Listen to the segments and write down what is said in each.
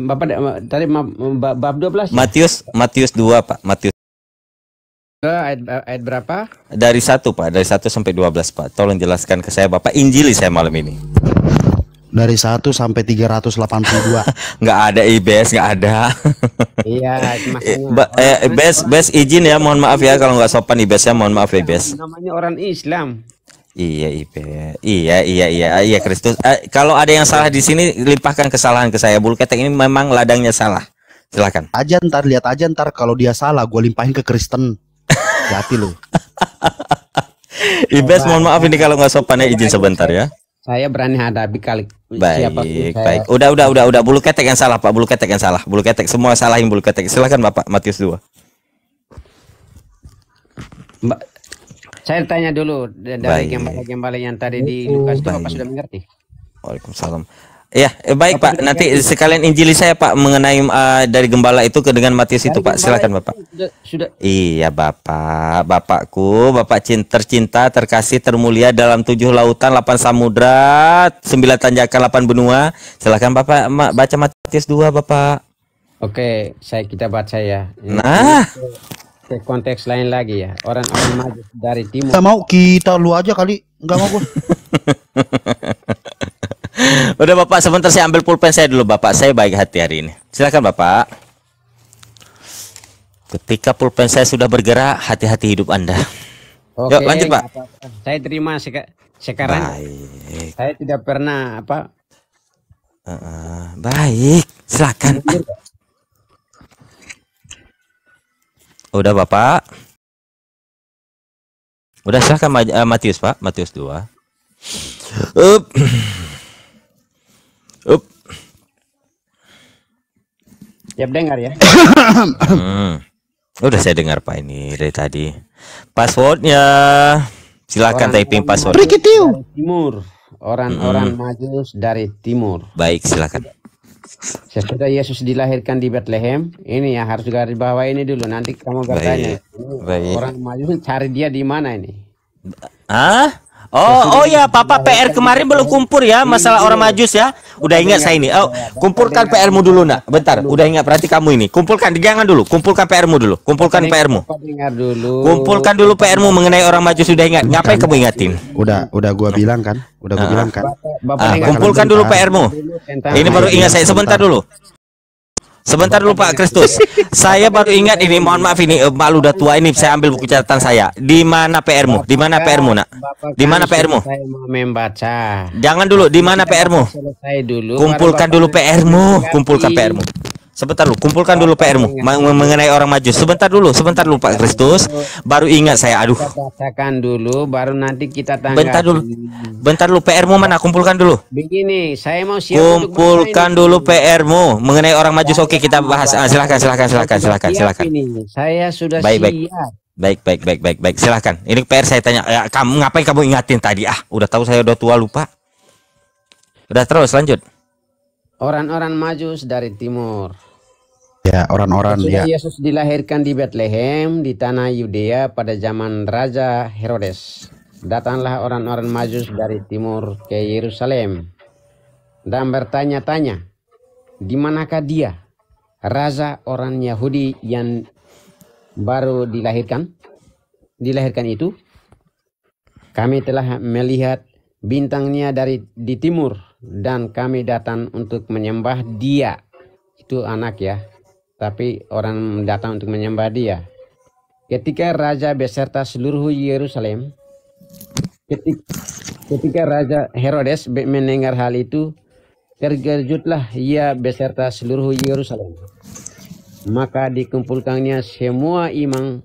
Bapak tadi bab 12 ya? Matius Matius 2 Pak. Matius. Ayat, ayat berapa? dari satu Pak. Dari 1 sampai 12 Pak. Tolong jelaskan ke saya Bapak Injili saya malam ini. Dari 1 sampai 382. nggak ada IBS nggak ada. Iya, Eh, ba- eh, Bes Bes izin ya. Mohon maaf ya kalau nggak sopan IBS ya. Mohon maaf ya Bes. namanya orang Islam. Iya IBS iya iya iya iya Kristus Eh, kalau ada yang salah di sini limpahkan kesalahan ke saya bulu ketek ini memang ladangnya salah silakan aja ntar lihat aja ntar kalau dia salah gue limpahin ke Kristen. Hati lu. Ibes mohon maaf ini kalau nggak sopan ya izin sebentar ya Saya berani hadapi kali Baik, saya. baik. Udah, udah, udah, udah. Bulu ketek yang salah, Pak. Bulu ketek yang salah. Bulu ketek semua salahin bulu ketek. Silakan Bapak Matius 2. Mbak, saya tanya dulu dari gembala-gembala yang tadi di Lukas itu Bapak sudah mengerti? Waalaikumsalam. Ya, eh, baik Pak. Nanti sekalian injili saya Pak mengenai eh, dari gembala itu ke dengan Matius itu Pak. Silakan Bapak. Sudah, sudah Iya Bapak, Bapakku, Bapak cinta, tercinta, terkasih, termulia dalam tujuh lautan, delapan samudra, sembilan tanjakan, delapan benua. Silakan Bapak ma- baca Matius 2 Bapak. Oke, saya kita baca ya. Nah, ke konteks lain lagi ya. Orang-orang maju dari timur. Kita mau kita lu aja kali. Enggak mau gue. udah Bapak sebentar saya ambil pulpen saya dulu Bapak. Saya baik hati hari ini. Silakan Bapak. Ketika pulpen saya sudah bergerak, hati-hati hidup Anda. Oke, Yuk, lanjut, Pak. Saya terima seka- sekarang. Baik. Saya tidak pernah apa Heeh, baik, silakan. Udah Bapak. Udah silakan Ma- eh, Matius Pak, Matius 2. Up. Up. siap dengar ya. Hmm. Udah saya dengar Pak ini dari tadi. Passwordnya silakan typing password. Timur. Orang-orang majus dari timur. Baik, silakan. Sesudah Yesus dilahirkan di Bethlehem, ini ya harus garis bawah ini dulu. Nanti kamu bertanya, Baik. ini Baik. orang majus cari dia di mana ini? Hah? Oh, oh ya, Papa PR kemarin belum kumpul ya masalah orang majus ya. Udah ingat saya ini. Oh, kumpulkan PR-mu dulu, Nak. Bentar, udah ingat berarti kamu ini. Kumpulkan jangan dulu, kumpulkan PR-mu dulu. Kumpulkan PR-mu. Bapak dengar dulu. Kumpulkan dulu PR-mu mengenai orang majus sudah ingat. Ngapain kamu ingatin? Udah, udah gua bilang kan. Udah gua bilang kan. Ah, kumpulkan dulu PR-mu. dulu tentang Ini baru ingat saya sebentar dulu. Sebentar dulu Pak Kristus. Saya baru ingat ini, mohon maaf ini eh, malu udah tua ini saya ambil buku catatan saya. Di mana PR-mu? Di mana PR-mu, Nak? Di mana kan PR-mu? Saya mau membaca. Jangan dulu, di mana PR-mu? Selesai dulu. Kumpulkan dulu PR-mu, kumpulkan PR-mu. Sebentar dulu, kumpulkan dulu PR-mu mengenai orang maju. Sebentar dulu, sebentar dulu Pak Kristus. Baru ingat saya, aduh. Kita bacakan dulu, baru nanti kita tanggapi. Bentar dulu. Bentar dulu PR-mu mana? Kumpulkan dulu. Begini, saya mau siap Kumpulkan dulu PR-mu mengenai orang maju. Oke, kita bahas. Ah, silakan, silakan, silakan, silakan, Siap silakan. Ini. Saya sudah Baik, baik. siap. Baik, baik, baik, baik, baik. Silakan. Ini PR saya tanya. Ya, kamu ngapain kamu ingatin tadi? Ah, udah tahu saya udah tua lupa. Udah terus lanjut. Orang-orang majus dari timur. Ya, orang-orang ya. Yesus dilahirkan di Bethlehem di tanah Yudea pada zaman Raja Herodes. Datanglah orang-orang majus dari timur ke Yerusalem dan bertanya-tanya, di manakah dia, raja orang Yahudi yang baru dilahirkan? Dilahirkan itu? Kami telah melihat bintangnya dari di timur dan kami datang untuk menyembah dia. Itu anak ya tapi orang datang untuk menyembah dia. Ketika raja beserta seluruh Yerusalem, ketika, ketika raja Herodes mendengar hal itu, terkejutlah ia beserta seluruh Yerusalem. Maka dikumpulkannya semua imam,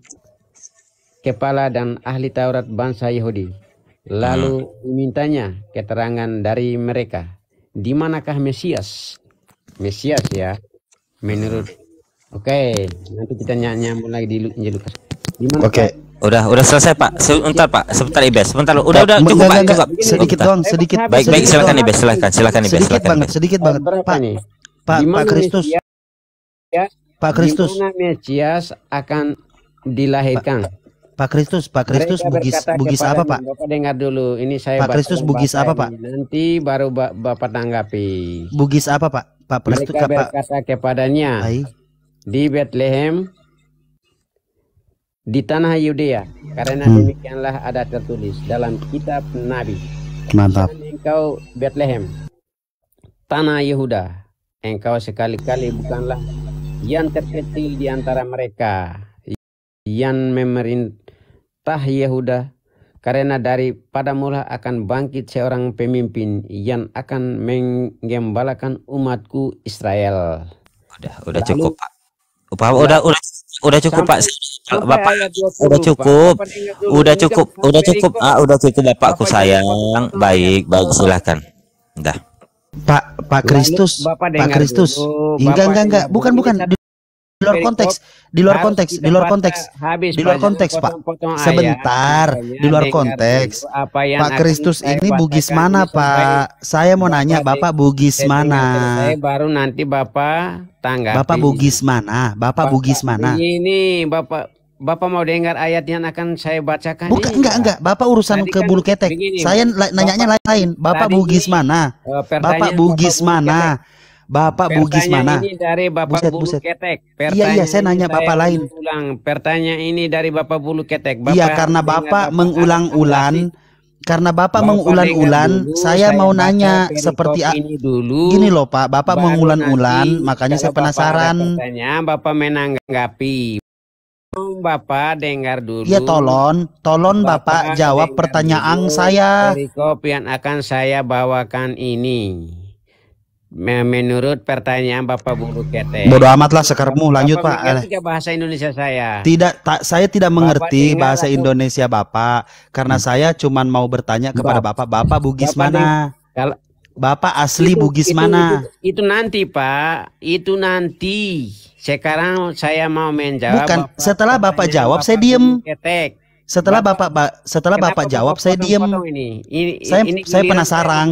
kepala dan ahli Taurat bangsa Yahudi. Lalu dimintanya keterangan dari mereka, di manakah Mesias? Mesias ya, menurut Oke, nanti kita ny- nyambung lagi di Lu- Lukas. Di mana, Oke. Pak? Udah, udah selesai Pak. Sebentar Pak, sebentar Ibes. Sebentar. Udah, udah Enggak, cukup Pak, enggak, cukup. Sedikit doang, sedikit. Baik, baik, sedikit silakan. Ibes, silakan, silakan Ibes, Sedikit silakan banget, Ibes. sedikit banget. Berapa Pak, nih? Pak, Pak Kristus, Mesias- Pak Kristus, Di mana Mesias akan dilahirkan? Pak Kristus, Pak Kristus, Mereka bugis, bugis apa Pak? Bapak dengar dulu, ini saya Pak Kristus bugis apa, ini. Pak? Nanti baru ba- Bapak tanggapi. Bugis apa Pak? Pak Mereka Pak berkata kepadanya, Ai. di Bethlehem, di tanah Yudea, karena Hmm. demikianlah ada tertulis dalam kitab Nabi. Mantap. Engkau Bethlehem, tanah Yehuda, engkau sekali-kali bukanlah yang terkecil di antara mereka yang memerintah Yehuda, karena daripada mula akan bangkit seorang pemimpin yang akan menggembalakan umatku Israel. Udah, udah Lalu- cukup, Pak. Pak, udah, udah, udah cukup, Pak. Sampai Bapak, ayat 20, udah Pak. cukup. Bapak udah Ini kan cukup, udah cukup. Ah, udah cukup, Bapakku Bapak sayang. Baik, baik, silakan. Udah. Pak Pak Kristus. Pak Kristus. Enggak enggak enggak, bukan bukan di luar konteks, di luar harus konteks, di luar konteks. habis, Di luar konteks, Pak. ayat. Sebentar, Makanya di luar konteks. dulu apa yang Pak Kristus ini Bugis mana, Pak? Saya mau Bapak nanya, Bapak Bugis mana? Saya baru nanti Bapak tanggapi. Bapak Bugis mana? Bapak Bugis mana? Ini Bapak Bapak mau dengar ayat yang akan saya bacakan Bukan ini, enggak enggak, Bapak urusan Tadi ke kan bulu ketek. begini, Saya nanyanya lain. Bapak tadi Bugis mana? Eh, Bapak Bugis mana? Bapak Bugis Pertanyaan mana? ini dari Bapak Buset, Bulu buset. Ketek. Iya, iya, saya nanya Bapak lain. Ulang. Pertanyaan ini dari Bapak Bulu Ketek. Iya, karena dengar Bapak mengulang-ulang karena Bapak Bapak mengulang-ulang, dengar dulu, saya mau nanya seperti ini dulu. gini loh Pak, Bapak mengulang-ulang, makanya saya Bapak penasaran. Pertanyaan Bapak menanggapi. Bapak dengar dulu. Iya tolong, tolong Bapak Bapak jawab pertanyaan saya. Perikop yang akan saya bawakan ini. Me- Menurut pertanyaan Bapak Bulu Ketek. Bodoh amat lah sekarmu, lanjut Bapak Pak. ke bahasa Indonesia saya? Tidak, tak, saya tidak mengerti bahasa aku. Indonesia Bapak, karena saya cuman mau bertanya kepada Bapak, Bapak Bugis Bapak mana? Kalau Bapak asli Itu- Bugis itu- mana? Itu, itu nanti Pak, itu nanti. Sekarang saya mau menjawab. Bukan, setelah Bapak jawab, saya Bapak diem. Bulu Ketek. Setelah Bapak- Bapak, ba- setelah Bapak jawab, saya potong-potong Ini? Ini, Saya- ini saya penasaran.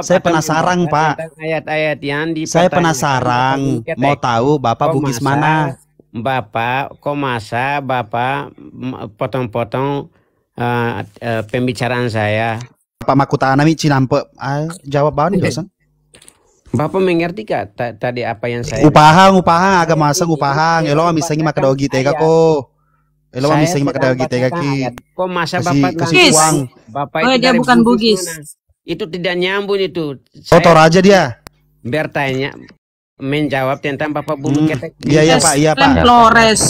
Saya penasaran, Pak. Ayat-ayat yang di Saya penasaran, mau tahu Bapak Kok Bugis masa mana? Bapak, kok masa Bapak potong-potong eh, eh, pembicaraan saya? Bapak Makuta Anami Cinampe. Ah, jawab banget dosen. Bapak mengerti kak ta- tadi apa yang saya Upahang, upahang, agak masang upahang. Elo misalnya maka dogi tega ko. Elo Saya misalnya maka sedang dogi tega bacakan ki. ayat. Kok masa Kasih Bapak kasih uang. Bapak Oh, itu dia dari bukan Bugis. mana? Itu tidak nyambung itu. Kotor aja dia. bertanya menjawab tentang Bapak Bulu Hmm, Ketek. Iya iya Pak, iya Pak. Flores.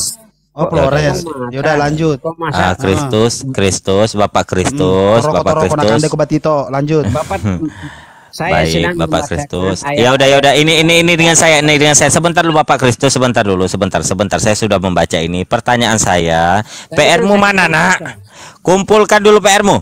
Oh Flores. Ya udah lanjut. Ah, Kristus, Kristus, Bapak Kristus, Toro Bapak Kristus. Lanjut. Bapak saya Baik, Bapak Kristus. Ya udah, ya udah. Ini ini ini dengan saya, ini dengan saya. Sebentar dulu Bapak Kristus, sebentar dulu, sebentar, sebentar. Saya sudah membaca ini. Pertanyaan saya, PR-mu mana, Nak? Kumpulkan dulu PR-mu.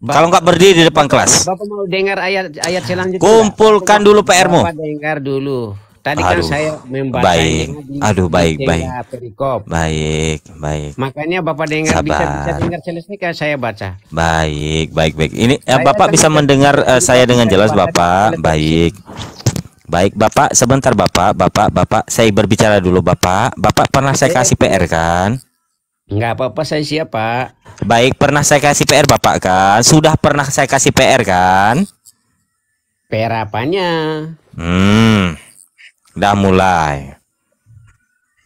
Kalau nggak berdiri di depan kelas. Bapak mau dengar ayat ayat selanjutnya? Kumpulkan dulu PR-mu. Dengar dulu. Tadi kan Aduh, saya membaca baik. Aduh, baik, baik. Perikop. Baik, baik, Makanya Bapak dengar bisa bisa Sabar. dengar selesai kan saya baca. baik, baik, baik. Ini eh, Saya Bapak bisa bisa- mendengar bisa- saya dengan bisa jelas, Bapak. Baik. Baik, Bapak, sebentar Bapak, Bapak, Bapak, saya berbicara dulu, Bapak. Bapak pernah saya kasih PR kan? Enggak apa-apa saya siap, Pak. Baik, pernah saya kasih PR Bapak kan? Sudah pernah saya kasih PR kan? Perapannya. Hmm. Dah mulai.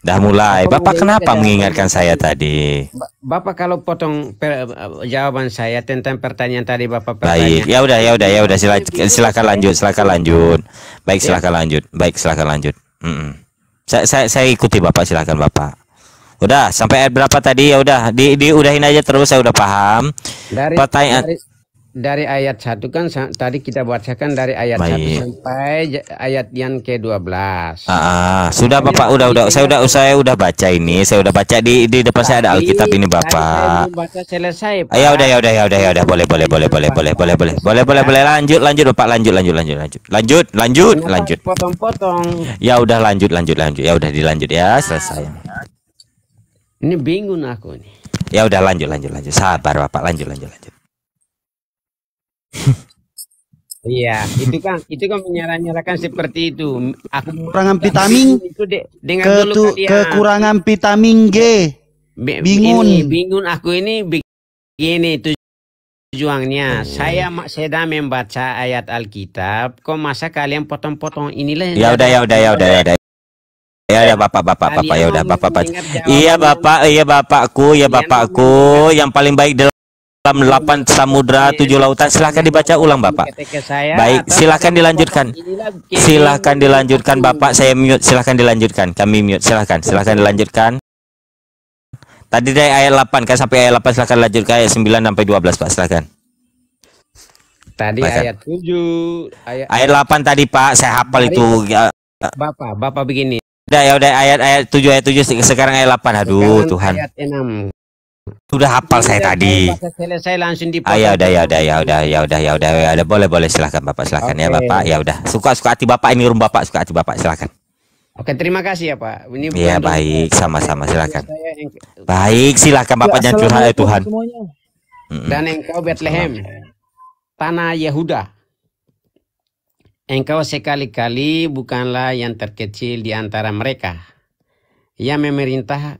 Dah mulai. Bapak Bapak kenapa mengingatkan saya tadi? tadi? Ba- Bapak kalau potong per- jawaban saya tentang pertanyaan tadi Bapak Baik, pertanyaan. ya udah, ya udah, ya udah. Sila, silakan lanjut, silakan lanjut. Baik, silakan lanjut. Baik, silakan lanjut. Mm-mm. Saya, saya, saya ikuti Bapak, silakan Bapak. Udah, sampai ayat berapa tadi? Ya udah, di, diudahin aja terus. Saya udah paham. Dari, Pertanyaan- dari dari ayat satu kan sa- tadi kita bacakan dari ayat Baik. satu sampai j- ayat yang ke-12. Ah, ah, sudah Bapak, udah, udah. Saya udah, saya udah baca ini. Saya udah baca di di depan saya ada Alkitab ini, Tadi saya Bapak. belum baca selesai, Pak. Ah, Ya udah ya udah ya udah ya udah. Boleh boleh boleh boleh boleh boleh boleh. Boleh boleh boleh. Lanjut lanjut Bapak. Lanjut lanjut lanjut lanjut. Lanjut lanjut lanjut. Potong-potong. ya udah lanjut lanjut lanjut. Ya udah dilanjut ya. Selesai. Ini bingung aku nih. ya udah lanjut lanjut lanjut. Sabar Bapak. Lanjut lanjut lanjut Iya, itu kan itu kan menyerah-nyerahkan seperti itu. Aku Kekurangan vitamin. itu de, dengar dulu Ketu, kalian. kekurangan vitamin G. Bi- bingung. Ini, bingung aku ini begini tujuannya. Saya sedang membaca ayat Alkitab. Kok masa kalian potong-potong inilah? Ya udah ya udah ya udah ya udah. Ya udah bapak bapak bapak Kalian ya udah bapak bapak. Iya bapak iya bapakku ya bapakku yang paling baik dalam delapan samudra tujuh lautan silahkan dibaca ulang bapak. Saya Baik, potong-potong dilanjutkan. kalian Silahkan dilanjutkan bapak saya mute silahkan dilanjutkan kami mute silahkan silahkan dilanjutkan. Tadi dari ayat 8 kan sampai ayat 8 silahkan lanjutkan ayat 9 sampai 12 pak silahkan. Tadi Silakan. ayat 7 ayat, Ayat 8 tadi pak saya hafal itu. Ya, Bapak, Bapak begini. Udah ya udah ayat ayat 7 ayat 7 sekarang ayat 8 aduh Sekarang Tuhan. Ayat 6. Sudah hafal saya Tidak tadi. selesai langsung dipotong. Ah, ya udah ya udah ya udah ya udah ya udah ya udah boleh boleh silahkan bapak silahkan ya bapak ya udah suka suka hati bapak ini rumah bapak suka hati bapak silahkan Oke, terima kasih ya, Pak. Ini Iya, bukan baik. Sama-sama, yang- baik silahkan bapak jangan curhat ya Tuhan. Dan engkau Bethlehem, tanah Yehuda. Engkau sekali-kali bukanlah yang terkecil di antara mereka. Yang memerintah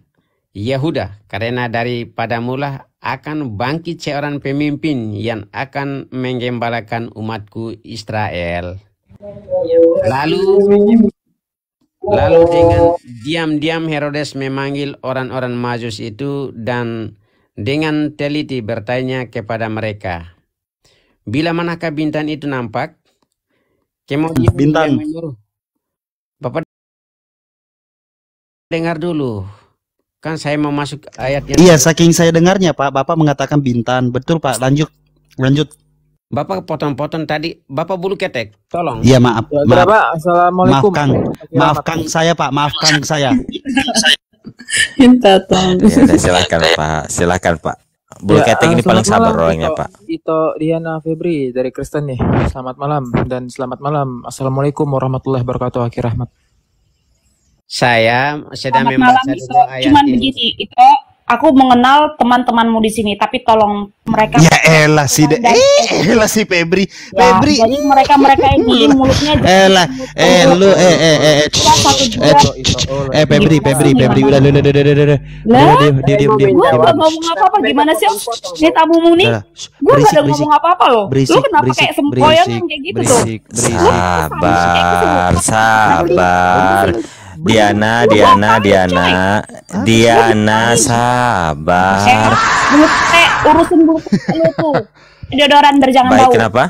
Yehuda, karena daripada mula akan bangkit seorang pemimpin yang akan menggembalakan umatku Israel. Lalu lalu dengan diam-diam Herodes memanggil orang-orang Majus itu dan dengan teliti bertanya kepada mereka, bila manakah bintang itu nampak? Kemudian menyuruh, Bapak dengar dulu, kan saya mau masuk ayat yang Iya, saking saya dengarnya Pak, Bapak mengatakan bintan. Betul Pak, lanjut. Lanjut. Bapak potong-potong tadi, Bapak bulu ketek, tolong. Iya, maaf. Ya, Maaf, berapa? Assalamualaikum. maaf Kang. Maaf Kang saya Pak, maaf Kang saya. Minta tolong. ya silakan pak silakan pak bulu Ya, ketek ini paling selamat sabar malam, orangnya Ito- pak Ito Diana Febri dari Kristen nih. Selamat malam dan selamat malam. Assalamualaikum warahmatullahi wabarakatuh. Akhir rahmat. Saya sedang Selamat malam membaca itu ayat cuman ini. begini itu aku mengenal teman-temanmu di sini tapi tolong mereka Ya elah si de eh elah si Febri. ya, Febri. jadi mereka mereka ini mulutnya Elah, eh lu eh eh eh eh eh, eh Febri, Febri, Febri udah udah udah udah udah udah. Lah, Udah, diam, diam, diam, diam, gue diam. gak ngomong apa-apa. Gimana sih ini tamumu nih. Gue gak berisik, ada berisik. ngomong apa-apa loh. Lu Berisik, kenapa berisik, kayak berisik, kayak gitu tuh? Berisik, berisik. sabar sabar Diana Diana Diana. Diana sabar. Teh urusin dulu lu tuh. Deodoran biar jangan Baik, bau. kenapa?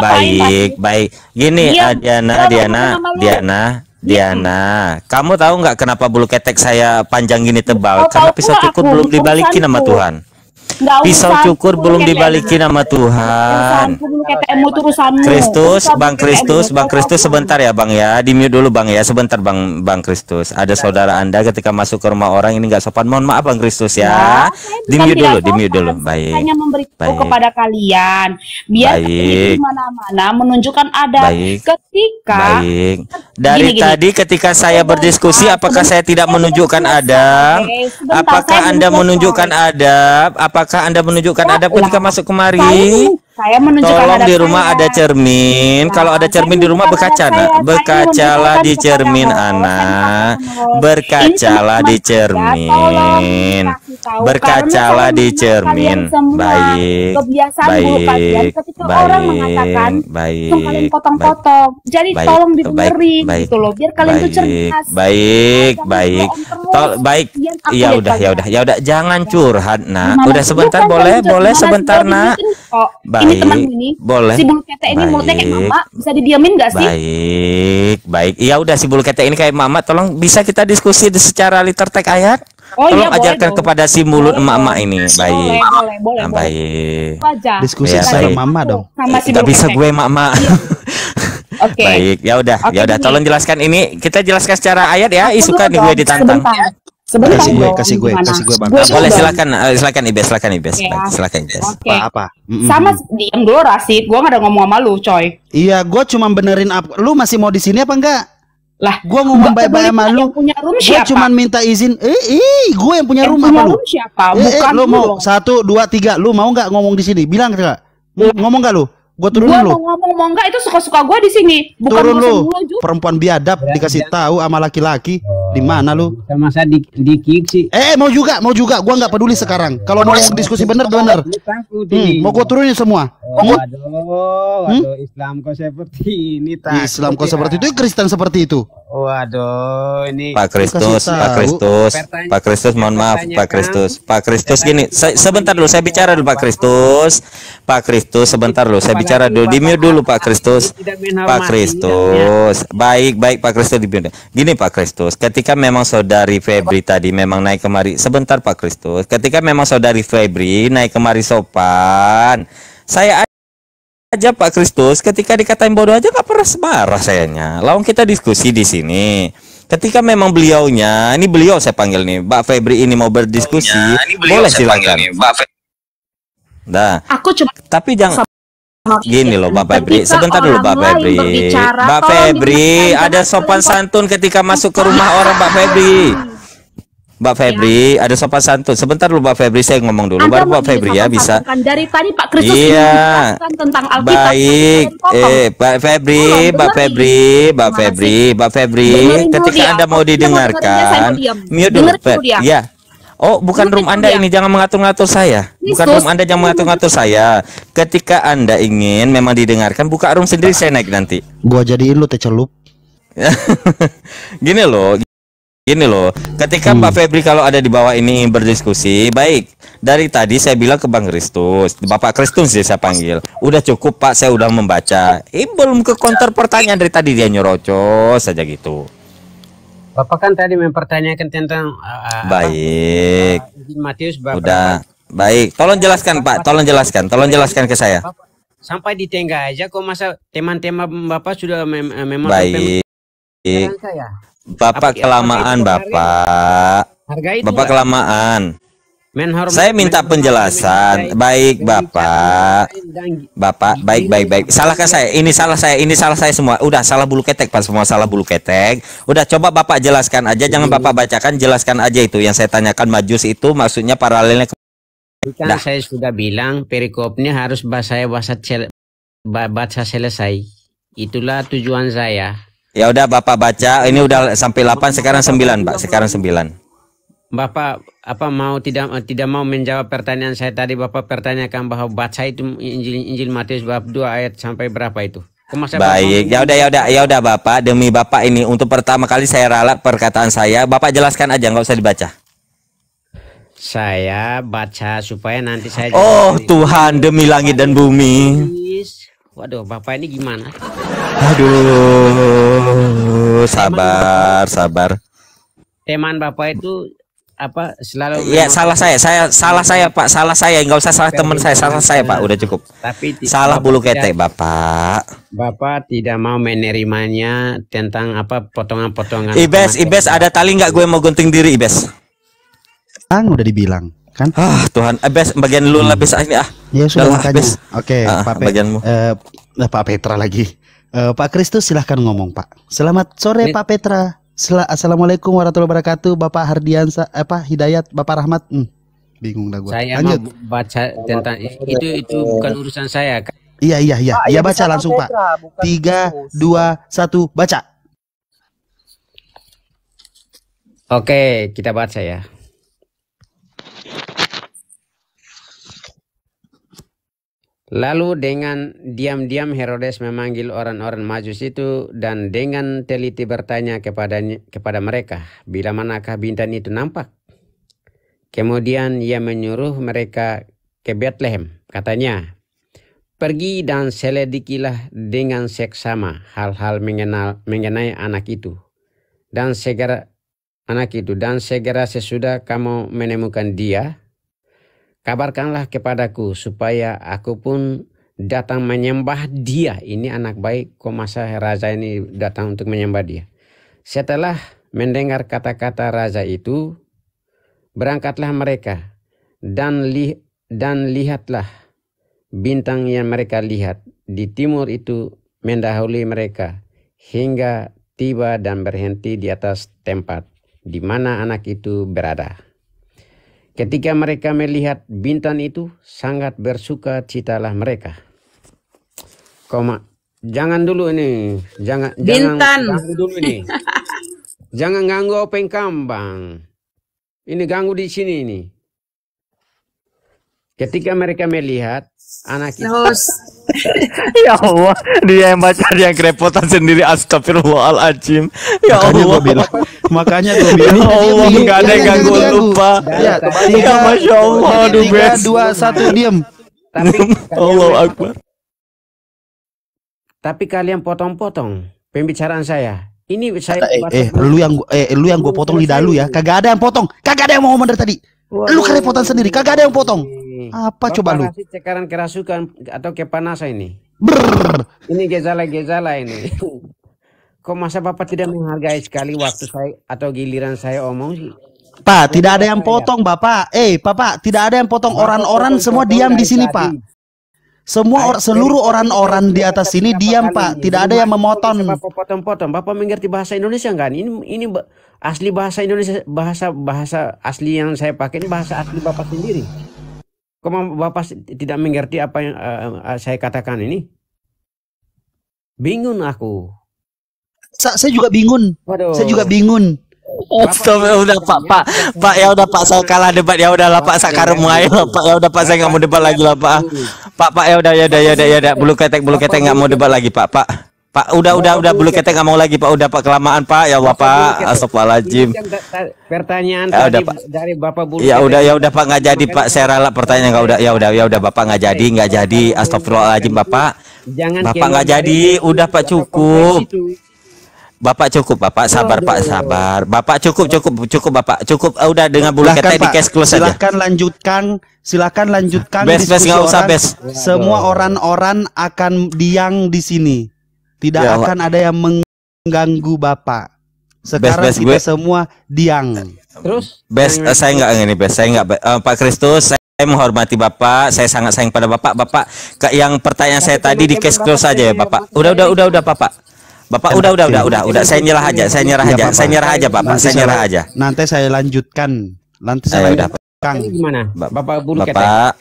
baik baik. Gini Diam. ah, Diana Diana sama lu. Diana Diana. Kamu tahu nggak kenapa bulu ketek saya panjang gini tebal? Karena pisau cukur aku, belum dibalikin sama. Tuhan Nggak pisau urusan, cukur lu belum dibalikin sama Tuhan. Kristus, Bang Kristus, Bang Kristus sebentar ya Bang ya, di mute dulu Bang ya, sebentar Bang Bang Kristus. Ada saudara Anda ketika masuk ke rumah orang ini nggak sopan, mohon maaf Bang Kristus ya. saya Di mute dulu, di mute dulu, baik. Hanya memberitahu kepada kalian biar di mana-mana menunjukkan ada Baik. ketika Baik. Dari Gini, gini. tadi ketika saya berdiskusi, apakah saya tidak menunjukkan adab? Apakah Anda menunjukkan adab? Apakah Anda menunjukkan Ya, adab ketika lah. masuk Saya, kemari? men- saya menunjukkan Tolong di rumah saya. ada cermin. Nah, Kalau ada cermin di rumah berkaca, Berkacalah menunjukkan di cermin, anak. Berkacalah di cermin. Berkacalah di cermin. Baik. Baik. orang Baik. mengatakan kalian Baik. Baik. potong-potong. Jadi Baik, tolong baik, didengerin baik, gitu loh, biar kalian tuh Baik, cerdas. baik, baik. baik. Ya udah, ya udah, ya udah. Jangan curhat, nak. Udah sebentar, Bukan boleh, boleh sebentar, nak. kok. Ini Baik, temanmu ini. boleh. Si bulu ketek ini mulutnya kayak Baik. mama, bisa didiamin gak sih? Baik, baik. Ya udah si bulu ketek ini kayak mama, tolong bisa kita diskusi di- secara litertek ayat? Oh Tolong iya, boleh ajarkan dong. kepada si mulut Boleh emak-emak dong. ini. Boleh, Baik. boleh, boleh, Nah, boleh. baik. Itu aja. Diskusi Ya, sama baik. mama dong. Sama si Gak bisa gue emak-emak. Oke. Baik, ya udah, Oke, ya udah. Tolong jelaskan ini. Kita jelaskan secara ayat ya. Ih Aku suka dulu nih gue ditantang. Sebentar. Sebentar Kasih gue, dong, kasih gue, gimana? kasih gue, Bang. Gue Ah, boleh silakan, eh, silakan Ibes, silakan Ibes. Baik, ya. silakan Ibes. Oke. Apa apa? Mm-mm. Sama diam dulu Rasid, gua gak ada ngomong sama lu, coy. Iya, gua cuma benerin apa. Lu masih mau di sini apa enggak? Lah, Gua ngomong Nggak baik-baik peduli sama lu. siapa? cuma minta izin. Eh, ih, gue yang punya yang rumah punya lu? room siapa? Eh, eh, Bukan lu mau dong. satu, dua, tiga. Lu mau nggak ngomong di sini? Bilang enggak? Ngomong nggak lu? Gua turunin Gua lu. mau ngomong mau enggak itu suka-suka gua di sini. Bukan Turun lu. gua. Perempuan biadab dikasih tahu sama laki-laki. Di mana lu? Masa di di kick sih. Eh mau juga, mau juga. Gua nggak peduli sekarang. Kalau mau diskusi bener bener. Hmm, mau gua turunin semua. Oh, waduh, waduh, Islam kok seperti ini takut Islam kok ya. seperti itu, Kristen seperti itu. Waduh, ini Pak Kristus, Pak. Kristus, Pak Kristus, mohon maaf, Pak Kristus, Pak Kristus gini, se- sebentar dulu, saya bicara dulu, Pak Kristus, Pak Kristus, sebentar dulu, saya bicara dulu, di dulu, Pak Kristus, Pak Kristus, baik, baik, Pak Kristus di. Gini, Pak Kristus, ketika memang saudari Febri tadi memang naik kemari, sebentar, Pak Kristus, ketika memang saudari Febri naik kemari sopan, saya aja Pak Kristus ketika dikatain bodoh aja nggak pernah marah sayanya. Lawang kita diskusi di sini. Ketika memang beliaunya, ini beliau saya panggil nih, Mbak Febri ini mau berdiskusi, boleh silakan. Nah, Aku cuma tapi jangan gini loh Mbak Febri, Ketika sebentar dulu Mbak Febri. Mbak Febri, ada sopan santun ketika masuk ke rumah orang Mbak Febri. Mbak Febri, ada sopan santun. Sebentar dulu Mbak Febri, saya ngomong dulu. Anda Baru Mbak Febri ya bisa. dari tadi Pak Kristus Iya. menjelaskan tentang Alkitab Baik, eh, Mbak Febri, Tolong, Mbak dengerin. Febri, Mbak Febri, Mbak Febri, ketika dia. Anda mau saya didengarkan, mute dulu, Dengerin Fe- dulu dia. ya. Oh, bukan room Anda ini, jangan mengatur-ngatur saya. Bukan room Anda jangan mengatur-ngatur saya. Ketika Anda ingin memang didengarkan, buka room sendiri saya naik nanti. Gua jadiin lu teh celup. Gini loh, gini loh. Ketika Hmm. Mbak Febri kalau ada di bawah ini berdiskusi, baik. Dari tadi saya bilang ke Bang Kristus, Bapak Kristus sih saya panggil. Udah cukup Pak, saya udah membaca. Eh belum ke counter pertanyaan dari tadi dia nyerocos saja gitu. Bapak kan tadi mempertanyakan tentang uh, Baik, Injil Matius Bapak. udah. Baik, tolong jelaskan Pak, tolong jelaskan, tolong jelaskan ke saya. Sampai di tengah aja kok masa teman-teman Bapak sudah mem eh, memang Baik, saya. Bapak Apa- kelamaan apa Bapak. Harga itu Bapak kelamaan. Saya minta penjelasan. baik- Bapak. Bapak, baik, baik, baik. Salahkan saya. Ini salah saya. Ini salah saya semua. Udah salah bulu ketek, Pak. Semua salah bulu ketek. Udah coba Bapak jelaskan aja. Jangan Bapak bacakan. Jelaskan aja itu yang saya tanyakan. Majus itu maksudnya paralelnya. ke- Kan Dah. saya sudah bilang perikopnya harus bahasa bahasa cel- ba- baca selesai. Itulah tujuan saya. Ya udah Bapak baca. Ini udah sampai 8 sekarang 9, Pak. Sekarang 9. Bapak apa mau tidak tidak mau menjawab pertanyaan saya tadi Bapak pertanyakan bahwa baca itu Injil Injil Matius bab 2 ayat sampai berapa itu? Kok masa Bapak Baik. Ya udah ya udah ya udah Bapak. Demi Bapak ini untuk pertama kali saya ralat perkataan saya. Bapak jelaskan aja nggak usah dibaca. Saya baca supaya nanti saya Oh Tuhan demi langit dan bumi. Waduh, Bapak ini gimana? Aduh, sabar, sabar. Teman Bapak itu apa selalu Ya memang- salah saya, saya salah saya Pak, salah saya, nggak usah salah teman saya, salah saya Pak, udah cukup. Tapi Salah Bapak bulu ketek Bapak. Bapak tidak mau menerimanya tentang apa potongan-potongan. Ibes, Ibes ada tali nggak gue mau gunting diri Ibes? Kan udah dibilang, kan? Ah Tuhan, Ibes bagian lu lah Ibes ah, ini ah. Ya sudah makanya. Oke, Ah, Pak Pe- bagianmu. eh, eh, Pak Petra lagi. Eh, Pak Kristus silahkan ngomong Pak. Selamat sore Ini- Pak Petra. Sel- Assalamualaikum warahmatullahi wabarakatuh. Bapak Hardiansa, apa Hidayat, Bapak Rahmat. Hmm, bingung dah gua. Saya Lanjut. mau baca tentang itu itu bukan urusan saya. Iya iya iya. Iya baca langsung Pak. Tiga, dua, satu, baca. Oke, kita baca ya. Lalu dengan diam-diam Herodes memanggil orang-orang majus itu dan dengan teliti bertanya kepadanya, kepada mereka, bila manakah bintang itu nampak? Kemudian ia menyuruh mereka ke Bethlehem. Katanya, pergi dan selidikilah dengan seksama hal-hal mengenai anak itu. Dan segera anak itu dan segera sesudah kamu menemukan dia, kabarkanlah kepadaku supaya aku pun datang menyembah dia. Ini anak baik, kok masa raja ini datang untuk menyembah dia. Setelah mendengar kata-kata raja itu, berangkatlah mereka dan li dan lihatlah bintang yang mereka lihat di timur itu mendahului mereka hingga tiba dan berhenti di atas tempat di mana anak itu berada. Ketika mereka melihat bintang itu, sangat bersuka citalah mereka. Koma, jangan dulu ini, jangan Bintan. jangan jangan dulu ini. Jangan ganggu Openg Kambang. Ini ganggu di sini ini. Ketika mereka melihat anak Terus ya Allah, dia yang baca dia yang kerepotan sendiri. Astagfirullahaladzim. Ya Makanya Allah. gua bilang, makanya gue Ya bilang. Allah, Diam, nggak ada yang ganggu lupa. Ya, Ya, Masya Allah, aduh best. dua, satu, diam. tapi Allah Akbar. tapi kalian potong-potong pembicaraan saya. Ini saya Eh, eh, lu yang gua- eh, lu yang gue potong lidah lu ya. Kagak ada yang potong. Kagak ada yang mau ngomong dari tadi. Lu kerepotan sendiri. Kagak ada yang potong. Apa coba lu? Sekarang kerasukan atau kepanasan ini. Brrr. Ini gejala-gejala ini. Kok masa Bapak tidak menghargai sekali waktu saya atau giliran saya omong sih? Pak, tidak ada yang potong, Bapak. Eh, Bapak, tidak ada yang potong. Orang-orang semua diam di sini, Pak. Semua or- seluruh orang-orang di atas sini diam, Pak. Tidak ada yang memotong. Bapak potong-potong. Bapak mengerti bahasa Indonesia enggak? Ini ini asli bahasa Indonesia, bahasa bahasa asli yang saya pakai ini bahasa asli Bapak sendiri. Kok Bapak tidak mengerti apa yang eh, eh, saya katakan ini? Bingung aku. Sa- saya juga bingung. Waduh. Saya juga bingung. Astagfirullah, udah Pak, Pak, Pak ya udah Pak saya kalah debat ya udah lah Pak sakarmu ayo lah, Pak ya udah Pak saya nggak mau debat lagi lah Pak. Pak Pak ya udah ya udah ya udah ya udah bulu ketek bulu ketek nggak mau debat lagi Pak Pak. Pak udah udah udah bulu ketek nggak mau lagi Pak udah Pak kelamaan Pak ya Allah Pak Astagfirullahaladzim. Kan ta- ta- pertanyaan Ya tadi udah, Pak. dari Bapak Bulu. Ya udah ya udah Pak nggak jadi Pak saya ralat pertanyaan nggak udah ya udah ya udah Bapak nggak jadi nggak jadi Astagfirullahaladzim Bapak. Jangan Bapak nggak jadi, udah, Pak, Bapak cukup. Bapak cukup Bapak sabar Pak sabar. Bapak cukup cukup cukup Bapak cukup Eh, udah dengan bulu Silahkan, ketek di case close aja. Silakan lanjkan, silakan lanjutkan Bes, bes, diskusi nggak usah, orang. bes. Semua orang-orang akan diam di sini. Tidak Ya, akan ada yang mengganggu Bapak. Sekarang bes, kita gue- semua diam. Terus? Bes, yang- eh, saya nggak ini bes, saya nggak eh, Pak Kristus, saya menghormati Bapak, saya sangat sayang pada Bapak. Bapak, yang pertanyaan saya tadi di case close saja ya Bapak. Udah, udah, udah, udah Bapak. Bapak, udah, udah, udah, udah, udah. Saya nyerah aja, saya nyerah Ya, aja, Bapak. saya nyerah aja Bapak, Nanti saya nyerah aja. Nanti saya lanjutkan. Nanti saya udah. Ini gimana? Ba- Bapak Bulu. Bapak.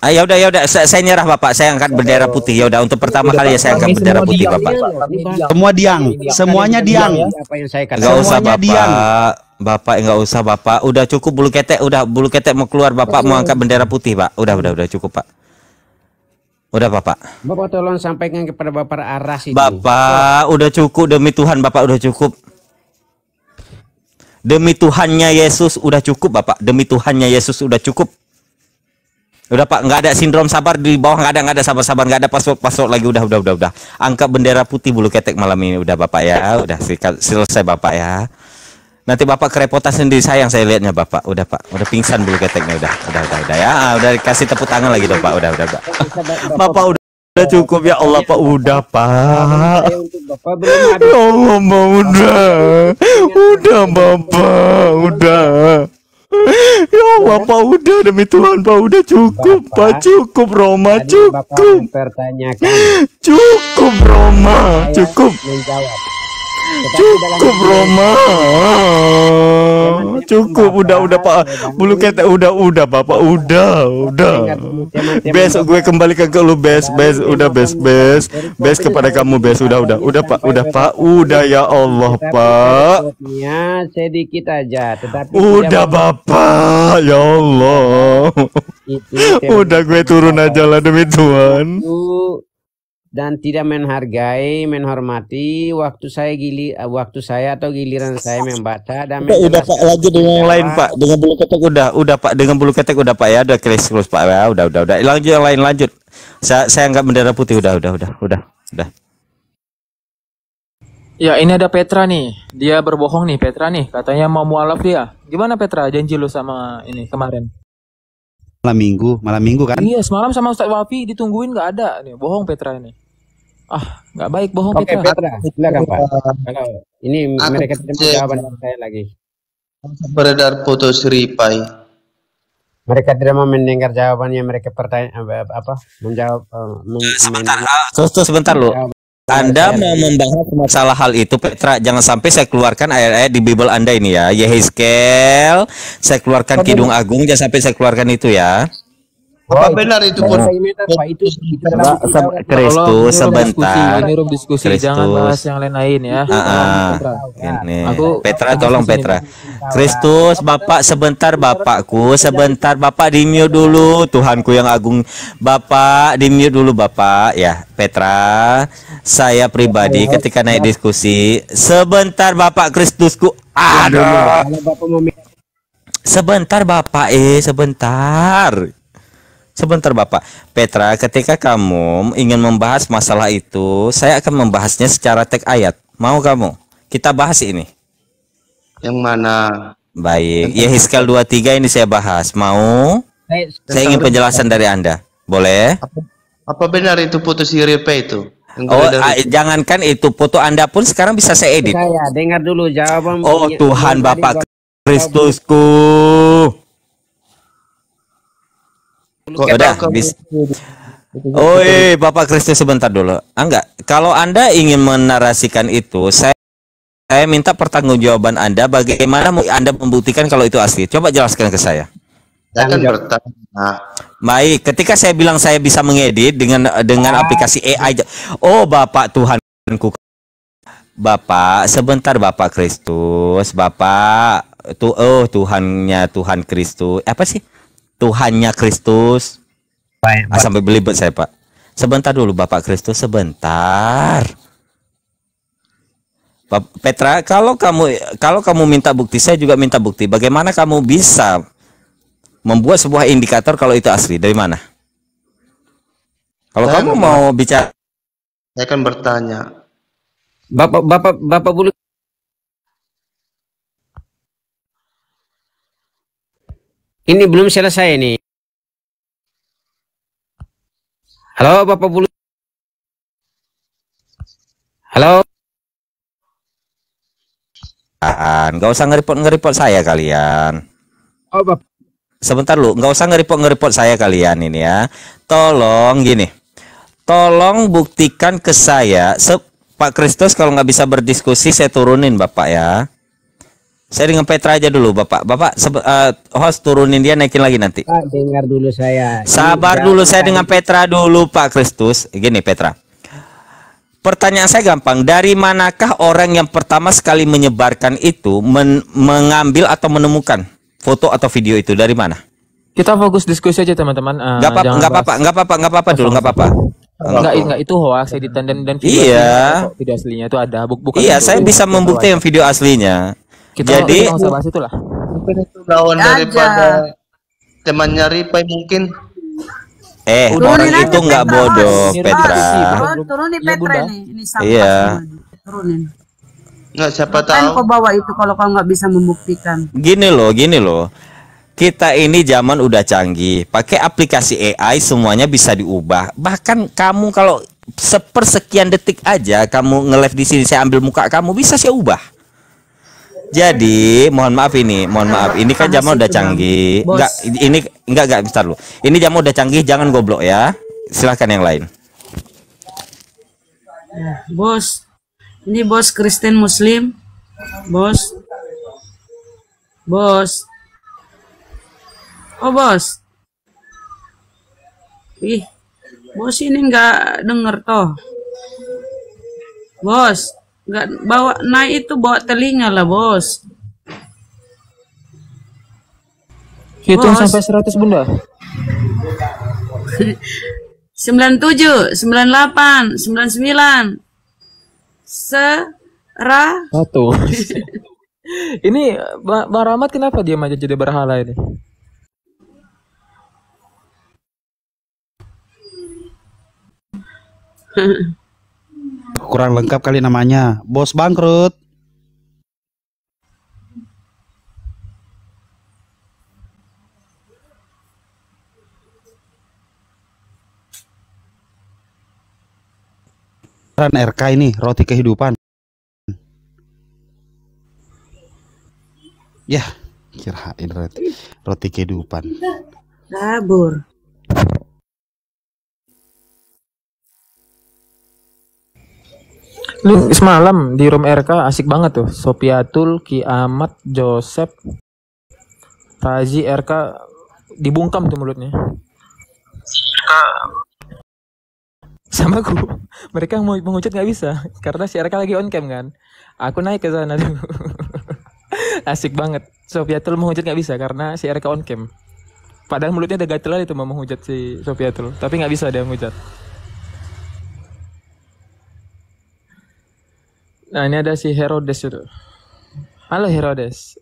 Ah, ya udah, ya udah, saya, saya nyerah Bapak, saya angkat bendera putih. Ya udah, untuk pertama kali ya saya angkat bendera putih diam, Bapak. Semua diam. Semuanya diam. Apa yang saya Enggak katakan? usah Semuanya Bapak. Bapak enggak usah Bapak. Udah cukup bulu ketek, udah bulu ketek mau keluar Bapak mau angkat bendera putih, Pak. Udah, udah, udah cukup, Pak. Udah, Bapak. Bapak tolong sampaikan kepada Bapak Aras itu. Bapak, udah cukup demi Tuhan, Bapak udah cukup. Demi Tuhannya Yesus udah cukup, Bapak. Demi Tuhannya Yesus udah cukup. Udah Pak, nggak ada sindrom sabar di bawah, nggak ada, nggak ada sabar-sabar, nggak ada password-password lagi, udah, udah, udah, udah. Angkat bendera putih bulu ketek malam ini, udah Bapak ya, udah sikat- selesai Bapak ya. Nanti Bapak kerepotan sendiri. Sayang saya lihatnya Bapak, udah Pak, udah pingsan bulu keteknya, udah, udah, udah, udah. Ya, Ah, udah kasih tepuk tangan lagi dong Pak, udah, udah, udah. Bapak udah, udah cukup. Ya Allah Pak, udah Pak. Bapak Ya. Allah, Mbak, udah. Udah, Bapak, udah. Ya Allah, Pak, udah. Demi Tuhan, Pak, udah cukup, Pak, cukup, Roma, Bapak cukup, cukup, Roma, Saya cukup, Menjawab. Cukup, Roma, cukup, udah, udah, Pak, bulu ketek, udah, udah, Bapak, udah, udah. Bes, gue kembalikan ke lu, Bes, Bes, udah, Bes, Bes, Bes kepada kamu, Bes, udah, udah, udah, Pak, udah, Pak, udah, ya Allah, Pak. repotnya sedikit aja. Tetapi Udah bapak, ya Allah. Udah gue turun aja lah demi Tuhan. Dan tidak menghargai, menghormati waktu saya gili, eh, waktu saya atau giliran saya membaca dan Pak, udah pak lagi dengan yang lain pak dengan bulu ketek udah udah pak dengan bulu ketek udah pak ya udah close close pak ya udah udah udah lanjut yang lain lanjut saya saya anggap bendera putih udah udah udah udah udah Ya ini ada Petra nih. Dia berbohong nih Petra nih. Katanya mau mualaf dia. Gimana Petra? Janji lu sama ini kemarin. Malam minggu, malam minggu kan? Iya semalam sama Ustadz Wafi ditungguin nggak ada nih. Bohong Petra ini. Ah nggak baik bohong Oke Petra. Petra, silakan Pak. Kalau ini Aku mereka tidak cek. jawaban saya lagi. beredar foto Sri Pai. Mereka tidak mau mendengar jawabannya mereka pertanyaan apa menjawab eh, men- sebentar men- terus terus sebentar lu menjawab anda mau membahas masalah hal itu Petra? Jangan sampai saya keluarkan ayat-ayat di Bible anda ini ya. Yehezkel saya keluarkan Kidung Agung jangan sampai saya keluarkan itu ya Apa benar itu pun? Pak itu ini diskusi, sebentar. ini diskusi, jangan bahas yang lain-lain ya. Ah, ah. Petra. Ini Aku- Petra tolong. Petra. Kristus Bapak sebentar Bapakku sebentar. Bapak di mute dulu. Tuhanku yang agung. Bapak di mute dulu Bapak. Ya Petra saya pribadi ketika naik diskusi sebentar Bapak Kristusku aduh sebentar Bapak eh sebentar Sebentar Bapak, Petra, ketika kamu ingin membahas masalah itu, saya akan membahasnya secara tek ayat. Mau kamu? Kita bahas ini. Yang mana? Baik, Yehezkel 23 ini saya bahas. Mau? Saya ingin penjelasan dari Anda. Boleh? Apa benar itu putus Siripe itu? Oh, beredar ah, itu? jangankan itu foto Anda pun sekarang bisa saya edit. saya dengar dulu jawaban Oh, Tuhan Bapak Kristusku. Kok Udah, tahu kamu- bis- Oi, Bapak Kristus sebentar dulu. Ah, enggak, kalau Anda ingin menarasikan itu, saya saya minta pertanggungjawaban Anda bagaimana Anda membuktikan kalau itu asli. Coba jelaskan ke saya. Saya kan bertanya. Baik, ketika saya bilang saya bisa mengedit dengan dengan aplikasi AI. Oh, Bapak Tuhanku. Bapak, sebentar Bapak Kristus. Bapak tuh oh Tuhannya Tuhan Kristus. Apa sih? Tuhannya Kristus. Ah, sampai belibet saya, Pak. Sebentar dulu Bapak Kristus, sebentar. Petra, kalau kamu kalau kamu minta bukti, saya juga minta bukti. Bagaimana kamu bisa membuat sebuah indikator kalau itu asli? Dari mana? Kalau Saya kamu mau bicara Saya kan bertanya. Bapak Bapak Bapak bulu Ini belum selesai nih. Halo Bapak bulu. Halo. nggak usah nge-report nge-report saya kalian. Oh Bapak. Sebentar lu, nggak usah nge-report nge-report saya kalian ini ya. Tolong gini. Tolong buktikan ke saya se- Pak Kristus kalau nggak bisa berdiskusi saya turunin Bapak ya. Saya dengan Petra aja dulu Bapak. Bapak sebe- eh, host turunin dia naikin lagi nanti. Pak, dengar dulu saya. Sabar Ini dulu saya dengan Petra dulu Pak Kristus. Gini Petra. Pertanyaan saya gampang. Dari manakah orang yang pertama sekali menyebarkan itu men- mengambil atau menemukan foto atau video itu dari mana? Kita fokus diskusi aja teman-teman. Eh, Nggak apa jangan nggak apa-apa, nggak apa-apa, nggak apa-apa dulu, nggak apa-apa. Enggak, enggak itu hoax editan dan dan video Iya. aslinya video aslinya itu ada. Buk- bukan Iya, itu. saya bisa membuktikan video aslinya. Kita Jadi kita usah bahas itulah. Mungkin itu lawan Ya daripada temannya Ripai mungkin. eh Udah, orang itu aja, nggak bodoh, Petra. Oh, turunin Iya, Petra Bunda. ini. Ini sampah Iya. Turunin. Nggak siapa Kan kau tahu. bawa itu kalau kau nggak bisa membuktikan. Gini loh, gini loh. Kita ini zaman udah canggih. Pakai aplikasi AI semuanya bisa diubah. Bahkan kamu kalau sepersekian detik aja kamu nge-live di sini saya ambil muka kamu bisa saya ubah. Jadi, mohon maaf ini, mohon maaf. Ini kan zaman udah canggih. Enggak, ini enggak enggak bentar lu. Ini zaman udah canggih, jangan goblok ya. Silahkan yang lain. Bos, ini bos Kristen Muslim. Bos. Bos. Oh bos. Ih, bos ini nggak denger toh. Bos, nggak bawa naik itu bawa telinga lah bos. Hitung Bos. sampai 100 Bunda. 97, 98, 99. Serah. Satu. ini Ba- Bang Rahmat kenapa dia aja jadi berhala ini? Kurang lengkap kali namanya. Bos bangkrut. Ran RK ini roti kehidupan. Ya, kirain roti, roti kehidupan. Kabur. Lu semalam di room RK asik banget tuh. Sopiatul, Ki Ahmad, Joseph, Razi RK dibungkam tuh mulutnya. sama aku. Mereka mau menghujat nggak bisa karena si RK lagi on cam kan. Aku naik ke sana dulu asik banget. Sofiatul menghujat nggak bisa karena si RK on cam. Padahal mulutnya udah gatel aja itu mau menghujat si Sofiatul tapi nggak bisa dia menghujat nah ini ada si Herodes itu halo Herodes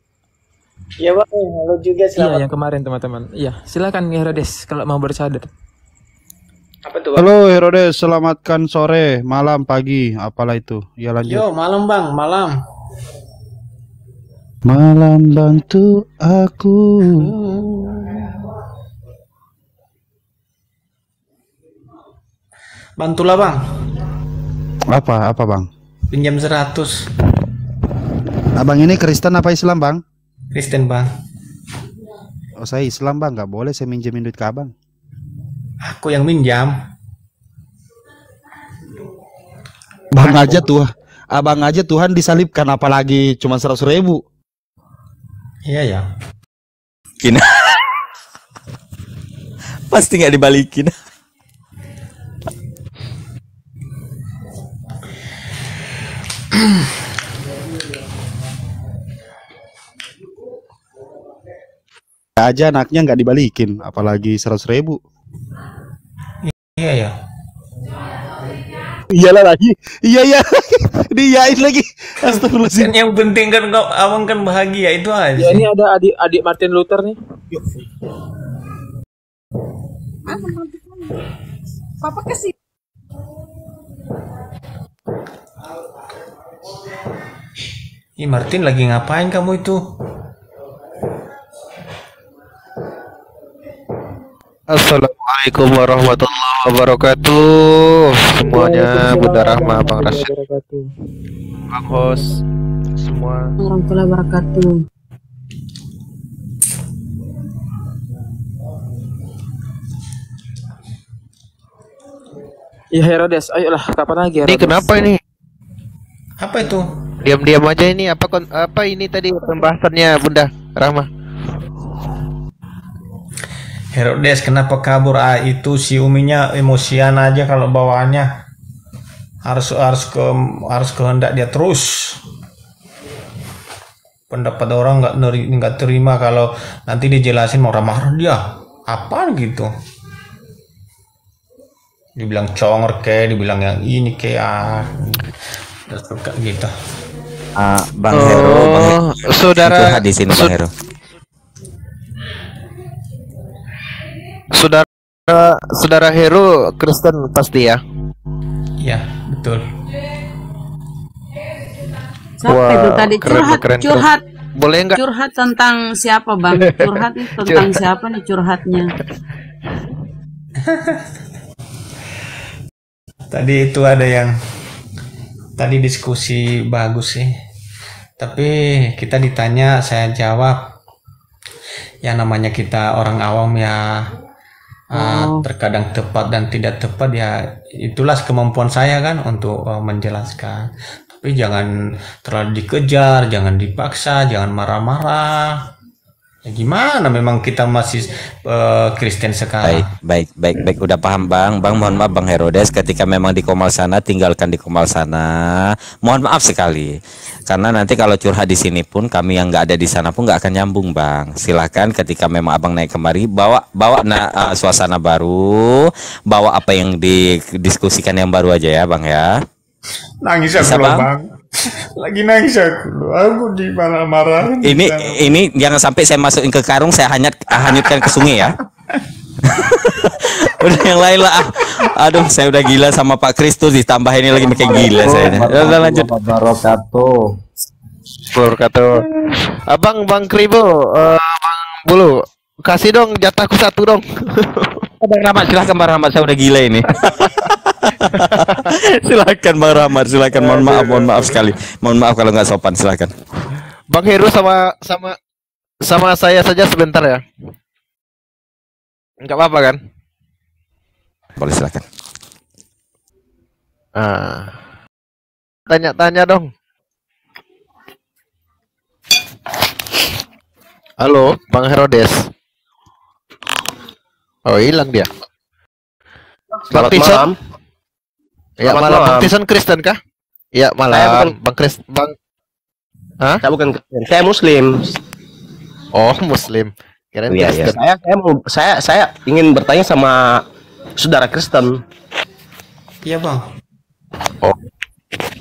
Ya bang, halo juga iya selamat. yang kemarin teman-teman iya silakan Herodes kalau mau bersadar Apa tuh bang? Halo Herodes, selamatkan sore, malam, pagi, apalah itu. Ya lanjut. Yo malam bang, malam. Malam bantu aku. Bantulah bang, Apa apa bang? Pinjam 100 Abang ini Kristen apa Islam bang? Kristen bang. Oh saya Islam bang, nggak boleh saya minjemin duit ke abang. Aku yang minjam. Bang aja tuh, abang aja Tuhan disalibkan apalagi cuma seratus ribu. Iya ya. Kina. Pasti nggak dibalikin. Aja anaknya nggak dibalikin, apalagi seratus ribu. Iya ya. Iyalah lagi, iya iya, diyain lagi. Kan Astagfirullahaladzim. yang penting kan kau abang kan bahagia itu aja. ya ini ada adik adik Martin Luther nih Papa kasih. Ih Martin lagi ngapain kamu itu? Assalamualaikum warahmatullahi wabarakatuh. Semuanya Bunda Rahma, Bang Rasyid, Bang Hos, semua. Warahmatullahi wabarakatuh. Iya Herodes, ayolah kapan lagi Ini Herodes? kenapa ini? Apa itu? Diam-diam aja ini. Apa kon apa ini tadi pembahasannya Bunda Rahma? Herodes kenapa kabur? Ah itu si Uminya emosian aja kalau bawaannya harus harus ke harus kehendak dia terus. Pendapat orang nggak nggak terima kalau nanti dijelasin marah-marah dia. Apa gitu? Dibilang congor kayak, dibilang yang ini kayak suka gitu. Ah, Bang Hero, Bang Hero. Oh, saudara Curhat di sini Bang Hero. saudara saudara Heru Kristen pasti ya. Iya, betul. Siapa Wah, itu tadi keren, curhat keren, keren. curhat Boleh nggak? curhat tentang siapa bang? Curhat nih tentang siapa nih curhatnya? Tadi itu ada yang tadi diskusi bagus sih. Tapi kita ditanya, saya jawab. Ya namanya kita orang awam ya ah, terkadang tepat dan tidak tepat ya itulah kemampuan saya kan untuk eh, menjelaskan. Tapi jangan terlalu dikejar, jangan dipaksa, jangan marah-marah. Ya gimana memang kita masih eh, Kristen Baik, sekarang. baik, baik, baik. Udah paham Bang. Bang, mohon maaf Bang Herodes ketika memang di Komal sana tinggalkan di Komal sana. Mohon maaf sekali. Karena nanti kalau curhat di sini pun kami yang nggak ada di sana pun nggak akan nyambung Bang. Silahkan ketika memang Abang naik kemari bawa bawa na, uh, suasana baru, bawa apa yang didiskusikan yang baru aja ya Bang ya. Nangis loh Bang? bang. Lagi nangis aku loh. Aku dimarah-marahin. Ini ini jangan sampai saya masukin ke karung saya hanyut hanyutkan ke sungai ya. udah yang lain lah. ah. Aduh, saya udah gila sama Pak Kristus ditambah ini lagi makin gila saya. Udah lanjut. Wabarakatuh. Wabarakatuh. Abang Bang Kribo, eh, Bang Bulu, kasih dong jatahku satu dong. Bang Rahmat silahkan Bang Rahmat saya udah gila ini. silakan Bang Rahmat, silakan. Mohon maaf, mohon maaf sekali. Mohon maaf kalau nggak sopan, silakan. Bang Heru sama sama sama saya saja sebentar ya. Enggak apa-apa kan? Boleh silakan. Ah. Tanya-tanya dong. Halo, Bang Herodes. Oh, hilang dia. Bang Selamat Tison. malam. Ya Selamat malam. Bang malam. Tison Kristen kah? Ya Saya malam. bukan Bang Kris Bang saya bukan Kristen. Saya Muslim. Oh Muslim. Kirain Iya, iya. Kristen. Saya saya mau saya saya ingin bertanya sama saudara Kristen. Iya bang.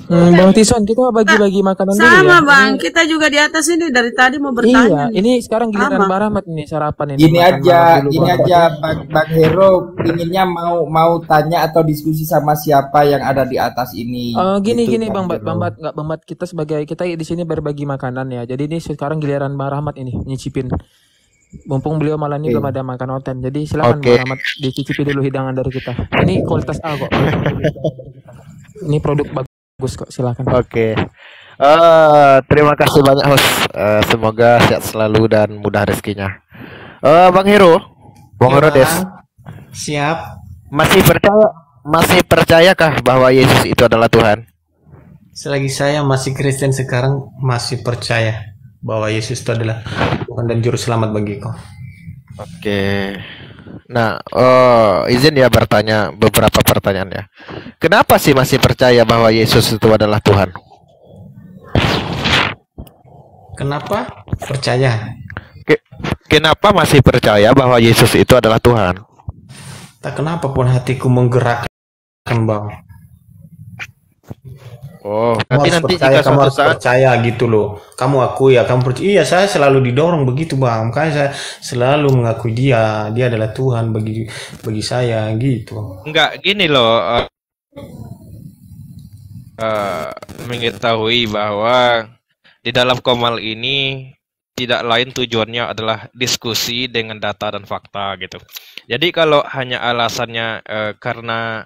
Hmm, Bang Tison, kita bagi-bagi makanan dulu ya. Sama bang, kita juga di atas ini dari tadi mau Iya, bertanya. nih. ini sekarang giliran Sama. Bang Rahmat ini sarapan ini. Gini Makan aja, malam dulu, gini Bang. aja Bang, Bang Hero inginnya mau mau tanya atau diskusi sama siapa yang ada di atas ini. Eh, gini Gitu, gini Bang Bat. Bang Bat, nggak Bang Bat kita sebagai kita di sini berbagi makanan ya. Jadi ini sekarang giliran Bang Rahmat ini nyicipin. Mumpung beliau malam ini Oke. belum ada makan oten. Jadi silakan Oke. Bang Rahmat dicicipi dulu hidangan dari kita. Ini kualitas A kok. ini produk bagus kok, silakan. Oke. Eh, terima kasih banyak host. Eh, semoga sehat selalu dan mudah rezekinya. Eh, Bang Hero, Bang Iya, Herodes, Bang. Siap. masih percaya masih percayakah bahwa Yesus itu adalah Tuhan? Selagi saya masih Kristen sekarang masih percaya bahwa Yesus itu adalah Tuhan dan Juru Selamat bagiku. Oke. Nah, eh, izin ya bertanya beberapa pertanyaan ya. Kenapa sih masih percaya bahwa Yesus itu adalah Tuhan? Kenapa? Percaya. Ke- kenapa masih percaya bahwa Yesus itu adalah Tuhan? Tak kenapa pun hatiku menggerakkan bang. Oh, Kamu nanti percaya, jika kamu suatu saat percaya gitu loh. Kamu akui ya, kamu percaya. Iya, saya selalu didorong begitu bang. Makanya saya selalu mengakui dia. Dia adalah Tuhan bagi bagi saya gitu. Enggak gini loh. eh, eh, mengetahui bahwa di dalam komal ini tidak lain tujuannya adalah diskusi dengan data dan fakta gitu. Jadi kalau hanya alasannya eh, karena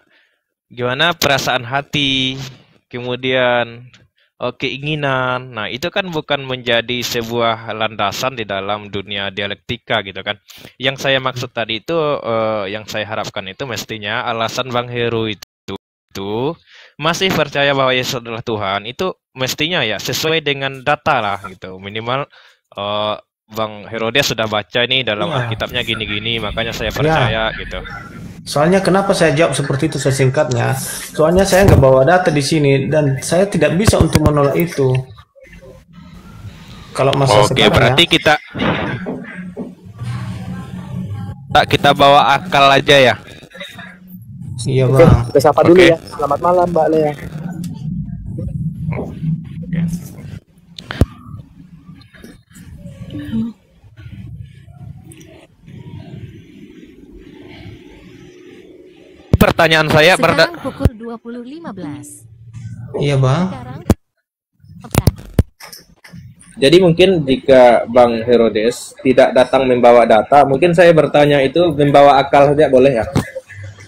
gimana perasaan hati, kemudian eh, keinginan, nah itu kan bukan menjadi sebuah landasan di dalam dunia dialektika gitu kan. Yang saya maksud tadi itu, eh, yang saya harapkan itu mestinya alasan Bang Heru itu itu masih percaya bahwa Yesus adalah Tuhan itu mestinya ya sesuai dengan data lah gitu minimal eh, Bang Herodes sudah baca nih dalam Iya. Alkitabnya gini-gini makanya saya percaya gitu Soalnya kenapa saya jawab seperti itu saya singkatnya? Soalnya saya nggak bawa data di sini dan saya tidak bisa untuk menolak itu. Kalau masa oke sekarang berarti ya, kita tak kita bawa akal aja ya iya Oke, bang. kita sapa dulu Oke. ya. Selamat malam Mbak Lea. Pertanyaan saya berda Sekarang pukul 20.15. Iya bang. Sekarang Jadi mungkin jika Bang Herodes tidak datang membawa data, mungkin saya bertanya itu membawa akal saja boleh ya?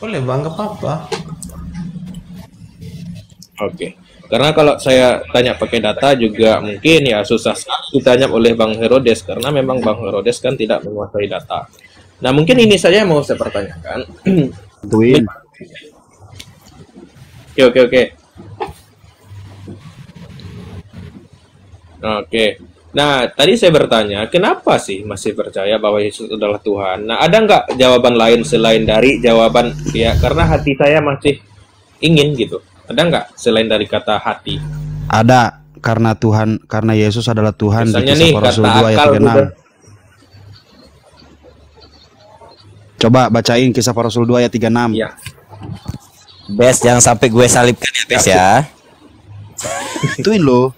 Boleh bang, nggak apa-apa. Oke. Karena kalau saya tanya pakai data juga mungkin ya susah ditanya oleh Bang Herodes karena memang Bang Herodes kan tidak menguasai data. Nah mungkin ini saja yang mau saya pertanyakan. Tuin. Oke oke oke. Oke. Nah tadi saya bertanya kenapa sih masih percaya bahwa Yesus adalah Tuhan? Nah ada nggak jawaban lain selain dari jawaban ya karena hati saya masih ingin gitu. Ada nggak selain dari kata hati? Ada karena Tuhan karena Yesus adalah Tuhan Misalnya di nih Kisah para Rasul kata 2 ayat akal 36. udah Coba bacain Kisah para Rasul 2 ayat 36. Iya. Bes jangan sampai gue salibkan ya Bes ya. Ituin lo.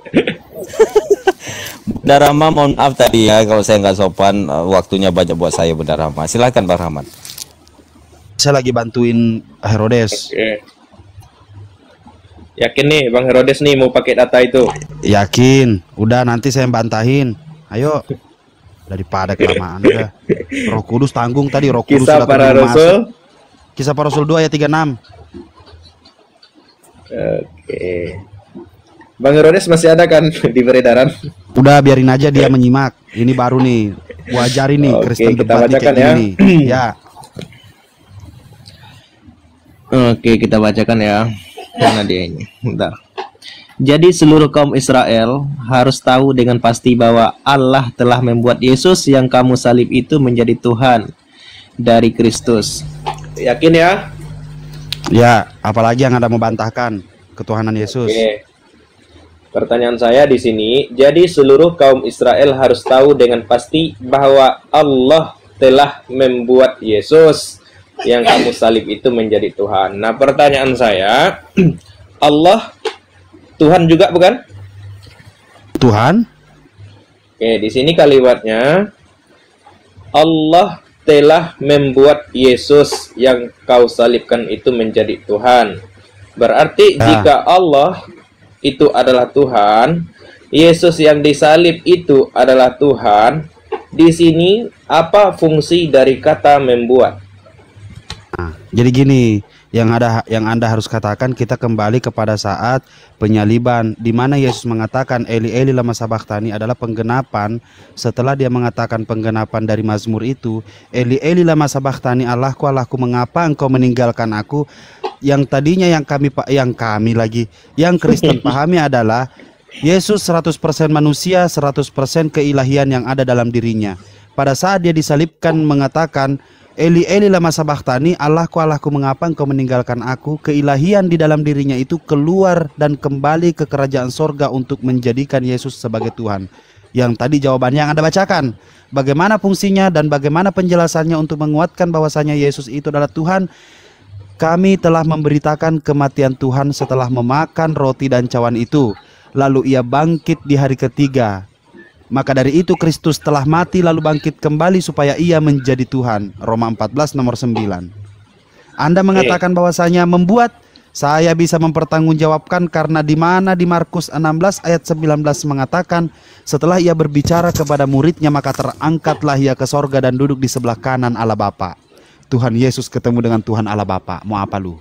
Bunda Rama mohon maaf tadi ya kalau saya nggak sopan eh, waktunya banyak buat saya Bunda Rama. Silakan Bang Rahmat. Saya lagi bantuin Herodes. Oke. Yakin nih Bang Herodes nih mau pakai data itu? Yakin. Udah nanti saya bantahin. Ayo. Daripada kelamaan udah. Roh Kudus tanggung tadi Roh Kudus Kisah sudah para Rasul. Kisah para Rasul 2 ayat 36. Oke. Bang Herodes masih ada kan di peredaran? Udah biarin aja dia menyimak. Ini baru nih. Gua ajarin nih Oke, Kristen kita debat bacakan kayak ya. nih. Ya. Oke, kita bacakan ya. Mana dia ini? Bentar. Jadi seluruh kaum Israel harus tahu dengan pasti bahwa Allah telah membuat Yesus yang kamu salib itu menjadi Tuhan dari Kristus. Yakin ya? Ya, apalagi yang Anda membantahkan ketuhanan Yesus. Oke. Pertanyaan saya di sini, jadi seluruh kaum Israel harus tahu dengan pasti bahwa Allah telah membuat Yesus yang kamu salib itu menjadi Tuhan. Nah, pertanyaan saya, Allah Tuhan juga bukan? Tuhan? Oke, di sini kalimatnya Allah telah membuat Yesus yang kau salibkan itu menjadi Tuhan. Berarti Ya. jika Allah itu adalah Tuhan, Yesus yang disalib itu adalah Tuhan, di sini apa fungsi dari kata membuat? Jadi gini, yang ada yang Anda harus katakan kita kembali kepada saat penyaliban di mana Yesus mengatakan Eli Eli lama sabachthani adalah penggenapan. Setelah dia mengatakan penggenapan dari Mazmur itu Eli Eli lama sabachthani Allahku Allahku mengapa engkau meninggalkan aku? Yang tadinya yang kami pak yang kami lagi yang Kristen pahami adalah Yesus 100% manusia 100% keilahian yang ada dalam dirinya. Pada saat dia disalibkan mengatakan Eli Eli lama sabachthani Allahku Allahku mengapa engkau meninggalkan aku? Keilahian di dalam dirinya itu keluar dan kembali ke kerajaan sorga Untuk menjadikan Yesus sebagai Tuhan. Yang tadi jawabannya yang Anda bacakan. Bagaimana fungsinya dan bagaimana penjelasannya untuk menguatkan bahwasanya Yesus itu adalah Tuhan? Kami telah memberitakan kematian Tuhan setelah memakan roti dan cawan itu. Lalu ia bangkit di hari ketiga maka dari itu Kristus telah mati lalu bangkit kembali supaya ia menjadi Tuhan. Roma 14 nomor 9. Anda mengatakan bahwasanya membuat saya bisa mempertanggungjawabkan karena di mana di Markus 16 ayat 19 mengatakan setelah ia berbicara kepada muridnya maka terangkatlah ia ke sorga dan duduk di sebelah kanan Allah Bapa. Tuhan Yesus ketemu dengan Tuhan Allah Bapa. Mau apa lu?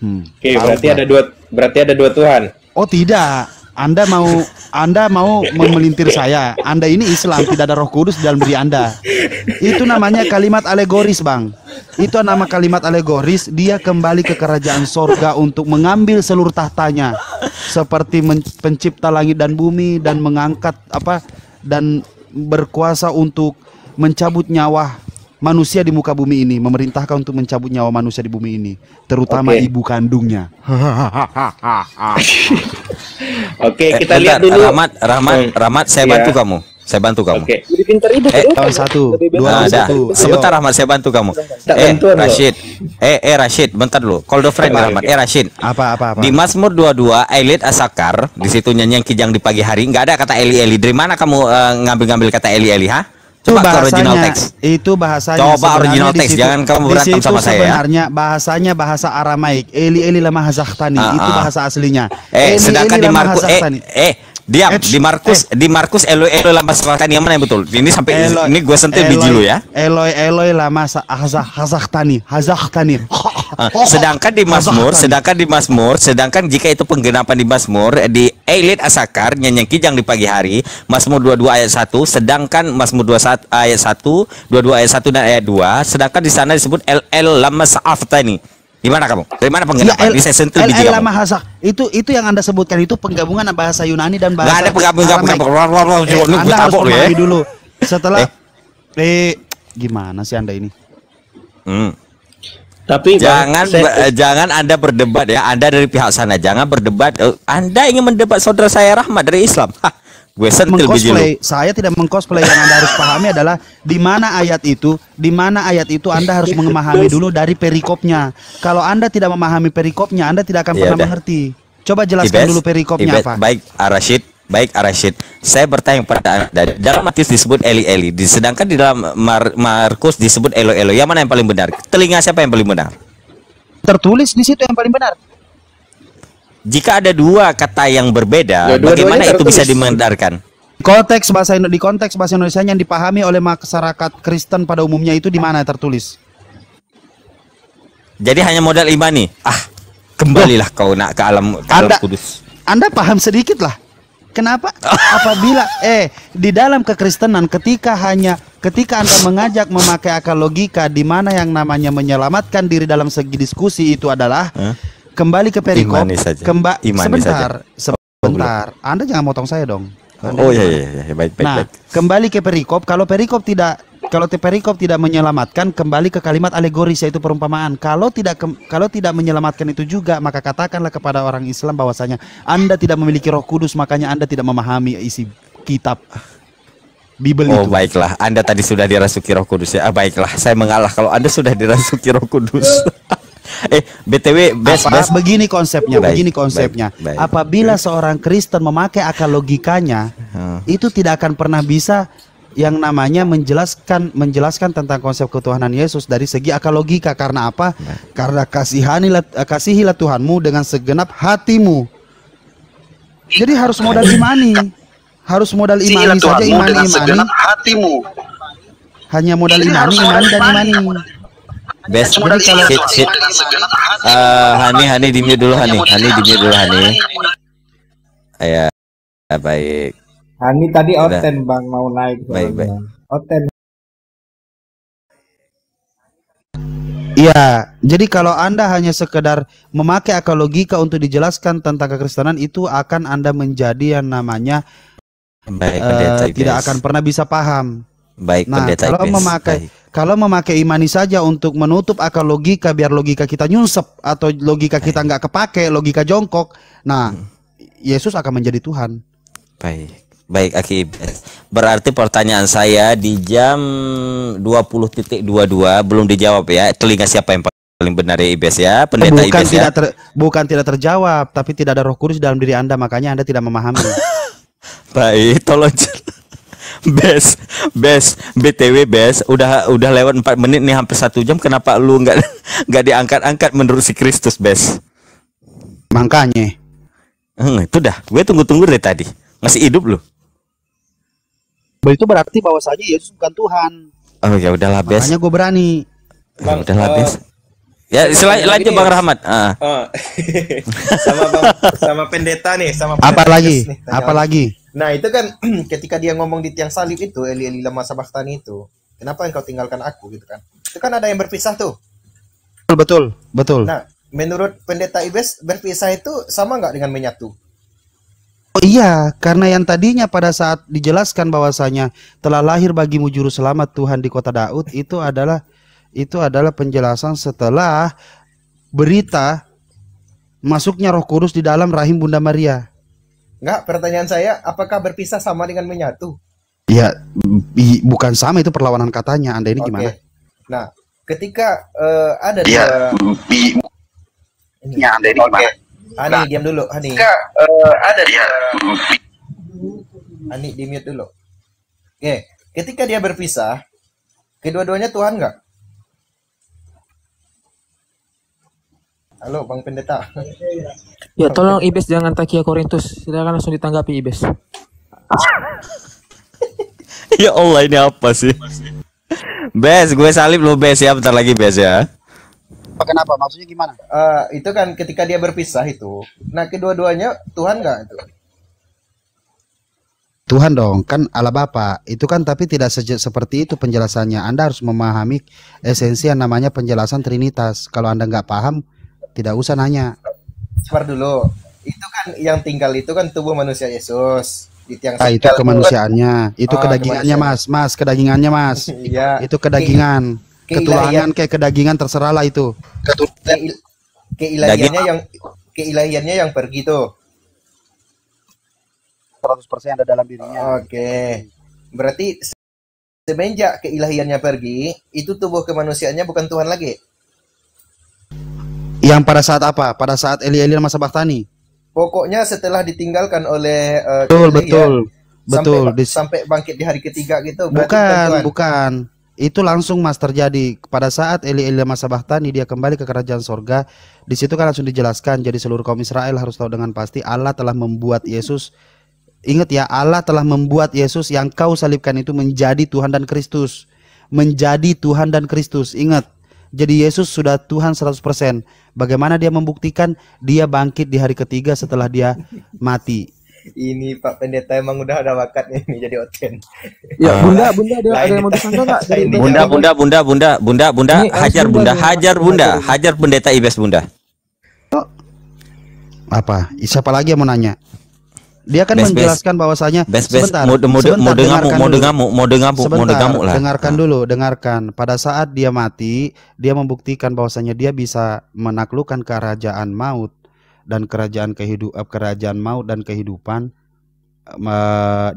Hmm. Oke, berarti ada dua berarti ada dua Tuhan. Oh tidak, Anda mau Anda mau memelintir saya. Anda ini Islam, tidak ada Roh Kudus dalam diri Anda. Itu namanya kalimat alegoris, Bang. Itu nama kalimat alegoris. Dia kembali ke kerajaan sorga untuk mengambil seluruh tahtanya, seperti pencipta langit dan bumi dan mengangkat apa dan berkuasa untuk mencabut nyawa manusia di muka bumi ini, memerintahkan untuk mencabut nyawa manusia di bumi ini, terutama Oke. ibu kandungnya. Oke, Eh, kita bentar, lihat dulu. Rahmat, Rahmat, Hmm. Rahmat, saya Ya. bantu kamu. Saya bantu kamu. Oke. Pintar itu. Eh, Lawan satu, dua Nah, satu. Ayo. Sebentar Rahmat, saya bantu kamu. Tak Eh. Rashid. Eh, eh Rashid, bentar dulu. Call the friend? Rahmat. Eh Rashid. Apa apa apa? Di Mazmur 22 Elit Asakar, di situ nyanyian kijang di pagi hari, nggak ada kata Eli Eli. Dari mana kamu eh, ngambil-ngambil kata Eli Eli, ha? Itu Coba bahasanya, original text. Itu bahasanya. Coba original text, situ- jangan kamu berantem sama saya, ya. Sebenarnya bahasanya bahasa Aramaik. Eli Eli lama hazaktani. Ah, itu ah. bahasa aslinya. Eh, Eli, sedangkan Eli di Markus eh eh diam Eh, di Markus di Markus Elo Elo lama sepakat yang mana yang betul? Ini sampai ini gue sentil biji lu ya. Eloi Eloi lama sa- hazah hazaktani. Hazaktani. Ah, sedangkan di Mazmur, Hazaktani. sedangkan di Mazmur, sedangkan jika itu penggenapan di Mazmur di Elit Asakar nyanyian kijang di pagi hari, Mazmur 22 ayat 1, sedangkan Mazmur 21 ayat 1, 22 ayat 1 dan ayat 2, sedangkan di sana disebut El El lama sa'aftani. Di mana kamu? Dari mana Ya, Ini saya sentil El, biji kamu. lama hazak. Itu itu yang anda sebutkan itu penggabungan bahasa Yunani dan bahasa. Nggak ada penggabungan, penggabungan. Eh, anda harus tabok lu ya. memahami dulu. Setelah eh gimana sih anda ini? Hmm. Tapi Jangan saya- eh, jangan Anda berdebat ya. Anda dari pihak sana jangan berdebat. Eh, Anda ingin mendebat saudara saya Rahmat dari Islam. Hah, gue sentil biji lu. mengcosplay saya tidak mengcosplay yang anda harus pahami adalah di mana ayat itu di mana ayat itu anda harus memahami dulu dari perikopnya kalau anda tidak memahami perikopnya anda tidak akan Ya pernah mengerti coba jelaskan Ibes, dulu perikopnya Ibes, apa Baik, Arashid. Baik, Arashid. Saya bertanya pada Anda. Dalam Matius disebut Eli Eli, sedangkan di dalam Mar- Markus disebut Elo Elo. Yang mana yang paling benar? Telinga siapa yang paling benar? tertulis di situ yang paling benar Jika ada dua kata yang berbeda, Ya, dua-duanya bagaimana itu bisa dimendarkan? konteks bahasa Indo- di konteks bahasa Indonesia yang dipahami oleh masyarakat Kristen pada umumnya itu di mana tertulis Jadi hanya modal imani. Ah, kembalilah kau nak ke alam ke alam Anda- kudus. Anda paham sedikit lah. Kenapa? Apabila eh di dalam kekristenan ketika hanya ketika Anda mengajak memakai akal logika di mana yang namanya menyelamatkan diri dalam segi diskusi itu adalah Hah? Kembali ke perikop. Imani saja. Kemba Imani sebentar, sebentar. Anda jangan motong saya dong. Anda Oh gimana? iya iya iya baik baik Nah, baik. kembali ke perikop. Kalau perikop tidak kalau te perikop tidak menyelamatkan kembali ke kalimat alegoris yaitu perumpamaan. Kalau tidak kem- kalau tidak menyelamatkan itu juga maka katakanlah kepada orang Islam bahwasanya Anda tidak memiliki Roh Kudus makanya Anda tidak memahami isi kitab Bible Oh itu. baiklah, Anda tadi sudah dirasuki Roh Kudus ya. Ah, baiklah, saya mengalah kalau Anda sudah dirasuki Roh Kudus. eh, BTW, best, Apa? best. begini konsepnya, Baik, begini konsepnya. baik, baik. Apabila seorang Kristen memakai akal logikanya, itu tidak akan pernah bisa yang namanya menjelaskan menjelaskan tentang konsep ketuhanan Yesus dari segi akal logika karena apa? Karena kasihanilah kasihilah Tuhanmu dengan segenap hatimu. Jadi harus modal imani. Harus modal imani saja imani imani. hatimu. Hanya modal imani imani dan imani. imani. Best. Kalau Sit, sit. Eh, Hani, Hani di mute dulu Hani. Hani di mute dulu Hani. Ya, baik. Hani tadi oten bang mau naik. Baik, baik. Oten. Iya, jadi kalau Anda hanya sekedar memakai akal logika untuk dijelaskan tentang kekristenan itu akan Anda menjadi yang namanya Baik, IBS. tidak akan pernah bisa paham. Baik, Nah, pendeta kalau IBS. memakai Baik. kalau memakai imani saja untuk menutup akal logika biar logika kita nyunsep atau logika kita nggak kepake, logika jongkok. Nah, Hmm. Yesus akan menjadi Tuhan. Baik. Baik, Aki. Berarti pertanyaan saya di jam 20.22 belum dijawab ya. Telinga siapa yang paling benar ya IBS ya? Pendeta bukan IBS ya. tidak ter- bukan tidak terjawab, tapi tidak ada Roh Kudus dalam diri Anda, makanya Anda tidak memahami. Baik, tolong Bes, Bes, BTW Bes, udah udah lewat 4 menit nih hampir satu jam. Kenapa lu nggak nggak diangkat-angkat menurut si Kristus Bes? Makanya. Hmm, itu dah. Gue tunggu-tunggu dari tadi. Masih hidup lu? Itu berarti bahwasanya Yesus bukan Tuhan. Oh ya udahlah Bes. Makanya gue berani. Ya udahlah eh, Bes. Ya, selain lanjut Bang. Rahmat. Ah. Oh. sama bang, sama pendeta nih, sama Apa pendeta lagi? nih, Apa lagi. Nah itu kan ketika dia ngomong di tiang salib itu Eli Eli lama sabachtani itu kenapa engkau tinggalkan aku gitu kan itu kan ada yang berpisah tuh Betul, betul, betul. nah menurut pendeta Ibes berpisah itu sama nggak dengan menyatu Oh iya, karena yang tadinya pada saat dijelaskan bahwasanya telah lahir bagimu juru selamat Tuhan di kota Daud itu adalah itu adalah penjelasan setelah berita masuknya Roh Kudus di dalam rahim Bunda Maria. Nggak pertanyaan saya apakah berpisah sama dengan menyatu Ya, i- bukan sama itu perlawanan katanya. Anda ini Oke. gimana? nah ketika eh, ada Iya. dua Ya, Anda ini gimana? Hani Nah, diam dulu Hani Ketika eh, ada dia Hani di mute dulu oke ketika dia berpisah kedua-duanya Tuhan nggak halo bang pendeta Ya tolong Ibes jangan takia Korintus. Silakan langsung ditanggapi Ibes. ya Allah ini apa sih? Bes, gue salib lo Bes ya, bentar lagi Bes ya. Kenapa? Maksudnya gimana? Eh, itu kan ketika dia berpisah itu nah kedua-duanya Tuhan nggak itu Tuhan dong, kan Allah Bapa. Itu kan tapi tidak seje- seperti itu penjelasannya. Anda harus memahami esensi yang namanya penjelasan Trinitas. Kalau Anda nggak paham, tidak usah nanya. sabar dulu itu kan yang tinggal itu kan tubuh manusia Yesus di tiang Ah, itu kemanusiaannya, itu Ah, kedagingannya mas, mas, kedagingannya mas. Iya. Itu kedagingan, Ke- ketulangan kayak kedagingan terserahlah itu. Keil- keilahiannya yang keilahiannya yang pergi tuh 100% ada dalam dirinya. Oke. Berarti se- semenjak keilahiannya pergi, itu tubuh kemanusiaannya bukan Tuhan lagi. Yang pada saat apa? Pada saat Eli Eli masa Baktani. Pokoknya setelah ditinggalkan oleh eh, Betul, betul, sampai, betul. ba- Di- sampai bangkit di hari ketiga gitu. Bukan, Tuhan. bukan. Itu langsung mas terjadi pada saat Eli Eli masa Bahtani dia kembali ke kerajaan sorga. Di situ kan langsung dijelaskan. Jadi seluruh kaum Israel harus tahu dengan pasti Allah telah membuat Yesus. Ingat ya Allah telah membuat Yesus yang kau salibkan itu menjadi Tuhan dan Kristus. Menjadi Tuhan dan Kristus. Ingat. Jadi Yesus sudah Tuhan 100%. Bagaimana dia membuktikan? Dia bangkit di hari ketiga setelah dia mati. Ini Pak Pendeta emang udah ada bakatnya ini jadi oten. Ya, Bunda, Bunda ada, ada yang mau disangka? Bunda, bunda, bunda, bunda, bunda, bunda, Ini, hajar Bunda hajar bunda, hajar pendeta Ibes bunda. Apa? Siapa lagi yang mau nanya? Dia kan Bes, bes. menjelaskan bahwasanya Bes, bes. sebentar, Mode- mode- sebentar, mode ngamuk, dengarkan mode dulu. ngamuk, mode ngamuk, mode Sebentar, ngamuk lah. Dengarkan Ah. dulu, dengarkan. Pada saat dia mati, dia membuktikan bahwasanya dia bisa menaklukkan kerajaan maut dan kerajaan kehidup eh, kerajaan maut dan kehidupan eh,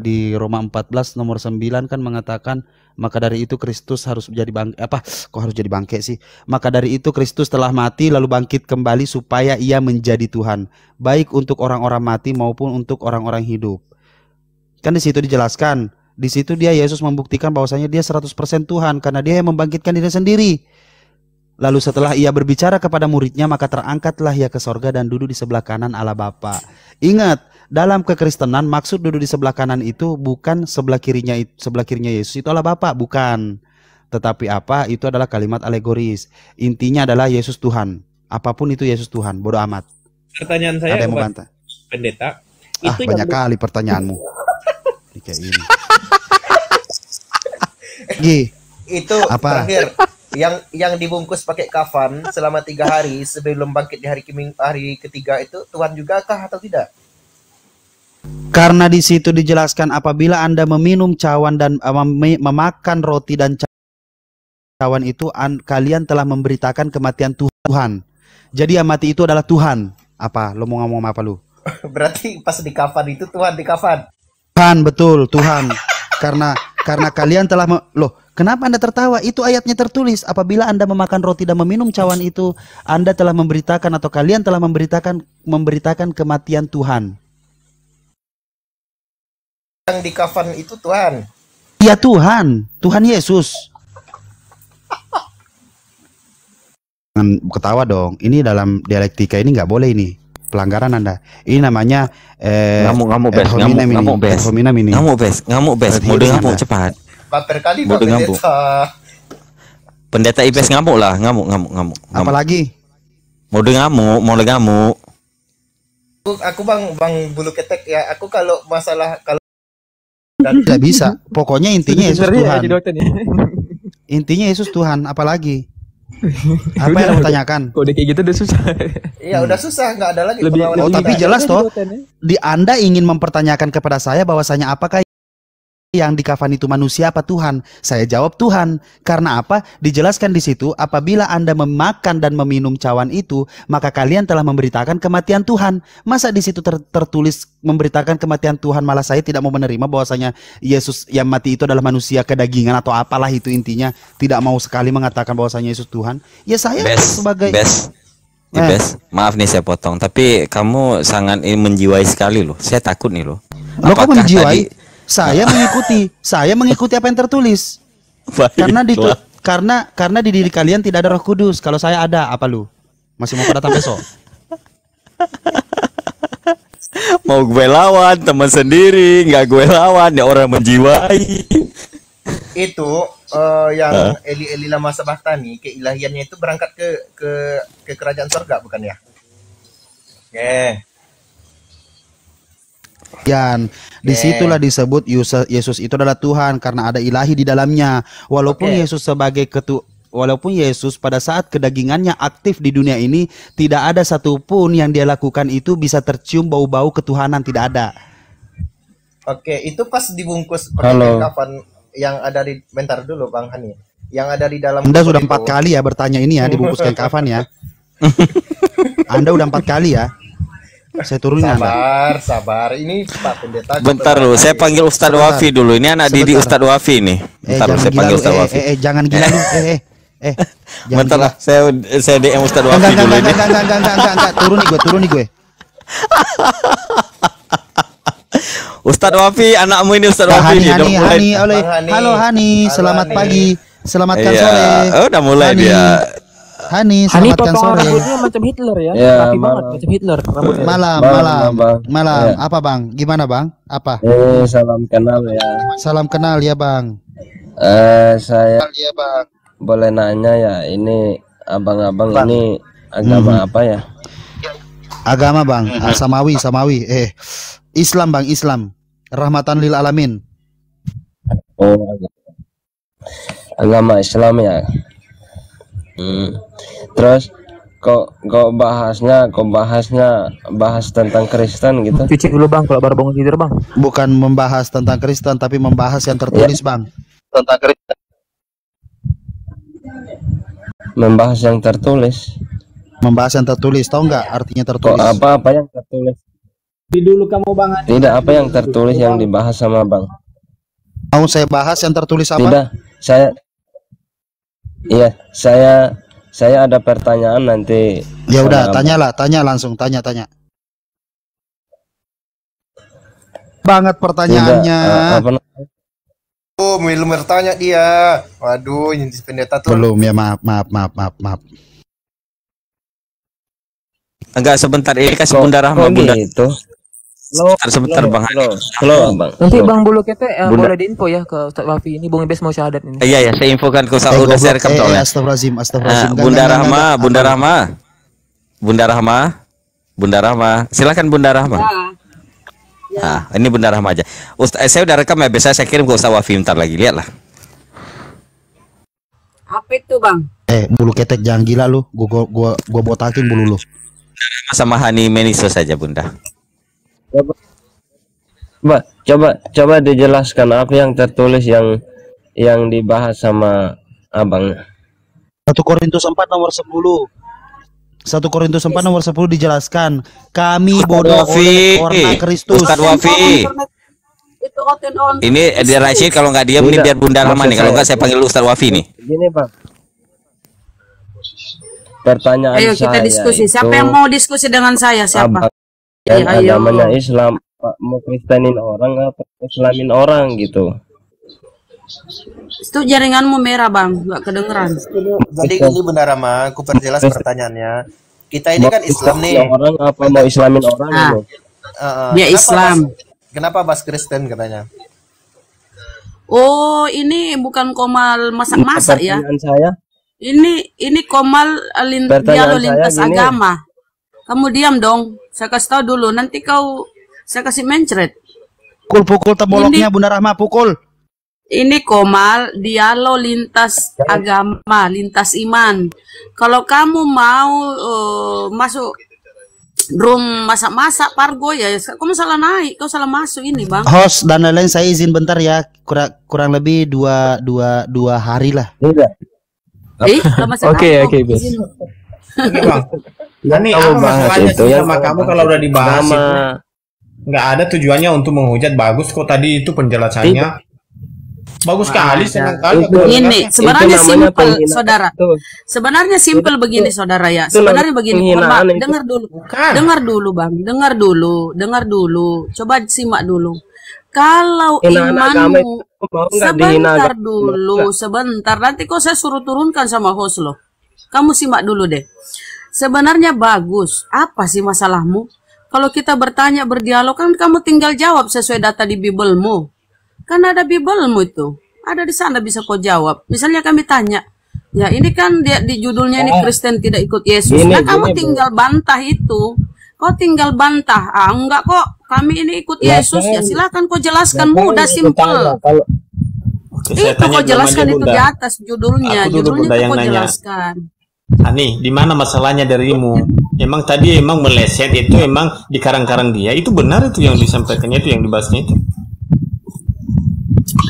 di Roma 14 nomor 9 kan mengatakan maka dari itu Kristus harus menjadi bang apa kok harus jadi bangke sih? Maka dari itu Kristus telah mati lalu bangkit kembali supaya ia menjadi Tuhan baik untuk orang-orang mati maupun untuk orang-orang hidup. Kan di situ dijelaskan di situ dia Yesus membuktikan bahwasanya dia 100% Tuhan karena dia yang membangkitkan diri sendiri. Lalu setelah ia berbicara kepada muridnya maka terangkatlah ia ke sorga dan duduk di sebelah kanan Allah Bapa. Ingat, dalam kekristenan maksud duduk di sebelah kanan itu bukan sebelah kirinya sebelah kirinya Yesus itu Allah Bapa, bukan. Tetapi apa? Itu adalah kalimat alegoris. Intinya adalah Yesus Tuhan. Apa pun itu Yesus Tuhan, bodoh amat. Pertanyaan saya Ada yang mau bantah? pendeta, Ah, itu banyak yang kali pertanyaanmu. Kayak ini. Gi, itu Apa? terakhir yang yang dibungkus pakai kafan selama tiga hari sebelum bangkit di hari keming, hari ketiga itu Tuhan juga kah atau tidak? Karena di situ dijelaskan apabila Anda meminum cawan dan eh, mem- memakan roti dan ca- cawan itu an- kalian telah memberitakan kematian Tuhan. Jadi yang mati itu adalah Tuhan. Apa? Lo mau ngomong apa lu? Berarti pas di kafan itu Tuhan di kafan. Tuhan betul, Tuhan. karena karena kalian telah me- loh, kenapa Anda tertawa? Itu ayatnya tertulis apabila Anda memakan roti dan meminum cawan itu, Anda telah memberitakan atau kalian telah memberitakan memberitakan kematian Tuhan. Yang di kafan itu Tuhan. Ya Tuhan, Tuhan Yesus. Jangan ketawa dong. Ini dalam dialektika ini nggak boleh ini pelanggaran anda. Ini namanya eh, Ngamuk, ngamuk, Bes. Ngamuk, ini, ngamuk, Bes. hominem ini. Ngamuk, Bes. Ngamuk, Bes. Mode ngamuk cepat. Baper kali Bodoh ngamuk. Pendeta. IPS ngamuk lah, ngamuk, ngamuk, ngamuk. ngamuk. Apalagi Mode ngamuk, mode ngamuk. Aku, aku bang bang bulu ketek ya. Aku kalau masalah kalau tidak bisa. Pokoknya intinya Yesus Tuhan. ya, ya. Intinya Yesus Tuhan. Apalagi? Apa yang mau tanyakan? Kode kayak gitu udah susah. Iya udah susah nggak ada lagi Lebih- Oh tapi jelas toh di Anda ingin mempertanyakan kepada saya bahwasanya apakah yang di kafan itu manusia apa Tuhan? Saya jawab Tuhan. Karena apa? Dijelaskan di situ apabila Anda memakan dan meminum cawan itu, maka kalian telah memberitakan kematian Tuhan. Masa di situ ter- tertulis memberitakan kematian Tuhan malah saya tidak mau menerima bahwasanya Yesus yang mati itu adalah manusia kedagingan atau apalah itu intinya, tidak mau sekali mengatakan bahwasanya Yesus Tuhan. Ya saya Bes, sebagai Bes. Eh. Ibes, maaf nih saya potong, tapi kamu sangat ini menjiwai sekali loh. Saya takut nih loh. Lo kok Apakah menjiwai? tadi- Saya mengikuti, saya mengikuti apa yang tertulis. Karena di karena karena di diri kalian tidak ada Roh Kudus. Kalau saya ada, apa lu? Masih mau pada datang besok? mau gue lawan teman sendiri, nggak gue lawan ya orang menjiwai. itu eh, yang Hah? Eli Eli Lama Sabahtani keilahiannya itu berangkat ke ke ke kerajaan surga bukan ya? Oke. Yan, di situlah disebut Yesus itu adalah Tuhan karena ada ilahi di dalamnya. Walaupun Oke. Yesus sebagai ketu Walaupun Yesus pada saat kedagingannya aktif di dunia ini tidak ada satupun yang dia lakukan itu bisa tercium bau-bau ketuhanan tidak ada. Oke, itu pas dibungkus kafan yang ada di bentar dulu Bang Hani. Yang ada di dalam Anda sudah empat kali ya bertanya ini ya dibungkuskan kafan ya. Anda udah empat kali ya. Saya turunin Anda. Sabar, sabar. Ini Pak Pendeta. Bentar loh, saya panggil Ustadz Sebentar. Wafi dulu. Ini anak didik Sebentar. Ustadz Wafi nih. Eh Bentar loh, jangan saya gila panggil. Ustadz Eh, Wafi. eh, eh, jangan gila lu. Eh eh eh. Bentar lah, saya saya DM Ustadz Wafi Enggak dulu enggak ini. enggak enggak enggak enggak enggak enggak turun nih gue turun nih gue. Ustadz Wafi, anakmu ini Ustadz Nah, Wafi Hani Hani. Hani oleh halo Hani selamat Hani. pagi selamatkan Iya, sore. oh, udah mulai Hani. dia. Hani Hani selamatkan potong sore. rambutnya macam Hitler ya. Ya, Rapi banget macam Hitler rambutnya. Malam Malam, malam Bang. malam Ya. apa bang? Gimana bang? Apa? Eh, salam kenal ya. Salam kenal ya bang. Eh, saya Ya bang. boleh nanya ya, ini abang-abang Bang. ini agama Mhm. apa ya? Agama bang, Ah, samawi samawi. Eh Islam bang Islam. Rahmatan lil alamin. Oh, agama, agama Islam ya. Hmm. Terus kok kok bahasnya kok bahasnya bahas tentang Kristen gitu. Cuci dulu bang kalau baru bangun tidur bang. Bukan membahas tentang Kristen tapi membahas yang tertulis, Bang. Tentang Kristen. Membahas yang tertulis. Membahas yang tertulis, tahu nggak artinya Kok tertulis? apa apa yang tertulis? dulu kamu Bang Adi. Tidak apa yang tertulis yang dibahas sama Bang. Mau saya bahas yang tertulis apa? Tidak, saya Iya, saya saya ada pertanyaan nanti. Ya udah, sama- tanyalah, tanya langsung, tanya, tanya. Banget Tidak, pertanyaannya. eh, apa? Oh, belum bertanya dia. Waduh, ini pendeta tuh. Belum ya, maaf, maaf, maaf, maaf, maaf. Enggak sebentar ini kasih Bunda Rahma Bunda. gitu? Sebentar, sebentar Bang. Halo, halo, Bang. Nanti Halo. bang bulu kete eh, Bunda. boleh diinfo ya ke Ustadz Wafi ini Bung Ibes mau syahadat ini. Iya ya, saya infokan ke Ustaz Eh, udah saya rekam soalnya. astagfirullahaladzim, Ah, astagfirullahaladzim. Enggak, Bunda Rahma. Bunda? Rahma. Bunda Rahma. Bunda Rahma. Silakan Bunda Rahma. Ah, ini Bunda Rahma aja. Ustaz, eh, saya udah rekam ya, biasa saya kirim ke Ustaz Wafi ntar lagi, lihatlah. Apa itu bang? Eh, bulu ketek jangan gila lu. Gua gua gua, gua botakin bulu lu. Sama Hani Meniso saja Bunda. Coba, coba, coba dijelaskan apa yang tertulis yang yang dibahas sama abang. 1 Korintus 4 nomor 10. 1 Korintus 4 nomor 10 dijelaskan, kami bodoh Wafi. oleh karena Kristus. Ustaz Wafi. Itu oten on. Ini dia Rashid kalau nggak diam ini biar Bunda maksud nih. Kalau nggak saya panggil Ustaz Wafi nih. Gini bang. Pertanyaan Ayo kita saya diskusi. Siapa yang mau diskusi dengan saya? Siapa? Iya, ayo. agamanya Islam Pak, mau Kristenin orang apa Islamin orang gitu. Itu jaringanmu merah bang, nggak kedengeran. Jadi ini Bunda Rama, aku perjelas pertanyaannya. Kita ini kan Islam nih. Islamin orang apa mau Islamin orang Ah. gitu. Dia kenapa Islam. Bas- kenapa Bas Kristen katanya? Oh ini bukan komal masak-masak ya? Saya, Ini ini komal eh, lin, dialog lintas agama. Kamu diam dong. Saya kasih tahu dulu. Nanti kau saya kasih mencret. Pukul-pukul teboloknya Bunda Rahma, pukul. Ini komal dialog lintas agama, lintas iman. Kalau kamu mau eh, masuk room masak-masak pargo ya, kamu salah naik, kau salah masuk ini bang. Host dan lain-lain saya izin bentar ya. Kurang kurang lebih dua dua dua hari lah. tidak. Eh, Oke, oke, Bes. Nah, ini Kamu apa bahas masalahnya itu sih yang sama kamu kalau udah dibahas Nama itu nggak ada tujuannya untuk menghujat bagus kok tadi itu penjelasannya bagus sekali senang kali Ini sebenarnya simpel, saudara. Itu. Sebenarnya simpel begini, saudara ya. itu Sebenarnya begini, dengar dulu, Bukan. dengar dulu, bang, dengar dulu, dengar dulu. Coba simak dulu. Kalau imanmu, sebentar dulu, sebentar. Nanti kok saya suruh turunkan sama host loh. Kamu simak dulu deh. Sebenarnya bagus. Apa sih masalahmu? Kalau kita bertanya, berdialog kan kamu tinggal jawab sesuai data di Biblemu. Kan ada Biblemu itu. Ada di sana bisa kau jawab. Misalnya kami tanya, ya ini kan dia di judulnya ini Kristen tidak ikut Yesus. Gini, Nah kamu gini, tinggal bantah itu. Kau tinggal bantah. Ah enggak kok. Kami ini ikut Lah, Yesus. Ya kan- silakan kau jelaskan. Kan Mudah simpel. Kalau Oke, Itu kau jelaskan itu Bunda. di atas judulnya. Aku Judulnya Bunda, kau jelaskan. Nih, di mana masalahnya darimu? Emang tadi emang meleset itu emang di karang-karang dia itu benar itu yang disampaikannya itu yang dibahasnya itu.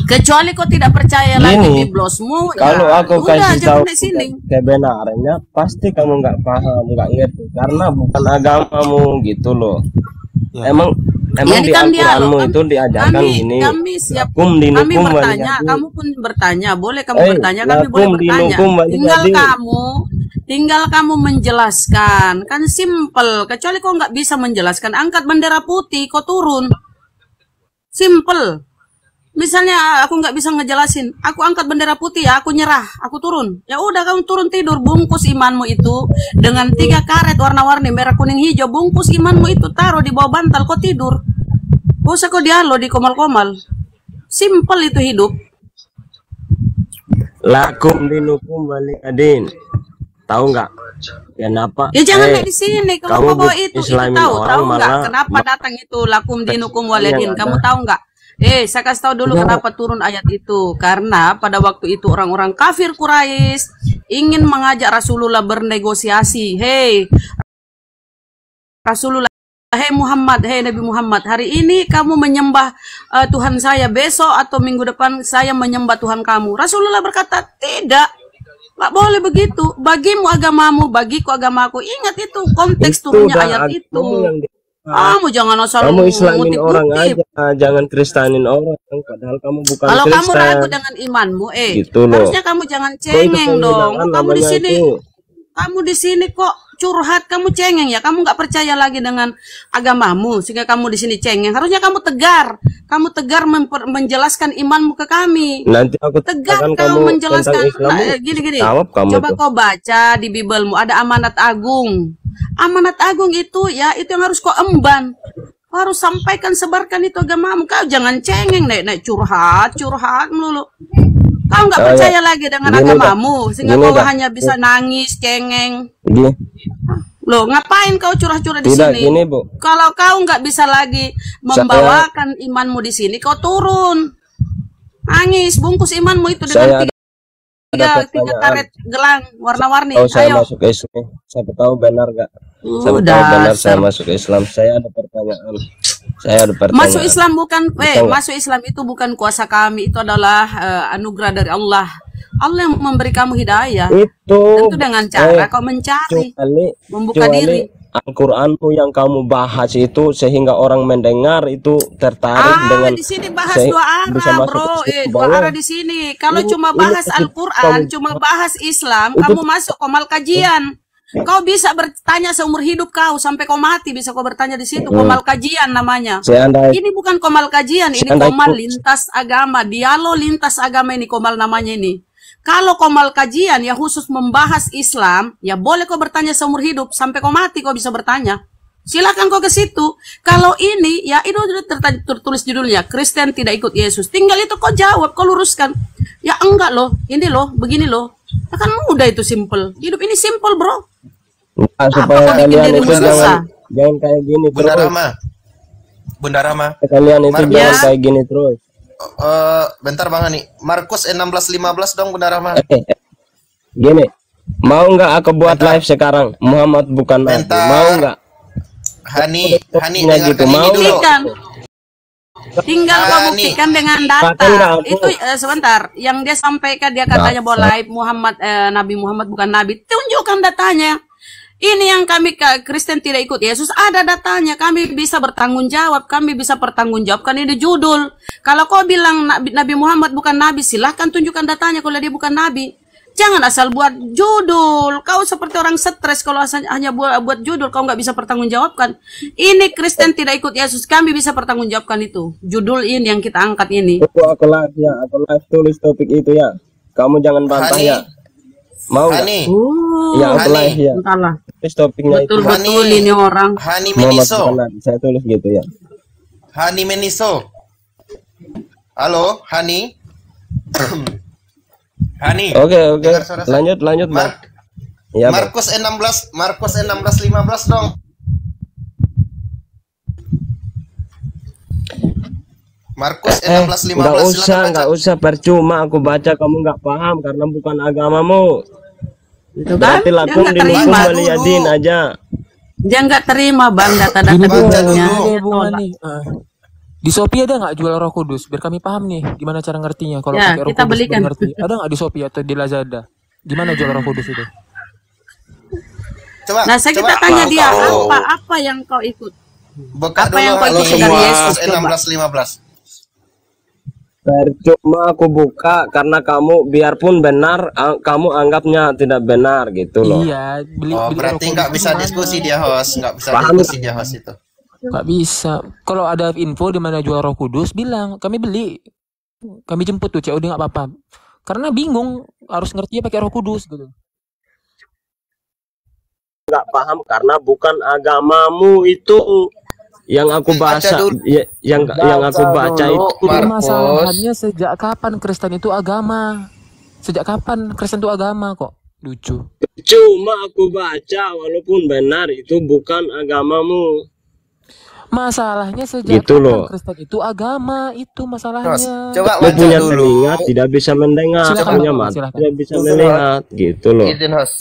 Kecuali kau tidak percaya lagi Gini, di blosmu, kalau ya aku udah kasih tahu kebenarannya pasti kamu nggak paham nggak ngerti karena bukan agamamu gitu loh emang emang Ya, ini di kan Al-Quranmu kan? itu diajarkan Kami, gini kami siap. Kami dinukum bertanya, waliyadin. kamu pun bertanya. Boleh kamu Eh, bertanya, kami boleh bertanya. Tinggal kamu, tinggal kamu menjelaskan. Kan simple. Kecuali kau nggak bisa menjelaskan, angkat bendera putih, kau turun. Simple. Misalnya aku nggak bisa ngejelasin, aku angkat bendera putih ya, aku nyerah, aku turun. Ya udah kamu turun tidur, bungkus imanmu itu dengan tiga karet warna-warni merah kuning hijau, bungkus imanmu itu taruh di bawah bantal, kau tidur. Gak usah kau dialog di komal-komal. Simple itu hidup. lakum dinukum waliyadin tahu nggak kenapa Ya jangan Eh, naik di sini, kamu, kamu bawa itu, itu tahu, tahu nggak? Kenapa datang itu lakum dinukum waladin? Yang Kamu tahu nggak? Eh, saya kasih tahu dulu Ya. kenapa turun ayat itu. Karena pada waktu itu orang-orang kafir Quraisy ingin mengajak Rasulullah bernegosiasi. Hei, Rasulullah, hei Muhammad, hei Nabi Muhammad, hari ini kamu menyembah eh, Tuhan saya, besok atau minggu depan saya menyembah Tuhan kamu. Rasulullah berkata, tidak. Nggak boleh begitu. Bagimu agamamu, bagiku agamaku. Ingat itu konteks Itu turunnya ayat itu. yang Kamu jangan asal kamu islamin orang ngutip-ngutip. aja, jangan kristenin orang. Padahal kamu bukan Kalau kamu ragu dengan imanmu, eh, Gitu loh. harusnya kamu jangan cengeng dong. penghinaan Kamu di sini, itu. kamu di sini kok curhat, kamu cengeng ya. Kamu nggak percaya lagi dengan agamamu, sehingga kamu di sini cengeng. Harusnya kamu tegar, kamu tegar menjelaskan imanmu ke kami. Nanti aku Tegar kamu menjelaskan. Nah, gini gini. Jawab kamu Coba tuh. kau baca di Bibelmu ada amanat agung. Amanat agung itu ya itu yang harus kau emban. Kau harus sampaikan sebarkan itu agamamu. Kau jangan cengeng naik naik curhat curhat melulu. Kau nggak Oh, percaya ya. lagi dengan Gini agamamu sehingga Gini kau dah. hanya bisa nangis cengeng. Gini, Loh, ngapain kau curah-curah di tidak sini? gini bu. Kalau kau nggak bisa lagi membawakan imanmu di sini, kau turun. Nangis, bungkus imanmu itu dengan Saya tiga, tiga, karet gelang warna-warni. Oh saya Ayo. masuk ke Islam. Saya tahu benar gak? Saya Udah, tahu benar saya masuk Islam. Saya ada pertanyaan. Saya ada pertanyaan. Masuk Islam bukan, eh, Bisa masuk Islam itu bukan kuasa kami, itu adalah eh, anugerah dari Allah. Allah yang memberi kamu hidayah. Itu Tentu dengan cara eh, kau mencari, kecuali membuka kecuali diri. Al-Quranmu yang kamu bahas itu sehingga orang mendengar itu tertarik Ah, dengan di sini bahas dua bisa arah, masuk bro. Eh, dua arah di sini. Kalau Ini- cuma bahas Al-Quran, cuma bahas Islam, Itu- kamu masuk komal kajian. Kau bisa bertanya seumur hidup kau sampai kau mati bisa kau bertanya di situ Hmm. komal kajian namanya. Seandai- Ini bukan komal kajian, ini Seandai- komal lintas agama, dialog lintas agama ini komal namanya ini. Kalau komal kajian ya khusus membahas Islam, ya boleh kau bertanya seumur hidup sampai kau mati kau bisa bertanya. Silakan kau ke situ. Kalau ini ya itu tertulis judulnya Kristen tidak ikut Yesus. Tinggal itu kau jawab, kau luruskan. Ya enggak loh, ini loh, begini loh. Ya kan mudah itu simple. Hidup ini simple, Bro. Nah, supaya kau bikin kalian itu susah? jangan jangan kayak gini Bunda terus. Rama. Bunda Rama. Kalian itu Markus. jangan Ya. kayak gini terus. Eh, bentar Bang Ani. Markus 16:15 dong Bunda Rama. Eh, eh. Gini, mau nggak aku buat live sekarang? Muhammad bukan nabi. Bentar. Mau nggak? Hani, Hani dengarkan gitu, ini mau dulu. Buktikan. Tinggal kau Ah, buktikan dengan data. Itu eh, sebentar, yang dia sampaikan dia katanya bahwa live Muhammad eh, Nabi Muhammad bukan nabi. Tunjukkan datanya. Ini yang kami ke- Kristen tidak ikut Yesus ada datanya. Kami bisa bertanggung jawab, kami bisa pertanggungjawabkan ini judul. Kalau kau bilang Nabi, Muhammad bukan nabi, silahkan tunjukkan datanya kalau dia bukan nabi. Jangan asal buat judul. Kau seperti orang stres kalau asal hanya buat, buat judul, kau nggak bisa pertanggungjawabkan. Ini Kristen tidak ikut Yesus, kami bisa pertanggungjawabkan itu. Judul ini yang kita angkat ini. Aku aku live ya, aku live tulis topik itu ya. Kamu jangan bantah ya. Mau? Hani. Ya aku Hani. ya. Entahlah. Topiknya itu. Betul-betul ini orang. Hani Meniso. Saya tulis gitu ya. Hani Meniso. Halo, Hani. Hani. Oke oke. saya? Lanjut lanjut bang. Mar- Ya. Markus 16, Markus 16 15 dong. Markus Eh, 16 15 nggak usah, silakan baca. nggak usah percuma aku baca kamu nggak paham karena bukan agamamu. Itu kan? Berarti Dia lakum dinukum waliyadin aja. Dia nggak terima bang data-data nih. Ah. Di Shopee ada nggak jual Roh Kudus? Biar kami paham nih gimana cara ngertinya kalau Ya, pakai Roh kita Kudus belikan. ngerti. Ada nggak di Shopee atau di Lazada? Gimana jual Roh Kudus itu? Coba, Nah, saya coba kita tanya dia apa apa yang kau ikut? Buka Apa yang kau ikuti dari Yesus, Markus coba. 16 15. Percuma aku buka karena kamu biarpun benar kamu anggapnya tidak benar gitu loh. Iya, beli Oh, beli berarti nggak bisa mana? diskusi dia host, nggak bisa Paham diskusi dia host itu. Nggak bisa. Kalau ada info di mana jual Roh Kudus, bilang kami beli. Kami jemput tuh COD nggak apa-apa. Karena bingung harus ngerti pakai Roh Kudus gitu. Nggak paham karena bukan agamamu itu yang aku baca ya- yang yang aku baca itu Permasalahannya sejak kapan Kristen itu agama? Sejak kapan Kristen itu agama kok? Lucu. cuma aku baca walaupun benar itu bukan agamamu. Masalahnya sejak Gitu kapan loh. Kristen itu agama itu masalahnya. coba Lu baca punya dulu. telinga tidak bisa mendengar, Silakan, punya mata tidak bisa melihat, gitu loh. Izin host.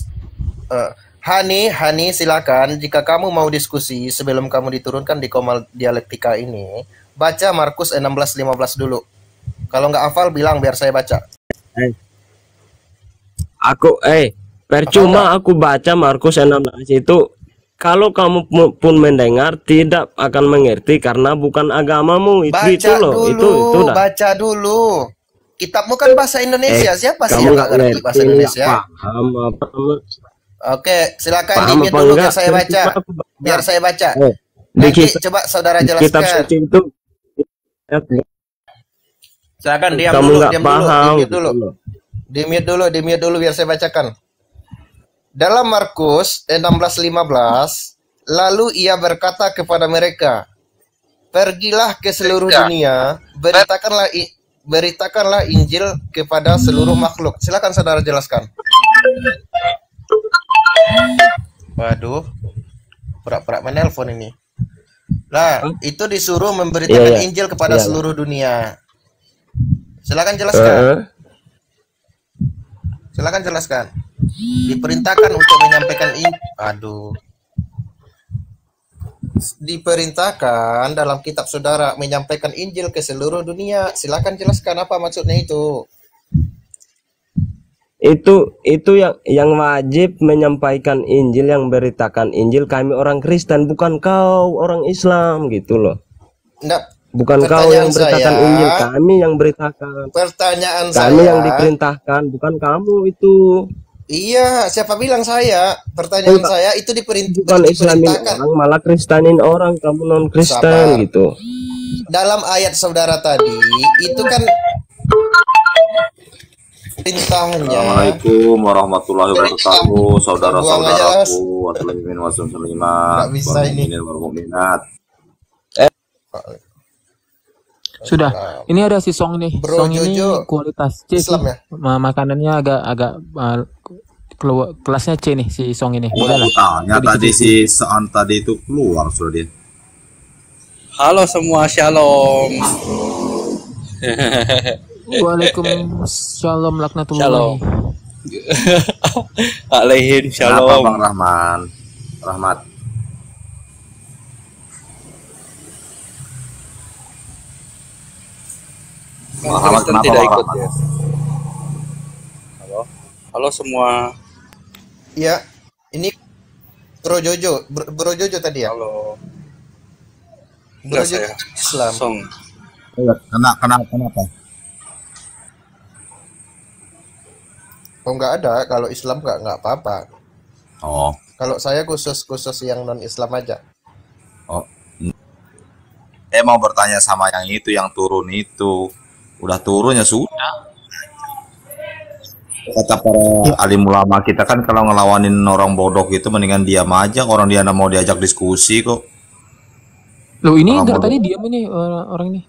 Eh, Hani, Hani silakan jika kamu mau diskusi sebelum kamu diturunkan di komal dialektika ini, baca Markus 16:15 dulu. Kalau nggak hafal bilang biar saya baca. Eh. Aku eh percuma aku baca Markus 16 itu kalau kamu pu- pun mendengar tidak akan mengerti karena bukan agamamu itu Baca itu loh dulu, itu itu dah. baca dulu. Kitabmu kan bahasa Indonesia. Eh, Siapa sih yang nggak ngerti bahasa Indonesia? paham apa Oke, silakan Paham di dulu enggak? biar saya baca. Biar saya baca. Eh, di Nanti kitab- coba saudara di kitab jelaskan. suci itu Silakan diam kamu dulu, diam dulu, paham gitu dulu. Di mute dulu, di mute dulu biar saya bacakan. Dalam Markus 16:15, lalu ia berkata kepada mereka, "Pergilah ke seluruh dunia, beritakanlah beritakanlah Injil kepada seluruh makhluk." Silakan saudara jelaskan. Waduh. Pura-pura menelpon ini. Nah, itu disuruh memberitakan Iya, iya. Injil kepada Iya, seluruh dunia. Silakan jelaskan. Eh, Silakan jelaskan. Diperintahkan untuk menyampaikan in aduh. Diperintahkan dalam kitab saudara menyampaikan Injil ke seluruh dunia. Silakan jelaskan apa maksudnya itu. Itu itu yang yang wajib menyampaikan Injil yang beritakan Injil kami orang Kristen bukan kau orang Islam gitu loh. Enggak, bukan kau yang beritakan saya- Injil kami yang beritakan. pertanyaan kami saya. yang diperintahkan bukan kamu itu. Iya, siapa bilang saya? Pertanyaan saya itu diperint- bukan Islamin diperintahkan orang malah Kristenin orang kamu non Sabar. Kristen gitu. Dalam ayat saudara tadi itu kan perintahnya Assalamualaikum warahmatullahi wabarakatuh, saudara-saudaraku, muslimin wa muslimat, Nggak bisa wal ini. mukminin wal mukminat. Sudah. Ini ada si song nih. Bro song ini Jojo, kualitas C sih. Islam ya? Ma- Makanannya agak agak uh, keluar kelasnya C nih si song ini. Boleh lah. Tanya tadi si Saan tadi itu keluar sudah dia. Halo semua, shalom. Waalaikumsalam laknatullahi. Shalom. Alaihim Kenapa shalom. Bang Rahman? Rahmat. Bang Rahmat kenapa tidak ikut Rahmat? ya. Halo. Halo semua. Iya, ini Bro Jojo, Bro, Bro Jojo tadi ya? Halo. Bro Enggak Jojo saya. Islam. Song. Iya, Kena, kenapa, kenapa? Oh nggak ada, kalau Islam nggak nggak apa-apa. Oh, Kalau saya khusus khusus yang non Islam aja. oh. Eh mau bertanya sama yang itu, yang turun itu. Udah turun ya sudah. Kata para alim ulama kita kan kalau ngelawanin orang bodoh gitu mendingan diam aja. Orang dia mau diajak diskusi kok. Loh ini Orang bodoh. tadi diam ini orang, orang ini.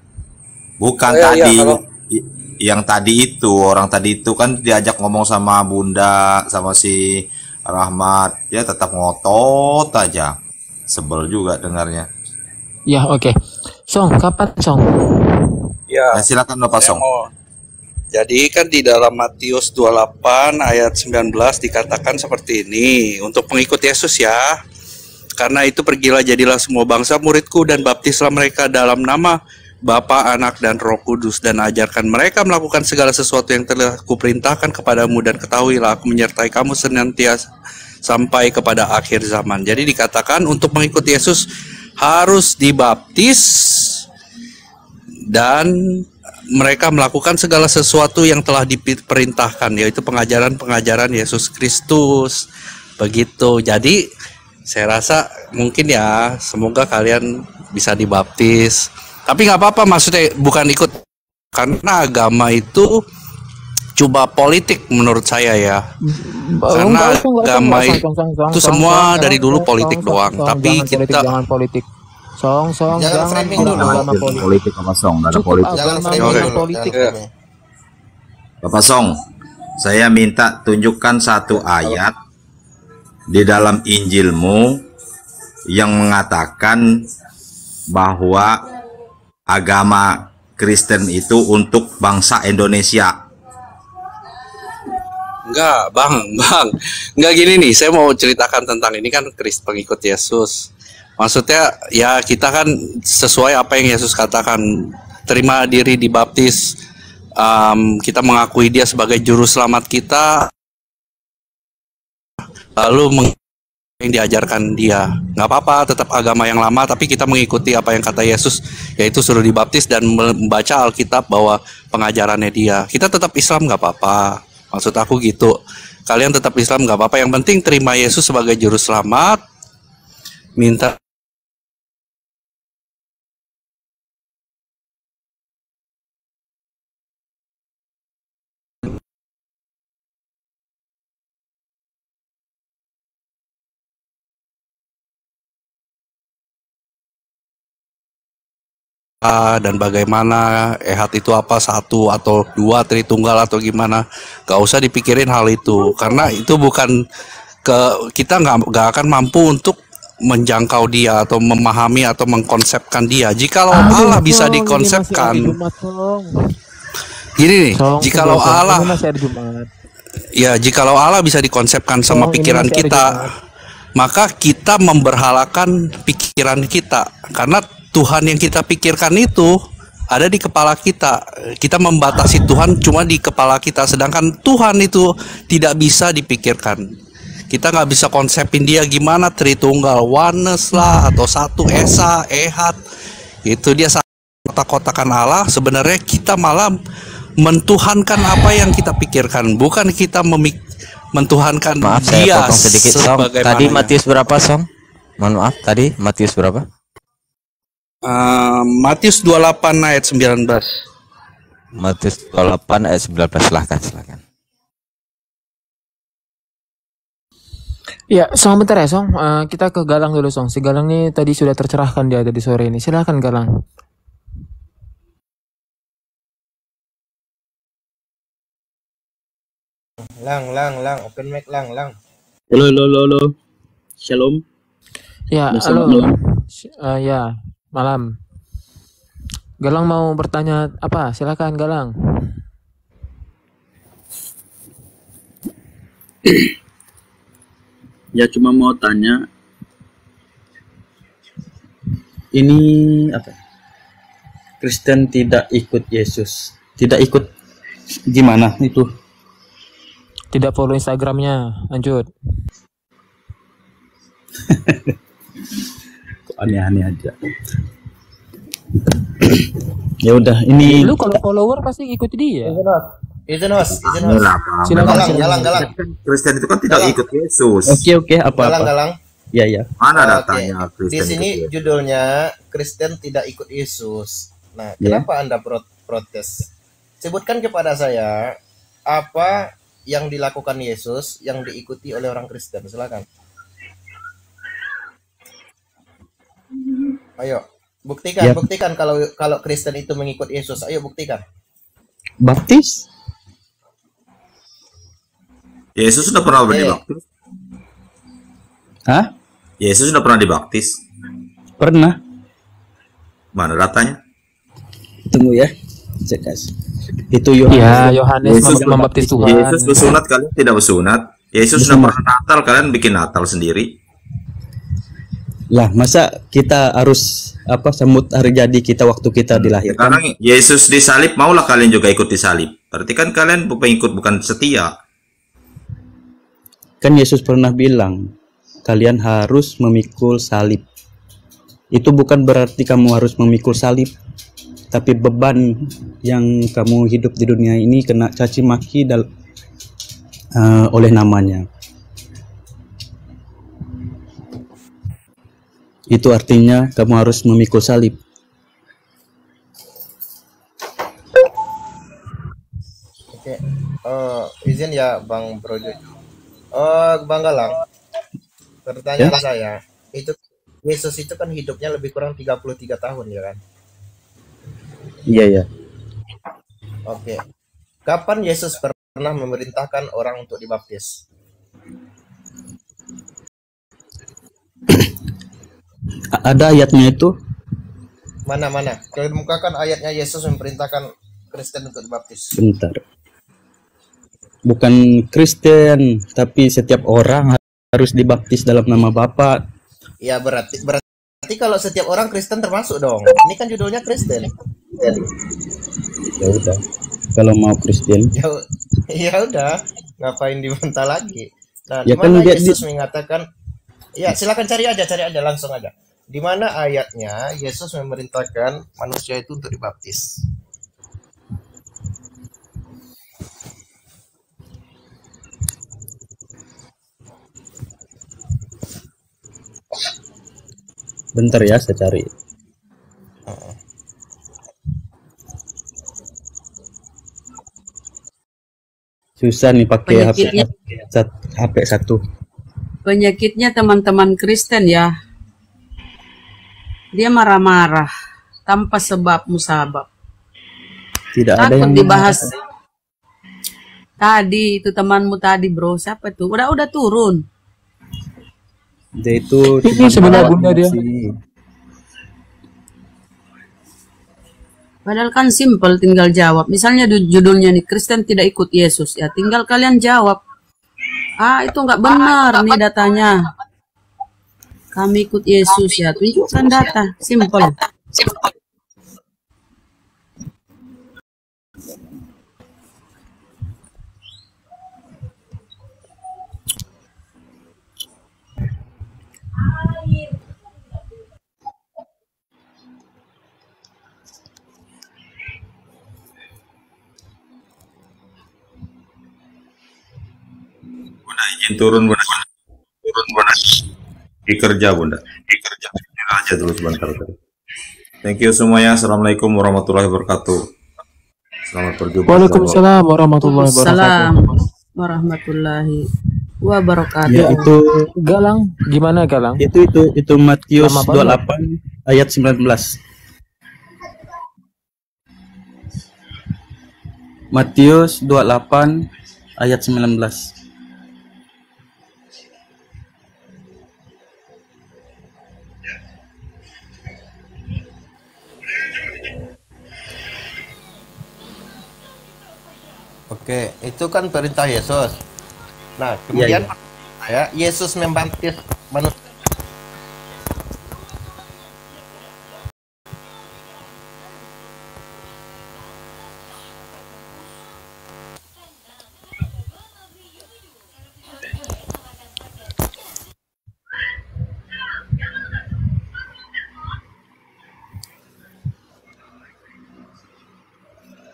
Bukan Oh, iya, iya, tadi. halo. I- Yang tadi itu, orang tadi itu kan diajak ngomong sama Bunda, sama si Rahmat. Dia tetap ngotot aja. Sebel juga dengarnya. Ya, oke. Song, kapan Song? Ya. Ya, silakan Bapak Song. mau- Jadi kan di dalam Matius 28 ayat 19 dikatakan seperti ini untuk pengikut Yesus ya. Karena itu pergilah jadilah semua bangsa muridku dan baptislah mereka dalam nama Bapa, Anak dan Roh Kudus dan ajarkan mereka melakukan segala sesuatu yang telah kuperintahkan kepadamu dan ketahuilah aku menyertai kamu senantiasa sampai kepada akhir zaman. Jadi dikatakan untuk mengikuti Yesus harus dibaptis dan mereka melakukan segala sesuatu yang telah diperintahkan yaitu pengajaran-pengajaran Yesus Kristus. Begitu. Jadi saya rasa mungkin ya semoga kalian bisa dibaptis tapi nggak apa-apa maksudnya bukan ikut karena agama itu coba politik menurut saya ya karena agama itu semua dari dulu politik doang tapi kita jangan politik. Song, Song, Jangan framing politik, dulu. Bapak Song, ada politik. Jangan framing politik. Bapak Song, saya minta tunjukkan satu ayat di dalam Injilmu yang mengatakan bahwa agama Kristen itu untuk bangsa Indonesia. Enggak, Bang, Bang. Enggak gini nih, saya mau ceritakan tentang ini kan Krist pengikut Yesus. Maksudnya ya kita kan sesuai apa yang Yesus katakan, terima diri dibaptis, um, kita mengakui dia sebagai juru selamat kita, lalu meng- yang diajarkan dia. Nggak apa-apa tetap agama yang lama tapi kita mengikuti apa yang kata Yesus yaitu suruh dibaptis dan membaca Alkitab bahwa pengajarannya dia. Kita tetap Islam nggak apa-apa. Maksud aku gitu. Kalian tetap Islam nggak apa-apa. Yang penting terima Yesus sebagai juru selamat minta dan bagaimana ehat itu apa satu atau dua tritunggal atau gimana. Gak usah dipikirin hal itu karena itu bukan ke kita nggak nggak akan mampu untuk menjangkau dia atau memahami atau mengkonsepkan dia. Jikalau Allah bisa dikonsepkan. gini nih jikalau Allah ya jikalau Allah bisa dikonsepkan sama pikiran kita maka kita memberhalakan pikiran kita. Karena Tuhan yang kita pikirkan itu ada di kepala kita kita membatasi Tuhan cuma di kepala kita sedangkan Tuhan itu tidak bisa dipikirkan kita nggak bisa konsepin dia gimana tritunggal oneness lah atau satu esa ehad itu dia kotak-kotakan Allah sebenarnya kita malah mentuhankan apa yang kita pikirkan bukan kita memik mentuhankan Maaf saya dia potong sedikit Song. Tadi Matius berapa Song? Mohon maaf tadi Matius berapa? Uh, Matius 28 ayat 19 Matius 28 ayat 19 silahkan silahkan. Ya, Song bentar ya, Song. Eh, kita ke Galang dulu, Song. Si Galang nih tadi sudah tercerahkan dia tadi sore ini. Silakan Galang. Lang, lang, lang, open mic lang, lang. Halo, halo, halo, halo. Shalom. Ya, halo. eh, ya, malam. Galang mau bertanya apa? Silakan Galang. Ya cuma mau tanya. Ini apa? Kristen tidak ikut Yesus. Tidak ikut gimana itu? Tidak follow Instagramnya. Lanjut. Aneh-aneh aja. ya udah ini Lu kalau follower pasti ikuti dia. Ini host. lah, Pak. Silakan, Galang, galang, galang. Kristen itu kan tidak Galang. ikut Yesus. Oke oke apa Galang, apa. galang. Ya ya. Mana datanya Di Kristen sini ikut Yesus? judulnya Kristen tidak ikut Yesus. Nah, Ya. kenapa Anda pro- protes? Sebutkan kepada saya apa yang dilakukan Yesus yang diikuti oleh orang Kristen. Silakan. Ayo, buktikan, Ya. buktikan kalau kalau Kristen itu mengikut Yesus. Ayo buktikan. Baptis? Yesus sudah pernah Oke. dibaptis. Hah? Yesus sudah pernah dibaptis. Pernah? Mana datanya? Tunggu ya. Cek guys. Itu Ya, Yohanes. Yohanes Yesus mem- membaptis Tuhan. Yesus bersunat kalian tidak bersunat. Yesus sudah pernah Natal kalian bikin Natal sendiri. Lah, masa kita harus apa sambut hari jadi kita waktu kita dilahirkan? Sekarang Yesus disalib, maulah kalian juga ikut disalib. Berarti kan kalian pengikut bukan setia. Kan Yesus pernah bilang, kalian harus memikul salib. Itu bukan berarti kamu harus memikul salib, tapi beban yang kamu hidup di dunia ini kena caci maki dal- eh, oleh namanya. Itu artinya kamu harus memikul salib. Oke. Eh, izin ya Bang Brojo. Oh, Bang Galang. Pertanyaan Ya. saya, itu Yesus itu kan hidupnya lebih kurang 33 tahun ya kan? Iya ya. Oke. Kapan Yesus pernah memerintahkan orang untuk dibaptis? Ada ayatnya itu Mana mana? Kemukakan ayatnya Yesus memerintahkan Kristen untuk dibaptis. Bentar. Bukan Kristen, tapi setiap orang harus dibaptis dalam nama Bapa. Ya berarti berarti kalau setiap orang Kristen termasuk dong. Ini kan judulnya Kristen. Ya udah. Kalau mau Kristen, Ya, ya udah, ngapain dibantah lagi? Nah, Ya di kan dia- Yesus mengatakan, ya silakan cari aja, cari aja langsung aja. Di mana ayatnya Yesus memerintahkan manusia itu untuk dibaptis? bentar ya saya cari. Susah nih pakai HP HP satu. Penyakitnya teman-teman Kristen ya. Dia marah-marah tanpa sebab musabab. Tidak ada Takut yang dibahas. Tadi itu temanmu tadi bro, siapa tuh? Udah udah turun. Dia itu Ini merawat bunda dia. Padahal kan simple tinggal jawab. Misalnya du- judulnya nih Kristen tidak ikut Yesus ya, tinggal kalian jawab. Ah itu nggak benar nih datanya. Kami ikut Yesus ya, tunjukkan data, simple. Izin turun bunda. Turun bunda. Di kerja bunda. Di kerja. Aja dulu sebentar. Thank you semuanya. Assalamualaikum warahmatullahi wabarakatuh. Selamat berjumpa. Waalaikumsalam warahmatullahi Salam wabarakatuh. warahmatullahi wabarakatuh. Ya itu Galang, gimana Galang? itu itu itu Matius Lama banget. 28 ayat 19. Matius 28 ayat 19. Oke, itu kan perintah Yesus. Nah, kemudian ya Yesus membaptis manusia.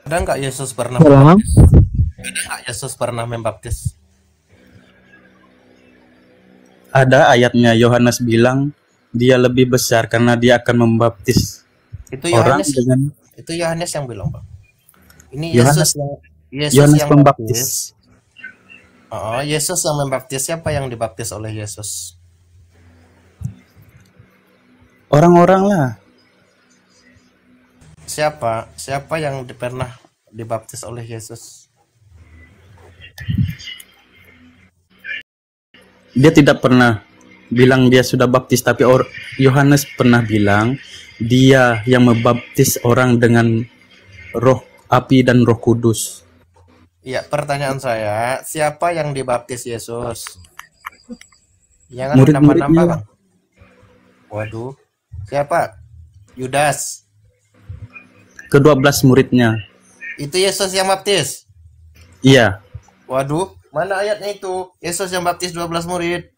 Ada nggak Yesus pernah Galang? Yesus pernah membaptis? Ada ayatnya Yohanes bilang dia lebih besar karena dia akan membaptis Itu orang Yohanes dengan itu Yohanes yang bilang, Bang. Ini Yohanes- Yesus yang Yesus Yohanes yang Pembaptis. baptis. Oh, Yesus yang membaptis siapa yang dibaptis oleh Yesus? orang-orang lah. Siapa? Siapa yang pernah dibaptis oleh Yesus? Dia tidak pernah bilang dia sudah baptis tapi Yohanes pernah bilang dia yang membaptis orang dengan roh api dan roh kudus. Iya, pertanyaan saya, siapa yang dibaptis Yesus? Jangan Murid-muridnya. nambah-nambah, Bang. Waduh. Siapa? Yudas. Kedua belas muridnya. Itu Yesus yang baptis. Iya, Waduh, mana ayatnya itu? Yesus yang baptis 12 murid.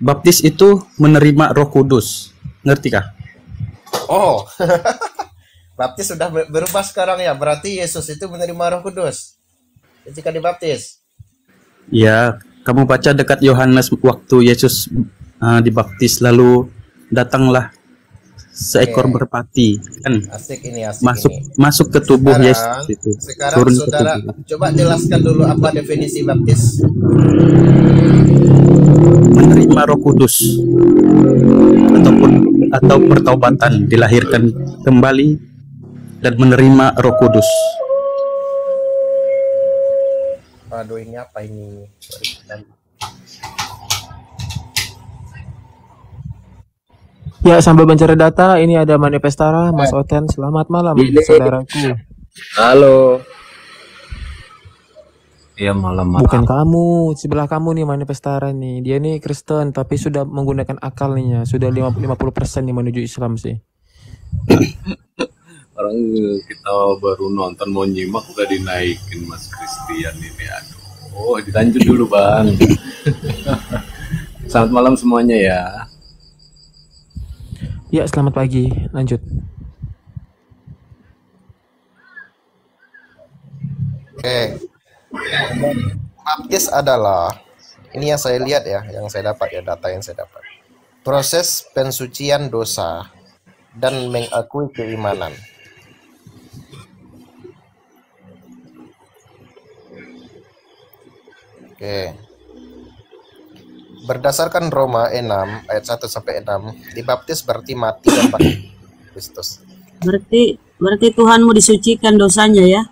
baptis itu menerima roh kudus. Ngerti kah? Oh. baptis sudah ber- berubah sekarang ya. Berarti Yesus itu menerima Roh Kudus. Ketika dibaptis. Ya, kamu baca dekat Yohanes waktu Yesus uh, dibaptis lalu datanglah seekor Oke. merpati kan Asik ini, asik masuk ini. masuk ke tubuh Sekarang, Yesus itu sekarang turun ke saudara tubuh coba jelaskan dulu apa definisi baptis. menerima Roh Kudus ataupun atau pertobatan dilahirkan kembali dan menerima Roh Kudus. Waduh ini apa ini? Ya, sambil mencari data, ini ada Manifestara, Mas Oten. Selamat malam, saudaraku. Halo. Iya malam Bukan kamu, sebelah kamu nih Manifestara nih. Dia nih Kristen, tapi sudah menggunakan akal nih ya. Sudah 50% nih menuju Islam sih. Orang kita baru nonton mau nyimak udah dinaikin Mas Christian ini aduh. Oh, dilanjut dulu Bang. Selamat malam semuanya ya. Ya, selamat pagi. Lanjut. Oke. Baptis adalah ini yang saya lihat ya, yang saya dapat ya data yang saya dapat. Proses pensucian dosa dan mengakui keimanan. Oke. Berdasarkan Roma 6 ayat 1 sampai 6, dibaptis berarti mati dan bangkit Kristus. Berarti berarti Tuhanmu disucikan dosanya ya.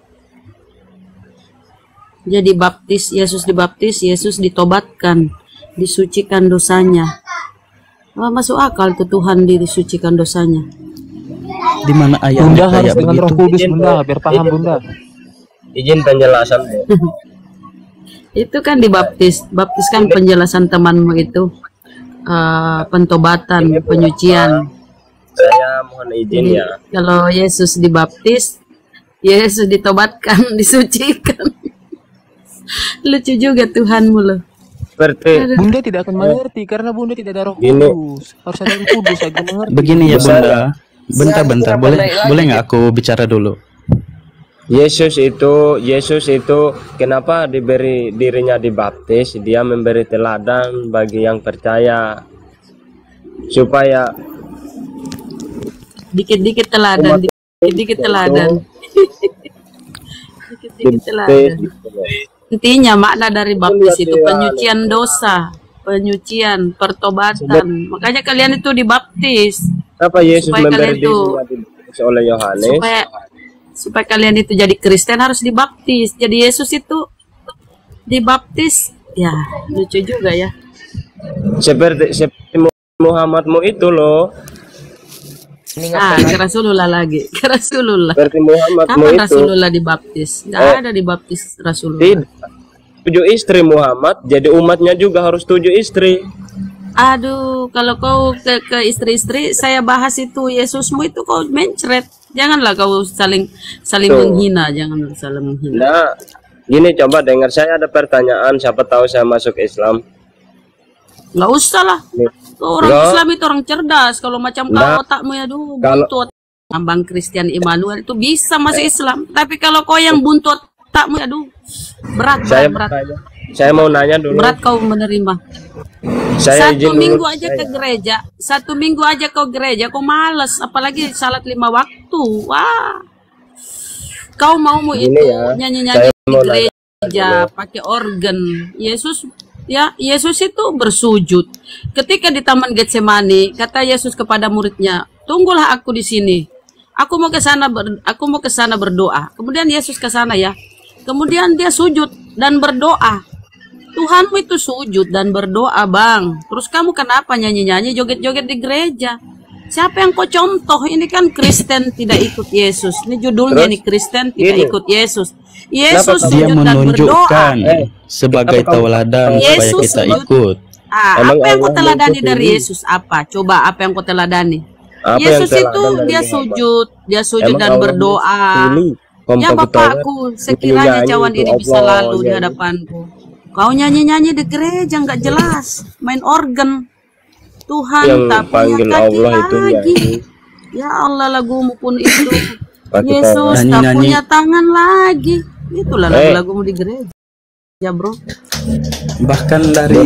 Jadi baptis, Yesus dibaptis, Yesus ditobatkan, disucikan dosanya. Wah, masuk akal tuh Tuhan disucikan dosanya. Di mana ayat Bunda harus dengan Roh begitu? Kudus, Bunda, biar paham Bunda. Izin penjelasan. Itu kan dibaptis, baptiskan penjelasan temanmu itu eh, pentobatan, penyucian. Saya mohon izin Jadi ya. kalau Yesus dibaptis, Yesus ditobatkan, disucikan. Lucu juga Tuhanmu loh. Seperti Bunda tidak akan mengerti karena Bunda tidak ada Roh Gini. Kudus. Harus ada Roh Kudus agar mengerti. Begini ya Bunda. Bentar-bentar boleh boleh nggak aku bicara dulu? Yesus itu Yesus itu kenapa diberi dirinya dibaptis dia memberi teladan bagi yang percaya supaya Dikit-dikit teladan, dikit-dikit teladan. Dikit-dikit teladan. dibaptis Intinya makna dari baptis itu penyucian dosa, penyucian, pertobatan. Makanya kalian itu dibaptis Kenapa Yesus memberi itu- dirinya dibaptis oleh Yohanes supaya supaya kalian itu jadi Kristen harus dibaptis. Jadi Yesus itu dibaptis, ya lucu juga ya. seperti seperti Muhammadmu itu loh Ah, ke Rasulullah lagi, ke Rasulullah. seperti Muhammadmu Kapan itu Rasulullah dibaptis? Nggak Eh. ada dibaptis Rasulullah. tidak tujuh istri Muhammad jadi umatnya juga harus tujuh istri Aduh, kalau kau ke, ke istri-istri, saya bahas itu Yesusmu itu kau mencret. Janganlah kau saling saling Tuh. menghina, jangan saling menghina. nah gini coba dengar saya ada pertanyaan siapa tahu saya masuk Islam Nggak usah lah. Kau orang Nggak. Islam itu orang cerdas. Kalau macam kau Nggak. otakmu ya aduh Kalau- buntut. Ambang Christian Immanuel itu bisa masuk Islam. Tapi kalau kau yang buntut otakmu ya aduh berat, saya berat, berat. Saya mau nanya dulu Berat kau menerima. saya satu izin dulu minggu aja saya. ke gereja, satu minggu aja kau gereja, kau males, apalagi salat lima waktu. Wah, kau mau Gini itu ya, nyanyi-nyanyi di mau nanya gereja, pakai organ. Yesus, ya Yesus itu bersujud. Ketika di Taman Getsemani, kata Yesus kepada muridnya, tunggulah aku di sini. Aku mau ke sana, ber- aku mau ke sana berdoa. Kemudian Yesus ke sana ya. Kemudian dia sujud dan berdoa. Tuhanmu itu sujud dan berdoa, Bang. Terus kamu kenapa nyanyi-nyanyi, joget-joget di gereja? Siapa yang kau contoh? Ini kan Kristen tidak ikut Yesus. Ini judulnya Terus, nih Kristen tidak gini. ikut Yesus. Yesus Dia sujud dan berdoa. menunjukkan sebagai kenapa tauladan supaya Yesus kita sujud. ikut. Ah, Emang apa yang kau teladani dari ini? Yesus? Apa? Coba apa yang kau teladani? Apa Yesus itu dia sujud, dia sujud Emang dan Allah berdoa. Ya Bapakku, sekiranya cawan ini bisa lalu di hadapanku. Kau nyanyi-nyanyi di gereja nggak jelas, main organ. Tuhan yang tak punya panggil kaki Allah itu lagi. nyanyi Ya Allah lagumu pun itu. Yesus tak Nyanyi-nyanyi. punya tangan lagi. Itulah Eh. lagu-lagumu di gereja. Ya bro, Bahkan dari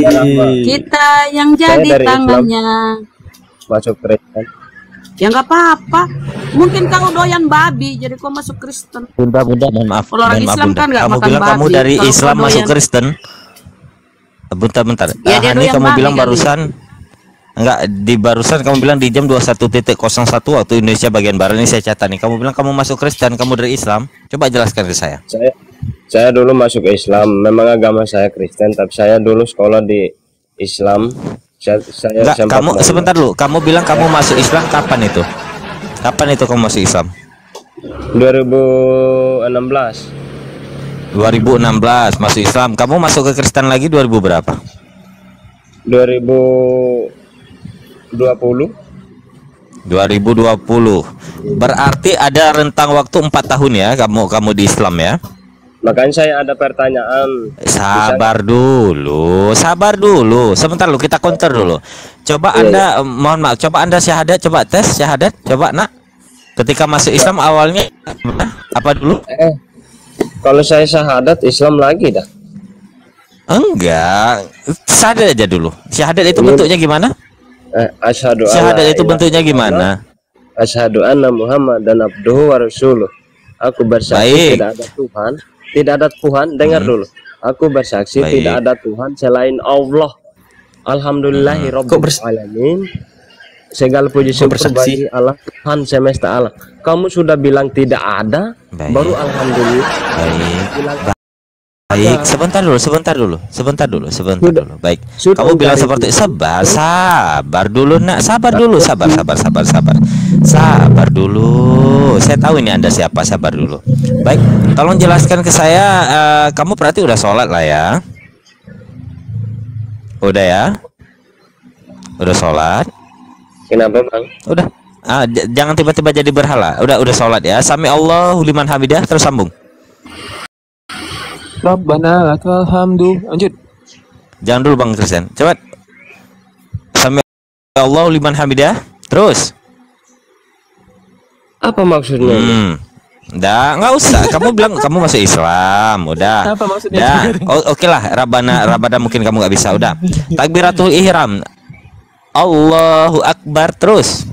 kita yang jadi Islam. tangannya. masuk Kristen Ya nggak apa-apa. Mungkin kau doyan babi, jadi kau masuk Kristen. Bunda, Bunda, mohon maaf. Kalau orang maaf, Islam Bunda. kan nggak kamu makan bilang kamu babi. dari Islam masuk doyan- Kristen. Bentar, bentar. Ya, Ah, ini kamu bilang barusan enggak di barusan kamu bilang di jam 21.01 waktu Indonesia bagian barat ini saya catat nih. Kamu bilang kamu masuk Kristen, kamu dari Islam. Coba jelaskan ke saya. saya saya dulu masuk Islam memang agama saya Kristen tapi saya dulu sekolah di Islam Saya, saya Enggak, kamu sebentar dulu. Kamu bilang kamu masuk Islam kapan itu? Kapan itu kamu masuk Islam? 2016 2016 masuk Islam. Kamu masuk ke Kristen lagi 2000 berapa? 2020 2020. Berarti ada rentang waktu empat tahun ya kamu kamu di Islam ya? makanya saya ada pertanyaan Sabar dulu, sabar dulu. Sebentar lu kita counter dulu. Coba Iya, Anda eh, mohon maaf, coba Anda syahadat, coba tes syahadat, coba Nak. Ketika masuk Islam awalnya apa dulu? eh kalau saya syahadat Islam lagi dah Enggak, syahadat aja dulu. Syahadat itu bentuknya gimana? eh, asyhadu Syahadat itu bentuknya gimana? asyhadu anna Muhammad dan abduhu wa rasuluh aku bersaksi Baik. tidak ada Tuhan tidak ada Tuhan dengar Hmm. dulu aku bersaksi Baik. tidak ada Tuhan selain Allah Alhamdulillahi Hmm. alamin segala puji syukur bagi Allah Tuhan semesta alam kamu sudah bilang tidak ada Baik. baru alhamdulillah Baik. bilang Baik, sebentar dulu, sebentar dulu, sebentar dulu, sebentar Sudah. dulu. Baik. Sudah Kamu bilang seperti itu. sabar, sabar dulu, Nak. Sabar dulu, sabar, sabar, sabar, sabar. Sabar dulu. Saya tahu ini Anda siapa, sabar dulu. Baik, tolong jelaskan ke saya eh, kamu berarti udah sholat lah ya? Udah ya? Udah sholat? Kenapa bang Udah. Ah, j- jangan tiba-tiba jadi berhala. Udah, udah sholat ya. Sami Allahu liman hamidah terus sambung. Rabbana lakal hamdu. Lanjut. Jangan dulu Bang Kristen. Coba. Sami Allahu liman hamidah. Terus. apa maksudnya? Hmm. Udah, nggak usah. Kamu bilang kamu masuk Islam. Udah. Apa maksudnya? Udah. O- Oke lah, Rabbana Rabbana mungkin kamu nggak bisa. Udah. Takbiratul ihram. Allahu Akbar terus.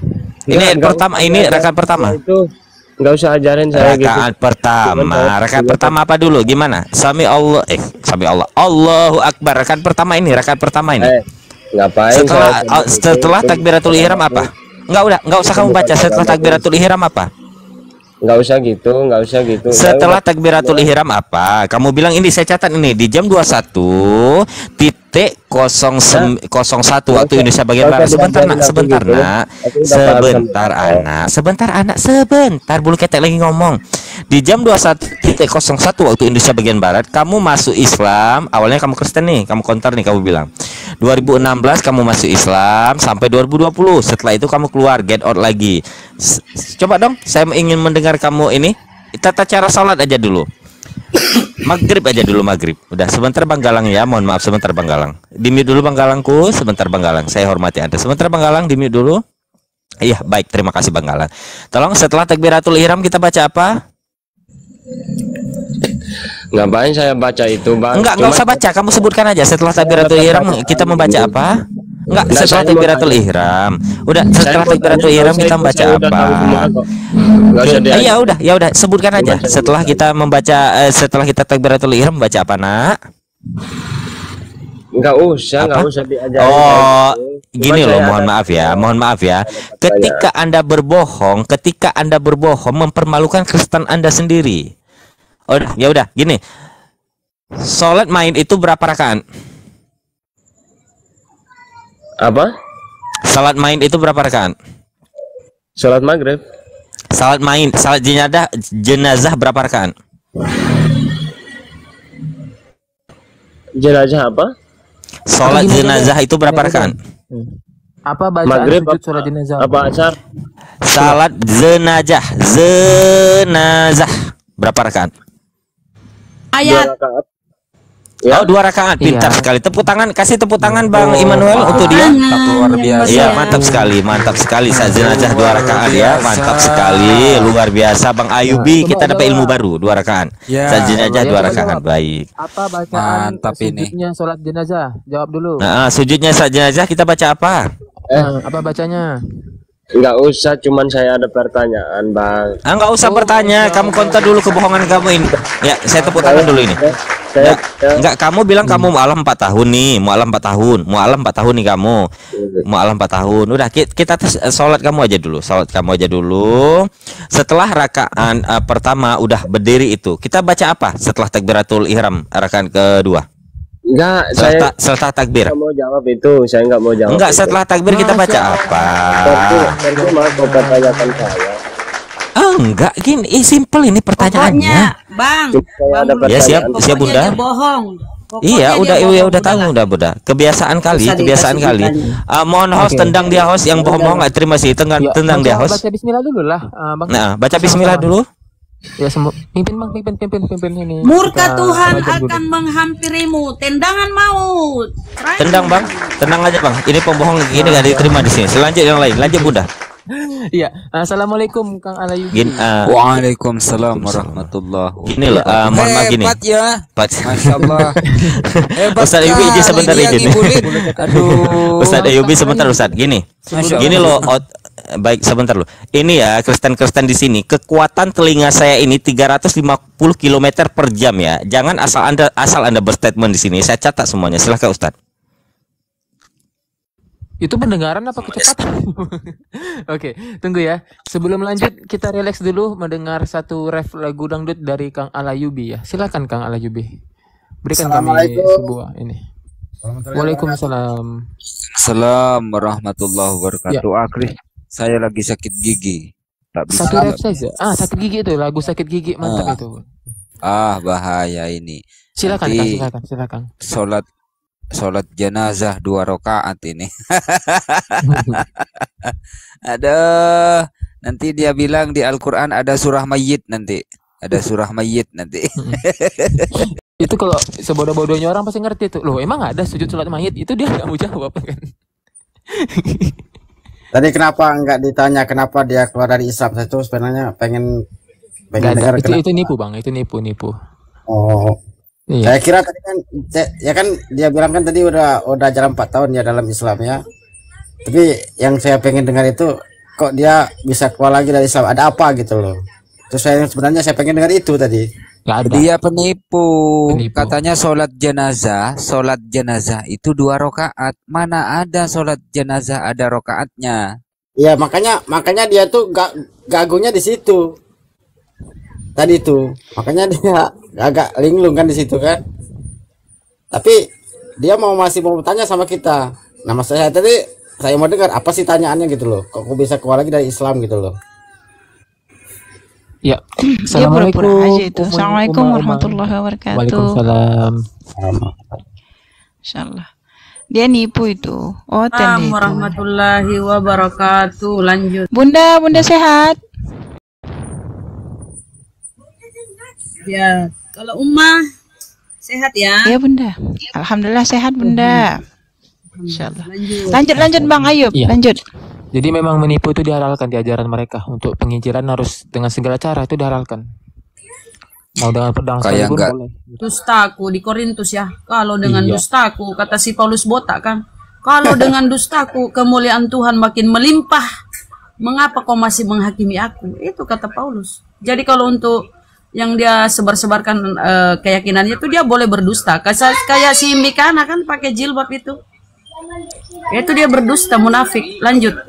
Ini Nggak, ayat nggak pertama, usah ini rakaat pertama. itu nggak usah ajarin saya gitu Rakaat pertama, Cuman saya- rakaat pertama apa dulu? Gimana? Sami Allah, eh, Sami Allah, Allahu Akbar. Rakaat pertama ini, rakaat pertama ini. eh ngapain setelah oh, setelah takbiratul ihram apa? Enggak udah, enggak usah kamu baca setelah takbiratul ihram apa? nggak usah gitu nggak usah gitu Setelah takbiratul ihram apa? Kamu bilang ini saya catat ini di jam 21 titik 01 waktu Indonesia bagian barat. Sebentar nak, sebentar nak. Sebentar anak, sebentar anak, sebentar bulu ketek lagi ngomong. Di jam 21.01 waktu Indonesia bagian barat, kamu masuk Islam. Awalnya kamu Kristen nih, kamu konter nih kamu bilang. 2016 kamu masuk Islam sampai 2020. Setelah itu kamu keluar get out lagi. Coba dong, saya ingin mendengar kamu ini tata cara sholat aja dulu. Maghrib aja dulu maghrib. Udah sebentar Bang Galang ya. Mohon maaf sebentar Bang Galang. Di mute dulu Bang Galangku. Sebentar Bang Galang. Saya hormati Anda. Sebentar Bang Galang di mute dulu. Iya baik terima kasih Bang Galang. Tolong setelah takbiratul ihram kita baca apa? ngapain saya baca itu bang Enggak enggak usah baca. Kamu sebutkan aja setelah takbiratul ihram kita membaca apa? Enggak Nggak, setelah takbiratul ihram. Udah setelah takbiratul ihram kita membaca apa? tahu semua kok. Nggak usah Eh, diajar. ya udah, ya udah sebutkan aja. Setelah kita membaca eh, setelah kita takbiratul ihram membaca apa, Nak? nggak usah nggak usah diajarin Oh, gini loh, saya mohon maaf ya, mohon maaf ya. Ketika Anda berbohong, ketika Anda berbohong mempermalukan Kristen Anda sendiri. Oh, ya udah, gini. Salat main itu berapa rakaat? Apa Salat main itu berapa rakaat? sholat maghrib Salat main, salat jenazah jenazah berapa rakaat? jenazah apa Salat jenazah itu berapa rakaat? Apa bacaan maghrib sujud sholat jenazah? apa asar Salat jenazah, jenazah berapa rakaat? Ayat Oh, dua rakaat. Pintar Iya. sekali. Tepuk tangan, kasih tepuk tangan Bang Immanuel untuk dia. luar biasa. Iya, mantap sekali, mantap sekali. Saat jenazah dua rakaat ya, mantap sekali, luar biasa Bang Ayubi. Kita dapat ilmu baru dua rakaat. Ya, Saat jenazah dua rakaat, baik. Apa bacaan Mantap ini. sujudnya sholat jenazah? Jawab dulu. Nah, ah, sujudnya saat jenazah kita baca apa? Nah, apa bacanya? Nggak usah cuman saya ada pertanyaan bang Ah, nggak usah bertanya, kamu kontak dulu kebohongan kamu ini. Ya, saya tepuk tangan dulu ini. saya, Nggak, nggak, kamu bilang kamu mu'alam 4 tahun nih, mu'alam 4 tahun, mu'alam 4 tahun nih kamu, mu'alam 4 tahun. Udah ki- kita tes eh, sholat kamu aja dulu, sholat kamu aja dulu. Setelah rakaat eh, pertama udah berdiri itu, kita baca apa? Setelah takbiratul ihram rakaat kedua. Enggak, saya setelah takbir. nggak mau jawab itu. Saya nggak mau jawab. Enggak, itu. setelah takbir kita baca apa? Pertanyakan saya. Oh, enggak, gini, eh, simple ini pertanyaannya. Bang, Saya Ya siap, siap Bunda. dia bohong. Pokoknya Iya, dia udah, bohong, iya, udah tahu, udah, udah. Kebiasaan kali, Bisa kebiasaan kali. Ah, mohon host Oke. tendang dia host yang bohong-bohong nggak terima sih, tendang, Ya, tendang dia host. baca Bismillah dulu lah, ah, bang. Nah, baca Bismillah dulu. Ya semua pimpin bang, pimpin, pimpin, pimpin ini. Murka Kita Tuhan akan menghampirimu. Tendangan maut. Tendang bang, tenang aja bang. Ini pembohong ini nggak diterima di sini. Selanjut yang lain, lanjut Bunda. Iya, assalamualaikum Kang Alayu. Gini, ah, Waalaikumsalam warahmatullahi Gini loh, ah, mohon maaf gini. Hebat ya. Pat. Masya Allah. Hebat Ustaz Ayubi izin sebentar izin. Aduh. Ustaz Ayubi sebentar Ustaz. Gini. Masya Gini loh, ot- baik sebentar loh. Ini ya Kristen-Kristen di sini, kekuatan telinga saya ini 350 km per jam ya. Jangan asal Anda asal Anda berstatement di sini. Saya catat semuanya. Silahkan Ustaz. Itu pendengaran apa kecepatan? Oke, tunggu ya. Sebelum lanjut, kita relax dulu mendengar satu ref lagu dangdut dari Kang Alayubi ya. Silakan Kang Alayubi. Berikan kami sebuah ini. Waalaikumsalam. Assalamualaikum warahmatullahi wabarakatuh. Ya. Akhir saya lagi sakit gigi. Tak bisa. Satu ref saja. Ah, sakit gigi itu lagu sakit gigi mantap Ah. itu. Ah, bahaya ini. Silakan Nanti Kang, silakan, silakan. Sholat sholat jenazah dua rakaat ini. Aduh, nanti dia bilang di Al-Qur'an ada surah mayit nanti. Ada surah mayit nanti. Itu kalau sebodoh-bodohnya orang pasti ngerti tuh. Loh, emang ada sujud sholat mayit? Itu dia nggak mau jawab kan? Tadi kenapa nggak ditanya kenapa dia keluar dari Islam? Saya tuh sebenarnya pengen pengen dengar Itu, kenapa. itu nipu bang, itu nipu nipu. Oh, Iya. saya kira tadi kan ya kan dia bilang kan tadi udah udah jalan 4 tahun ya dalam Islam ya. Tapi yang saya pengen dengar itu kok dia bisa keluar lagi dari Islam? Ada apa gitu loh. Terus saya sebenarnya saya pengen dengar itu tadi. Dia penipu. Katanya sholat jenazah, sholat jenazah itu dua rakaat. Mana ada sholat jenazah ada rakaatnya? Ya makanya makanya dia tuh gak gagunya di situ. Tadi itu makanya dia agak linglung kan di situ kan. Tapi dia mau masih mau bertanya sama kita. Nah maksud saya tadi saya mau dengar apa sih tanyaannya gitu loh. Kok kok bisa keluar lagi dari Islam gitu loh. Ya. Dia pura-pura aja itu. Assalamualaikum Umar- warahmatullahi wabarakatuh. Waalaikumsalam. Insyaallah. Dia nipu itu. Oh, Assalamualaikum itu. warahmatullahi wabarakatuh. Lanjut. Bunda, Bunda sehat? Ya, kalau Umma sehat ya. Iya, Bunda. Alhamdulillah sehat, Bunda. Insyaallah. Lanjut lanjut Bang Ayub, Iya. lanjut. Jadi memang menipu itu dihalalkan di ajaran mereka. Untuk penginjilan harus dengan segala cara itu dihalalkan. Mau dengan pedang Kayak sekalipun enggak- boleh. Dustaku di Korintus ya. Kalau dengan Iya. dustaku kata si Paulus botak kan. Kalau dengan dustaku kemuliaan Tuhan makin melimpah. Mengapa kau masih menghakimi aku? Itu kata Paulus. Jadi kalau untuk yang dia sebar-sebarkan eh, keyakinannya itu dia boleh berdusta. Kayak kayak si Mikana kan pakai jilbab itu. Itu dia berdusta munafik. Lanjut.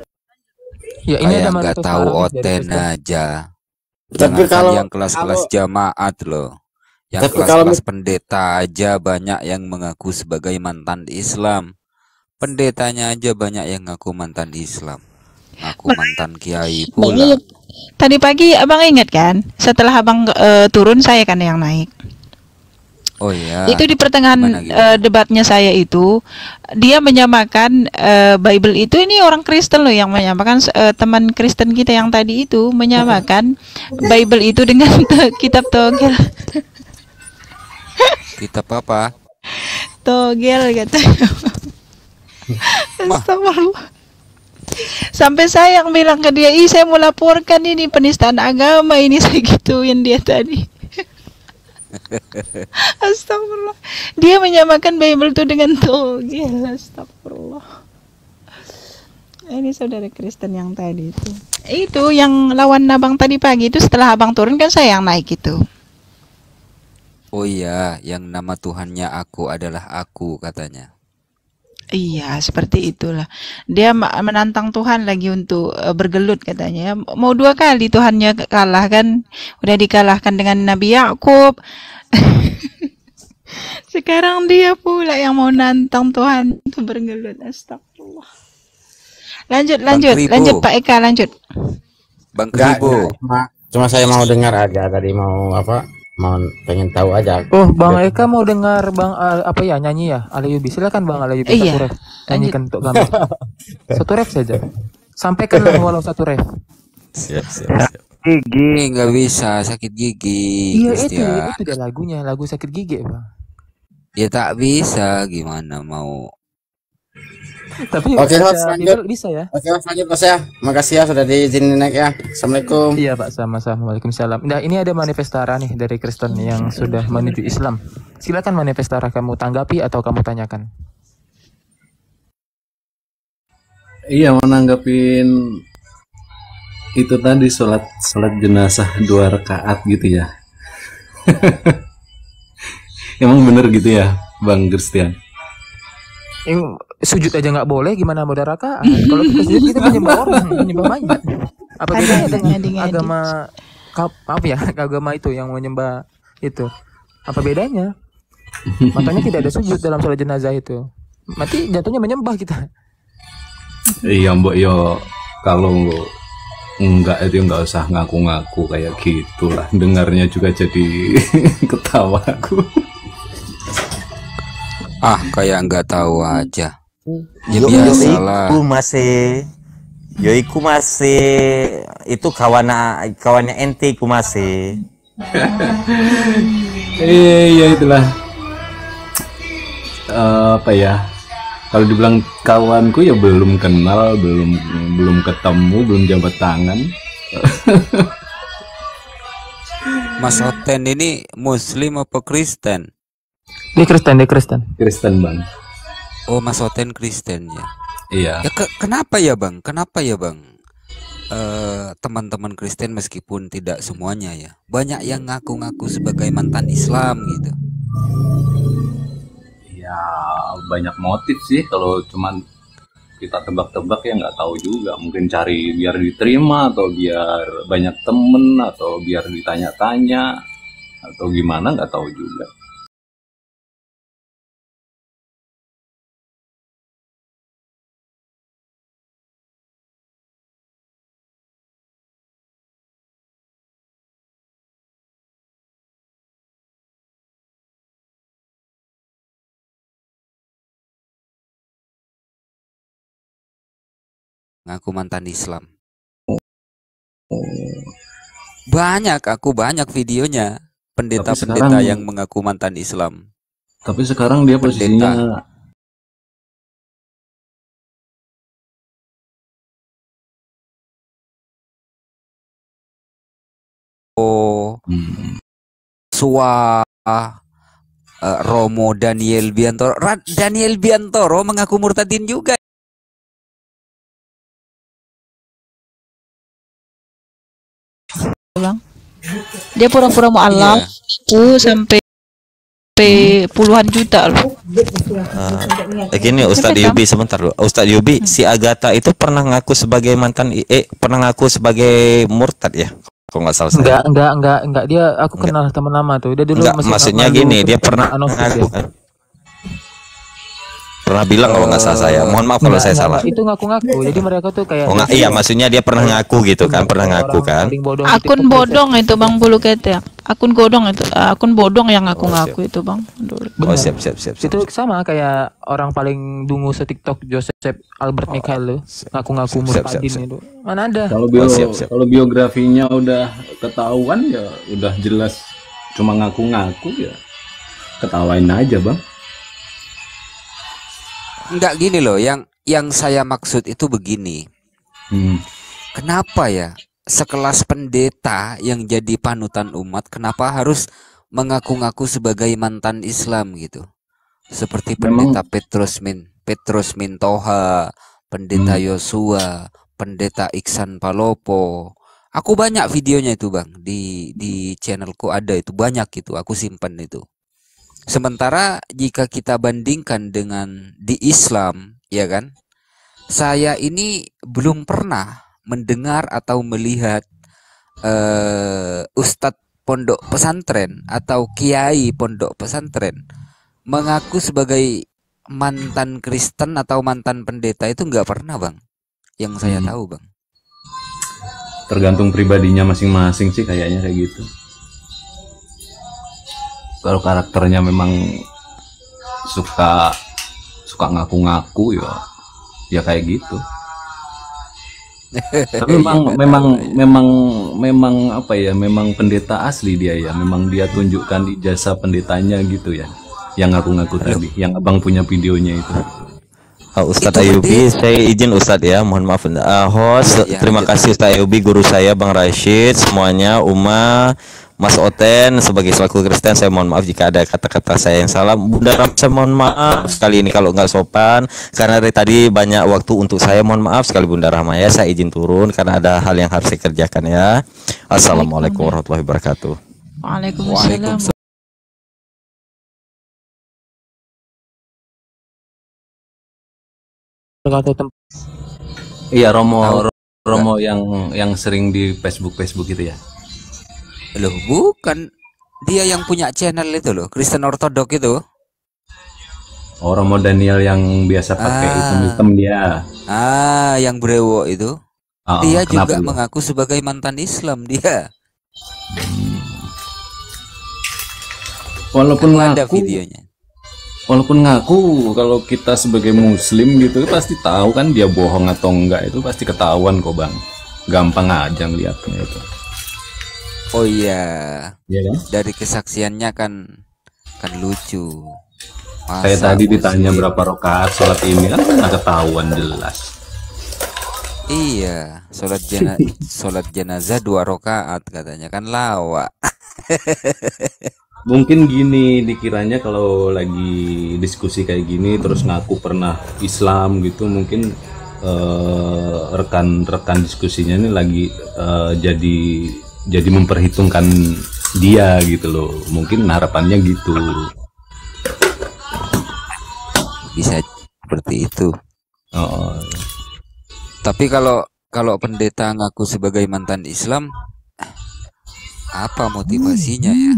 Ya, Kayak nggak tahu oten aja. Tapi Jangankan kalau- yang kelas-kelas kalau- jamaat loh. Yang Tapi kalau kelas-kelas pendeta aja banyak yang mengaku sebagai mantan Islam. Pendetanya aja banyak yang ngaku mantan Islam. Ngaku mantan kiai pula. Tadi pagi Abang ingat kan? Setelah Abang eh, turun saya kan yang naik. Oh iya. itu di pertengahan eh, debatnya saya itu dia menyamakan eh, Bible itu ini orang Kristen loh yang menyamakan eh, teman Kristen kita yang tadi itu menyamakan Bible itu dengan kitab togel Kitab apa? togel katanya Astagfirullah. Sampai saya yang bilang ke dia, ih saya mau laporkan ini penistaan agama ini saya gituin dia tadi. Astagfirullah. Dia menyamakan Bible itu dengan togel. Astagfirullah. Ini saudara Kristen yang tadi itu. Itu yang lawan abang tadi pagi itu setelah abang turun kan saya yang naik itu. Oh iya, yang nama Tuhannya aku adalah aku katanya. Iya, seperti itulah. Dia ma- menantang Tuhan lagi untuk eh, bergelut katanya. ya. Mau dua kali Tuhannya kalah kan. Udah dikalahkan dengan Nabi Yakub. Sekarang dia pula yang mau nantang Tuhan untuk bergelut. Astagfirullah. Lanjut, lanjut, lanjut Pak Eka, lanjut. Bang Kribo. cuma saya mau dengar aja tadi mau apa? Mau pengen tahu aja. Oh, Bang Eka mau dengar Bang Al- apa ya nyanyi ya? Alayubi. Silakan Bang Alayubi Iya, satu ref. Nyanyikan untuk kami. satu ref saja. Sampaikan walau satu ref. Siap, siap, siap. Gigi nggak bisa sakit gigi. Iya itu, itu dia lagunya, lagu sakit gigi Bang. Ya tak bisa gimana mau. Tapi Oke, bisa, Mas, lanjut. bisa, ya. Oke, Mas lanjut Mas ya. Makasih ya sudah diizinin naik ya. Assalamualaikum. Iya Pak, sama-sama. Waalaikumsalam. Nah ini ada manifestara nih dari Kristen yang sudah menuju Islam. Silakan manifestara kamu tanggapi atau kamu tanyakan. Iya mau nanggapin itu tadi sholat sholat jenazah dua rakaat gitu ya. Emang bener gitu ya, Bang Christian? Sujud aja nggak boleh, gimana mau rakaat? Kalau kita sujud kita menyembah orang, menyembah mayat. Apa bedanya dengan agama maaf ya, agama itu yang menyembah itu? Apa bedanya? Makanya tidak ada sujud dalam sholat jenazah itu. Mati jatuhnya menyembah kita. Iya Mbok yo kalau enggak itu enggak usah ngaku-ngaku kayak gitulah. Dengarnya juga jadi ketawa aku. Ah, kayak nggak tahu aja. Ya Yo, masih Yoiku masih itu kawan kawannya ente ku masih. Eh ya itulah Eh, apa ya kalau dibilang kawanku ya belum kenal belum belum ketemu belum jabat tangan Mas Oten ini Muslim apa Kristen? Dia Kristen, dia Kristen. Kristen bang Oh, Mas Oten Kristen ya. iya Ya ke- kenapa ya bang? Kenapa ya bang? Eh, teman-teman Kristen meskipun tidak semuanya ya, banyak yang ngaku-ngaku sebagai mantan Islam gitu. ya banyak motif sih kalau cuman kita tebak-tebak ya nggak tahu juga mungkin cari biar diterima atau biar banyak temen atau biar ditanya-tanya atau gimana nggak tahu juga Ngaku mantan Islam. Banyak, aku banyak videonya. Pendeta-pendeta yang mengaku mantan Islam. tapi sekarang dia posisinya Oh, Sua, eh, Romo Daniel Biantoro. Ra- Daniel Biantoro mengaku murtadin juga. Dia pura-pura mau alam Iya. aku sampai sampai puluhan juta loh. Eh, gini Ustadz Yubi sebentar loh. Ustadz Yubi, si Agatha itu pernah ngaku sebagai mantan eh pernah ngaku sebagai murtad ya? Kalau nggak salah. Enggak, enggak, enggak, enggak. Dia aku kenal teman lama tuh. Dia dulu Enggak, masih maksudnya gini, dia pernah ngaku dia. Pernah bilang kalau nggak salah saya. Mohon maaf kalau Enggak, saya enggak, salah. enggak. Itu ngaku-ngaku. Jadi mereka tuh kayak Oh nggak, iya maksudnya dia pernah ngaku gitu kan, pernah ngaku kan? Akun bodong itu Bang Bulu Ketek. Akun bodong itu. Akun bodong yang ngaku-ngaku itu Bang. Dulu. Oh siap siap siap. siap. Itu sama kayak orang paling dungu se TikTok Joseph Albert Michael tuh ngaku-ngaku Oh, siap, siap, murtadin siap. itu. Mana ada? Kalau bio, Oh, siap, siap. kalau biografinya udah ketahuan ya udah jelas cuma ngaku-ngaku ya ketawain aja bang. Enggak gini loh, yang yang saya maksud itu begini. Hmm. Kenapa ya sekelas pendeta yang jadi panutan umat kenapa harus mengaku-ngaku sebagai mantan Islam gitu? Seperti Memang- pendeta Petrus Min Petrus Mintoha, pendeta Hmm. Yosua, pendeta Iksan Palopo. Aku banyak videonya itu, Bang. Di di channelku ada itu banyak itu, aku simpan itu. Sementara jika kita bandingkan dengan di Islam, ya kan? Saya ini belum pernah mendengar atau melihat eh ustadz pondok pesantren atau kiai pondok pesantren mengaku sebagai mantan Kristen atau mantan pendeta itu nggak pernah bang yang saya Hmm. tahu bang tergantung pribadinya masing-masing sih kayaknya kayak gitu kalau karakternya memang suka suka ngaku-ngaku ya ya kayak gitu. Tapi memang memang memang memang apa ya memang pendeta asli dia ya. Memang dia tunjukkan ijazah pendetanya gitu ya. Yang ngaku-ngaku tadi yang abang punya videonya itu. Uh, Ustadz Ayubi, saya izin Ustadz ya, mohon maaf. Uh, host. Ya, terima kasih Ustadz Ayubi, guru saya Bang Rashid, semuanya, Uma, Mas Oten sebagai selaku Kristen saya mohon maaf jika ada kata-kata saya yang salah. Bunda Ram saya mohon maaf sekali ini kalau nggak sopan karena dari tadi banyak waktu untuk saya mohon maaf sekali Bunda Rahma ya saya izin turun karena ada hal yang harus saya kerjakan ya. Assalamualaikum warahmatullahi wabarakatuh. Waalaikumsalam. iya Romo Romo yang yang sering di Facebook Facebook gitu ya loh bukan. Dia yang punya channel itu loh Kristen Ortodok itu. Oh Romo Daniel yang biasa pakai Ah. hitam-hitam dia. Ah yang brewo itu. Oh, dia juga dia? mengaku sebagai mantan Islam dia. Walaupun ngaku. videonya. Walaupun ngaku kalau kita sebagai muslim gitu pasti tahu kan dia bohong atau enggak itu pasti ketahuan kok bang. Gampang aja ngeliatnya itu oh iya Iya kan? dari kesaksiannya kan kan lucu saya Masa tadi ditanya berapa rakaat sholat ini kan nggak ketahuan jelas Iya, sholat jena sholat jenazah dua rakaat katanya kan lawak. mungkin gini dikiranya kalau lagi diskusi kayak gini terus ngaku pernah Islam gitu mungkin eh, rekan-rekan diskusinya ini lagi eh, jadi jadi memperhitungkan dia gitu loh mungkin harapannya gitu Bisa seperti itu. oh, Tapi kalau kalau pendeta ngaku sebagai mantan Islam, apa motivasinya ya?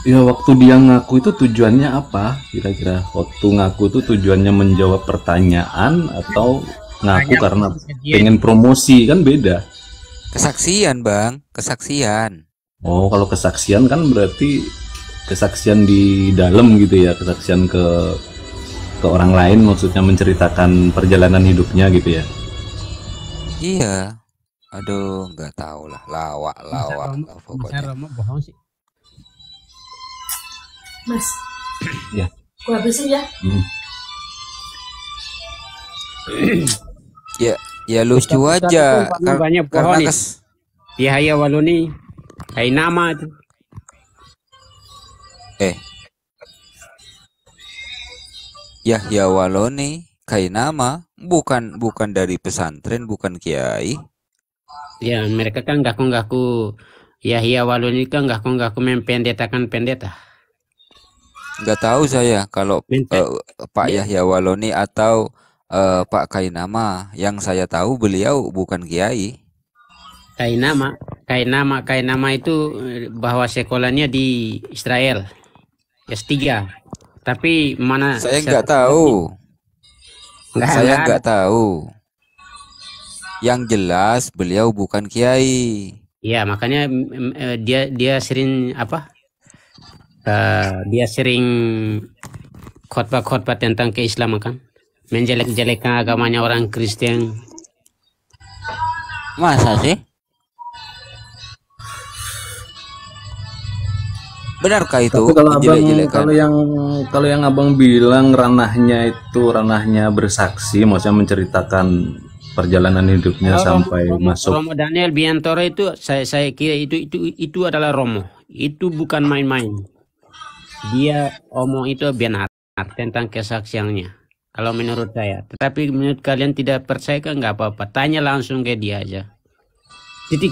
ya waktu dia ngaku itu tujuannya apa kira-kira waktu ngaku itu tujuannya menjawab pertanyaan atau ngaku karena pengen promosi kan beda Kesaksian bang, kesaksian. Oh, kalau kesaksian kan berarti kesaksian di dalam gitu ya, kesaksian ke ke orang lain maksudnya menceritakan perjalanan hidupnya gitu ya. Iya. Aduh, nggak tahu lah, lawak, lawak. Romo bohong sih. Mas, Ya. gua habisin ya. Hmm. Ya, ya lucu Ustaz aja. Kar- banyak karena pohon kes- Yahya Waluni kayak nama itu. Eh. Yahya Waloni Kainama bukan bukan dari pesantren, bukan kiai. Ya, mereka kan ngaku-ngaku Yahya Waluni kan ngaku-ngaku mempendetakan pendeta. Nggak tahu saya kalau eh, Pak Yahya Waloni atau eh, Pak Kainama. Yang saya tahu beliau bukan kiai. Kayak nama, kayak nama, kayak nama itu eh, bahwa sekolahnya di Israel S3. Tapi mana Saya nggak tahu. Nggak- saya nggak tahu. Yang jelas beliau bukan kiai. Ya, makanya mm, eh, dia dia sering apa? Eh, dia sering khotbah-khotbah tentang keislaman kan, menjelek-jelekkan agamanya orang Kristen. Masa sih? Benarkah itu? Tapi kalau abang kalau yang kalau yang abang bilang ranahnya itu ranahnya bersaksi, maksudnya menceritakan perjalanan hidupnya Kalau sampai Romo, masuk. Romo Daniel Biantoro itu saya saya kira itu itu itu adalah Romo. Itu bukan main-main. Dia omong itu benar tentang kesaksiannya. Kalau menurut saya. Tetapi menurut kalian tidak percaya kan nggak apa-apa. Tanya langsung ke dia aja. Titik.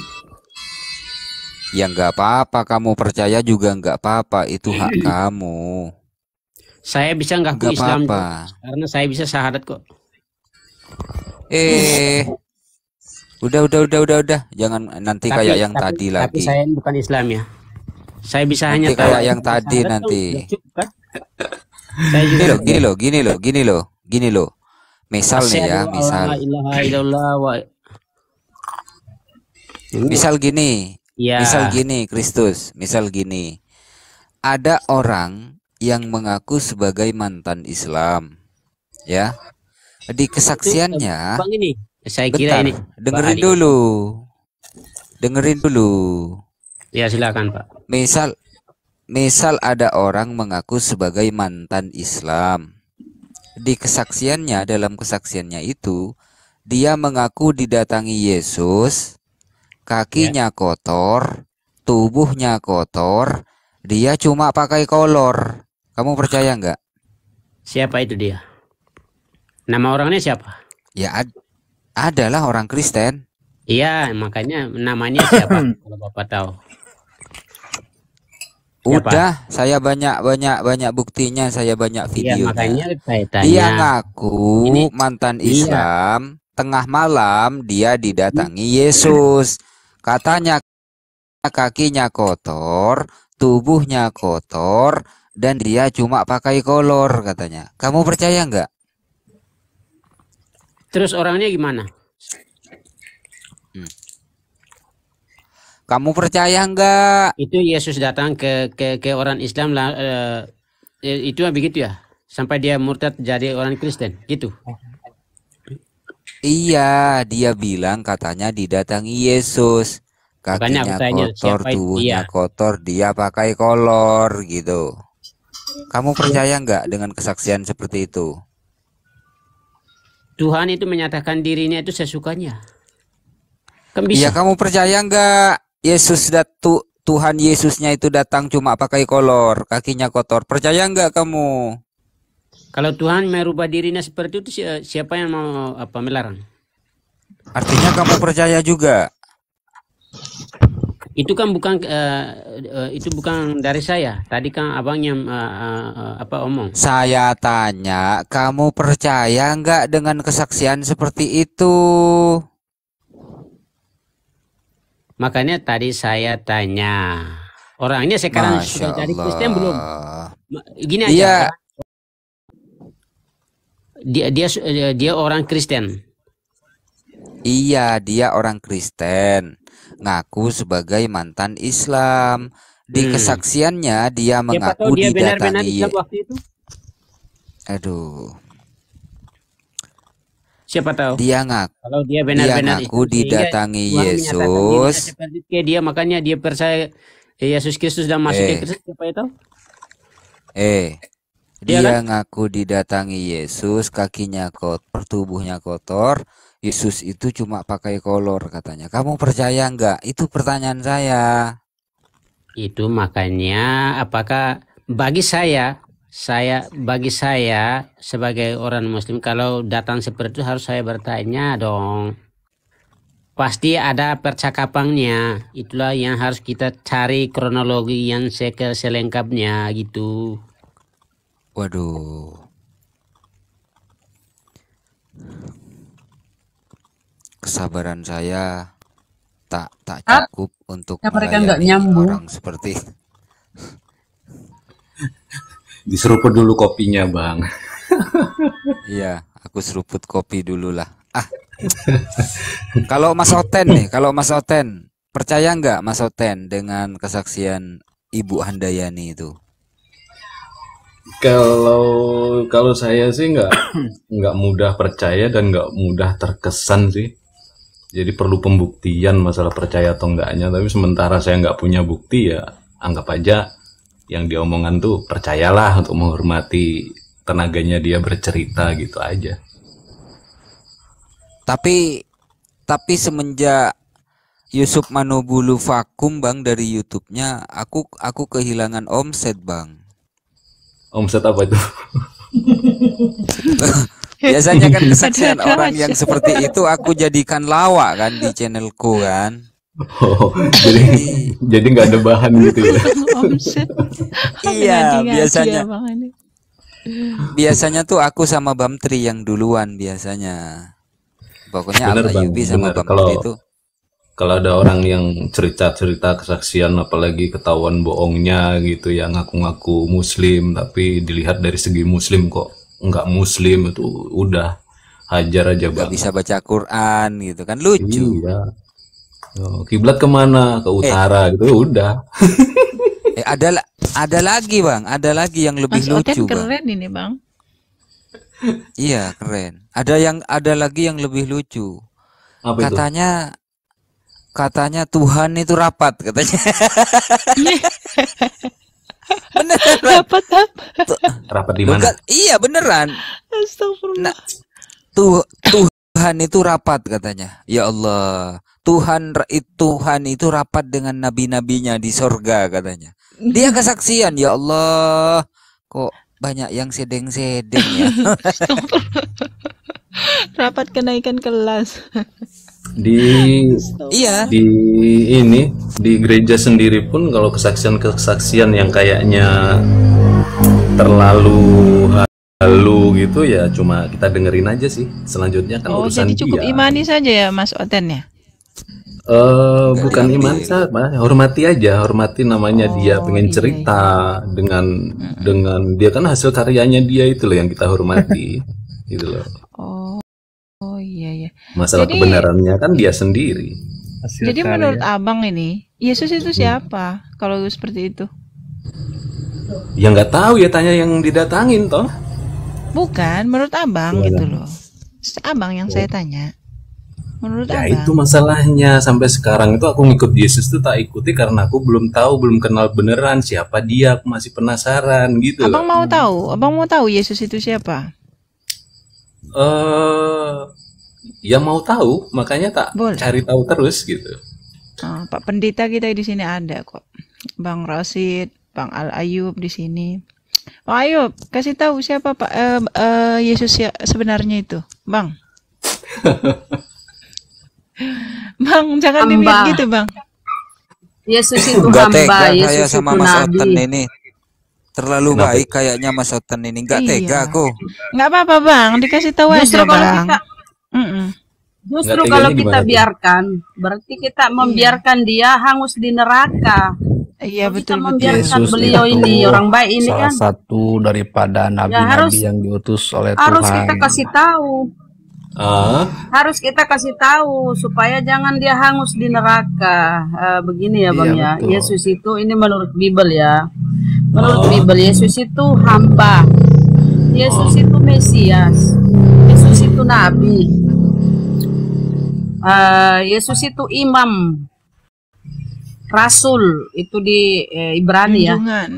Ya nggak apa-apa, kamu percaya juga nggak apa-apa, itu hak kamu. Saya bisa Nggak Islam apa-apa. kok. karena saya bisa syahadat kok. Eh, udah udah udah udah udah, jangan nanti Tapi- kayak yang tapi- tadi Tapi lagi. saya bukan Islam ya. Saya bisa hanya Nanti kayak tahu- yang tadi nanti. cukup, kan? Saya Gini loh, gini loh, gini loh, gini loh, gini loh. Misal nih ya, misal. Misal gini, Ya. misal gini, Kristus, misal gini. Ada orang yang mengaku sebagai mantan Islam, ya. Di kesaksiannya, Bang ini, saya kira bentar, ini dengerin dulu, dengerin dulu. Ya silakan Pak. Misal, misal ada orang mengaku sebagai mantan Islam. Di kesaksiannya, dalam kesaksiannya itu, dia mengaku didatangi Yesus, kakinya kotor, tubuhnya kotor, dia cuma pakai kolor. Kamu percaya nggak? Siapa itu dia? Nama orangnya siapa? Ya ad- adalah orang Kristen. Iya, makanya namanya siapa? kalau Bapak tahu. Udah, saya banyak banyak banyak buktinya, saya banyak Iya, videonya. makanya saya tanya. Dia ngaku Ini- mantan Iya. Islam, tengah malam dia didatangi Yesus. Katanya kakinya kotor, tubuhnya kotor, dan dia cuma pakai kolor katanya. Kamu percaya nggak? Terus orangnya gimana? Kamu percaya nggak? Itu Yesus datang ke ke ke orang Islam lah eh, itu begitu ya. Sampai dia murtad jadi orang Kristen, gitu. Iya, dia bilang katanya didatangi Yesus. Kakinya tanya, kotor, tubuhnya dia? kotor, dia pakai kolor gitu. Kamu percaya nggak dengan kesaksian seperti itu? Tuhan itu menyatakan dirinya itu sesukanya. Kan Iya, kamu percaya nggak Yesus datu Tuhan Yesusnya itu datang cuma pakai kolor, kakinya kotor. Percaya nggak kamu? Kalau Tuhan merubah dirinya seperti itu si- siapa yang mau apa melarang? Artinya kamu percaya juga? Itu kan bukan eh, eh, itu bukan dari saya. Tadi kan abang yang eh, eh, eh, apa omong. Saya tanya, kamu percaya nggak dengan kesaksian seperti itu? Makanya tadi saya tanya. Orangnya sekarang Masya sudah jadi Kristen belum? Gini aja. Iya. Dia dia dia orang Kristen. Iya, dia orang Kristen, ngaku sebagai mantan Islam. Di Hmm. kesaksiannya dia Siapa mengaku dia didatangi. Waktu itu? Aduh, Siapa tahu? dia ngaku. Kalau dia Dia benar-benar ngaku Islam, sehingga didatangi Yesus. kayak dia makanya dia percaya Yesus Kristus dan masuk ke Eh. Kristus siapa itu? Eh, Iya dia kan? ngaku didatangi Yesus, kakinya kotor, tubuhnya kotor. Yesus itu cuma pakai kolor katanya. Kamu percaya nggak? Itu pertanyaan saya. Itu makanya apakah bagi saya saya bagi saya sebagai orang muslim kalau datang seperti itu harus saya bertanya dong. Pasti ada percakapannya. Itulah yang harus kita cari kronologi yang seke- selengkapnya gitu. Waduh. Kesabaran saya tak tak Ap, cukup untuk ya mereka nggak melayani nyambung. orang seperti Diseruput dulu kopinya, Bang. Iya, aku seruput kopi dulu lah. Ah. kalau Mas Oten nih, kalau Mas Oten, percaya nggak Mas Oten dengan kesaksian Ibu Handayani itu? Kalau kalau saya sih nggak nggak mudah percaya dan nggak mudah terkesan sih. Jadi perlu pembuktian masalah percaya atau enggaknya. Tapi sementara saya nggak punya bukti ya anggap aja yang diomongan tuh percayalah untuk menghormati tenaganya dia bercerita gitu aja. Tapi tapi semenjak Yusuf Manobulu vakum bang dari YouTube-nya, aku aku kehilangan omset bang. Omset apa itu? Biasanya kan kesaksian orang yang seperti itu aku jadikan lawak kan di channelku kan. Oh, jadi jadi nggak ada bahan gitu ya. Omset. Iya, biasanya. Biasanya tuh aku sama Bamtri yang duluan biasanya. Pokoknya Bener, Al Bang, Ayubi sama bener. Bamtri Kalau- itu kalau ada orang yang cerita-cerita kesaksian apalagi ketahuan bohongnya gitu yang ngaku-ngaku muslim tapi dilihat dari segi muslim kok nggak muslim itu udah hajar aja nggak bang bisa baca Quran gitu kan lucu iya Oh, kiblat ke mana? Ke utara gitu. Udah. Eh ada ada lagi bang. Ada lagi yang lebih Mas Oten lucu bang. keren ini bang. iya keren. Ada yang ada lagi yang lebih lucu. Apa itu? katanya katanya Tuhan itu rapat katanya. Beneran rapat apa rapat di mana? Enggak, iya beneran. Astagfirullah. Nah, tuh Tuhan itu rapat katanya. Ya Allah, Tuhan Tuhan itu rapat dengan nabi-nabinya di sorga katanya. Dia kesaksian, ya Allah, kok banyak yang sedeng-sedeng ya. Rapat kenaikan kelas. di Iya. di ini di gereja sendiri pun kalau kesaksian-kesaksian yang kayaknya terlalu halu gitu ya cuma kita dengerin aja sih. Selanjutnya kan Oh, urusan jadi cukup dia. imani saja ya Mas Oten ya? Eh, bukan iman sama hormati aja hormati namanya Oh, dia pengen iya, cerita dengan dengan dia kan hasil karyanya dia itu loh yang kita hormati gitu loh. Oh, oh iya ya. masalah Jadi- kebenarannya kan dia sendiri. Jadi menurut abang ini Yesus itu siapa? Kalau seperti itu? ya nggak tahu ya tanya yang didatangin toh Bukan, menurut abang Gimana? gitu loh. Abang yang saya tanya. Menurut Ya abang. itu masalahnya sampai sekarang itu aku ngikut Yesus tuh tak ikuti karena aku belum tahu belum kenal beneran siapa dia aku masih penasaran gitu Abang loh. mau tahu? Abang mau tahu Yesus itu siapa? Eh ya mau tahu makanya tak cari tahu terus gitu. Oh, Pak Pendeta kita di sini ada kok. Bang Rasid, Bang Al Ayub di sini. Bang Ayub, kasih tahu siapa Pak eh, eh, Yesus ya, sebenarnya itu, Bang. bang, jangan Hamba. dimit gitu, Bang. Yesus itu Enggak hamba, tega saya Yesus sama itu Mas nabi. Oten ini. Terlalu Kenapa? baik kayaknya Mas Oten ini. Enggak Iya. tega aku. Nggak apa-apa, Bang. Dikasih tahu Justru aja, kalau Bang. kita Mm-mm. Justru Nggak kalau kita biarkan, berarti kita membiarkan dia hangus di neraka. Iya Kita betul betul. membiarkan Yesus beliau itu ini orang baik ini salah kan satu daripada nabi-nabi Ya, harus- yang diutus oleh harus Tuhan. kita kasih tahu, Ah, harus kita kasih tahu supaya jangan dia hangus di neraka. Eh, begini ya bang Iya, ya, betul. Yesus itu ini menurut Bible ya, menurut Oh. Bible Yesus itu hamba, Yesus itu Mesias, Yesus itu Nabi, Eh, Yesus itu imam, Rasul itu di eh, Ibrani ya. Junjungan.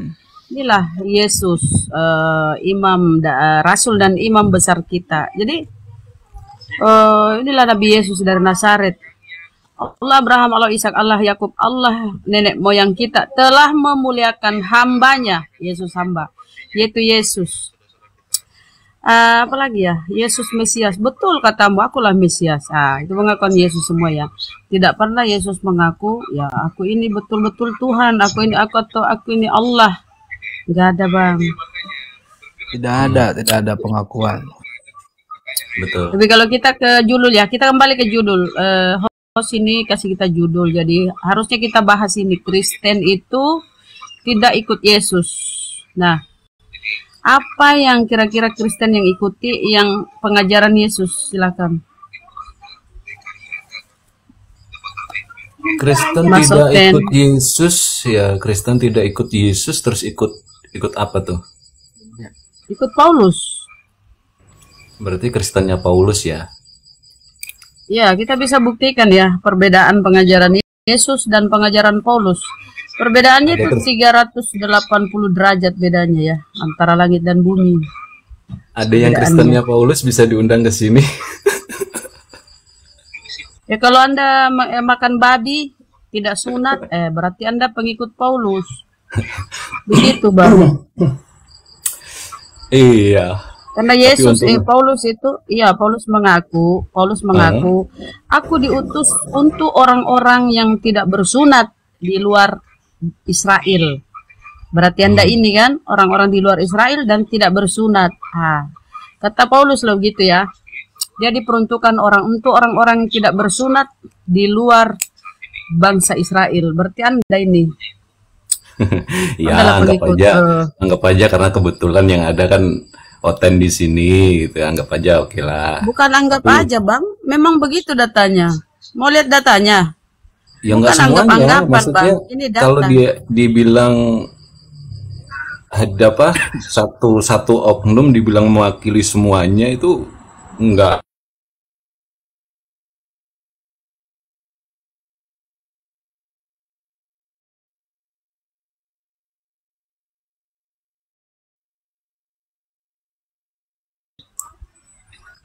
Inilah Yesus eh, imam da- rasul dan imam besar kita. Jadi eh, inilah Nabi Yesus dari Nazaret. Allah Abraham, Allah Ishak, Allah Yakub, Allah nenek moyang kita telah memuliakan hambanya, Yesus hamba, yaitu Yesus. Eh, apa lagi ya? Yesus Mesias. Betul katamu, akulah Mesias. Ah, itu pengakuan Yesus semua ya. Tidak pernah Yesus mengaku, ya aku ini betul-betul Tuhan, aku ini aku atau aku ini Allah. Enggak ada, Bang. Tidak ada, tidak ada pengakuan. betul. Tapi kalau kita ke judul ya, kita kembali ke judul. Eh, host ini kasih kita judul. Jadi harusnya kita bahas ini. Kristen itu tidak ikut Yesus. Nah, apa yang kira-kira Kristen yang ikuti yang pengajaran Yesus? Silakan. Kristen Mas tidak Oten. ikut Yesus ya Kristen tidak ikut Yesus terus ikut ikut apa tuh? Ikut Paulus. Berarti Kristennya Paulus ya. Ya, kita bisa buktikan ya perbedaan pengajaran Yesus dan pengajaran Paulus. Perbedaannya itu 380 derajat bedanya ya antara langit dan bumi. Ada yang. Kristennya Paulus bisa diundang ke sini. Ya kalau Anda eh, makan babi tidak sunat, eh berarti Anda pengikut Paulus. Begitu, Bang. iya. Karena Yesus eh Paulus itu iya Paulus mengaku, Paulus mengaku, aku diutus untuk orang-orang yang tidak bersunat di luar Israel. Berarti Anda ini kan orang-orang di luar Israel dan tidak bersunat. Ah, kata Paulus loh gitu ya. Dia diperuntukkan orang untuk orang-orang yang tidak bersunat di luar bangsa Israel. Berarti Anda ini ya anggap pengikut aja eh, anggap aja karena kebetulan yang ada kan oten di sini gitu anggap aja oke lah bukan anggap Tapi- aja, Bang. Memang begitu datanya. Mau lihat datanya? Ya nggak semuanya maksudnya Bang. Ini data. kalau dia dibilang ada apa satu satu oknum dibilang mewakili semuanya itu enggak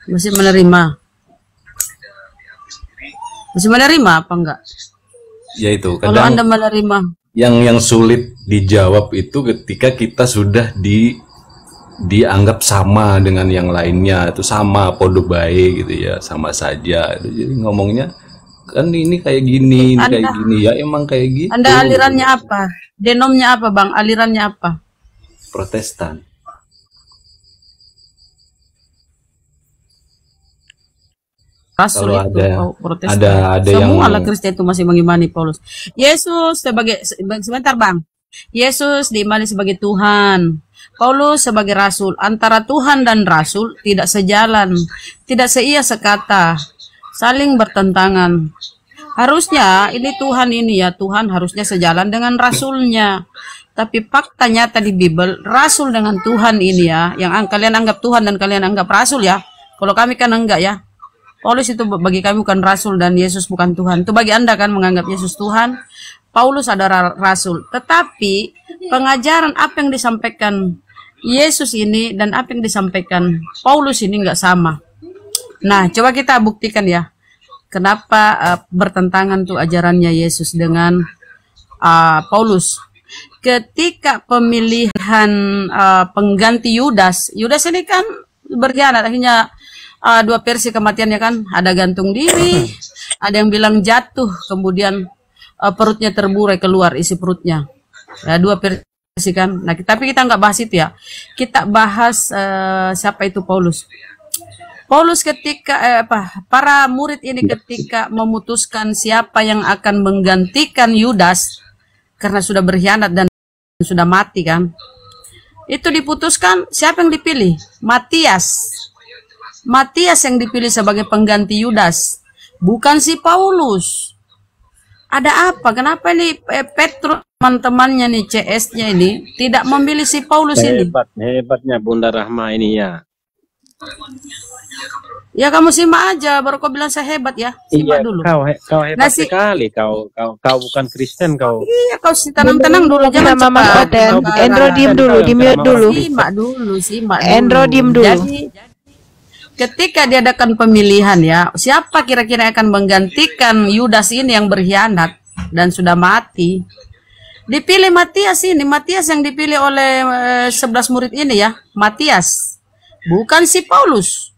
Masih menerima. Masih menerima apa enggak? Ya itu Kalau Anda menerima, yang yang sulit dijawab itu ketika kita sudah di dianggap sama dengan yang lainnya itu sama podo baik gitu ya sama saja jadi ngomongnya kan ini kayak gini ini kayak Anda- gini ya emang kayak gitu Anda alirannya apa? Denomnya apa, Bang? Alirannya apa? Protestan Rasul Kalau itu ada- oh, Protestan. ada- ada yang- Semua lah Kristen itu masih mengimani Paulus. Yesus sebagai se- sebentar bang. Yesus diimani sebagai Tuhan. Paulus sebagai Rasul. Antara Tuhan dan Rasul tidak sejalan, tidak seia sekata, saling bertentangan. Harusnya ini Tuhan ini ya Tuhan harusnya sejalan dengan Rasulnya. Tapi fakta nyata di Bible Rasul dengan Tuhan ini ya, yang ang- kalian anggap Tuhan dan kalian anggap Rasul ya. Kalau kami kan enggak ya. Paulus itu bagi kami bukan rasul dan Yesus bukan Tuhan. Itu bagi Anda kan menganggap Yesus Tuhan. Paulus adalah rasul. Tetapi pengajaran apa yang disampaikan Yesus ini dan apa yang disampaikan Paulus ini enggak sama. Nah, coba kita buktikan ya. Kenapa uh, bertentangan tuh ajarannya Yesus dengan uh, Paulus. Ketika pemilihan uh, pengganti Yudas, Yudas ini kan berkhianat akhirnya uh, dua versi kematiannya kan ada gantung diri, ada yang bilang jatuh, kemudian uh, perutnya terburai keluar isi perutnya. Ya, dua versi kan. Nah, tapi kita nggak bahas itu ya. Kita bahas uh, siapa itu Paulus. Paulus ketika eh, apa para murid ini ketika memutuskan siapa yang akan menggantikan Yudas karena sudah berkhianat dan sudah mati kan. Itu diputuskan siapa yang dipilih? Matias. Matias yang dipilih sebagai pengganti Yudas, bukan si Paulus. Ada apa? Kenapa ini Petrus teman-temannya nih CS-nya ini tidak memilih si Paulus ini? Hebat, hebatnya Bunda Rahma ini ya. Ya kamu simak aja, baru kau bilang saya hebat ya. Simak Iya, dulu. kau he- kau hebat Nah, si- sekali. Kau kau kau bukan Kristen kau. Iya, kau si tenang-tenang dulu, jangan Sama Mas cepat. Endro diem dulu, di mute dulu. Simak dulu, simak dulu. Endro diem dulu. Jadi ketika diadakan pemilihan ya, siapa kira-kira akan menggantikan Yudas ini yang berkhianat dan sudah mati? Dipilih Matias ini, Matias yang dipilih oleh eh, 11 murid ini ya, Matias. Bukan si Paulus.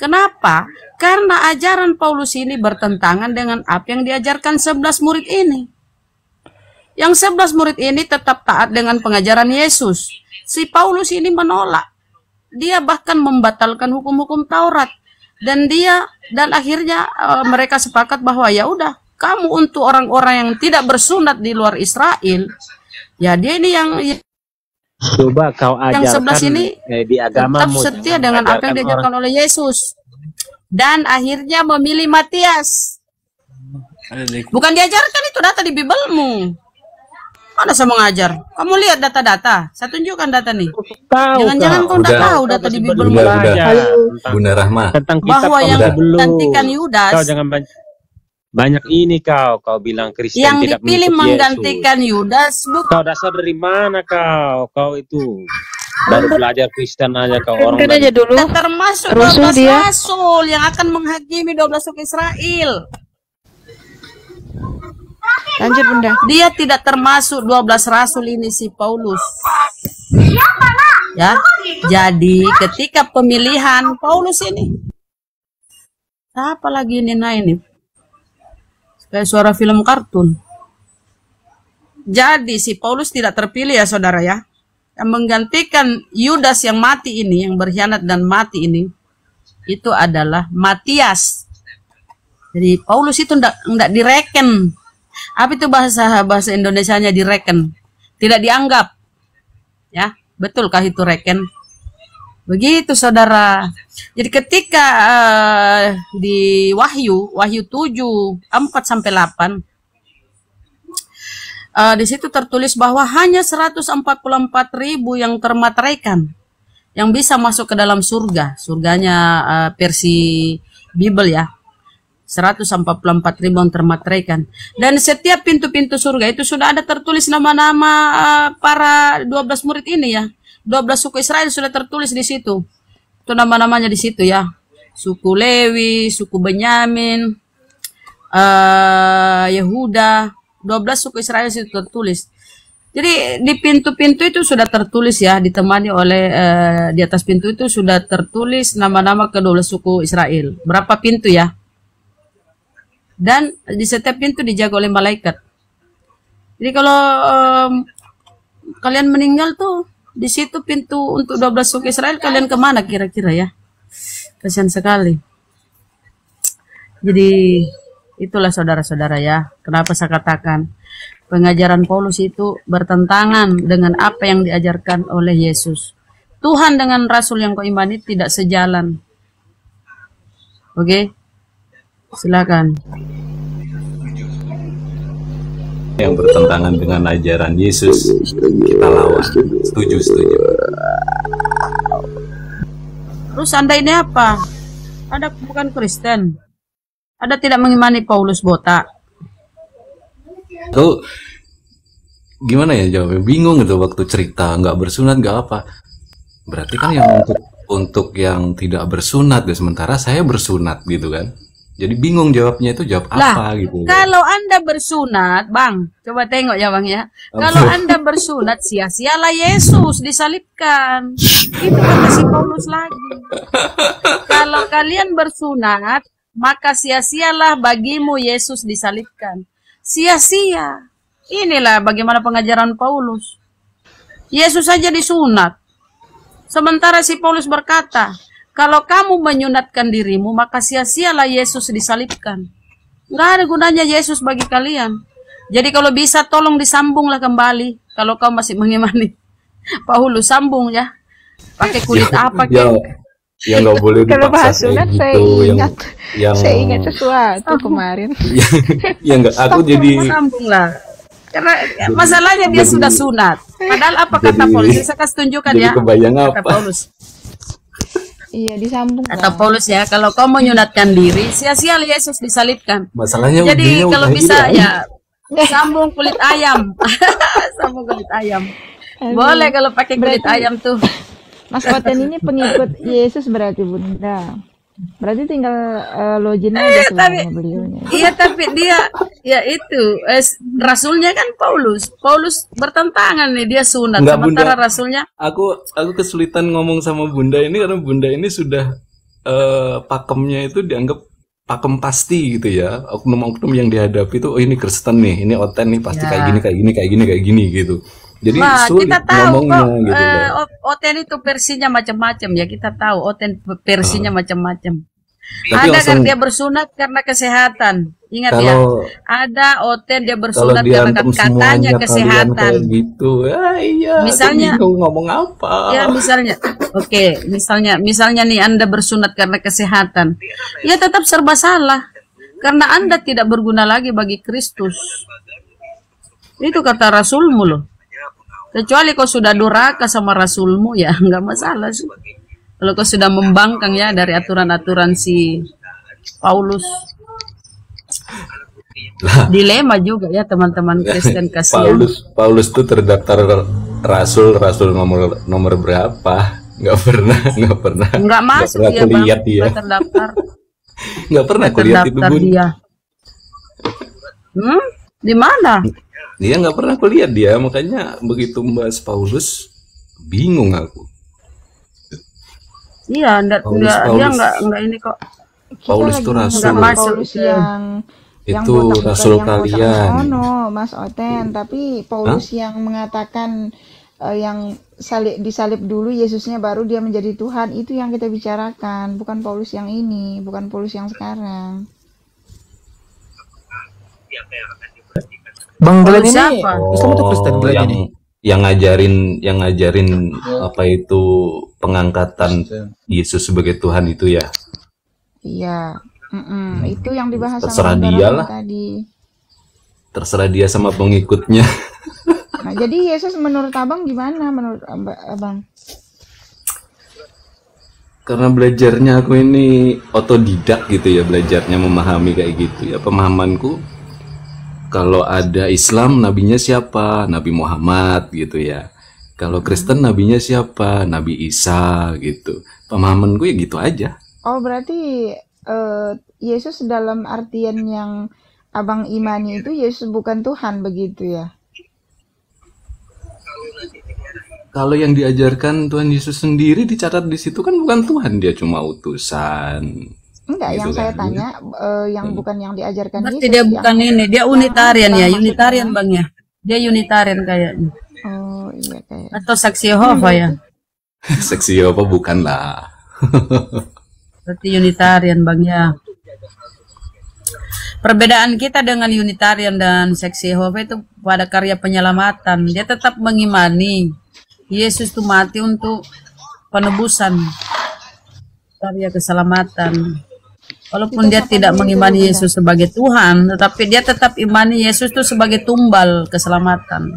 Kenapa? Karena ajaran Paulus ini bertentangan dengan apa yang diajarkan 11 murid ini. Yang 11 murid ini tetap taat dengan pengajaran Yesus. Si Paulus ini menolak. Dia bahkan membatalkan hukum-hukum Taurat. Dan dia dan akhirnya eh, mereka sepakat bahwa ya udah, kamu untuk orang-orang yang tidak bersunat di luar Israel, ya dia ini yang Coba kau yang ajarkan 11 ini eh, di tetap agamamu. setia dengan apa yang ajarkan diajarkan orang- oleh Yesus. Dan akhirnya memilih Matias. Bukan diajarkan itu data di Biblemu. Mana saya mau ngajar? Kamu lihat data-data. Saya tunjukkan data nih. Jangan-jangan kau tidak Udah. tahu data di Biblemu. Udah, udah. Halo. Bunda Rahma tentang kitab Bahwa yang menggantikan Yudas, Kau jangan banyak banyak ini kau kau bilang Kristen yang tidak dipilih menggantikan Yudas bukan Kau dasar dari mana kau? Kau itu baru belajar Kristen aja kau orang aja dulu. termasuk Rasul 12 dia. rasul yang akan menghakimi 12 suku Israel. Lanjut Bunda. Dia tidak termasuk 12 rasul ini si Paulus. Ya. Jadi ketika pemilihan Paulus ini apa lagi ini nah ini? Kayak suara film kartun. Jadi si Paulus tidak terpilih ya saudara ya. Yang menggantikan Yudas yang mati ini, yang berkhianat dan mati ini, itu adalah Matias. Jadi Paulus itu enggak, enggak direken. Apa itu bahasa bahasa Indonesianya direken? Tidak dianggap. Ya, betulkah itu reken? Begitu saudara. Jadi ketika eh, di Wahyu, Wahyu 7, 4 sampai 8 eh, di situ tertulis bahwa hanya 144 ribu yang termateraikan yang bisa masuk ke dalam surga. Surganya eh, versi Bible ya. 144 ribu yang termateraikan. Dan setiap pintu-pintu surga itu sudah ada tertulis nama-nama eh, para 12 murid ini ya. 12 suku Israel sudah tertulis di situ. Itu nama-namanya di situ ya. Suku Lewi, suku Benyamin, eh Yehuda, 12 suku Israel situ tertulis. Jadi di pintu-pintu itu sudah tertulis ya, ditemani oleh eh, di atas pintu itu sudah tertulis nama-nama kedua suku Israel. Berapa pintu ya? Dan di setiap pintu dijaga oleh malaikat. Jadi kalau em, kalian meninggal tuh di situ pintu untuk 12 suku Israel kalian ke mana kira-kira ya? Kasihan sekali. Jadi itulah saudara-saudara ya. Kenapa saya katakan pengajaran Paulus itu bertentangan dengan apa yang diajarkan oleh Yesus. Tuhan dengan Rasul yang kau imani tidak sejalan. Oke, silakan. yang bertentangan dengan ajaran Yesus kita lawan setuju setuju Terus anda ini apa? Anda bukan Kristen. Anda tidak mengimani Paulus botak. Aku gimana ya jawabnya bingung gitu waktu cerita nggak bersunat nggak apa berarti kan yang untuk untuk yang tidak bersunat ya sementara saya bersunat gitu kan jadi bingung jawabnya itu jawab Lah, apa gitu Kalau Anda bersunat, Bang, coba tengok ya, Bang ya. Kalau Anda bersunat, sia-sialah Yesus disalibkan. Itu kata si Paulus lagi. Kalau kalian bersunat, maka sia-sialah bagimu Yesus disalibkan. Sia-sia. Inilah bagaimana pengajaran Paulus. Yesus saja disunat. Sementara si Paulus berkata, kalau kamu menyunatkan dirimu, maka sia-sialah Yesus disalibkan. Nggak ada gunanya Yesus bagi kalian. Jadi kalau bisa tolong disambunglah kembali. Kalau kau masih mengimani Paulus, sambung ya. Pakai kulit apa ya kek? ya nggak boleh Kalau bahas sunat saya gitu yang ingat, yang saya ingat sesuatu kemarin. ya nggak aku jadi Sambunglah. Karena masalahnya dia Jadi- sudah sunat. Padahal apa kata jadi- Paulus? Saya kasih tunjukkan jadi ya. kebayang Kata apa? Paulus. Iya disambung. Kata Paulus ya, kalau kau menyunatkan diri, sia-sia Yesus disalibkan. masalahnya Jadi kalau bisa ya sambung kulit ayam. sambung kulit ayam. Aduh. Boleh kalau pakai kulit Berarti- ayam tuh. Mas Oten ini pengikut Yesus berarti Bunda. Berarti tinggal eh, login aja sebenarnya beliaunya. Iya tapi dia ya itu eh, rasulnya kan Paulus. Paulus bertentangan nih dia sunat Enggak, sementara Bunda. rasulnya aku aku kesulitan ngomong sama bunda ini karena bunda ini sudah eh, pakemnya itu dianggap pakem pasti gitu ya oknum-oknum yang dihadapi itu oh ini Kristen nih ini oten nih pasti Ya. kayak gini kayak gini kayak gini kayak gini gitu jadi Wah, sulit kita tahu ngomongnya kok gitu eh, loh. o- Oten itu versinya macam-macam ya kita tahu Oten versinya macam-macam. Tapi Ada kan langsung- dia bersunat karena kesehatan. Ingat ya. Kalau- Ada Oten dia bersunat karena diantem katanya kesehatan. gitu ya iya Misalnya- ngomong apa Ya misalnya, oke, misalnya, misalnya nih Anda bersunat karena kesehatan, ya tetap serba salah, karena Anda tidak berguna lagi bagi Kristus. Itu kata Rasulmu loh. Kecuali kau sudah durhaka sama Rasulmu ya nggak masalah sih. Kalau kau sudah membangkang ya dari aturan-aturan si Paulus. Dilema juga ya teman-teman Kristen kasihan. Paulus Paulus tuh terdaftar rasul rasul nomor nomor berapa nggak pernah nggak pernah Nggak masuk pernah dia bang, dia nggak terdaftar. nggak pernah Nggak kulihat itu terdaftar bun dia. Hmm? Di mana? Dia nggak pernah kulihat dia makanya begitu membahas Paulus bingung aku Iya, enggak, Paulus, enggak, dia Paulus. enggak, enggak ini kok. Paulus itu rasul masuk. Paulus yang yang Itu botak rasul yang kalian. Ono, Mas Oten, tapi Paulus yang mengatakan eh, yang salib disalib dulu Yesusnya baru dia menjadi Tuhan itu yang kita bicarakan, bukan Paulus yang ini, bukan Paulus yang sekarang. Bang Glenn ini siapa? Islam atau Kristen Oh, Glenn yang ini? yang ngajarin yang ngajarin apa itu pengangkatan Yesus sebagai Tuhan itu ya. Iya. Mm-mm, Itu yang dibahas Terserah sama dia lah. tadi. Terserah dia sama pengikutnya. Nah, jadi Yesus menurut abang gimana menurut aba- abang? Karena belajarnya aku ini otodidak gitu ya, belajarnya memahami kayak gitu ya. Pemahamanku kalau ada Islam nabinya siapa? Nabi Muhammad gitu ya. Kalau Kristen nabinya siapa? Nabi Isa gitu. Pemahamanku ya gitu aja. Oh berarti eh, Yesus dalam artian yang abang imani itu Yesus bukan Tuhan begitu ya? Kalau yang diajarkan Tuhan Yesus sendiri dicatat di situ kan bukan Tuhan, dia cuma utusan. Enggak, Gitu yang saya kan. tanya eh, yang bukan yang diajarkan Berarti Yesus. dia yang- bukan ini, dia yang unitarian ya, unitarian bang ya. Dia unitarian kayaknya. Oh iya kayak. Atau saksi Yehova ya. Seksi apa bukan lah. Berarti unitarian bang ya. Perbedaan kita dengan unitarian dan seksi Yehova itu pada karya penyelamatan. Dia tetap mengimani Yesus itu mati untuk penebusan karya keselamatan. Walaupun dia tidak mengimani Yesus sebagai Tuhan, tetapi dia tetap imani Yesus itu sebagai tumbal keselamatan.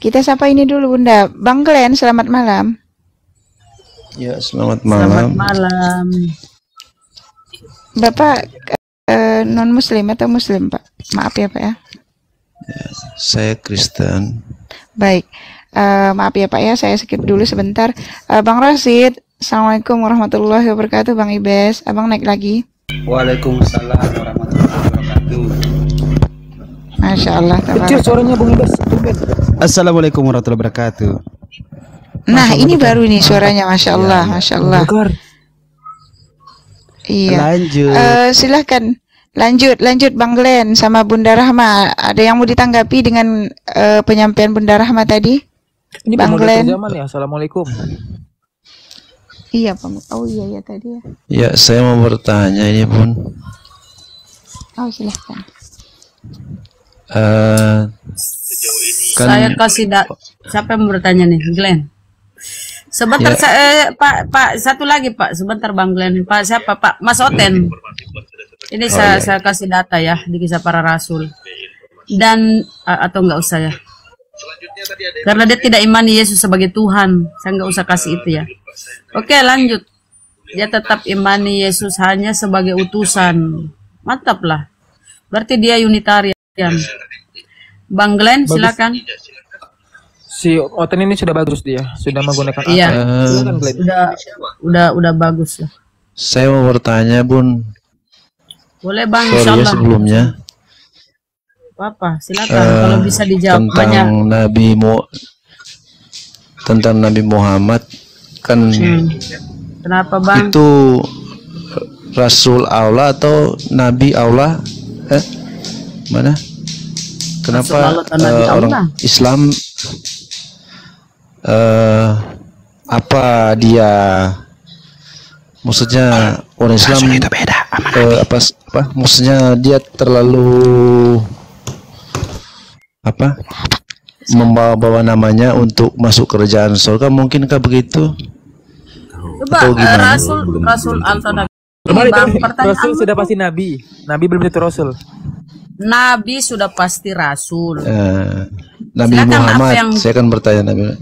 Kita sapa ini dulu Bunda. Bang Glenn, selamat malam. Ya, selamat Selamat malam. malam. Bapak eh, non muslim atau muslim, Pak? Maaf ya, Pak ya. Saya Kristen. Baik. Eh, maaf ya Pak ya, saya skip dulu sebentar. Eh, Bang Rosid, Assalamualaikum warahmatullahi wabarakatuh. Bang Ibes, Abang naik lagi. Waalaikumsalam warahmatullahi wabarakatuh. Masya Allah. Kecil suaranya Bung Ibas. Assalamualaikum warahmatullahi wabarakatuh. Nah, ini baru nih suaranya, Masya Allah, Masya Allah. Iya. Lanjut. Eh, silahkan lanjut, lanjut Bang Glenn sama Bunda Rahma. Ada yang mau ditanggapi dengan eh, penyampaian Bunda Rahma tadi? Ini Bang Glenn. zaman ya. Assalamualaikum. Iya, Pak. Oh iya ya tadi ya. Ya, saya mau bertanya ini pun. Oh, silahkan. eh kan saya kasih da siapa yang mau bertanya nih Glenn sebentar Ya. saya eh, Pak Pak satu lagi Pak sebentar Bang Glenn Pak siapa Pak Mas Oten ini Oh, saya iya. saya kasih data ya di kisah para rasul dan a- atau enggak usah ya karena dia tidak imani Yesus sebagai Tuhan saya nggak usah kasih itu ya oke lanjut dia tetap imani Yesus hanya sebagai utusan mantap lah berarti dia unitarian Bang Glenn Bagus. silakan Si Oten ini sudah bagus dia, sudah menggunakan Iya. akal. Silakan Glenn. udah bagus lah saya mau bertanya, Bun. boleh bang Sorry ya insyaallah sebelumnya. Apa silakan Eh, kalau bisa dijawab tentang banyak Nabi Mu tentang Nabi Muhammad kan Hmm. kenapa bang itu Rasul Allah atau Nabi Allah? Eh, mana? Kenapa eh, orang Allah? Islam eh apa dia maksudnya orang Islam itu beda apa apa maksudnya dia terlalu apa membawa-bawa namanya untuk masuk kerajaan surga mungkinkah begitu coba atau eh, gimana? rasul rasul atau nabi bang Rasul sudah pasti Nabi. Nabi belum tentu Rasul. nabi sudah pasti rasul Eh, Nabi Silakan, Muhammad yang- saya akan bertanya Nabi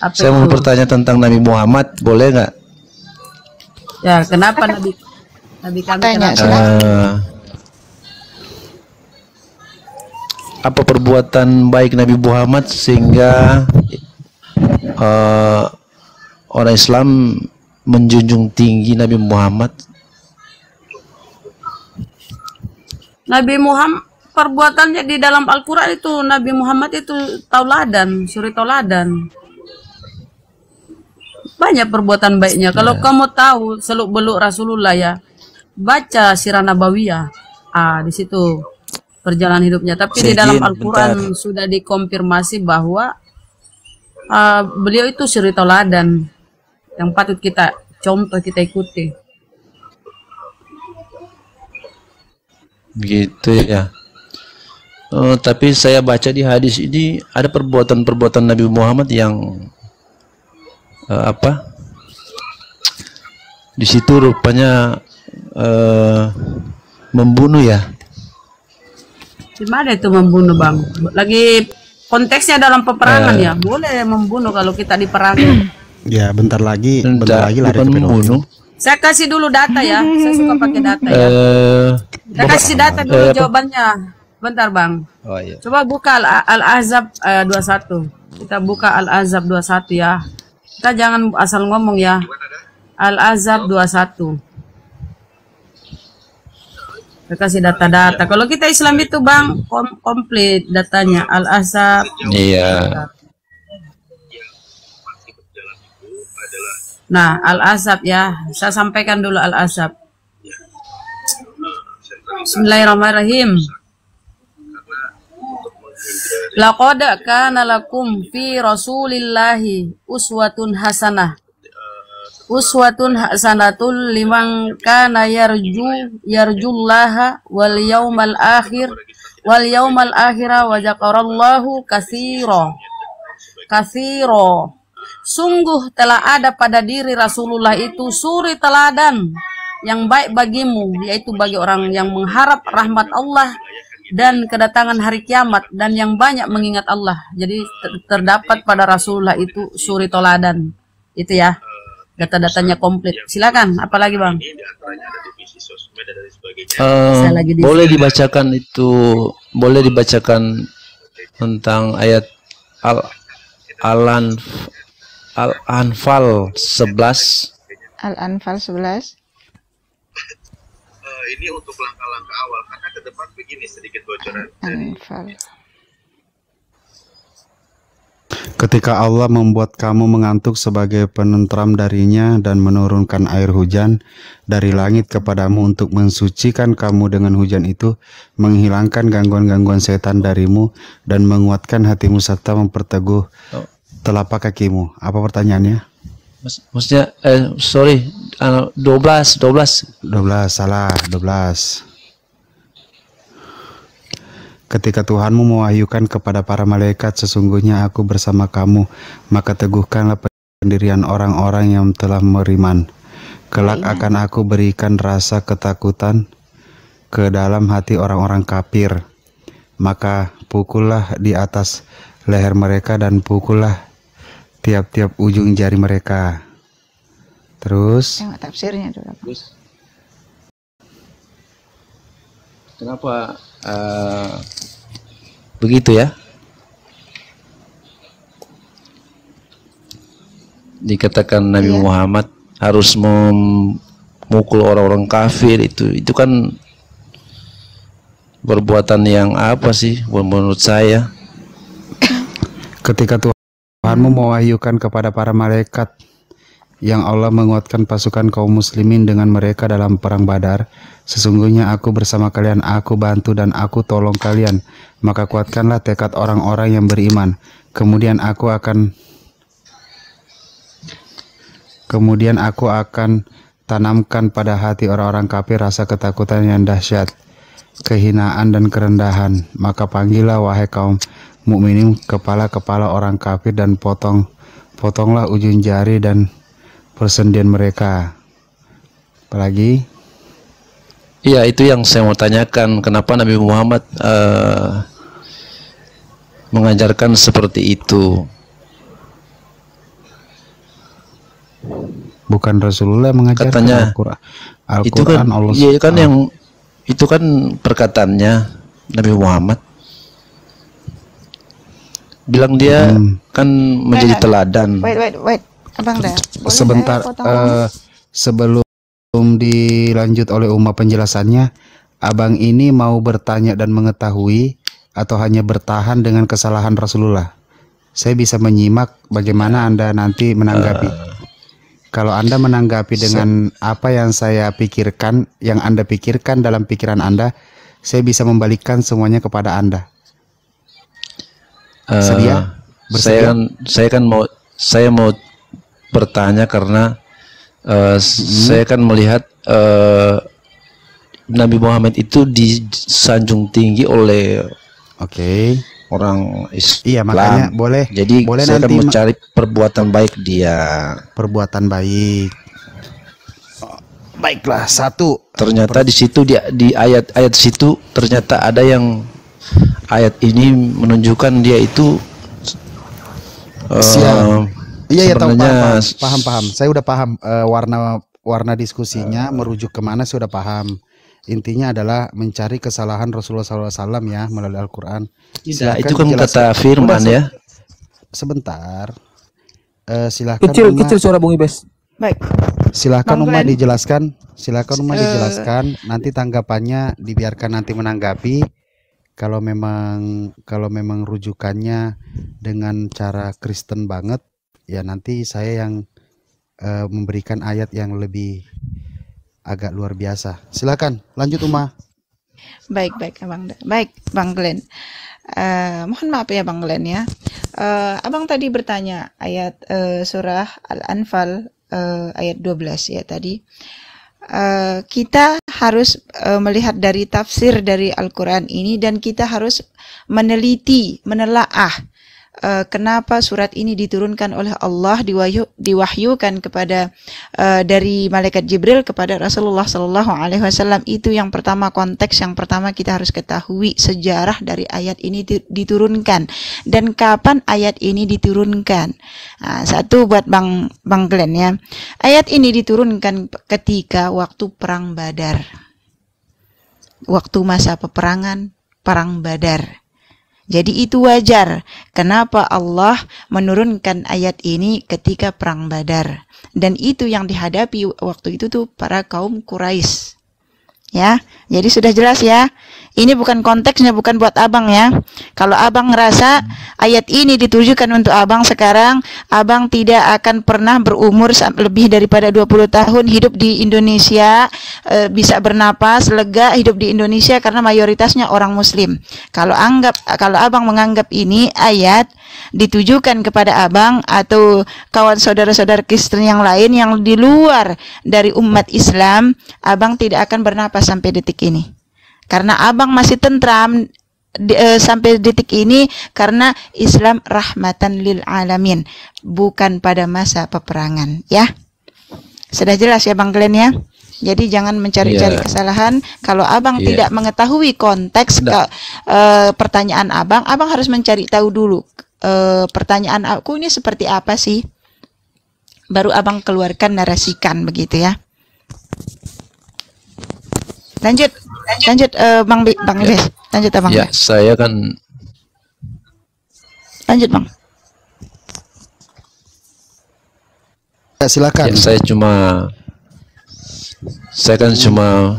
Apa saya mau itu? bertanya tentang Nabi Muhammad boleh nggak ya kenapa nabi nabi kami Tanya, kenapa? Eh, apa perbuatan baik Nabi Muhammad sehingga eh, orang Islam menjunjung tinggi Nabi Muhammad Nabi Muhammad perbuatannya di dalam Al-Quran itu Nabi Muhammad itu tauladan, suri tauladan. Banyak perbuatan baiknya. Kalau kamu tahu seluk beluk Rasulullah ya, baca sirah nabawiyah. Ah, di situ perjalanan hidupnya. Tapi di dalam Al-Quran sudah dikonfirmasi bahwa ah, beliau itu suri tauladan yang patut kita contoh kita ikuti. gitu ya Eh, tapi saya baca di hadis ini ada perbuatan-perbuatan Nabi Muhammad yang eh, apa? Di situ rupanya eh, membunuh ya. Gimana itu membunuh bang? Lagi konteksnya dalam peperangan Eh. ya, boleh membunuh kalau kita diperangi. Ya, bentar lagi, bentar Enggak, lagi lari bukan ke membunuh. Saya kasih dulu data ya, saya suka pakai data ya. Eh, Saya kasih data dulu eh, jawabannya. Bentar bang. Oh iya. Coba buka Al- Al-Azab eh, 21. Kita buka Al-Azab 21 ya. Kita jangan asal ngomong ya. Al-Azab 21. Saya kasih data-data. Kalau kita Islam itu bang, kom- komplit datanya. Al-Azab. Iya. Nah, Al-Azab ya. Saya sampaikan dulu Al-Azab. Bismillahirrahmanirrahim. Laqad kana lakum fi Rasulillahi uswatun hasanah. Uswatun hasanatul liman kana yarju yarjullaha wal yaumal akhir wal yaumal akhira wa zakarallahu katsira. Katsira. Sungguh telah ada pada diri Rasulullah itu suri teladan yang baik bagimu, yaitu bagi orang yang mengharap rahmat Allah dan kedatangan hari kiamat dan yang banyak mengingat Allah. Jadi ter- terdapat pada Rasulullah itu suri teladan. Itu ya. Data-datanya komplit. Silakan, apalagi Bang? Eh, Saya lagi di boleh dibacakan itu boleh dibacakan tentang ayat al alan al anfal 11 Al-Anfal 11. ini untuk langkah-langkah awal karena ke depan begini sedikit bocoran. Anfal. Ketika Allah membuat kamu mengantuk sebagai penentram darinya dan menurunkan air hujan dari langit kepadamu untuk mensucikan kamu dengan hujan itu, menghilangkan gangguan-gangguan setan darimu dan menguatkan hatimu serta memperteguh telapak kakimu. Apa pertanyaannya? Maksudnya eh sorry anu, 12 12 12 salah 12 Ketika Tuhanmu mewahyukan kepada para malaikat sesungguhnya aku bersama kamu maka teguhkanlah pendirian orang-orang yang telah beriman. Kelak akan aku berikan rasa ketakutan ke dalam hati orang-orang kafir. Maka pukullah di atas leher mereka dan pukullah tiap-tiap ujung jari mereka. Terus? Tengok tafsirnya dulu. Kenapa eh, begitu ya? Dikatakan Nabi Iya. Muhammad harus memukul orang-orang kafir itu itu kan perbuatan yang apa sih menurut saya? Ketika Tuhanmu mewahyukan kepada para malaikat yang Allah menguatkan pasukan kaum muslimin dengan mereka dalam perang badar. Sesungguhnya aku bersama kalian, aku bantu dan aku tolong kalian. Maka kuatkanlah tekad orang-orang yang beriman. Kemudian aku akan Kemudian aku akan tanamkan pada hati orang-orang kafir rasa ketakutan yang dahsyat kehinaan dan kerendahan. Maka panggillah wahai kaum mukminin kepala-kepala orang kafir dan potong potonglah ujung jari dan persendian mereka. Apalagi? Iya itu yang saya mau tanyakan. Kenapa Nabi Muhammad eh, mengajarkan seperti itu? bukan Rasulullah yang mengajarkan Katanya Al-Quran. Itu kan Al-Quran Allah iya kan yang itu kan perkataannya Nabi Muhammad. Bilang dia kan menjadi teladan. Wait, wait, wait. Abang dah. Boleh sebentar potong eh, sebelum dilanjut oleh Uma penjelasannya abang ini mau bertanya dan mengetahui atau hanya bertahan dengan kesalahan Rasulullah. Saya bisa menyimak bagaimana anda nanti menanggapi. Kalau anda menanggapi dengan apa yang saya pikirkan yang anda pikirkan dalam pikiran anda saya bisa membalikkan semuanya kepada anda. Eh, Sedia? saya kan saya kan mau saya mau bertanya karena eh, saya kan melihat eh, Nabi Muhammad itu disanjung tinggi oleh Oke. Orang Islam. Iya, makanya boleh- Jadi boleh saya akan nanti ma- mencari perbuatan baik dia. Perbuatan baik. Baiklah, satu. Ternyata di situ di di ayat-ayat situ ternyata ada yang ayat ini menunjukkan dia itu Siap. Iya, iya tahu paham, paham, paham. Saya udah paham eh, warna warna diskusinya merujuk ke mana saya udah paham. Intinya adalah mencari kesalahan Rasulullah SAW ya melalui Al-Quran. Tidak, itu kan kata firman ya. Sebentar. Eh, silahkan Kecil Uma- kecil suara Bung Ibes. Baik. Silakan Bang Uma Glenn. dijelaskan. Silakan Uma Eh. dijelaskan. Nanti tanggapannya dibiarkan nanti menanggapi. Kalau memang kalau memang rujukannya dengan cara Kristen banget, ya nanti saya yang eh, memberikan ayat yang lebih agak luar biasa. Silakan, lanjut Uma. Baik, baik, Abang. Baik, Bang Glenn. Eh, mohon maaf ya, Bang Glenn ya. Eh, abang tadi bertanya ayat eh, surah Al-Anfal eh, ayat 12 ya tadi. Eh, kita harus eh, melihat dari tafsir dari Al-Quran ini dan kita harus meneliti, menelaah eh, kenapa surat ini diturunkan oleh Allah diwahyu, diwahyukan kepada eh, dari malaikat Jibril kepada Rasulullah Shallallahu Alaihi Wasallam itu yang pertama konteks yang pertama kita harus ketahui sejarah dari ayat ini di- diturunkan dan kapan ayat ini diturunkan. Nah, satu buat Bang Bang Glenn ya. Ayat ini diturunkan ketika waktu perang Badar. Waktu masa peperangan perang Badar. Jadi itu wajar kenapa Allah menurunkan ayat ini ketika perang Badar. Dan itu yang dihadapi waktu itu tuh para kaum Quraisy. Ya, jadi sudah jelas ya. Ini bukan konteksnya, bukan buat abang ya. Kalau abang ngerasa ayat ini ditujukan untuk abang sekarang, abang tidak akan pernah berumur lebih daripada 20 tahun hidup di Indonesia, eh, bisa bernapas lega hidup di Indonesia karena mayoritasnya orang Muslim. Kalau anggap, kalau abang menganggap ini ayat ditujukan kepada abang atau kawan saudara-saudara Kristen yang lain yang di luar dari umat Islam, abang tidak akan bernapas sampai detik ini. Karena abang masih tentram di- eh, sampai detik ini karena Islam rahmatan lil alamin, bukan pada masa peperangan, ya. Sudah jelas ya Bang Glenn ya? Jadi jangan mencari-cari Iya. kesalahan. Kalau abang Iya. tidak mengetahui konteks ke- eh, pertanyaan abang, abang harus mencari tahu dulu eh, pertanyaan aku ini seperti apa sih? Baru abang keluarkan narasikan begitu ya. Lanjut, lanjut eh, Bang Bi- Bang Ibes. Lanjut abang. Ya, saya kan Lanjut Bang. Ya, silakan. ya, saya cuma saya kan cuma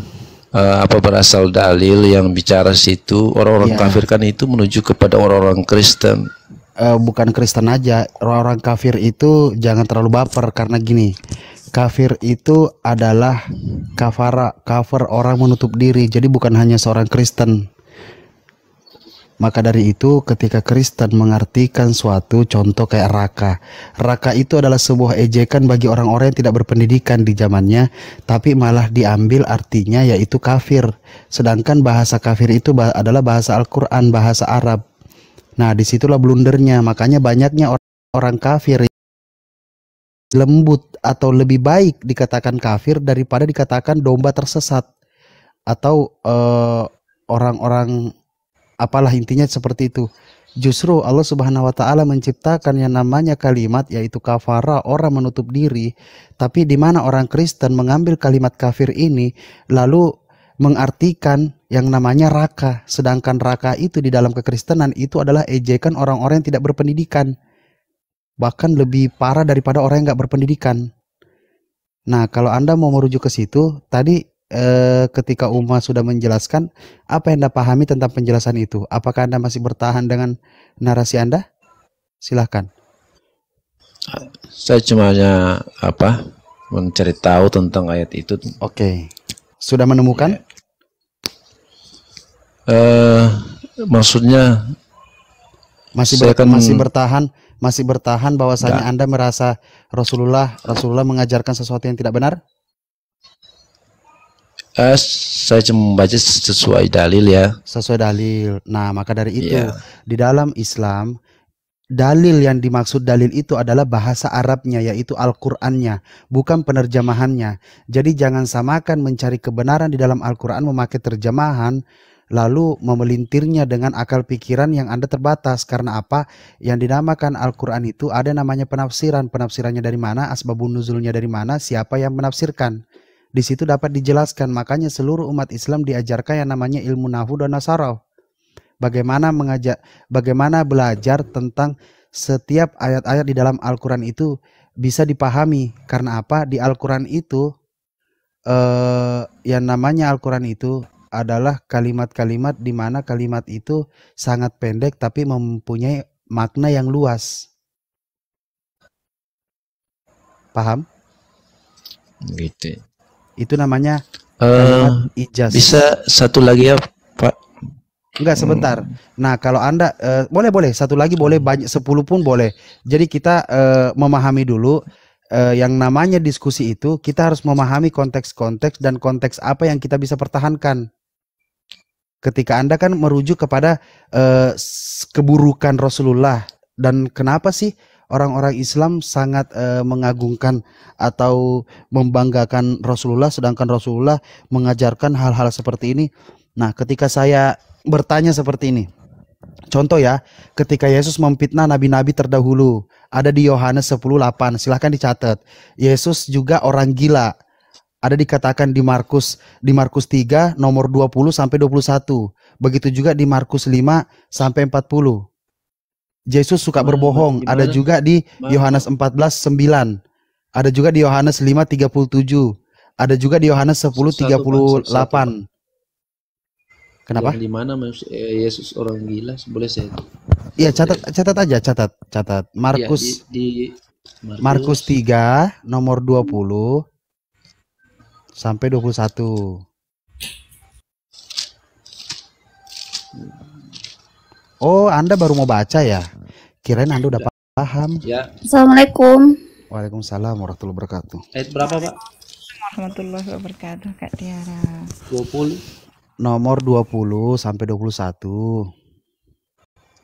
eh, apa berasal dalil yang bicara situ orang-orang Ya. kafir kan itu menuju kepada orang-orang Kristen. Eh, bukan Kristen aja, orang-orang kafir itu jangan terlalu baper karena gini. Kafir itu adalah kafara, cover orang menutup diri. Jadi bukan hanya seorang Kristen. Maka dari itu ketika Kristen mengartikan suatu contoh kayak raka. Raka itu adalah sebuah ejekan bagi orang-orang yang tidak berpendidikan di zamannya, tapi malah diambil artinya yaitu kafir. Sedangkan bahasa kafir itu adalah bahasa Al-Qur'an, bahasa Arab. Nah, di situlah blundernya. Makanya banyaknya or- orang kafir lembut atau lebih baik dikatakan kafir daripada dikatakan domba tersesat atau eh, orang-orang apalah intinya seperti itu. Justru Allah Subhanahu wa taala menciptakan yang namanya kalimat yaitu kafara, orang menutup diri, tapi di mana orang Kristen mengambil kalimat kafir ini lalu mengartikan yang namanya raka, sedangkan raka itu di dalam kekristenan itu adalah ejekan orang-orang yang tidak berpendidikan. Bahkan lebih parah daripada orang yang nggak berpendidikan. Nah, kalau Anda mau merujuk ke situ, tadi eh, ketika Uma sudah menjelaskan, apa yang Anda pahami tentang penjelasan itu? Apakah Anda masih bertahan dengan narasi Anda? Silahkan. Saya cuma hanya apa mencari tahu tentang ayat itu. Oke. Sudah menemukan? Eh maksudnya Masih ber- kan masih bertahan, masih bertahan bahwasanya. Anda merasa Rasulullah Rasulullah mengajarkan sesuatu yang tidak benar? Eh, saya cuma membaca sesuai dalil ya. Sesuai dalil. Nah, maka dari itu Iya. di dalam Islam dalil yang dimaksud dalil itu adalah bahasa Arabnya yaitu Al-Qur'annya, bukan penerjemahannya. Jadi jangan samakan mencari kebenaran di dalam Al-Qur'an memakai terjemahan lalu memelintirnya dengan akal pikiran yang Anda terbatas. Karena apa? Yang dinamakan Al-Qur'an itu ada namanya penafsiran. Penafsirannya dari mana? Asbabun nuzulnya dari mana? Siapa yang menafsirkan? Di situ dapat dijelaskan. Makanya seluruh umat Islam diajarkan yang namanya ilmu nahu dan nasarau. Bagaimana mengajak, bagaimana belajar tentang setiap ayat-ayat di dalam Al-Quran itu bisa dipahami. Karena apa? Di Al-Quran itu eh, yang namanya Al-Quran itu adalah kalimat-kalimat di mana kalimat itu sangat pendek tapi mempunyai makna yang luas. Paham? Gitu. Itu namanya kalimat ijaz. bisa satu lagi ya, Pak. Enggak sebentar. Nah kalau anda eh, boleh boleh satu lagi boleh banyak sepuluh pun boleh. Jadi kita eh, memahami dulu eh, yang namanya diskusi itu kita harus memahami konteks-konteks dan konteks apa yang kita bisa pertahankan. Ketika anda kan merujuk kepada s- keburukan Rasulullah dan kenapa sih orang-orang Islam sangat eh, mengagungkan atau membanggakan Rasulullah sedangkan Rasulullah mengajarkan hal-hal seperti ini. Nah, ketika saya bertanya seperti ini. Contoh ya, ketika Yesus memfitnah nabi-nabi terdahulu, ada di Yohanes 10:8. Silahkan dicatat. Yesus juga orang gila. Ada dikatakan di Markus di Markus 3 nomor 20 sampai 21. Begitu juga di Markus 5 sampai 40. Yesus suka berbohong. Ada juga di? Yohanes 14 9. Ada juga di Yohanes 5 37. Ada juga di Yohanes 10 Satu, Pak, satu, 38. Kenapa? Yang di mana eh, Yesus orang gila? Boleh saya? Iya, catat catat aja, catat, catat. Markus Iya, di, di Markus 3 nomor 20 sampai 21. Oh, Anda baru mau baca ya? Kirain Anda udah paham. Ya. Assalamualaikum. Waalaikumsalam warahmatullahi wabarakatuh. Ayat berapa, Pak? warahmatullahi wabarakatuh Kak Tiara 20. Nomor 20 sampai 21.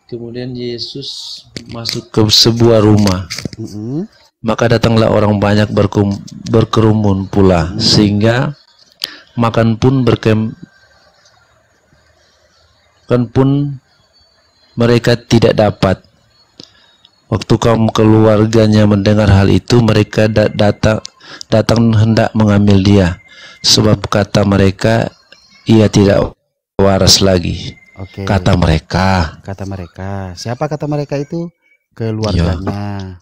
Kemudian Yesus masuk ke sebuah rumah. Mm-mm. Maka datanglah orang banyak berkum, berkerumun pula sehingga makan pun berkem makan pun mereka tidak dapat. Waktu kaum keluarganya mendengar hal itu, mereka da- datang datang hendak mengambil dia, sebab kata mereka ia tidak waras lagi. Oke. Kata mereka. Kata mereka. Siapa kata mereka itu? Keluarganya.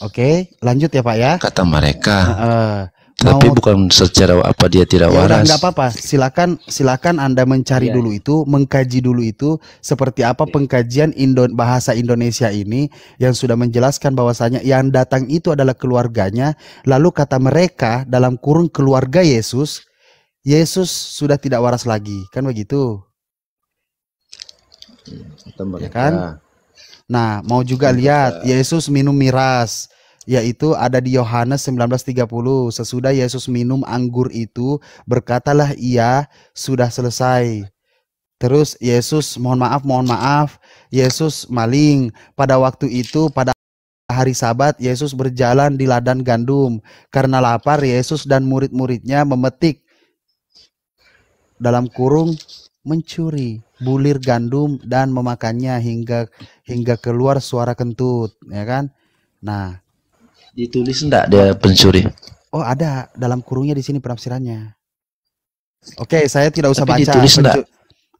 Oke, lanjut ya Pak ya. Kata mereka. Heeh. Tapi Mau- bukan secara apa dia tidak Ya waras. nggak apa-apa. Silakan silakan Anda mencari Iya, dulu itu, mengkaji dulu itu seperti apa pengkajian Indo bahasa Indonesia ini yang sudah menjelaskan bahwasanya yang datang itu adalah keluarganya. Lalu kata mereka dalam kurung keluarga Yesus, Yesus sudah tidak waras lagi. Kan begitu? Kata Ya mereka. kan? Nah, mau juga lihat Yesus minum miras yaitu ada di Yohanes 19:30. Sesudah Yesus minum anggur itu, berkatalah ia sudah selesai. Terus Yesus mohon maaf, mohon maaf, Yesus maling. Pada waktu itu pada hari Sabat Yesus berjalan di ladang gandum. Karena lapar Yesus dan murid-muridnya memetik dalam kurung mencuri bulir gandum dan memakannya hingga hingga keluar suara kentut, ya kan? Nah, Ditulis enggak dia pencuri? oh ada dalam kurungnya di sini penafsirannya. Oke, saya tidak usah Tapi baca. ditulis enggak?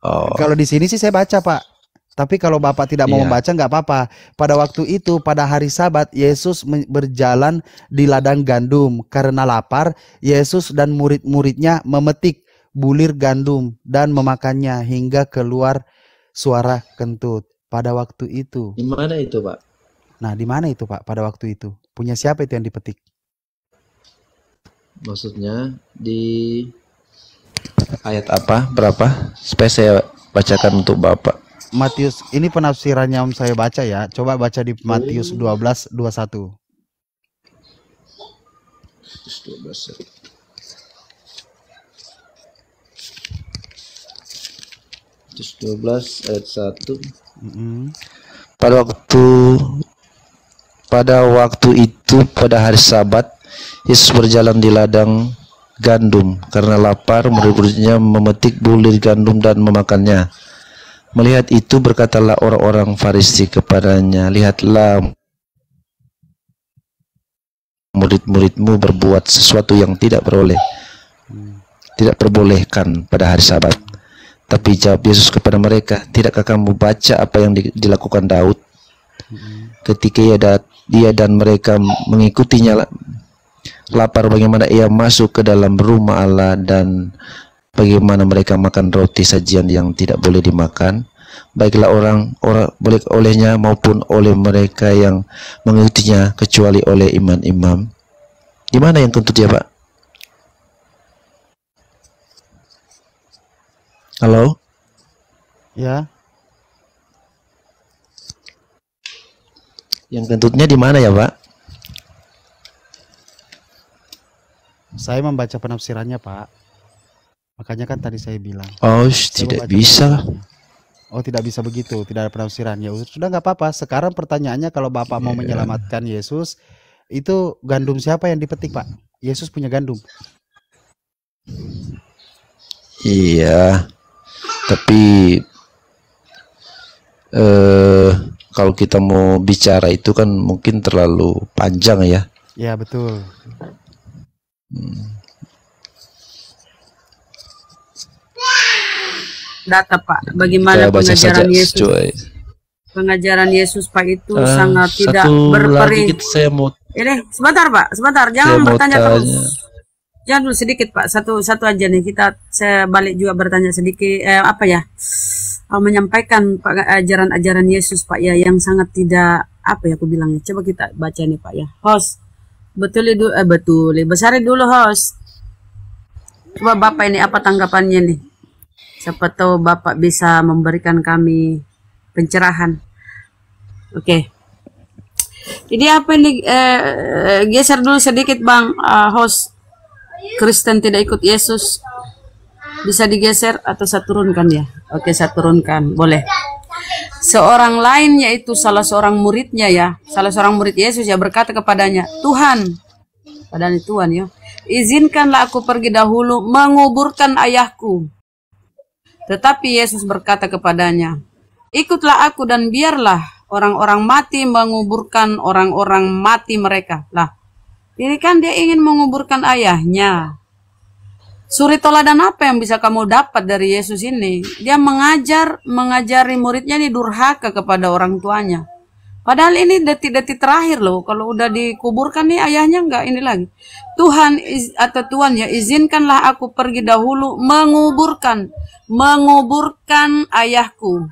Oh. Kalau di sini sih saya baca, Pak. Tapi kalau Bapak tidak mau Iya. membaca nggak apa-apa. Pada waktu itu pada hari Sabat Yesus berjalan di ladang gandum karena lapar. Yesus dan murid-muridnya memetik bulir gandum dan memakannya hingga keluar suara kentut. Pada waktu itu. Di mana itu, Pak? Nah, di mana itu, Pak? Pada waktu itu. Punya siapa itu yang dipetik? Maksudnya di ayat apa? Berapa? Supaya saya bacakan untuk Bapak. Matius, ini penafsirannya Om saya baca ya. Coba baca di Matius 12 21. Matius 12 ayat 1. Pada waktu pada waktu itu pada hari Sabat Yesus berjalan di ladang gandum karena lapar murid-muridnya memetik bulir gandum dan memakannya. Melihat itu berkatalah orang-orang Farisi kepadanya, lihatlah murid-muridmu berbuat sesuatu yang tidak beroleh tidak perbolehkan pada hari Sabat. Tapi jawab Yesus kepada mereka, tidakkah kamu baca apa yang di- dilakukan Daud? Ketika ia, dat- dia dan mereka mengikutinya la- lapar bagaimana ia masuk ke dalam rumah Allah dan bagaimana mereka makan roti sajian yang tidak boleh dimakan. Baiklah orang orang boleh olehnya maupun oleh mereka yang mengikutinya kecuali oleh imam-imam di mana yang kentut ya Pak Halo Ya, yang kentutnya di mana ya Pak saya membaca penafsirannya, Pak. Makanya kan tadi saya bilang. Oh, Saya tidak bisa. Oh, tidak bisa begitu, tidak ada penafsiran. Ya sudah nggak apa-apa. Sekarang pertanyaannya kalau Bapak mau Iya. menyelamatkan Yesus, itu gandum siapa yang dipetik, Pak? Yesus punya gandum. Iya, tapi eh kalau kita mau bicara itu kan mungkin terlalu panjang ya. Ya, betul. Data Pak, bagaimana baca saja, pengajaran Yesus? coy. Pengajaran Yesus Pak itu Eh, sangat tidak berperi. saya mau Ini sebentar Pak, sebentar, jangan bertanya tanya. terus. Jangan dulu sedikit Pak, satu satu aja nih kita saya balik juga bertanya sedikit eh, apa ya? Eh, menyampaikan ajaran-ajaran Yesus Pak ya yang sangat tidak apa ya aku bilangnya. Coba kita baca nih Pak ya. Host. Betul itu eh betul. Besar dulu host. Coba Bapak ini apa tanggapannya nih? Siapa tahu Bapak bisa memberikan kami pencerahan. Oke. Ini apa ini? Eh, eh, geser dulu sedikit bang, eh, host. Kristen tidak ikut Yesus. Bisa digeser atau saya turunkan ya? Oke, saya turunkan. Boleh. Seorang lain yaitu salah seorang muridnya ya, salah seorang murid Yesus ya berkata kepadanya, Tuhan, padahal Tuhan ya, izinkanlah aku pergi dahulu menguburkan ayahku. Tetapi Yesus berkata kepadanya, Ikutlah aku dan biarlah orang-orang mati menguburkan orang-orang mati mereka. Lah, ini kan dia ingin menguburkan ayahnya. Suri toladan apa yang bisa kamu dapat dari Yesus ini? Dia mengajar, mengajari muridnya ini durhaka kepada orang tuanya. Padahal ini detik-detik terakhir loh. Kalau udah dikuburkan nih ayahnya nggak ini lagi. Tuhan iz- atau Tuhan ya izinkanlah aku pergi dahulu menguburkan, menguburkan ayahku.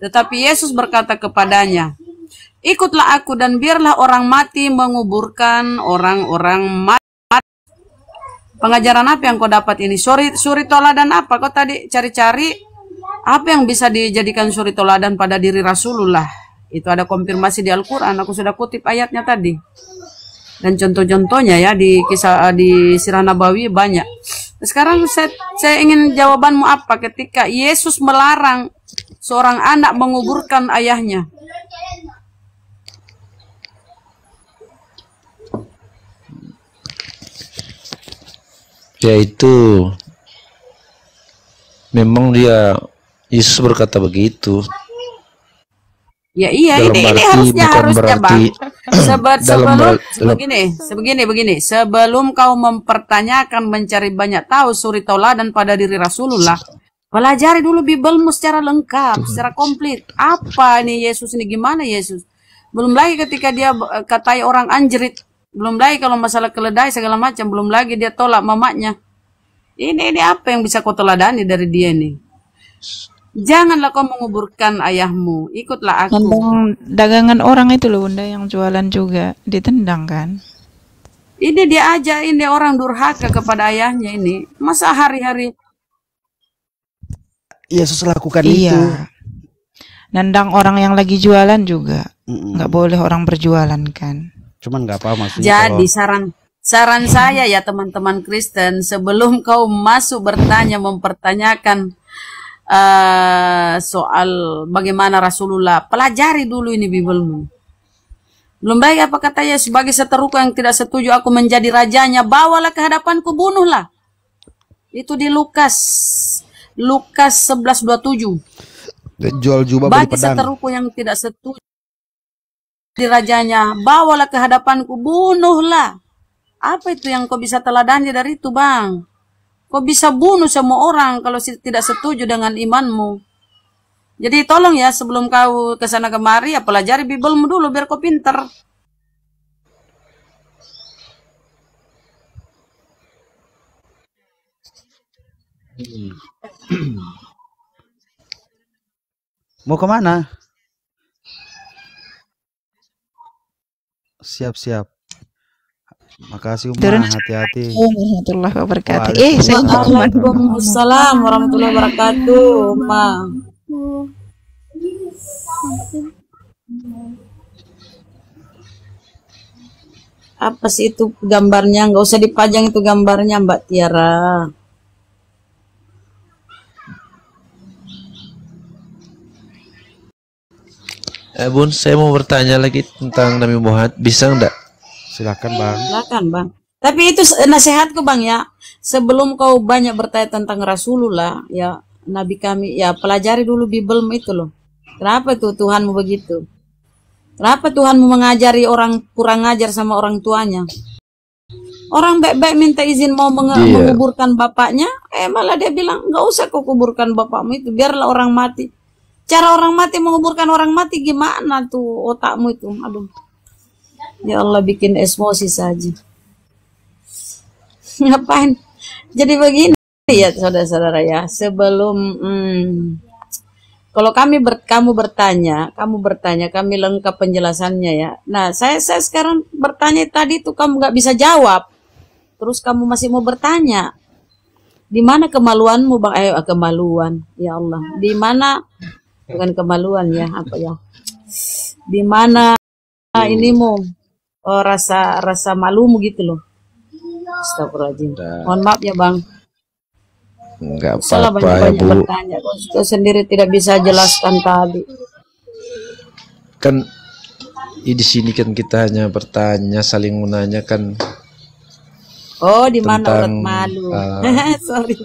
Tetapi Yesus berkata kepadanya, Ikutlah aku dan biarlah orang mati menguburkan orang-orang mati. Pengajaran apa yang kau dapat ini? Suri, suri toladan apa? Kau tadi cari-cari apa yang bisa dijadikan suri toladan pada diri Rasulullah? Itu ada konfirmasi di Al-Quran. Aku sudah kutip ayatnya tadi. Dan contoh-contohnya ya di kisah di Sirah Nabawi banyak. Sekarang saya, saya ingin jawabanmu apa ketika Yesus melarang seorang anak menguburkan ayahnya? Yaitu memang dia Yesus berkata begitu. Ya iya Dalam ini ini harusnya bukan harusnya berarti- bang. Sebe- Dalam sebelum sebegini sebegini begini. Sebelum kau mempertanyakan mencari banyak tahu suri toladan pada diri Rasulullah pelajari dulu Bibelmu secara lengkap secara komplit. Apa ini Yesus ini? Gimana Yesus? Belum lagi ketika dia eh, katai orang anjrit belum lagi kalau masalah keledai segala macam belum lagi dia tolak mamanya ini ini apa yang bisa kau teladani dari dia nih janganlah kau menguburkan ayahmu ikutlah aku Tentang dagangan orang itu loh bunda yang jualan juga ditendang kan. Ini dia aja ini orang durhaka kepada ayahnya ini. Masa hari-hari Yesus lakukan iya. itu. Nendang orang yang lagi jualan juga. nggak boleh orang berjualan kan. Cuman nggak apa maksudnya jadi kalau saran saran saya ya teman-teman Kristen sebelum kau masuk bertanya mempertanyakan eh, soal bagaimana Rasulullah. Pelajari dulu ini Bibelmu. Belum baik apa katanya sebagai seteruku yang tidak setuju aku menjadi rajanya, bawalah ke hadapanku, bunuhlah. Itu di Lukas. Lukas 11:27. Jual jubah Bagi pedang. seteruku yang tidak setuju di rajanya, bawalah ke hadapanku, bunuhlah. Apa itu yang kau bisa teladani dari itu, Bang? Kau bisa bunuh semua orang kalau tidak setuju dengan imanmu. Jadi tolong ya sebelum kau ke sana kemari ya pelajari Bibelmu dulu biar kau pinter. Mau ke mana? Siap siap. Makasih Turun. Uma, hati-hati. warahmatullahi wabarakatuh. Eh, saya mau ke mana? Waalaikumsalam warahmatullahi wabarakatuh, Ma. Apa sih itu gambarnya? Nggak usah dipajang itu gambarnya, Mbak Tiara. Eh Bun, saya mau bertanya lagi tentang Nabi Muhammad. Bisa enggak? Silakan Bang. Silakan, Bang. Tapi itu nasihatku, Bang ya. Sebelum kau banyak bertanya tentang Rasulullah, ya Nabi kami, ya pelajari dulu Bibelmu itu loh. Kenapa tuh Tuhanmu begitu? Kenapa Tuhanmu mengajari orang kurang ajar sama orang tuanya? Orang baik-baik minta izin mau menge- Iya. menguburkan bapaknya, eh malah dia bilang nggak usah kau kuburkan bapakmu itu, biarlah orang mati. Cara orang mati menguburkan orang mati gimana tuh otakmu itu? Aduh. Ya Allah bikin emosi saja. Ngapain? Jadi begini ya saudara-saudara ya. Sebelum hmm, kalau kami ber, kamu bertanya, kamu bertanya, kami lengkap penjelasannya ya. Nah, saya saya sekarang bertanya tadi tuh kamu nggak bisa jawab. Terus kamu masih mau bertanya. Di mana kemaluanmu, Bang? Eh, kemaluan. Ya Allah. Di mana bukan kemaluan ya, apa ya? Di mana inimu? Oh, rasa rasa malumu gitu loh. Astagfirullahaladzim. Mohon maaf ya, Bang. Salah apa-apa ya Bu. bertanya. Kau, sendiri tidak bisa jelaskan tadi. Kan di sini kan kita hanya bertanya, saling menanyakan Oh, di mana urat malu? uh, sorry.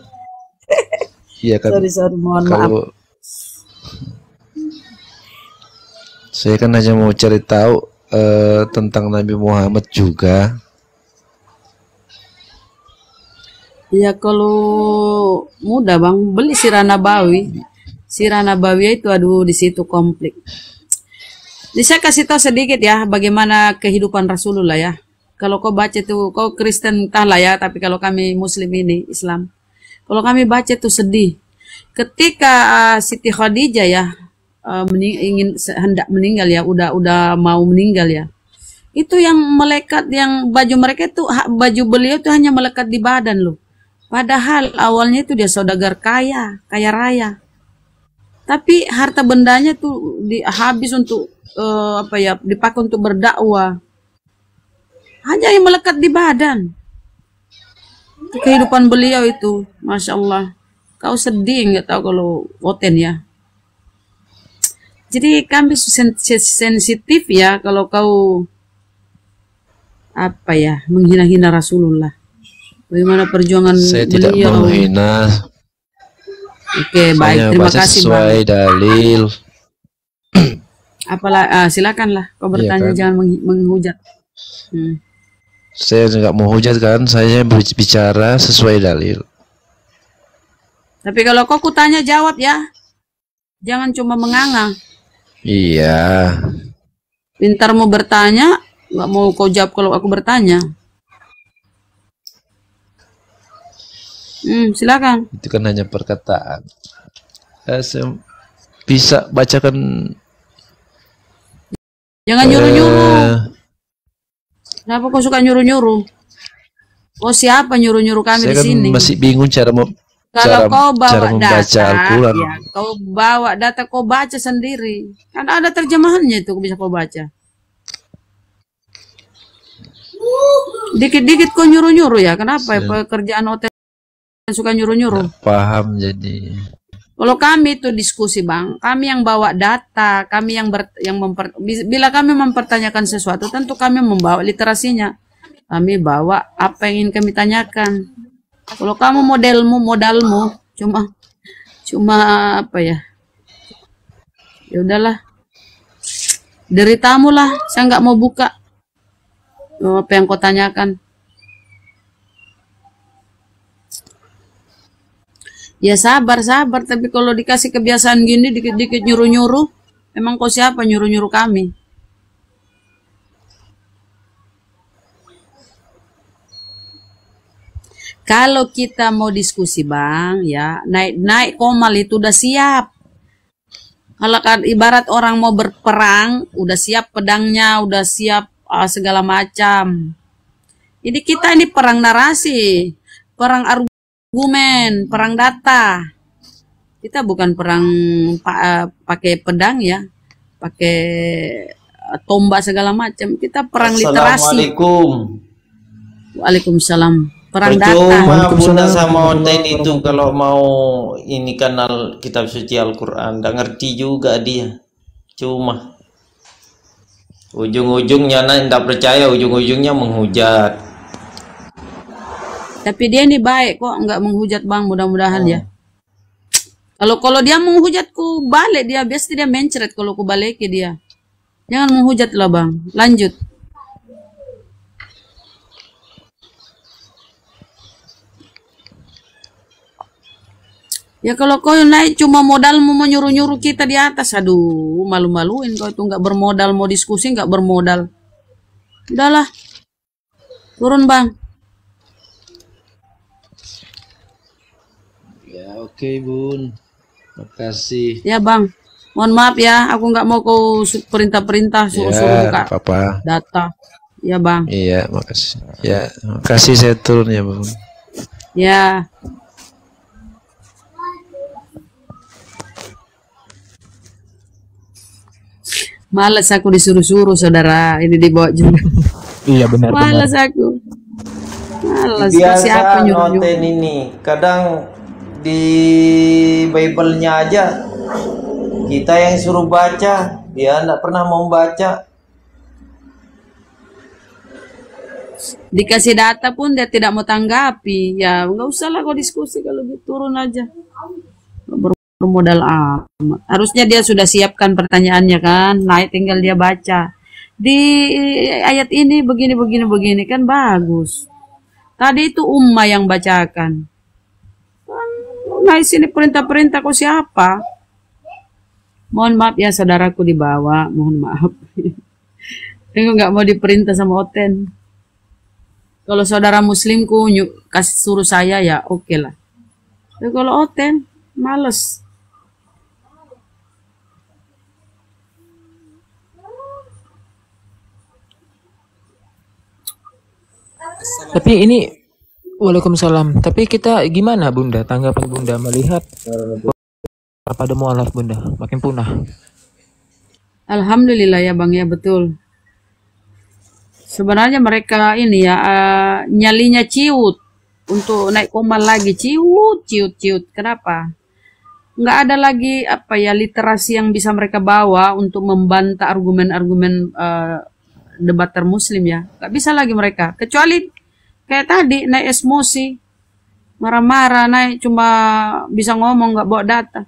Iya kan. Sorry, sorry. Mohon maaf. kalau saya kan hanya mau cari tahu eh, tentang Nabi Muhammad juga. Ya kalau mudah bang, beli sirah nabawi. Sirah nabawi itu aduh di situ komplit. Jadi saya kasih tahu sedikit ya bagaimana kehidupan Rasulullah ya. Kalau kau baca itu, kau Kristen entahlah ya, tapi kalau kami Muslim ini Islam, kalau kami baca itu sedih. Ketika uh, Siti Khadijah ya uh, mening- ingin hendak meninggal ya, udah udah mau meninggal ya, itu yang melekat yang baju mereka itu baju beliau itu hanya melekat di badan loh. Padahal awalnya itu dia saudagar kaya, kaya raya. Tapi harta bendanya tuh di, habis untuk eh, apa ya, dipakai untuk berdakwah. Hanya yang melekat di badan. Kehidupan beliau itu, masya Allah. Kau sedih nggak tahu kalau voten ya. Jadi kami sen- sen- sensitif ya kalau kau apa ya menghina-hina Rasulullah. Bagaimana perjuangan Saya tidak beliau? menghina. Oke, baik. Saya Terima baca kasih, sesuai Bang. dalil. Apalah, ah, silakanlah kau Iya bertanya, kan? jangan menghujat. Hmm. Saya nggak mau hujat kan, saya berbicara sesuai dalil. Tapi kalau kau kutanya jawab ya, jangan cuma menganga. Iya. Pintar mau bertanya, nggak mau kau jawab kalau aku bertanya. Hmm, silakan. Itu kan hanya perkataan. Eh, bisa bacakan Jangan nyuruh-nyuruh. eh, Kenapa kau suka nyuruh-nyuruh? Oh siapa nyuruh-nyuruh kami saya di kan sini? masih bingung cara mau Kalau cara, kau bawa cara membaca data, ya, kau bawa data, kau baca sendiri. Kan ada terjemahannya itu bisa kau baca. Dikit-dikit kau nyuruh-nyuruh ya. Kenapa ya Saya- pekerjaan hotel suka nyuruh-nyuruh? Paham jadi. Kalau kami itu diskusi bang, kami yang bawa data, kami yang ber, yang memper, bila kami mempertanyakan sesuatu, tentu kami membawa literasinya. Kami bawa apa yang ingin kami tanyakan. Kalau kamu modelmu, modalmu, cuma cuma apa ya? Ya udahlah, deritamu lah. Saya nggak mau buka Oh, apa yang kau tanyakan. Ya sabar sabar, tapi kalau dikasih kebiasaan gini dikit-dikit nyuruh-nyuruh, emang kau siapa nyuruh-nyuruh kami? Kalau kita mau diskusi bang, ya naik-naik komal itu udah siap. Kalau kan ibarat orang mau berperang, udah siap pedangnya, udah siap uh, segala macam. Jadi kita ini perang narasi, perang argumen, perang data. Kita bukan perang pa, uh, pakai pedang ya, pakai uh, tombak segala macam. Kita perang literasi. Assalamualaikum. Waalaikumsalam. Perang data. Percuma Bunda sama Oten itu kalau mau ini kanal kitab suci Al-Quran, nggak ngerti juga dia. Cuma ujung-ujungnya nak nggak percaya, ujung-ujungnya menghujat. Tapi dia ini baik kok, nggak menghujat bang. Mudah-mudahan ya. Kalau kalau dia menghujatku balik dia biasa dia mencret kalau ku balik ke dia. Jangan menghujat lah bang. Lanjut. Ya kalau kau naik cuma modal mau menyuruh-nyuruh kita di atas, aduh malu-maluin kau itu nggak bermodal mau diskusi nggak bermodal. Udahlah, turun bang. Ya oke bun. Makasih. Ya bang, mohon maaf ya, aku nggak mau kau perintah-perintah suruh-suruh Ya, buka nggak apa-apa. data. Ya bang, Iya, makasih. Ya, makasih saya turun ya, Bun. ya. Males aku disuruh-suruh saudara, ini dibawa juga. Iya benar benar. Males aku. Males, Biasa siapa nyuruh-nyuruh. noten ini, kadang di Bible-nya aja kita yang suruh baca, dia nggak pernah mau baca. Dikasih data pun dia tidak mau tanggapi. Ya nggak usah lah kau diskusi kalau gitu turun aja. Bermodal amat. Harusnya dia sudah siapkan pertanyaannya kan. Naik tinggal dia baca. Di ayat ini begini begini begini kan bagus. Tadi itu Umma yang bacakan. Nah sini perintah-perintah kau siapa? Mohon maaf ya saudaraku di bawah. Mohon maaf. Aku nggak mau diperintah sama Oten. Kalau saudara muslimku nyu- kasih suruh saya ya oke lah. Tapi kalau Oten, males. Tapi ini Waalaikumsalam. Tapi kita gimana Bunda? Tanggapan Bunda melihat pada mualaf Bunda makin punah. Alhamdulillah ya bang ya betul. Sebenarnya mereka ini ya eh, nyalinya ciut untuk naik komal lagi ciut ciut ciut. Kenapa? Nggak ada lagi apa ya literasi yang bisa mereka bawa untuk membantah argumen-argumen eh, debater Muslim ya. Nggak bisa lagi mereka. Kecuali kayak tadi naik emosi, marah-marah naik cuma bisa ngomong nggak bawa data.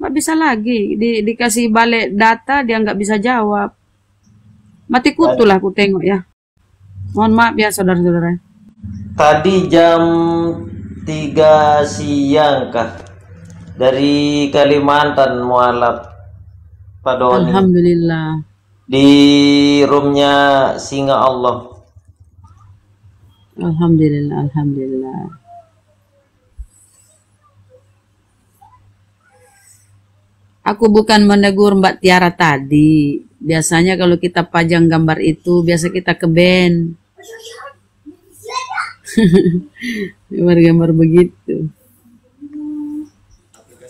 Nggak bisa lagi di, dikasih balik data dia nggak bisa jawab. Mati kutu lah aku tengok ya. Mohon maaf ya saudara-saudara. Tadi jam 3 siang kah dari Kalimantan mualaf Pak Doni Alhamdulillah. di roomnya Singa Allah. Alhamdulillah, alhamdulillah. Aku bukan menegur Mbak Tiara tadi. Biasanya kalau kita pajang gambar itu, biasa kita ke band. Gambar-gambar begitu.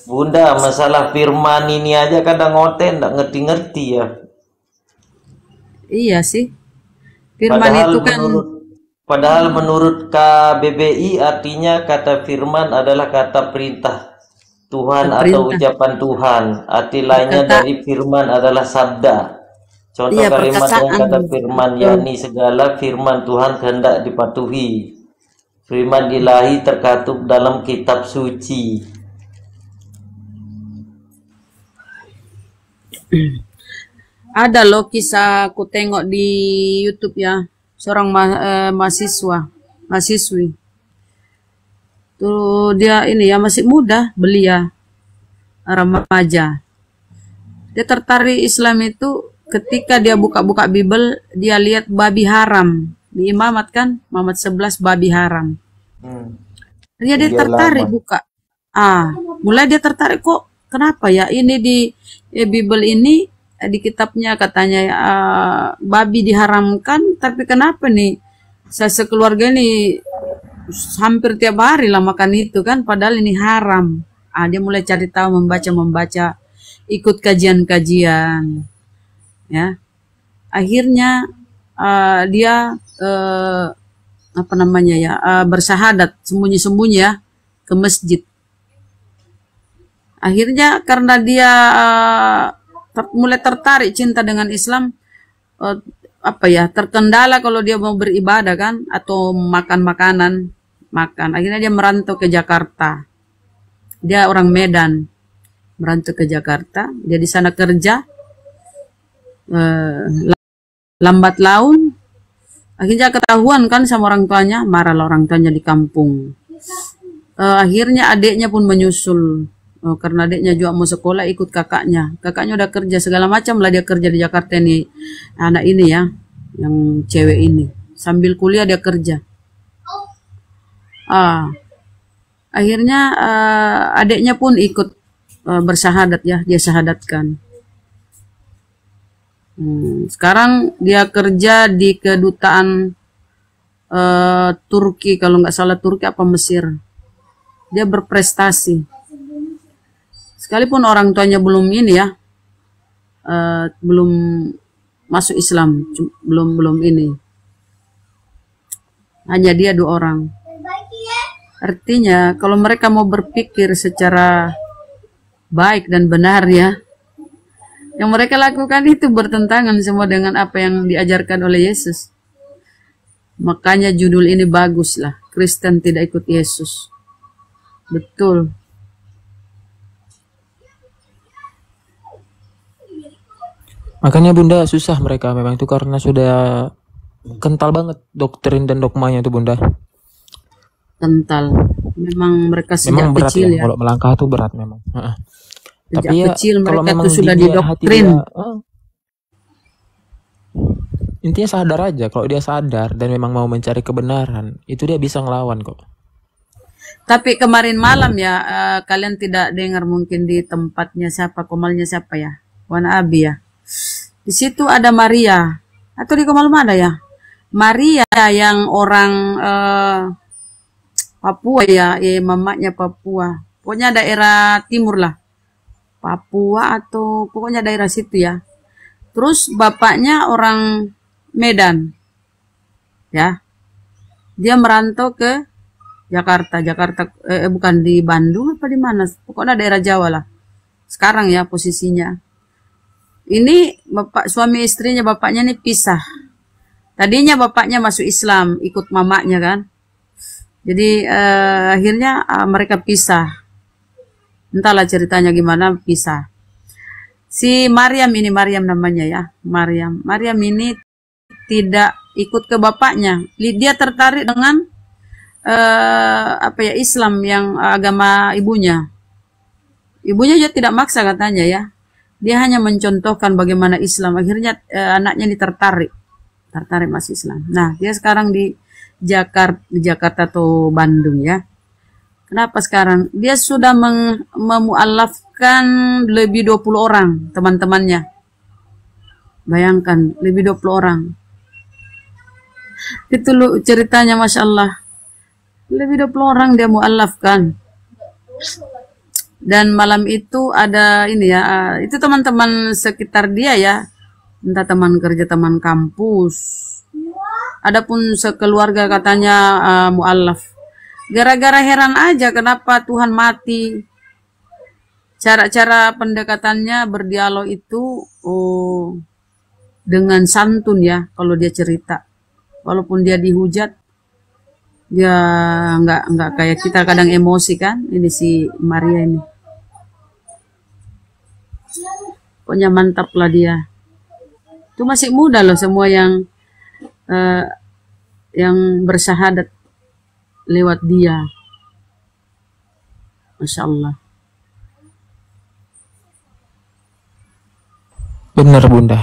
Bunda, masalah firman ini aja kadang ngoten nggak ngerti-ngerti ya. Iya sih. Firman Padahal itu kan menurut padahal menurut KBBI artinya kata firman adalah kata perintah. Tuhan atau Perintah. ucapan Tuhan. Arti lainnya Perkata- dari firman adalah sabda. Contoh Iya, kalimat yang kata firman yakni segala firman Tuhan kehendak dipatuhi. Firman ilahi terkatub dalam kitab suci. Ada loh kisah aku tengok di YouTube ya, seorang ma- eh, mahasiswa, mahasiswi. Tuh dia ini ya masih muda, belia, remaja. Dia tertarik Islam itu ketika dia buka-buka Bible, dia lihat babi haram di imamat kan, imamat 11 babi haram. Hmm. Dia dia tertarik laman. buka. Ah, mulai dia tertarik kok. Kenapa ya ini di eh, Bible ini di kitabnya katanya ah, babi diharamkan, tapi kenapa nih saya sekeluarga ini hampir tiap hari lah makan itu kan, padahal ini haram. Ah, dia mulai cari tahu membaca membaca, ikut kajian-kajian, ya. Akhirnya ah, dia eh, apa namanya ya eh, bersahadat sembunyi-sembunyi ya ke masjid. Akhirnya karena dia eh, ter- mulai tertarik cinta dengan Islam, eh, apa ya terkendala kalau dia mau beribadah kan atau makan makanan makan. Akhirnya dia merantau ke Jakarta. Dia orang Medan, merantau ke Jakarta. Dia di sana kerja. Eh, lambat laun akhirnya ketahuan kan sama orang tuanya marahlah orang tuanya di kampung Eh, akhirnya adiknya pun menyusul Oh, karena adiknya juga mau sekolah ikut kakaknya. Kakaknya udah kerja segala macam lah dia kerja di Jakarta ini. Anak ini ya yang cewek ini. Sambil kuliah dia kerja. Ah. Akhirnya eh, adiknya pun ikut eh, bersahadat ya dia sahadatkan. Hmm, sekarang dia kerja di kedutaan eh, Turki kalau nggak salah Turki apa Mesir. Dia berprestasi. Sekalipun orang tuanya belum ini ya, eh, belum masuk Islam, belum belum ini. Hanya dia dua orang. Artinya kalau mereka mau berpikir secara baik dan benar ya, yang mereka lakukan itu bertentangan semua dengan apa yang diajarkan oleh Yesus. Makanya judul ini bagus lah. Kristen tidak ikut Yesus. Betul. Makanya bunda susah mereka memang itu karena sudah kental banget doktrin dan dogmanya itu bunda. Kental. Memang mereka sejak Memang berat kecil ya, ya. kalau melangkah tuh berat memang. Heeh. Sejak Tapi ya kecil kalau mereka memang tuh sudah didoktrin. dia, ah. intinya sadar aja kalau dia sadar dan memang mau mencari kebenaran itu dia bisa ngelawan kok. Tapi kemarin malam ya, eh, kalian tidak dengar mungkin di tempatnya siapa, komalnya siapa ya? Wan Abi ya. Di situ ada Maria. Atau di Komal ada ya? Maria yang orang eh, Papua ya, eh, mamanya Papua. Pokoknya daerah timur lah. Papua atau pokoknya daerah situ ya. Terus bapaknya orang Medan. Ya. Dia merantau ke Jakarta, Jakarta eh, eh, bukan di Bandung apa di mana? Pokoknya daerah Jawa lah. Sekarang ya posisinya. Ini bapak suami istrinya bapaknya nih pisah. Tadinya bapaknya masuk Islam, ikut mamanya kan. Jadi eh, akhirnya eh, mereka pisah. Entahlah ceritanya gimana pisah. Si Maryam ini Maryam namanya ya, Maryam. Maryam ini tidak ikut ke bapaknya. Dia tertarik dengan eh, apa ya Islam yang agama ibunya. Ibunya juga tidak maksa katanya ya. Dia hanya mencontohkan bagaimana Islam. Akhirnya eh, anaknya ini tertarik, tertarik masuk Islam. Nah dia sekarang di Jakarta, di Jakarta atau Bandung ya. Kenapa sekarang? Dia sudah meng, memualafkan lebih 20 orang teman-temannya. Bayangkan, lebih 20 orang. Itu lu ceritanya Masya Allah. Lebih 20 orang dia mualafkan. Dan malam itu ada ini ya, ah, itu teman-teman sekitar dia ya. Entah teman kerja, teman kampus. Adapun sekeluarga katanya ah, mualaf. Gara-gara heran aja kenapa Tuhan mati. cara-cara pendekatannya berdialog itu oh, dengan santun ya kalau dia cerita walaupun dia dihujat dia nggak nggak kayak kita kadang emosi kan ini si Maria ini pokoknya mantap lah dia. Itu masih muda loh semua yang eh, yang bersyahadat lewat dia. Masya Allah Bener bunda.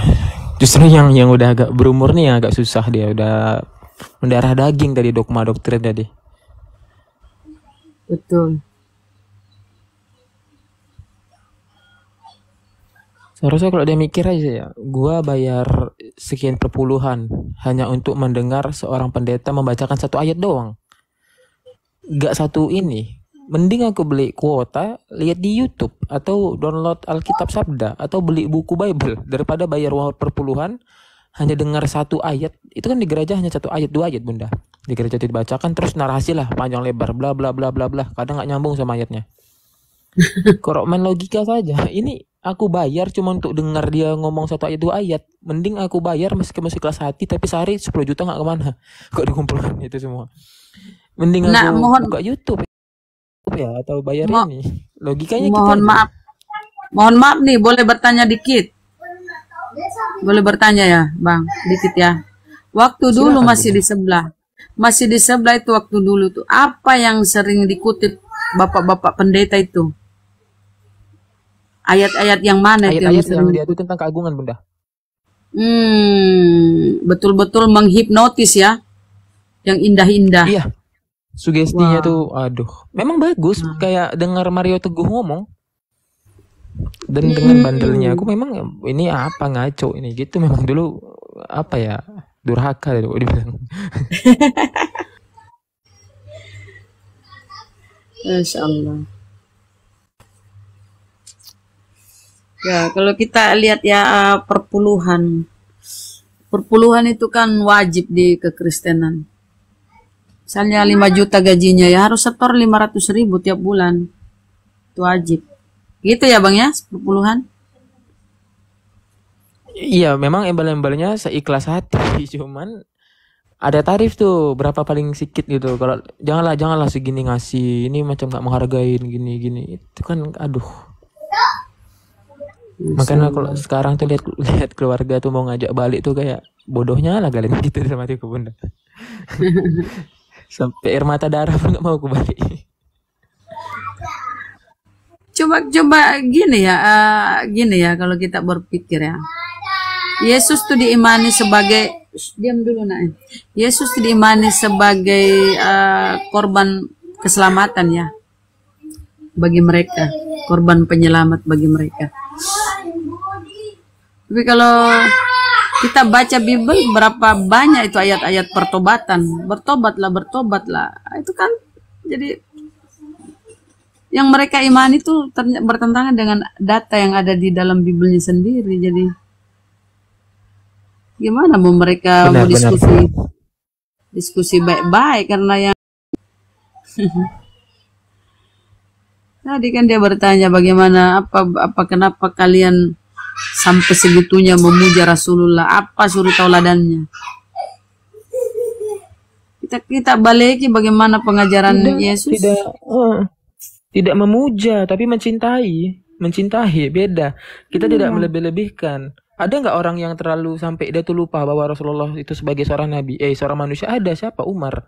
Justru yang yang udah agak berumur nih yang agak susah dia. Udah mendarah daging tadi dogma doktrin tadi. betul Seharusnya kalau dia mikir aja ya, gua bayar sekian perpuluhan hanya untuk mendengar seorang pendeta membacakan satu ayat doang. Gak satu ini. Mending aku beli kuota, lihat di YouTube atau download Alkitab Sabda atau beli buku Bible daripada bayar uang perpuluhan hanya dengar satu ayat. Itu kan di gereja hanya satu ayat dua ayat bunda. Di gereja dibacakan terus narasi lah panjang lebar bla bla bla bla bla. Kadang nggak nyambung sama ayatnya. Main logika saja, ini aku bayar cuma untuk dengar dia ngomong satu ayat dua ayat. Mending aku bayar meski masih kelas hati tapi sehari 10 juta nggak ke mana. Kok dikumpulkan itu semua. Mending Nah, aku mohon- buka YouTube ya atau bayar Mo- ini. Logikanya mohon aja. maaf mohon maaf nih boleh bertanya dikit boleh bertanya ya bang dikit ya waktu dulu Silakan, masih di sebelah masih di sebelah itu waktu dulu tuh apa yang sering dikutip bapak-bapak pendeta itu ayat-ayat yang mana itu yang Ayat-ayat yang sering dia itu tentang keagungan bunda. Hmm, betul-betul menghipnotis ya. Yang indah-indah. Iya. Sugestinya Wah. tuh, aduh, memang bagus. Kayak dengar Mario Teguh ngomong. Dan dengan Hmm. bandelnya aku memang ini apa ngaco ini gitu memang dulu apa ya durhaka dulu dibilang. Masya Allah. Ya, kalau kita lihat ya eh, perpuluhan. Perpuluhan itu kan wajib di kekristenan. Misalnya 5 juta gajinya ya harus setor 500 ribu tiap bulan. Itu wajib. Gitu ya Bang ya, perpuluhan? Iya, memang embel-embelnya seikhlas hati, cuman ada tarif tuh berapa paling sedikit gitu. Kalau janganlah janganlah segini ngasih, ini macam nggak menghargain gini gini. Itu kan aduh. Makanya kalau sekarang tuh lihat lihat keluarga tuh mau ngajak balik tuh kayak bodohnya lah kalian gitu sama hatiku bunda. Sampai air mata darah pun nggak mau aku balik. Coba coba gini ya, eh, gini ya kalau kita berpikir ya. Yesus tuh diimani sebagai diam dulu nak. Yesus tuh diimani sebagai eh, korban keselamatan ya bagi mereka, korban penyelamat bagi mereka. Tapi kalau kita baca Bible berapa banyak itu ayat-ayat pertobatan, bertobatlah, bertobatlah. Itu kan jadi yang mereka imani itu bertentangan dengan data yang ada di dalam Biblenya sendiri. Jadi gimana mau mereka Benar, mau benar. diskusi diskusi baik-baik karena yang tadi kan dia bertanya bagaimana apa apa kenapa kalian sampai segitunya memuja Rasulullah. Apa suri tauladannya kita kita baliki bagaimana pengajaran Tidak, Yesus. tidak eh, tidak memuja tapi mencintai. Mencintai beda. Kita tidak Iya. melebih-lebihkan. Ada nggak orang yang terlalu sampai dia tuh lupa bahwa Rasulullah itu sebagai seorang nabi? Eh seorang manusia? Ada. Siapa? Umar.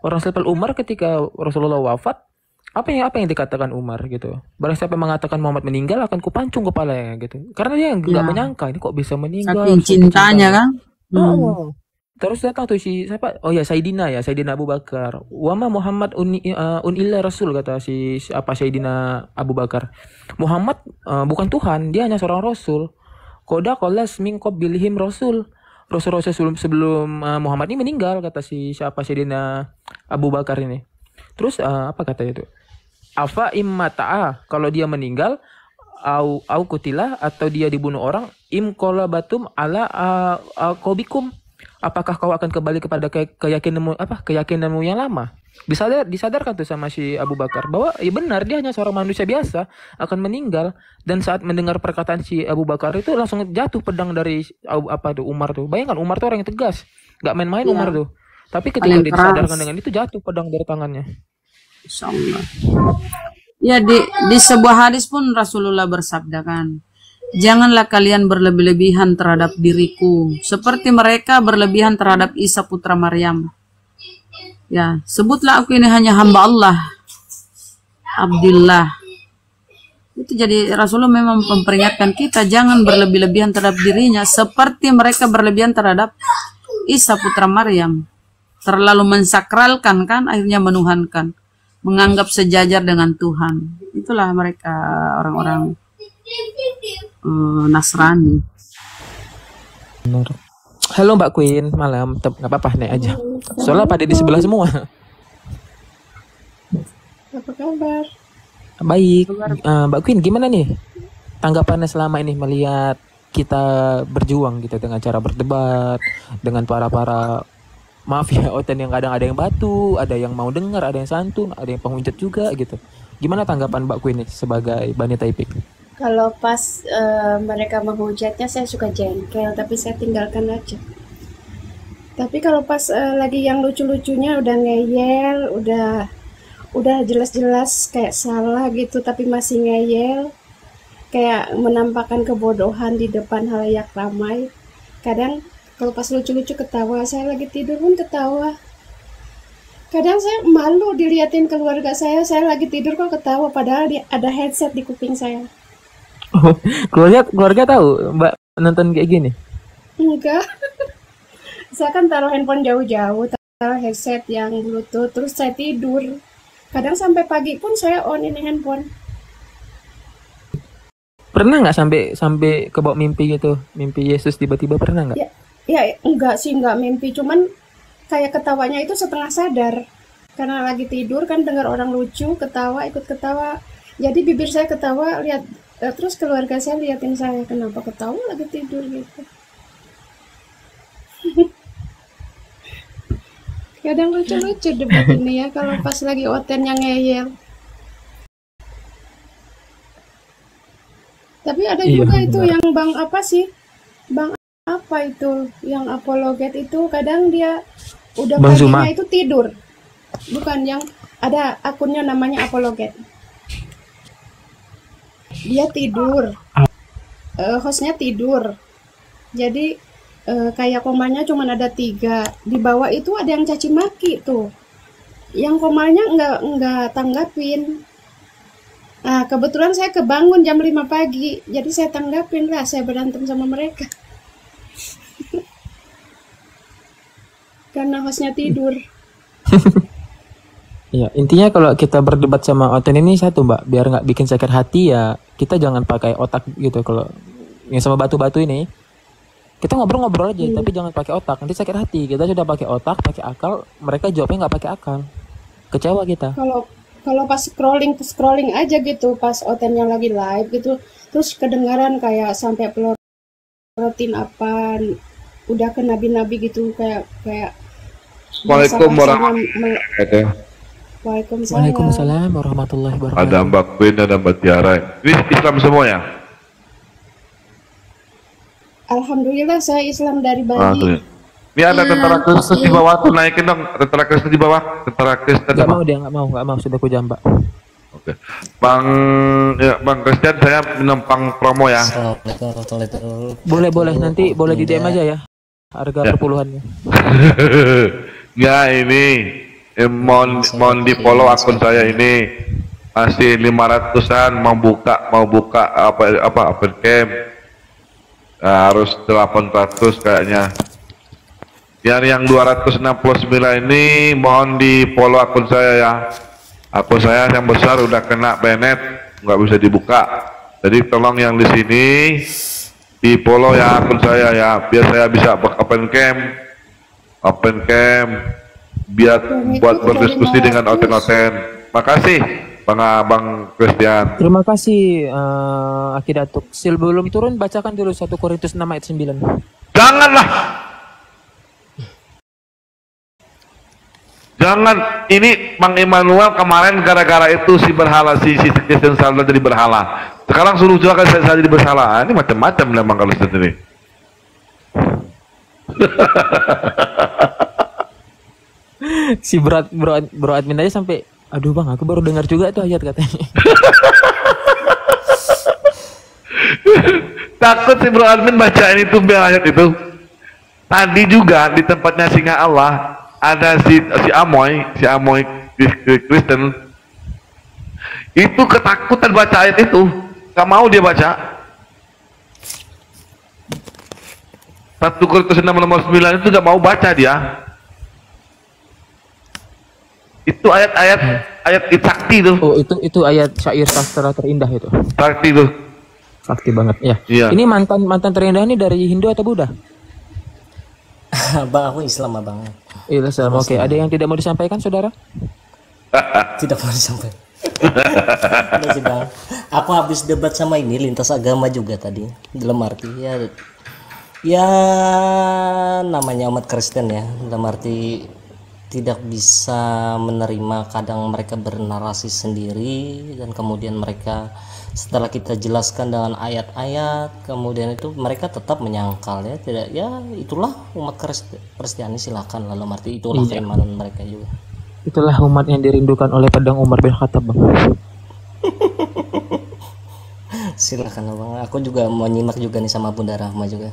Orang selevel Umar ketika Rasulullah wafat apa yang apa yang dikatakan Umar gitu barang siapa mengatakan Muhammad meninggal akan kupancung kepalanya gitu karena dia nggak Ya. menyangka ini kok bisa meninggal saking saking cintanya kan Hmm. Oh. Terus datang tuh si siapa? Oh ya Sayyidina ya, Sayyidina Abu Bakar. Wama Muhammad un, uh, un illa rasul kata si apa Sayyidina Abu Bakar. Muhammad uh, bukan Tuhan, dia hanya seorang rasul. Koda kolas min qablihim rasul. Rasul-rasul sebelum sebelum uh, Muhammad ini meninggal kata si siapa Sayyidina Abu Bakar ini. Terus uh, apa kata itu? Afa imma ta'a kalau dia meninggal au au kutilah atau dia dibunuh orang im batum ala uh, uh, kobikum apakah kau akan kembali kepada ke- keyakinanmu apa keyakinanmu yang lama? Disadar disadarkan tuh sama si Abu Bakar bahwa ya benar dia hanya seorang manusia biasa akan meninggal dan saat mendengar perkataan si Abu Bakar itu langsung jatuh pedang dari apa tuh Umar tuh. Bayangkan Umar tuh orang yang tegas, nggak main-main Iya. Umar tuh. Tapi ketika Paling dia keras. disadarkan dengan itu jatuh pedang dari tangannya. Insya Allah. Ya di di sebuah hadis pun Rasulullah bersabda kan, janganlah kalian berlebih-lebihan terhadap diriku, seperti mereka berlebihan terhadap Isa putra Maryam. Ya, sebutlah aku ini hanya hamba Allah, Abdullah. Itu jadi Rasulullah memang memperingatkan kita jangan berlebih-lebihan terhadap dirinya, seperti mereka berlebihan terhadap Isa putra Maryam. Terlalu mensakralkan kan, akhirnya menuhankan menganggap sejajar dengan Tuhan. Itulah mereka orang-orang eh, Nasrani. Benar. Halo Mbak Queen, malam. Nggak apa-apa, naik aja. Soalnya pada di sebelah semua. Apa kabar? Baik, Eh, Mbak Queen gimana nih tanggapannya selama ini melihat kita berjuang gitu dengan cara berdebat dengan para para maaf ya oten yang kadang ada yang batu, ada yang mau dengar, ada yang santun, ada yang penghujat juga gitu. Gimana tanggapan Mbak Queen sebagai Bani Taipik? Kalau pas eh, mereka menghujatnya saya suka jengkel, tapi saya tinggalkan aja. Tapi kalau pas eh, lagi yang lucu-lucunya udah ngeyel, udah udah jelas-jelas kayak salah gitu tapi masih ngeyel, kayak menampakkan kebodohan di depan halayak ramai. Kadang kalau pas lucu-lucu ketawa, saya lagi tidur pun ketawa. Kadang saya malu diliatin keluarga saya, saya lagi tidur kok ketawa padahal dia ada headset di kuping saya. keluarga keluarga tahu Mbak nonton kayak gini? Enggak. saya kan taruh handphone jauh-jauh, taruh headset yang bluetooth, terus saya tidur. Kadang sampai pagi pun saya on ini handphone. Pernah nggak sampai sampai kebawa mimpi gitu? Mimpi Yesus tiba-tiba pernah nggak? Ya, ya enggak sih, enggak mimpi, cuman kayak ketawanya itu setengah sadar. Karena lagi tidur kan dengar orang lucu, ketawa, ikut ketawa. Jadi bibir saya ketawa, lihat eh, terus keluarga saya liatin saya kenapa ketawa lagi tidur gitu. Kadang lucu-lucu debat ini ya kalau pas lagi oten yang ngeyel. Tapi ada Iya, juga itu yang bang apa sih? Bang apa itu? Yang apologet itu kadang dia udah Bang paginya Zuma. itu tidur. Bukan yang ada akunnya namanya apologet. Dia tidur. Eh, hostnya tidur. Jadi eh, kayak komanya cuma ada tiga. Di bawah itu ada yang caci maki tuh. Yang komanya nggak nggak tanggapin. Nah, kebetulan saya kebangun jam 5 pagi, jadi saya tanggapin lah, saya berantem sama mereka. Karena hostnya tidur. Ya, intinya kalau kita berdebat sama Oten ini satu mbak, biar nggak bikin sakit hati ya kita jangan pakai otak gitu kalau yang sama batu-batu ini kita ngobrol-ngobrol aja, tapi jangan pakai otak nanti sakit hati. Kita sudah pakai otak, pakai akal, mereka jawabnya nggak pakai akal, kecewa kita. Kalau kalau pas scrolling scrolling aja gitu, pas otennya lagi live gitu, terus kedengaran kayak sampai pelorotin apa, udah ke nabi-nabi gitu kayak kayak Waalaikumsalam bahasa-bahasanya warahmatullahi wabarakatuh. Waalaikumsalam. Waalaikumsalam warahmatullahi wabarakatuh. Ada Mbak Queen, ada Mbak Tiara. Ini Islam semuanya. Alhamdulillah saya Islam dari Bali. Ini ada tentara Kristen di bawah tuh naikin dong. Tentara Kristen di bawah. Tentara Kristen bawah. mau dia nggak mau nggak mau sudah ku jambak. Oke. Bang ya, Bang Christian saya menumpang promo ya. Boleh boleh nanti boleh di DM aja ya harga Ya. perpuluhannya. ya ini. Eh, mohon mohon di follow akun saya ini. Masih 500-an mau buka mau buka apa apa open cam Nah, harus 800 kayaknya. Yang yang 269 ini mohon di follow akun saya ya. Akun saya yang besar udah kena banet nggak bisa dibuka. Jadi tolong yang di sini di follow ya akun saya ya biar saya bisa open cam open cam biar buat berdiskusi dengan oten-oten makasih bang bang Christian Terima kasih eh Aki Datuk. Sebelum turun bacakan dulu 1 Korintus 6 ayat 9. janganlah Jangan ini Bang Immanuel kemarin gara-gara itu si berhala si si Kristen Salda jadi berhala. Sekarang suruh juga saya, saya jadi berhala. Ah, Ini macam-macam memang kalau seperti ini. si bro, bro, bro admin aja sampai aduh bang aku baru dengar juga tuh ayat katanya Takut si bro admin bacain itu biar ayat itu. Tadi juga di tempatnya singa Allah ada si si Amoy, si Amoy Kris- Kristen itu ketakutan baca ayat itu, gak mau dia baca. Satu Korintus 6 nomor 9 itu gak mau baca dia. Itu ayat-ayat ayat sakti itu. oh itu itu ayat syair sastra terindah itu Sakti itu. sakti banget ya Iya. ini mantan mantan terindah ini dari Hindu atau Buddha bang aku Islam abang Iya, Islam. Oke, ada yang tidak mau disampaikan, saudara? tidak mau disampaikan aku habis debat sama ini lintas agama juga tadi dalam arti ya ya namanya umat Kristen ya. Dalam arti tidak bisa menerima kadang mereka bernarasi sendiri dan kemudian mereka setelah kita jelaskan dengan ayat-ayat kemudian itu mereka tetap menyangkal ya. Tidak ya itulah umat Krist- Kristiani silakan. Lalu arti itulah Iya. keimanan mereka juga. Itulah umat yang dirindukan oleh pedang Umar bin Khattab, Bang. silakan abang aku juga mau nyimak juga nih sama Bunda Rahma juga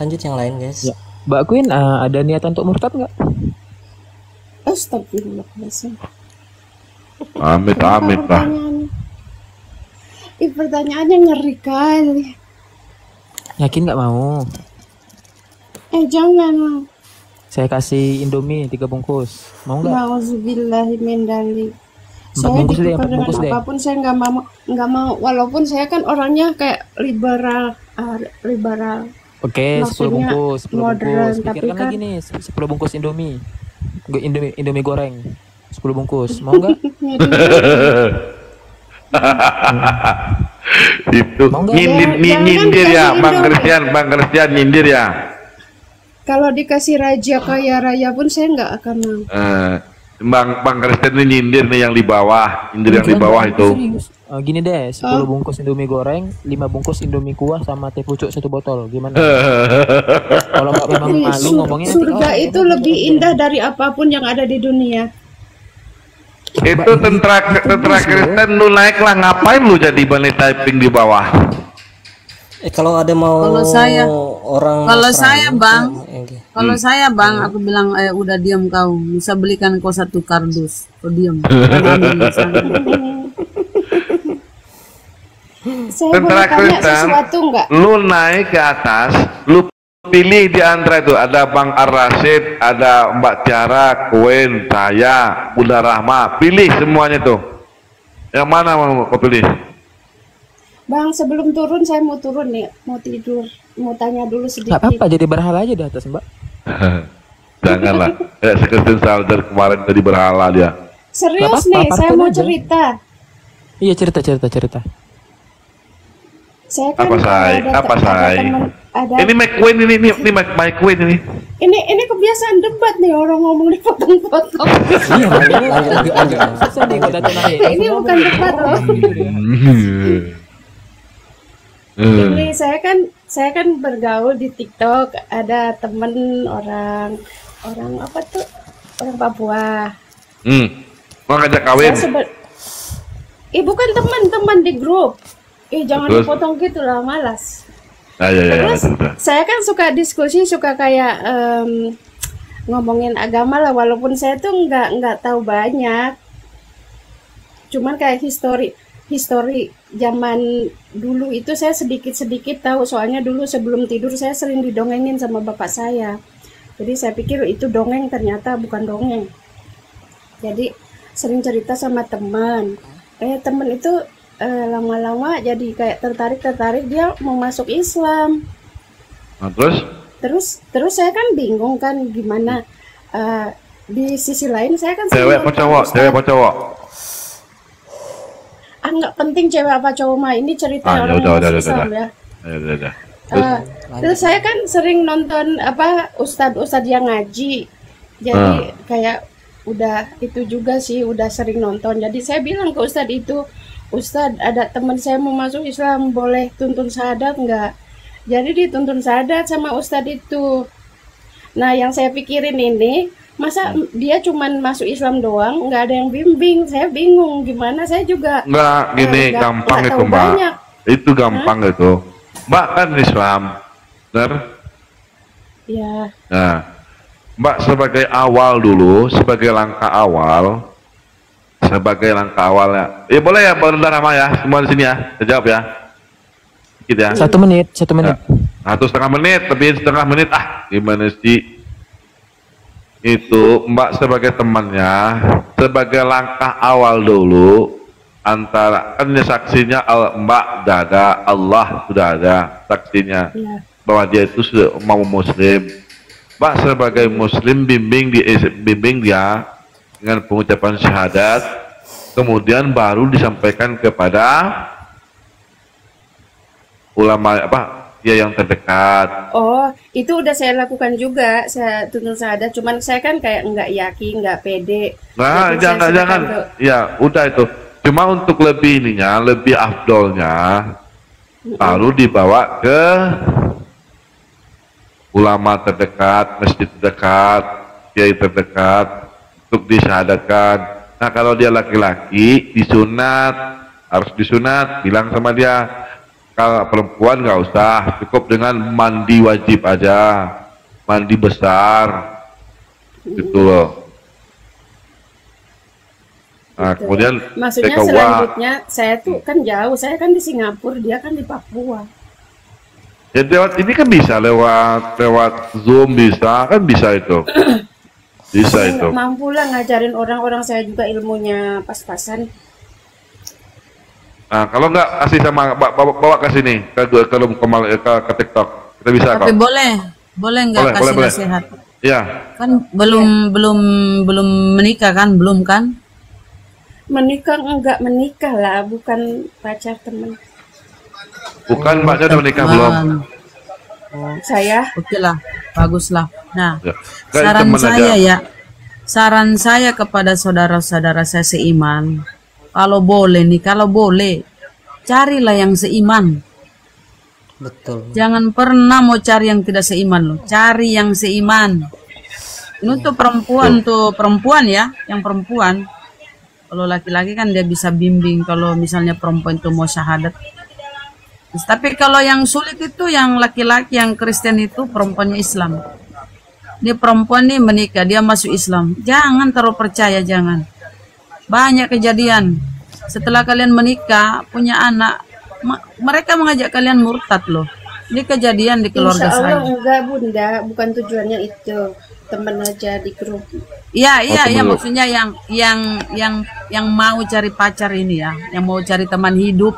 lanjut yang lain guys Ya. Mbak Queen, eh, ada niatan untuk murtad nggak? Astagfirullahaladzim. Amit amit lah. Ih, pertanyaannya ngeri kali. Yakin nggak mau? Eh jangan lah. Saya kasih Indomie tiga bungkus. Mau nggak? Empat Saya bungkus deh, bungkus deh. apa pun saya nggak mau nggak mau walaupun saya kan orangnya kayak liberal ah, liberal Oke, 10 Maksudnya bungkus, 10 modern, bungkus. Pikirkan kan- lagi nih, 10 bungkus Indomie. Indomie, Indomie goreng. 10 bungkus. Mau nggak? itu nyindir nyindir ya bang. Christian bang Christian nyindir ya Kalau dikasih raja kaya raya pun saya nggak akan mau. Eh, bang bang Christian ini nyindir nih yang di bawah nyindir yang di bawah itu Serius. Eh, gini deh, 10 bungkus Indomie goreng, 5 bungkus Indomie kuah sama teh pucuk satu botol. Gimana? Kalau Mbak memang malu sur- ngomongnya nanti, surga oh, itu lebih indah dari apa pun yang ada di dunia. itu tentara tentara Kristen lu naik lah ngapain lu jadi money typing di bawah eh kalau ada mau Kalau saya, orang kalau saya bang, oke. kalau Hmm. saya bang, aku bilang eh, udah diam kau, bisa belikan kau satu kardus, kau diam. Saya tentara Kristen. sesuatu lu naik ke atas lu pilih di antara itu. Ada Bang Ar Rasid ada Mbak Tiara Kuen saya Bunda Rahma. Pilih semuanya tuh yang mana mau kau pilih? Bang, sebelum turun saya mau turun nih, mau tidur, mau tanya dulu Gak sedikit. apa-apa, jadi berhala aja di atas, Mbak. janganlah ya si Kristen Salder kemarin tadi berhala dia Serius nih, saya mau aja. cerita. Iya, cerita, cerita, cerita. Saya kan apa say ada, apa ada say ada ini Mike Queen ini ini, ini Mike, Mike Queen ini ini ini kebiasaan debat nih orang ngomong dipotong-potong. Iya, lanjut, lanjut, naik. ini bukan debat loh. Hmm. Ini saya kan saya kan bergaul di TikTok, ada temen orang orang apa tuh orang Papua. hmm. mau ngajak kawin Saya sebe- Ih bukan teman-teman di grup. Ih jangan Terus? dipotong gitu lah, malas. ah, ya, ya, ya, Terus sudah. saya kan suka diskusi, suka kayak em, ngomongin agama lah, walaupun saya tuh nggak nggak tahu banyak. Cuman kayak histori histori zaman dulu itu saya sedikit-sedikit tahu, soalnya dulu sebelum tidur saya sering didongengin sama bapak saya. Jadi saya pikir itu dongeng, ternyata bukan dongeng. Jadi sering cerita sama teman. Eh teman itu eh, lama-lama jadi kayak tertarik-tertarik dia mau masuk Islam. Nah, terus Terus terus saya kan bingung kan gimana eh, di sisi lain saya kan cewek apa cowok cewek apa cowok Ah nggak penting cewek apa cowok mah ini cerita ah ya orang udah udah udah Islam udah ya. ya udah udah Eh, terus saya kan sering nonton apa ustadz-ustadz yang ngaji. Jadi Ah. kayak udah itu juga sih udah sering nonton. Jadi saya bilang ke ustadz itu, Ustadz ada teman saya mau masuk Islam boleh tuntun syahadat nggak? Jadi dituntun syahadat sama ustadz itu. Nah yang saya pikirin ini masa dia cuman masuk Islam doang nggak ada yang bimbing saya bingung gimana saya juga Enggak, gini eh, nggak- gampang nggak itu mbak. banyak. Itu gampang itu. Mbak kan Islam, benar? ya Nah, Mbak sebagai awal dulu, sebagai langkah awal, sebagai langkah awalnya. Ya boleh ya, Bang Rahma ya, semua di sini ya, saya jawab ya. Sedikit ya. Satu menit, satu menit. Satu setengah menit, lebih setengah menit. Ah, gimana sih? Itu Mbak sebagai temannya, sebagai langkah awal dulu, antara kan saksinya Al- Mbak sudah ada, Allah sudah ada saksinya Iya. bahwa dia itu sudah mau muslim. Mbak sebagai muslim bimbing di eh, bimbing dia dengan pengucapan syahadat, kemudian baru disampaikan kepada ulama apa dia yang terdekat. Oh, itu udah saya lakukan juga. Saya tuntun syahadat, cuman saya kan kayak nggak yakin, nggak pede. Nah, saya jangan jangan. ke- Ya, udah itu. Cuma untuk lebih ininya, lebih afdolnya baru dibawa ke ulama terdekat, masjid terdekat, kiai terdekat untuk disyahadatkan. Nah, kalau dia laki-laki disunat, harus disunat, bilang sama dia. Kalau perempuan nggak usah, cukup dengan mandi wajib aja, mandi besar, gitu loh. Nah, kemudian Maksudnya TKWA. selanjutnya saya tuh kan jauh, saya kan di Singapura, dia kan di Papua. Ya lewat ini kan bisa lewat lewat Zoom bisa kan bisa itu. Bisa Saya itu. mampu lah ngajarin orang-orang saya juga ilmunya pas-pasan. Nah, kalau nggak kasih sama bawa, bawa, bawa ke sini ke ke ke, ke, ke, ke TikTok. Kita bisa Tapi kok. boleh, boleh nggak Boleh, kasih boleh, boleh. nasihat? Iya. Kan belum belum belum menikah kan, belum kan? Menikah enggak menikah lah, bukan pacar teman. Bukan mbaknya udah menikah teman. belum? Oh, Saya oke lah, bagus lah. Nah, Ya. Saran saya aja. ya, saran saya kepada saudara-saudara saya seiman, kalau boleh nih, kalau boleh, carilah yang seiman. Betul. Jangan pernah mau cari yang tidak seiman loh, cari yang seiman. Ini untuk perempuan, untuk perempuan ya, yang perempuan. Kalau laki-laki kan dia bisa bimbing kalau misalnya perempuan itu mau syahadat. Tapi kalau yang sulit itu yang laki-laki yang Kristen itu perempuannya Islam. Dia perempuan nih menikah, dia masuk Islam. Jangan terlalu percaya, jangan. Banyak kejadian. Setelah kalian menikah, punya anak, ma- mereka mengajak kalian murtad loh. Ini kejadian di keluarga Insya Allah saya. enggak bunda, bukan tujuannya itu. Temen aja di grup. Iya, iya, Oh, iya maksudnya yang yang yang yang mau cari pacar ini ya, yang mau cari teman hidup.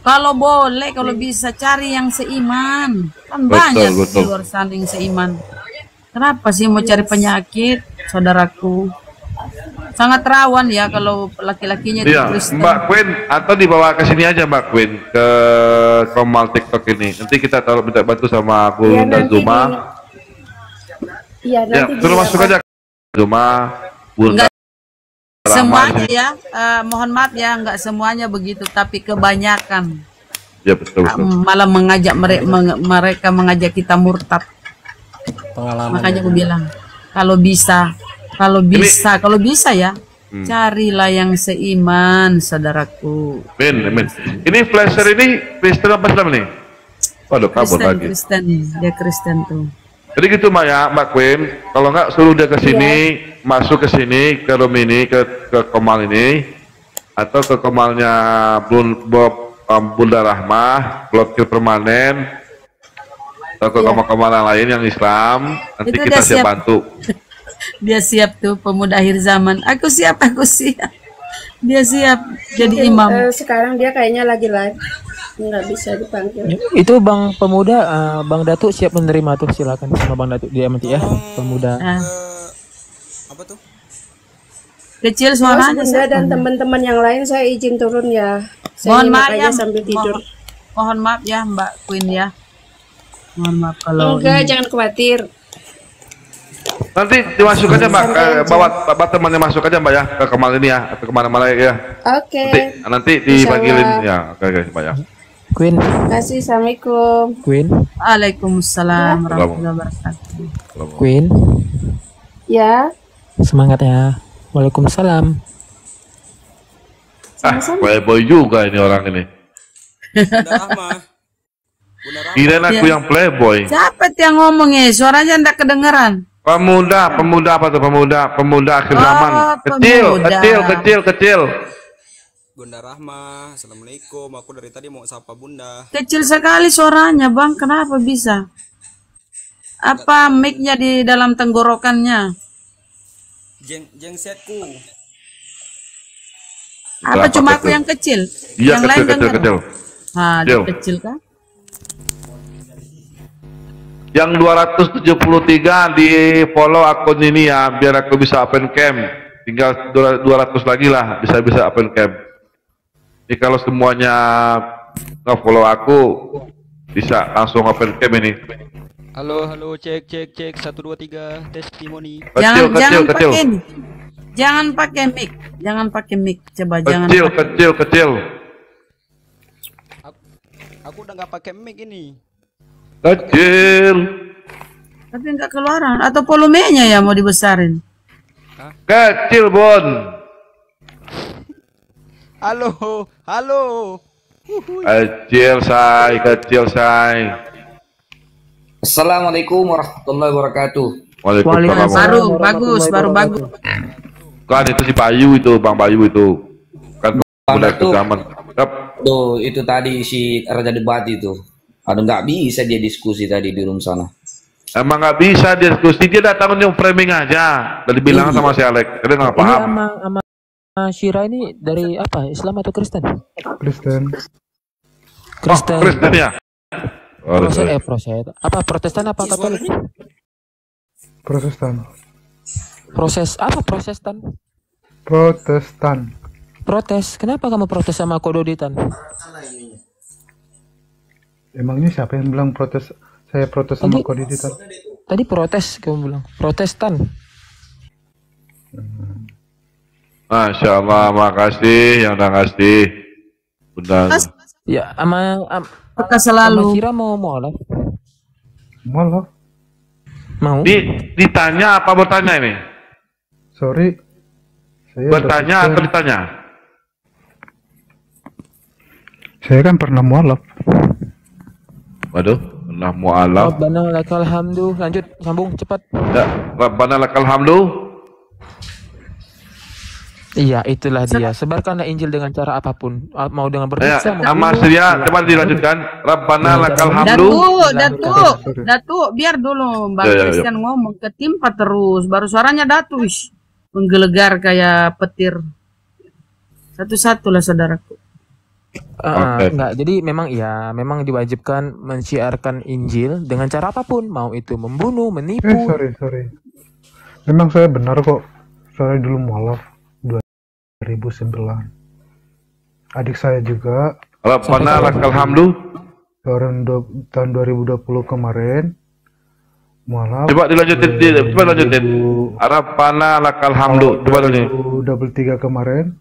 Kalau boleh, kalau bisa cari yang seiman. Kan Betul, banyak di betul. luar sana yang seiman. Kenapa sih mau cari penyakit, saudaraku? Sangat rawan ya kalau laki-lakinya Iya, Kristen. Mbak Queen atau dibawa ke sini aja Mbak Queen ke Komal TikTok ini. Nanti kita taruh minta bantu sama Bu Iya, Linda nanti Zuma. Iya Ya, nanti dia masuk aja Zuma, Bu. Enggak semuanya ya, eh, mohon maaf ya, enggak semuanya begitu, tapi kebanyakan. Ya betul betul. malah mengajak mereka mereka mengajak kita murtad Pengalaman. makanya aku bilang kalau bisa kalau bisa kalau bisa ya Hmm. carilah yang seiman saudaraku Min, min. Ini flasher ini Kristen apa Islam nih? Waduh kabur Kristen lagi. Kristen dia Kristen tuh Jadi gitu Mbak ya, Mbak Queen. Kalau nggak suruh dia ke sini, masuk ke sini ke room ini, ke ke Komal ini, atau ke Komalnya Bun Bob um, Bunda Rahmah, blokir permanen, atau ke Komal-Komal yang lain yang Islam. Nanti Itu kita siap. bantu. dia siap tuh pemuda akhir zaman aku siap aku siap dia siap jadi Mungkin, imam eh, sekarang dia kayaknya lagi live, nggak bisa dipanggil. Itu Bang Pemuda, eh, Bang Datuk siap menerima tuh silakan sama Bang Datuk dia nanti ya, Pemuda. Ah. kecil Terus suaranya bunda Sat. dan teman-teman yang lain saya izin turun ya. Saya mohon maaf aja ya sambil tidur. mohon, mohon maaf ya Mbak Queen ya Mohon maaf kalau Enggak, ini. jangan khawatir. Nanti dimasuk aja mbak, ke, bawa bawa temannya masuk aja mbak ya ke kamar ini ya, atau ke mana-mana ya. Oke. Nanti, nanti dipanggilin Allah. ya, oke oke mbak ya. Queen, Terima kasih. Assalamualaikum. Queen, Waalaikumsalam warahmatullahi wabarakatuh. Queen. Ya. Semangat ya. Waalaikumsalam. Ah, playboy juga ini orang ini. Kirain aku Ya. yang playboy. Siapa yang ngomong ya? Suaranya ndak kedengeran. Pemuda, pemuda apa tuh pemuda, pemuda akhir Oh, zaman. Kecil, pemuda. kecil, kecil, kecil. Bunda Rahma, Assalamualaikum. Aku dari tadi mau sapa Bunda. Kecil sekali suaranya, Bang. Kenapa bisa? Apa mic-nya di dalam tenggorokannya? Jeng jengsetku. Apa Berapa cuma kecil? aku yang kecil? Iya, yang kecil, lain kecil, dengar? kecil. Ah, Kecil. dia kecil kan? Yang 273 di follow akun ini ya, biar aku bisa open cam. Tinggal 200 lagi lah, bisa bisa open cam. Ini kalau semuanya nge-follow aku, bisa langsung open cam ini. Halo, halo, cek, cek, cek. Satu, dua, tiga. Testimoni. Kecil, jangan kecil, jangan kecil. pakai ini. Jangan pakai mic. Jangan pakai mic. Coba jangan Kecil, pakai. kecil, kecil. Aku udah nggak pakai mic ini. Kecil. Tapi enggak keluaran atau volumenya ya mau dibesarin. Kecil, Bon. Halo, halo. Kecil, say, kecil, say. Assalamualaikum warahmatullahi wabarakatuh. Waalaikumsalam. Baru bagus, baru bagus. Kan itu si Bayu itu, Bang Bayu itu. Kan udah ke zaman. Yap. Tuh, itu tadi si Raja Debat itu. Aduh, nggak bisa dia diskusi tadi di room sana. Emang nggak bisa diskusi, dia datang yang framing aja. Udah dibilang sama si Alex, dia nggak Ini paham. sama sama Shira ini dari apa? Islam atau Kristen? Kristen. Kristen. Oh, Kristen ya? Oh, Proses, eh proses. Apa Protestan apa Katolik? Protestan. Proses apa Protestan? Protestan. Protes. Kenapa kamu protes sama Kododitan? Emangnya siapa yang bilang protes? Saya protes sama Tadi- Kodiditan. Tadi protes kamu bilang. Protestan. Masya Allah, makasih yang udah ngasih. Bunda. Ya, sama am, Maka selalu. sama Shira mau mau Malah. Mau? Di, ditanya apa bertanya ini? Sorry. Saya Bertanya udah- atau ditanya? Saya kan pernah mualaf. Waduh, Allah mu'alaf. Rabbana lakal hamdu. Lanjut, sambung cepat. Ya, Rabbana lakal hamdu. Iya, itulah dia. Sebarkanlah Injil dengan cara apa pun. Mau dengan Ya, berbisa, mau sama dulu. Surya, coba dilanjutkan. Rabbana lakal hamdu. Datu, Datu, Datu, biar dulu Bang Ya, ya, ya. Christian ngomong ketimpa terus, baru suaranya Datu, ish. menggelegar kayak petir. Satu-satu lah saudaraku. Ah, Oke. enggak. Jadi memang iya, memang diwajibkan mensiarkan Injil dengan cara apa pun, mau itu membunuh, Eh, menipu. sorry, sorry. Memang saya benar kok. Saya dulu mualaf 2009. Adik saya juga Rabbana lakal hamdu. tahun, tahun 2020 kemarin mualaf. Coba dilanjutin, di- coba lanjutin. Rabbana lakal hamdu. Coba lanjutin. 2023 kemarin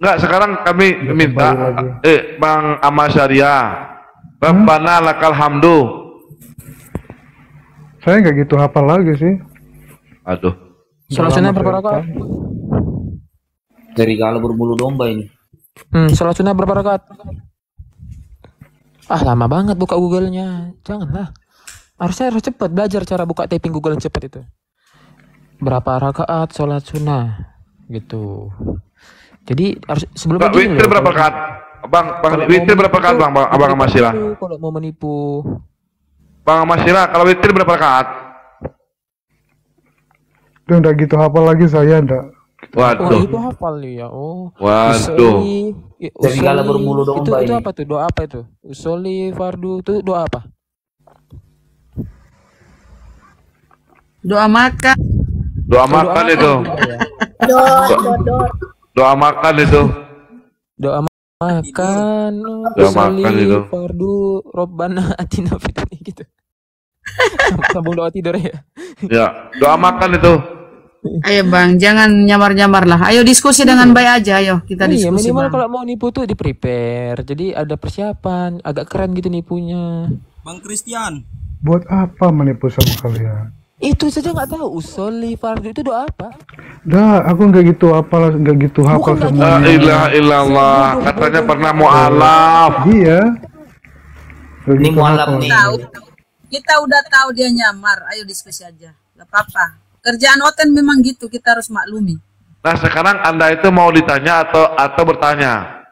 Enggak, sekarang kami minta kembali eh Bang Ahmad Syariah. Rabbana lakal hamdu. saya nggak gitu hafal lagi sih. Aduh. Salat sunnah berapa rakaat? Serigala berbulu domba ini. Hmm, salat sunnah berapa rakaat? Ah, lama banget buka Google-nya. Janganlah. Harusnya harus cepat belajar cara buka typing Google yang cepat itu. Berapa rakaat sholat sunnah? Gitu. Jadi harus sebelum Bang, witir berapa rakaat? Bang, Bang, witir berapa rakaat Bang, Bang Abang Syirah? Kalau mau menipu Bang Syirah, kalau witir berapa rakaat? Udah nggak gitu hafal lagi saya. Oh, Waduh. itu hafal ya. Oh. Waduh. Usoli- Serigala usoli- berbulu Itu domba itu apa tuh? Doa apa itu? Usoli fardu itu doa apa? Doa makan. Doa makan itu. Dor, dor, dor. Doa makan itu. Doa makan Doa makan itu. fardu robbana atina dunya gitu sambung doa tidur ya Ya, doa makan itu. Ayo bang, jangan nyamar-nyamar lah. Ayo diskusi dengan baik aja. Ayo kita iya diskusi minimal bang. kalau mau nipu tuh di prepare jadi ada persiapan agak keren gitu nipunya Bang Christian. Buat apa menipu sama kalian? Itu saja nggak tahu usoli fardu itu doa apa Dah, aku nggak gitu apa, nggak gitu hafal La semuanya. ilaha illallah. Katanya pernah mualaf. Iya. Nggak Ini gitu mualaf nih. Tahu. Kita udah tahu dia nyamar. Ayo diskusi aja. Gak apa-apa. Kerjaan Oten memang gitu. Kita harus maklumi. Nah sekarang anda itu mau ditanya atau atau bertanya?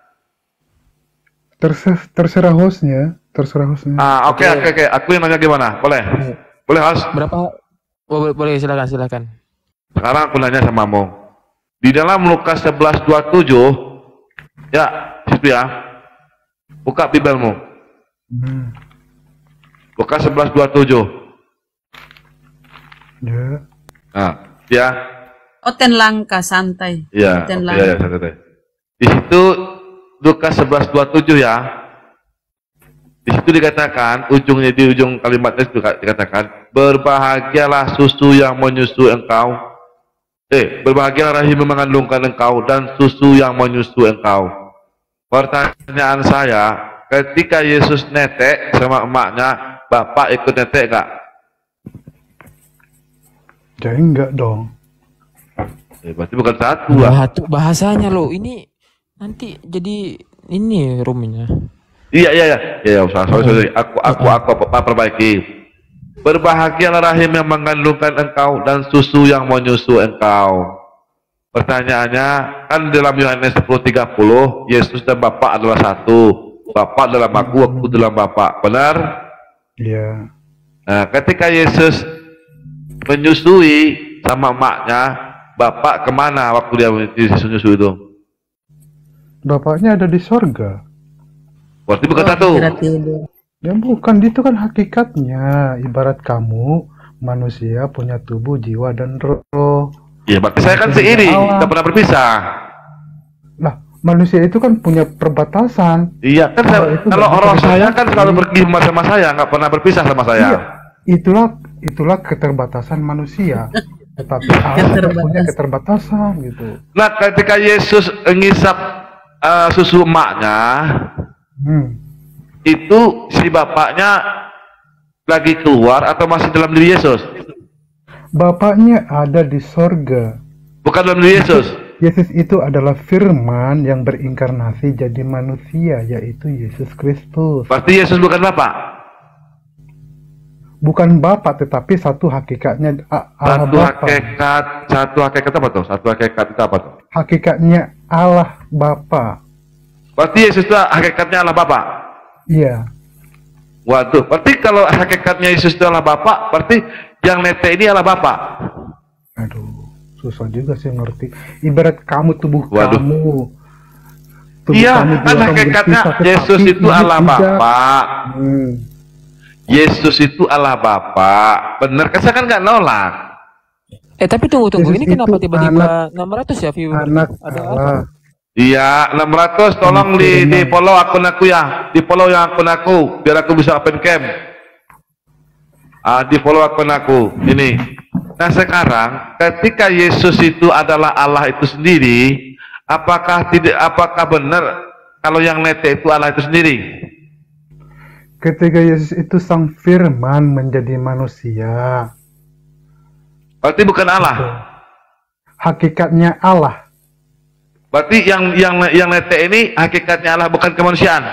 Terserah, terserah hostnya, terserah hostnya. Ah oke oke oke. Aku yang nanya gimana? Boleh? Boleh host? berapa oh, boleh- boleh silakan silakan Sekarang aku nanya sama kamu. Di dalam Lukas 11:27 ya, situ ya. Buka Bibelmu. Hmm. Lukas 11:27. Ya. Nah, ya. Oten langka santai. Iya, Oten langka. ya, ya, santai. Di situ Lukas 11:27 ya. Di situ dikatakan ujungnya di ujung kalimatnya itu dikatakan berbahagialah susu yang menyusui engkau. Eh, berbahagialah rahim yang mengandungkan engkau dan susu yang menyusui engkau. Pertanyaan saya, ketika Yesus netek sama emaknya, Bapak ikut netek enggak? Jadi enggak dong. Eh, berarti bukan satu lah. Bahasanya loh ini nanti jadi ini roomnya Iya iya iya. Iya ya, sorry, sorry, sorry. Aku aku aku apa perbaiki. Berbahagialah rahim yang mengandungkan engkau dan susu yang menyusu engkau. Pertanyaannya kan dalam Yohanes 10:30 Yesus dan Bapa adalah satu. Bapa dalam aku, aku dalam Bapa. Benar? Iya. Nah, ketika Yesus menyusui sama emaknya, Bapak ke mana waktu dia menyusui itu? Bapaknya ada di sorga. Berarti bukan satu. Ya bukan, itu kan hakikatnya. Ibarat kamu, manusia punya tubuh, jiwa, dan roh. Iya, berarti saya kan seiri, tidak pernah berpisah. Lah, manusia itu kan punya perbatasan. Iya kan saya- itu kalau orang saya kan selalu pergi sama saya, nggak pernah berpisah sama saya. Iya, itulah itulah keterbatasan manusia. Tetapi Allah punya keterbatasan gitu. Nah ketika Yesus ngisap eh, susu emaknya, Hmm. itu si bapaknya lagi keluar atau masih dalam diri Yesus? Bapaknya ada di sorga. Bukan dalam diri Yesus. Yesus itu adalah firman yang berinkarnasi jadi manusia, yaitu Yesus Kristus. Berarti Yesus bukan bapak. Bukan Bapak, tetapi satu hakikatnya Allah Satu Bapa. hakikat, satu hakikat apa tuh? Satu hakikat itu apa tuh? Hakikatnya Allah Bapa. Berarti Yesus itu hakikatnya Allah Bapa. Iya. Waduh, berarti kalau hakikatnya Yesus itu Allah Bapa, berarti yang nete ini Allah Bapa. Susah juga sih ngerti. Ibarat kamu tubuh Waduh. kamu. Tubuh Iya, kamu kan hakikatnya Yesus itu Allah tidak. Bapa. Hmm. Yesus itu Allah Bapa. Bener kan saya kan nggak nolak. eh tapi tunggu tunggu Yesus ini kenapa tiba-tiba 600 ya viewer Anak ada apa. Iya, 600 tolong di di follow akun aku ya. Di follow yang akun aku biar aku bisa open cam. Ah, di follow akun aku. Ini. Nah, sekarang ketika Yesus itu adalah Allah itu sendiri, apakah tidak apakah benar kalau yang nete itu Allah itu sendiri? Ketika Yesus itu sang firman menjadi manusia. Berarti bukan Allah. Hakikatnya Allah. Berarti yang yang yang nete ini hakikatnya Allah bukan kemanusiaan.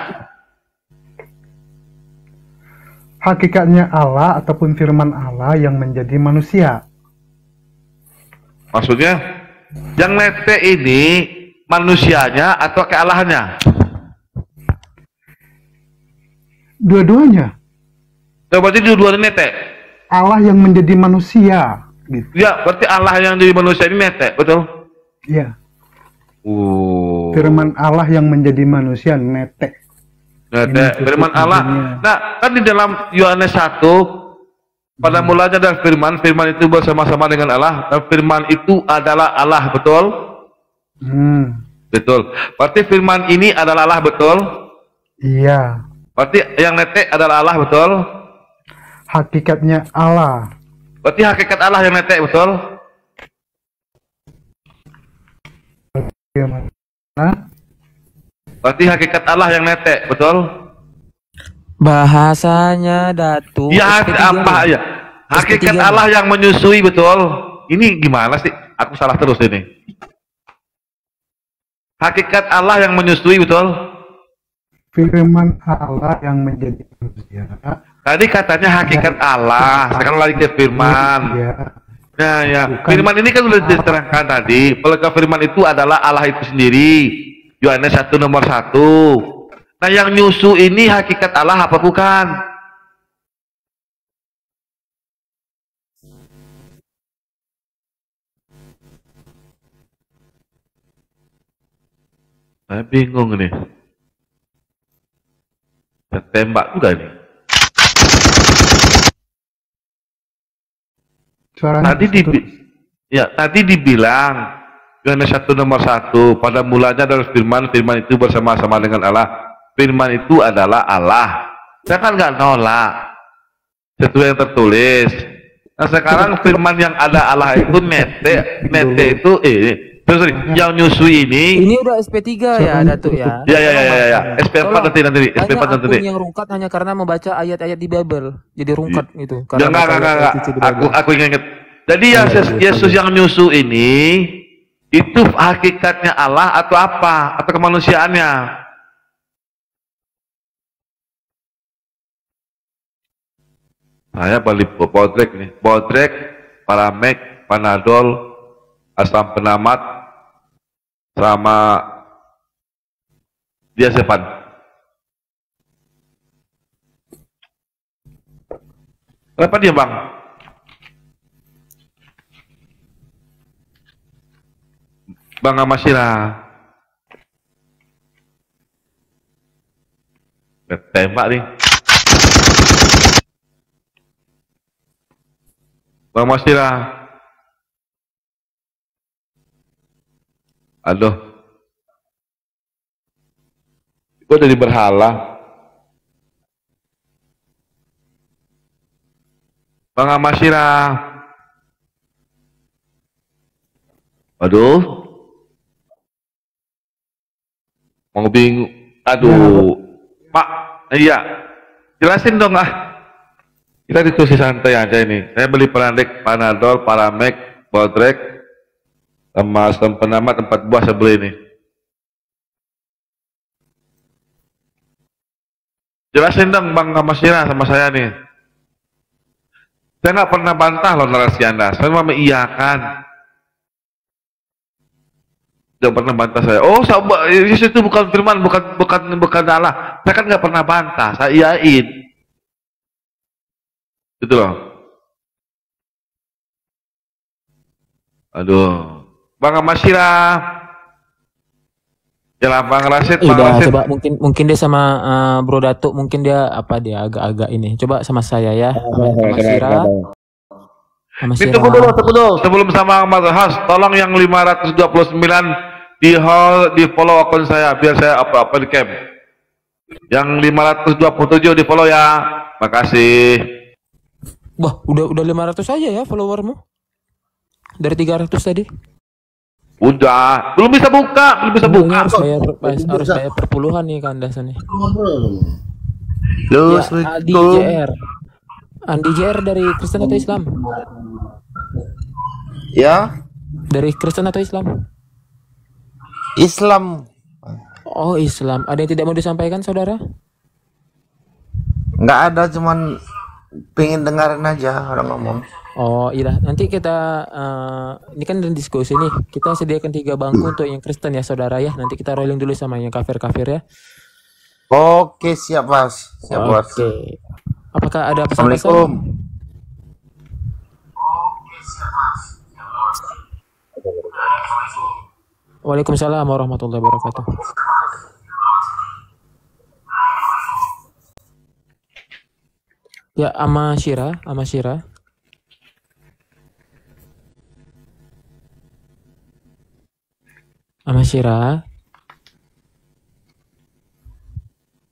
Hakikatnya Allah ataupun firman Allah yang menjadi manusia. Maksudnya yang nete ini manusianya atau kealahannya? Dua-duanya. Ya, berarti dua-duanya nete. Allah yang menjadi manusia. Gitu. Ya, berarti Allah yang jadi manusia ini nete, betul? Iya. Oh. Firman Allah yang menjadi manusia netek. Nete. Ini Firman Allah. intinya. Nah, kan di dalam Yohanes 1 pada Hmm. mulanya ada firman, firman itu bersama-sama dengan Allah dan firman itu adalah Allah, betul? Hmm. Betul. Berarti firman ini adalah Allah betul? Iya. Berarti yang netek adalah Allah betul? Hakikatnya Allah. Berarti hakikat Allah yang netek betul? Bagaimana? Berarti hakikat Allah yang netek betul? Bahasanya Datu. Ya SP3 apa ya? Hakikat SP3 nih. Allah yang menyusui betul. Ini gimana sih? Aku salah terus ini. Hakikat Allah yang menyusui betul? Firman Allah yang menjadi manusia. Tadi katanya hakikat Allah, sekarang lagi ke firman. Ya, Ya, ya. Firman ini kan sudah diterangkan tadi. Pelengkap firman itu adalah Allah itu sendiri. Yohanes 1 nomor 1. Nah, yang nyusu ini hakikat Allah apa bukan? Saya bingung nih. Saya tembak juga nih. Suaranya Tadi di ya tadi dibilang Yohanes 1 nomor 1 pada mulanya adalah firman firman itu bersama-sama dengan Allah. Firman itu adalah Allah. Saya kan nggak nolak. Sesuai yang tertulis. Nah sekarang firman yang ada Allah itu nete nete itu eh sorry, sorry, yang nyusui ini Ini udah SP3 ya Datu ya. ya ya ya ya, ya. SP4 Tolong, nanti nanti SP4 Banyak nanti akun yang rungkat hanya karena membaca ayat-ayat di Bible. Jadi rungkat gitu. Ya, enggak, enggak, enggak, enggak. Aku, aku ingat. Jadi Iya, yang Yesus, Yesus yang nyusu ini itu hakikatnya Allah atau apa? Atau kemanusiaannya? Saya balik Bodrek nih. Bodrek, Paramek, Panadol, Asam Penamat, sama Diazepam. Kenapa dia bang? Bang Amasira. Tembak nih. Bang Masira. Aduh. Gue jadi berhala. Bang Amasira. Aduh. Mau bingung. Aduh. Pak, iya. Jelasin dong ah. Kita diskusi santai aja ini. Saya beli Panadek, Panadol, Paramek, Bodrek, sama asam penamat empat buah beli ini. Jelasin dong Bang Kamasira sama saya nih. Saya nggak pernah bantah loh narasi Anda. Saya cuma mengiyakan. Tidak pernah bantah saya. Oh, sahabat, Yesus itu bukan firman, bukan bukan bukan Allah. Saya kan nggak pernah bantah. Saya iyain. Gitu loh. Aduh. Bang Amasira. Ya Bang Rasid, Bang Udah Rasid. coba mungkin mungkin dia sama eh, Bro Datuk mungkin dia apa dia agak-agak ini. Coba sama saya ya. Sama sama Sira. Sama Ini Sira. tunggu dulu, tunggu dulu. Sebelum sama Mas Has, tolong yang 529 di hall di follow akun saya biar saya apa apa di camp. Yang 527 di follow ya. Makasih. Wah, udah udah 500 aja ya followermu. Dari 300 tadi. Udah, belum bisa buka, belum bisa buka. harus bayar harus, harus bayar perpuluhan nih kandasan nih. Lu, Ya, Andi JR. Andi JR dari Kristen atau Islam? Ya, Dari Kristen atau Islam? Islam. Oh, Islam. Ada yang tidak mau disampaikan, saudara? Nggak ada, cuman pengen dengerin aja orang ngomong. Oh iya, nanti kita eh, ini kan dan diskusi nih. Kita sediakan tiga bangku untuk yang Kristen ya saudara ya. Nanti kita rolling dulu sama yang kafir-kafir ya. Oke, siap Mas. Siap. Oke. Apakah ada pesan-pesan? Assalamualaikum. Waalaikumsalam warahmatullahi wabarakatuh. Ya, Ama Syira, Amashira.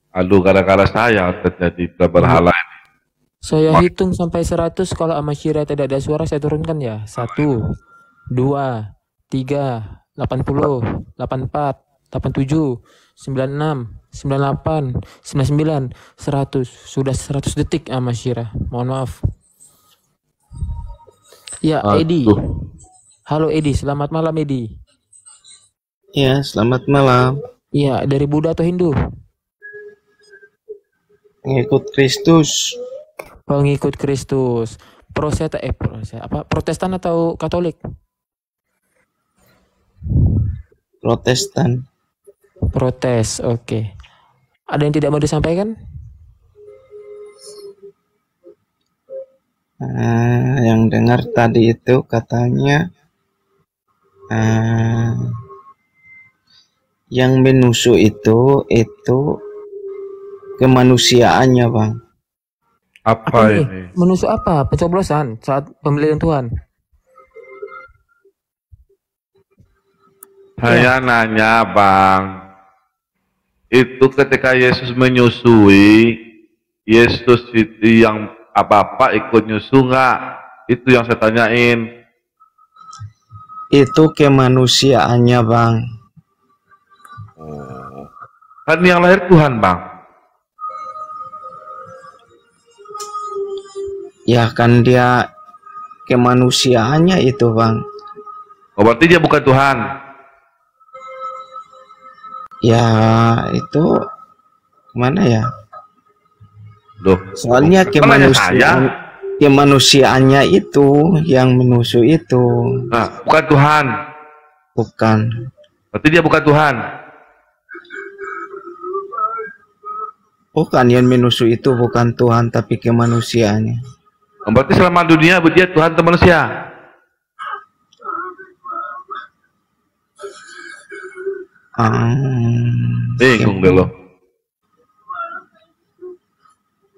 Aduh, gara-gara saya terjadi berhala iya. ini. Saya Mas. hitung sampai 100 kalau Amashira tidak ada suara saya turunkan ya. 1, 2, 3, 80, 84, 87, 96, 98, 99, 100. Sudah 100 detik Amashira. Mohon maaf. Ya, Edi. Halo Edi, selamat malam Edi. Ya, selamat malam. Iya, dari Buddha atau Hindu? Ngikut Kristus. Pengikut Kristus. Protestan eh proses apa? Protestan atau Katolik? Protestan. Protes, oke. Ada yang tidak mau disampaikan? Ah, yang dengar tadi itu katanya ah, yang menusuk itu itu kemanusiaannya bang. Apa ini? ini? Menusuk apa? Pencoblosan saat pemilihan Tuhan. Saya nanya bang, itu ketika Yesus menyusui, Yesus itu yang apa-apa ikut nyusu nggak? Itu yang saya tanyain. Itu kemanusiaannya bang. Kan yang lahir Tuhan bang. Ya kan dia kemanusiaannya itu bang. Oh, berarti dia bukan Tuhan. Ya itu mana ya? Loh, Soalnya kan kemanusiaan saya. kemanusiaannya itu yang menusuk itu. Nah, bukan Tuhan. Bukan. Berarti dia bukan Tuhan. Bukan yang menusuk itu bukan Tuhan tapi kemanusiaannya. Oh, Berarti selama dunia dia Tuhan atau manusia? Hmm, Bingung deh lo.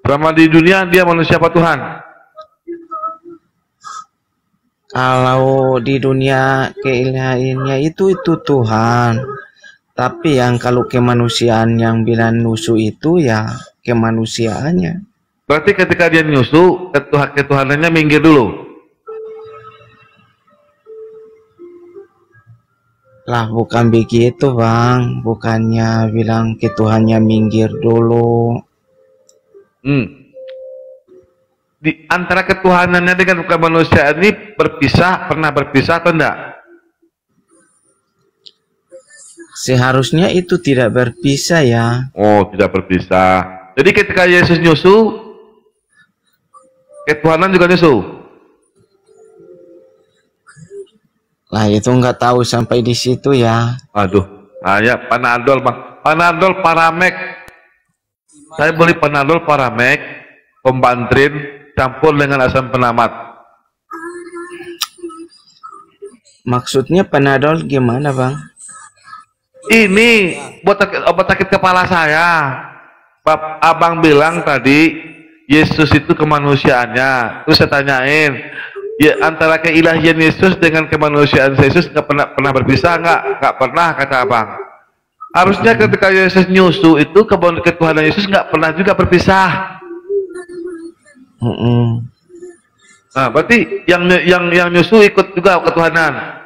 Selama di dunia dia manusia apa Tuhan? Kalau di dunia keilahiannya itu itu Tuhan. Tapi yang kalau kemanusiaan yang bilang nusuk itu ya kemanusiaannya. Berarti ketika dia nyusu, ketuhan ketuhanannya minggir dulu. Lah bukan begitu bang, bukannya bilang ke Tuhannya minggir dulu. Hmm. Di antara ketuhanannya dengan kemanusiaan ini berpisah, pernah berpisah atau enggak? Seharusnya itu tidak berpisah ya. Oh, tidak berpisah. Jadi ketika Yesus nyusu, ketuhanan juga nyusu. Lah itu nggak tahu sampai di situ ya. Aduh, saya panadol bang, panadol paramek. Saya beli panadol paramek, pembantrin, campur dengan asam penamat. Maksudnya panadol gimana bang? Ini buat sakit- obat sakit kepala saya. Bab, abang bilang tadi Yesus itu kemanusiaannya. Terus saya tanyain, ya antara keilahian Yesus dengan kemanusiaan Yesus nggak pernah pernah berpisah nggak? Nggak pernah kata abang. Harusnya ketika Yesus nyusu itu ketuhanan Yesus nggak pernah juga berpisah. Mm-mm. Nah, berarti yang yang yang nyusu ikut juga ketuhanan.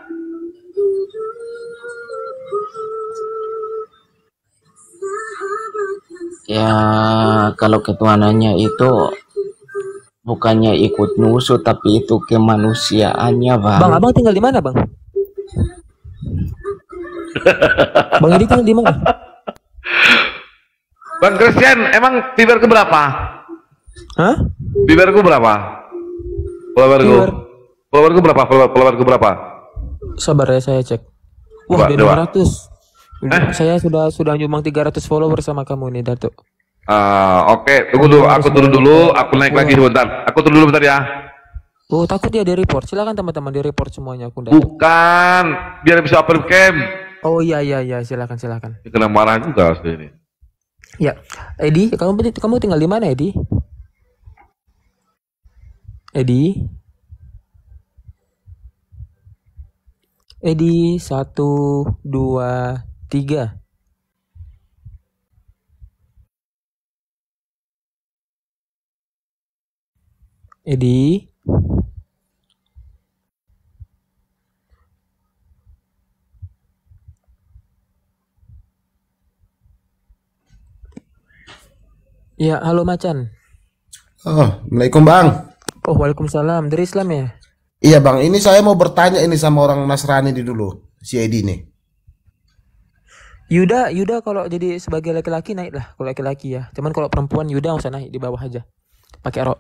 Ya kalau ketuhanannya itu bukannya ikut nusuk tapi itu kemanusiaannya bang. Bang, abang tinggal di mana, Bang? Bang Edi tinggal di mana? Bang Christian, emang fiberku berapa? Hah? Fiberku berapa? Followerku. Fiber. Followerku berapa? Follower- Followerku berapa? Sabar ya saya cek. Wah, coba. 200. Saya sudah sudah nyumbang 300 follower sama kamu nih, Dato. Ah, oke, tunggu dulu. Aku turun dulu, aku naik lagi sebentar. Aku turun dulu bentar ya. Oh, takut dia di report. Silakan teman-teman di report semuanya aku udah. Bukan, biar bisa open cam. Oh iya iya iya, silakan silakan. Ini Kena marah juga asli ini. Ya, Edi, kamu kamu tinggal di mana, Edi? Edi? Edi, satu, dua, tiga Edi Ya, halo Macan. Oh, Assalamualaikum Bang. Oh, Waalaikumsalam. Dari Islam ya? Iya Bang, ini saya mau bertanya ini sama orang Nasrani di dulu, si Edi nih. Yuda, Yuda kalau jadi sebagai laki-laki naik lah kalau laki-laki ya. Cuman kalau perempuan Yuda nggak usah naik di bawah aja. Pakai rok.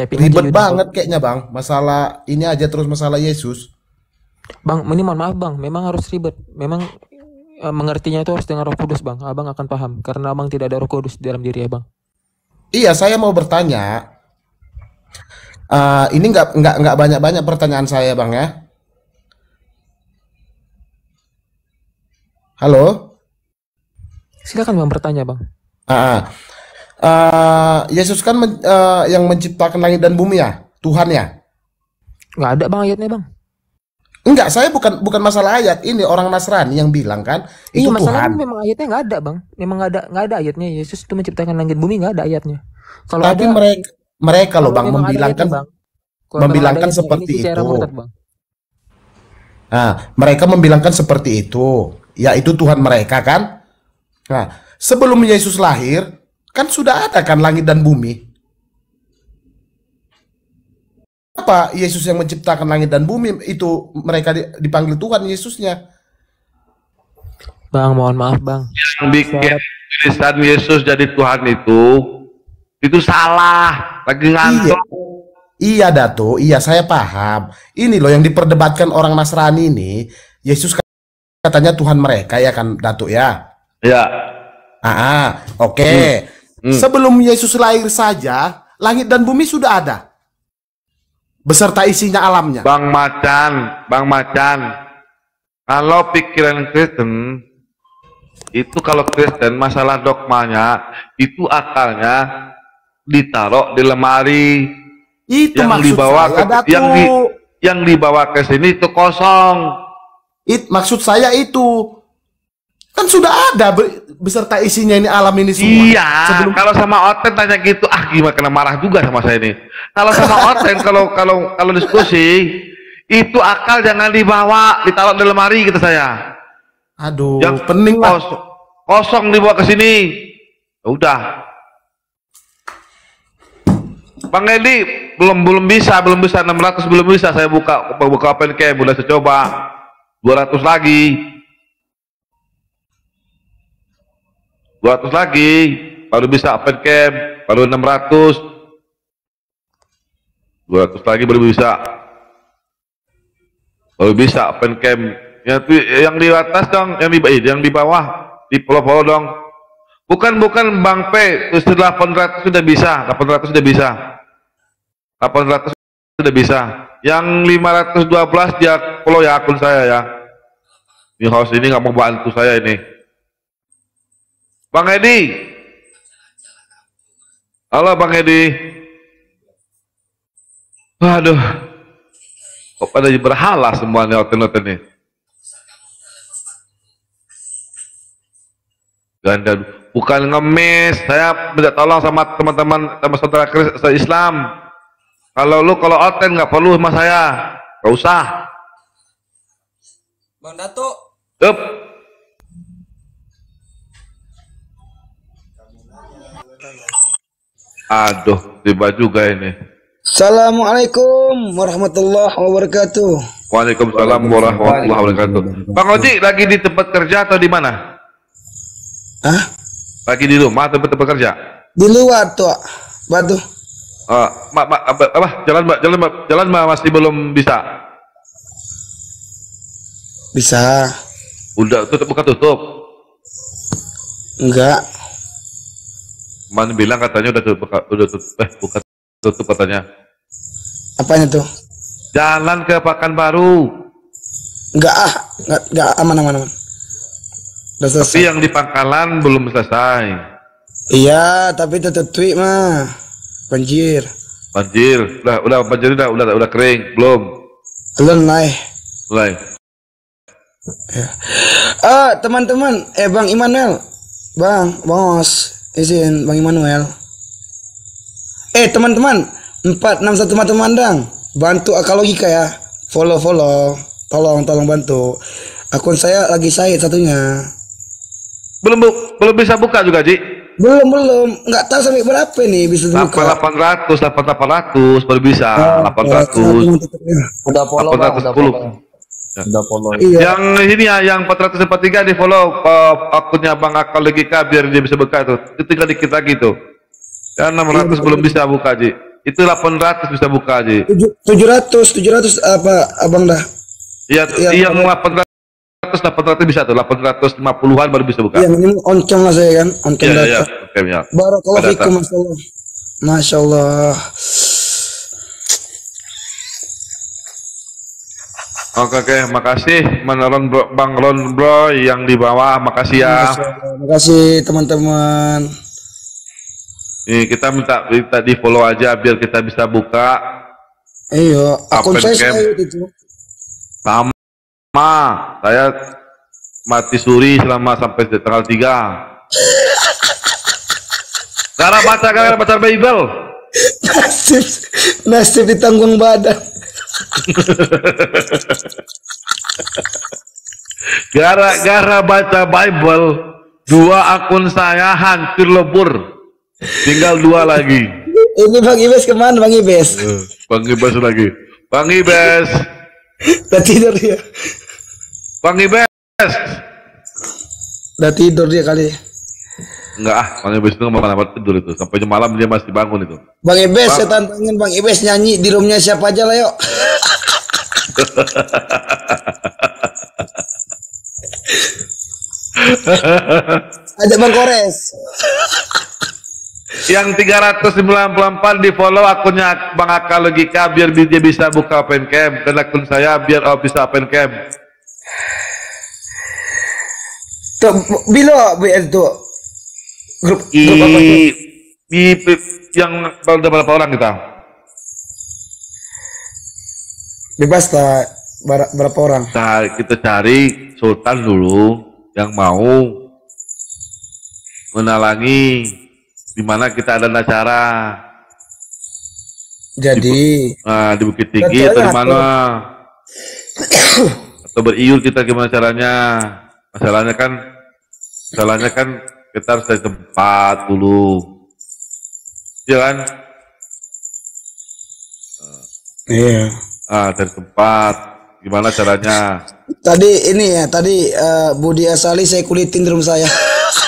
Ribet banget kayaknya Bang, masalah ini aja terus masalah Yesus. Bang, ini mohon maaf bang, memang harus ribet. Memang eh, mengertinya itu harus dengan roh kudus bang. Abang akan paham. Karena abang tidak ada roh kudus di dalam diri abang. Iya, saya mau bertanya. Eh, ini nggak nggak nggak banyak-banyak pertanyaan saya Bang ya. Halo. Silakan bang bertanya bang. Ah, eh, Yesus kan men- eh, yang menciptakan langit dan bumi ya, Tuhan ya. Nggak ada bang ayatnya bang. Enggak, saya bukan bukan masalah ayat. Ini orang Nasrani yang bilang kan itu iya masalahnya Tuhan. memang ayatnya nggak ada bang. Memang nggak ada nggak ada ayatnya. Yesus itu menciptakan langit bumi nggak ada ayatnya. Kalau Tapi ada, mereka mereka loh Bang membilangkan ayatnya, Bang. Kalau membilangkan ayatnya, seperti itu. murtad, bang. Nah, mereka membilangkan seperti itu. Ya itu Tuhan mereka kan. Nah, sebelum Yesus lahir kan sudah ada kan langit dan bumi. Apa Yesus yang menciptakan langit dan bumi itu mereka di- dipanggil Tuhan Yesusnya. Bang, mohon maaf bang. Yang bikin tulisan Yesus jadi Tuhan itu itu salah, lagi ngantuk. Iya Dato, iya saya paham. Ini loh yang diperdebatkan orang Nasrani ini, Yesus katanya Tuhan mereka ya kan Dato ya. Ya. Ah, ah, oke. Sebelum Yesus lahir saja, langit dan bumi sudah ada. Beserta isinya alamnya. Bang Macan, Bang Macan. Kalau pikiran Kristen itu kalau Kristen masalah dogmanya itu akalnya ditaruh di lemari Itu yang dibawa saya, ke yang di, yang dibawa ke sini itu kosong. It, maksud saya itu kan sudah ada be- beserta isinya ini alam ini semua. Iya, kalau sama Oten tanya gitu, ah gimana kena marah juga sama saya ini. Kalau sama Oten kalau kalau kalau diskusi itu akal jangan dibawa, ditaruh di lemari gitu saya. Aduh, Yang pening lah. kosong, kosong dibawa ke sini. Ya Udah. Bang Edi belum belum bisa, belum bisa 600 belum bisa saya buka buka open cam, udah saya coba 200 lagi. 200 lagi baru bisa open cam, baru 600. 200 lagi baru bisa. Baru bisa open cam. Yang yang di atas dong, yang di eh, yang di bawah, di follow-follow dong. Bukan bukan Bang P, terus 800 sudah bisa, 800 sudah bisa. 800 sudah bisa. Yang 512 dia follow ya akun saya ya. Ini host ini nggak mau bantu saya ini. Bang Edi. Halo Bang Edi. Waduh. Kok pada berhala semuanya hotel-hotel ini. Ganda bukan ngemis, saya minta tolong sama teman-teman sama saudara Islam. Kalau lu kalau oten nggak perlu sama saya, nggak usah. Bang Dato, Yup. Aduh, tiba juga ini. Assalamualaikum warahmatullahi wabarakatuh. Waalaikumsalam warahmatullahi wabarakatuh. Bang Oji lagi di tempat kerja atau di mana? Hah? Lagi di rumah atau tempat kerja? Di luar tuh, batu. Uh, ma, ma, apa, apa, jalan Mbak, jalan Mbak, jalan Mbak masih belum bisa. Bisa. Udah tutup buka tutup. Enggak. Man bilang katanya udah tutup, buka, udah tutup, eh buka tutup katanya. Apanya tuh? Jalan ke Pekanbaru. Enggak ah, enggak, enggak aman aman aman. Udah Tapi selesai. yang di Pangkalan belum selesai. Iya, tapi tutup tweet mah. Banjir. Banjir, udah udah banjir udah udah udah kering, belum? Belum naik. Mulai. Ah, teman-teman, eh Bang Immanuel. Bang, Bos, izin Bang Immanuel. Eh, teman-teman, empat enam satu mata mandang bantu akal logika ya follow follow tolong tolong bantu akun saya lagi Said satunya Belum bu- belum bisa buka juga, Ji. Belum belum nggak tahu sampai berapa nih bisa dibuka 8800, 8800 baru bisa. Oh, 800. Udah follow bang, udah 810. follow. Udah follow. Iya. Yang ini ya, yang 443 di follow uh, akunnya Bang Akal Logika biar dia bisa buka tuh. Itu tinggal dikit lagi tuh. Ya 600 belum bisa buka, Ji. Itu 800 bisa buka, Ji. tujuh ratus tujuh ratus apa abang dah Iya, Iya, yang 800 800 bisa tuh, 850-an baru bisa buka. yang ini oncom lah saya kan oncom Iya, data iya, oke ya. Barakallahu Data. fikum masya Allah masya Allah Oke oke, makasih Meneron bro, Bang Ron Bro yang di bawah, makasih ya. Masya Allah. Terima kasih teman-teman Nih, kita minta minta di follow aja biar kita bisa buka Iya, akun saya itu. sama. Saya mati suri selama sampai tanggal 3 Gara baca gara baca Bible. Nasib, nasib ditanggung badan. Gara-gara baca Bible, dua akun saya hancur lebur. Tinggal dua lagi. Ini Bang Ibes ke mana Bang Ibes? Bang Ibes lagi. Bang Ibes. Udah tidur dia. Bang Ibes. Udah tidur dia kali. Enggak ah, Bang Ibes itu mana tidur itu. Sampai jam malam dia masih bangun itu. Bang Ibes, Bang. saya tantangin Bang Ibes nyanyi di roomnya siapa aja lah yuk. Ajak Bang Kores. Yang 394 di follow akunnya Bang Aka Logika biar dia bisa buka open cam dan akun saya biar oh, bisa open cam. Tuh, Bilo, Bu, itu grup I, grup apa tuh? i, yang ada berapa orang kita? Bebas bar- berapa orang? Nah, kita cari Sultan dulu yang mau menalangi di mana kita ada acara? Jadi nah, di Bukit Tinggi Betul, atau di mana? Atau beriur kita gimana caranya? Masalahnya kan masalahnya kan kita harus dari tempat dulu. Iya kan? Iya. ah dari tempat. Gimana caranya? Tadi ini ya, tadi eh, Budi Asali saya kulitin di rumah saya.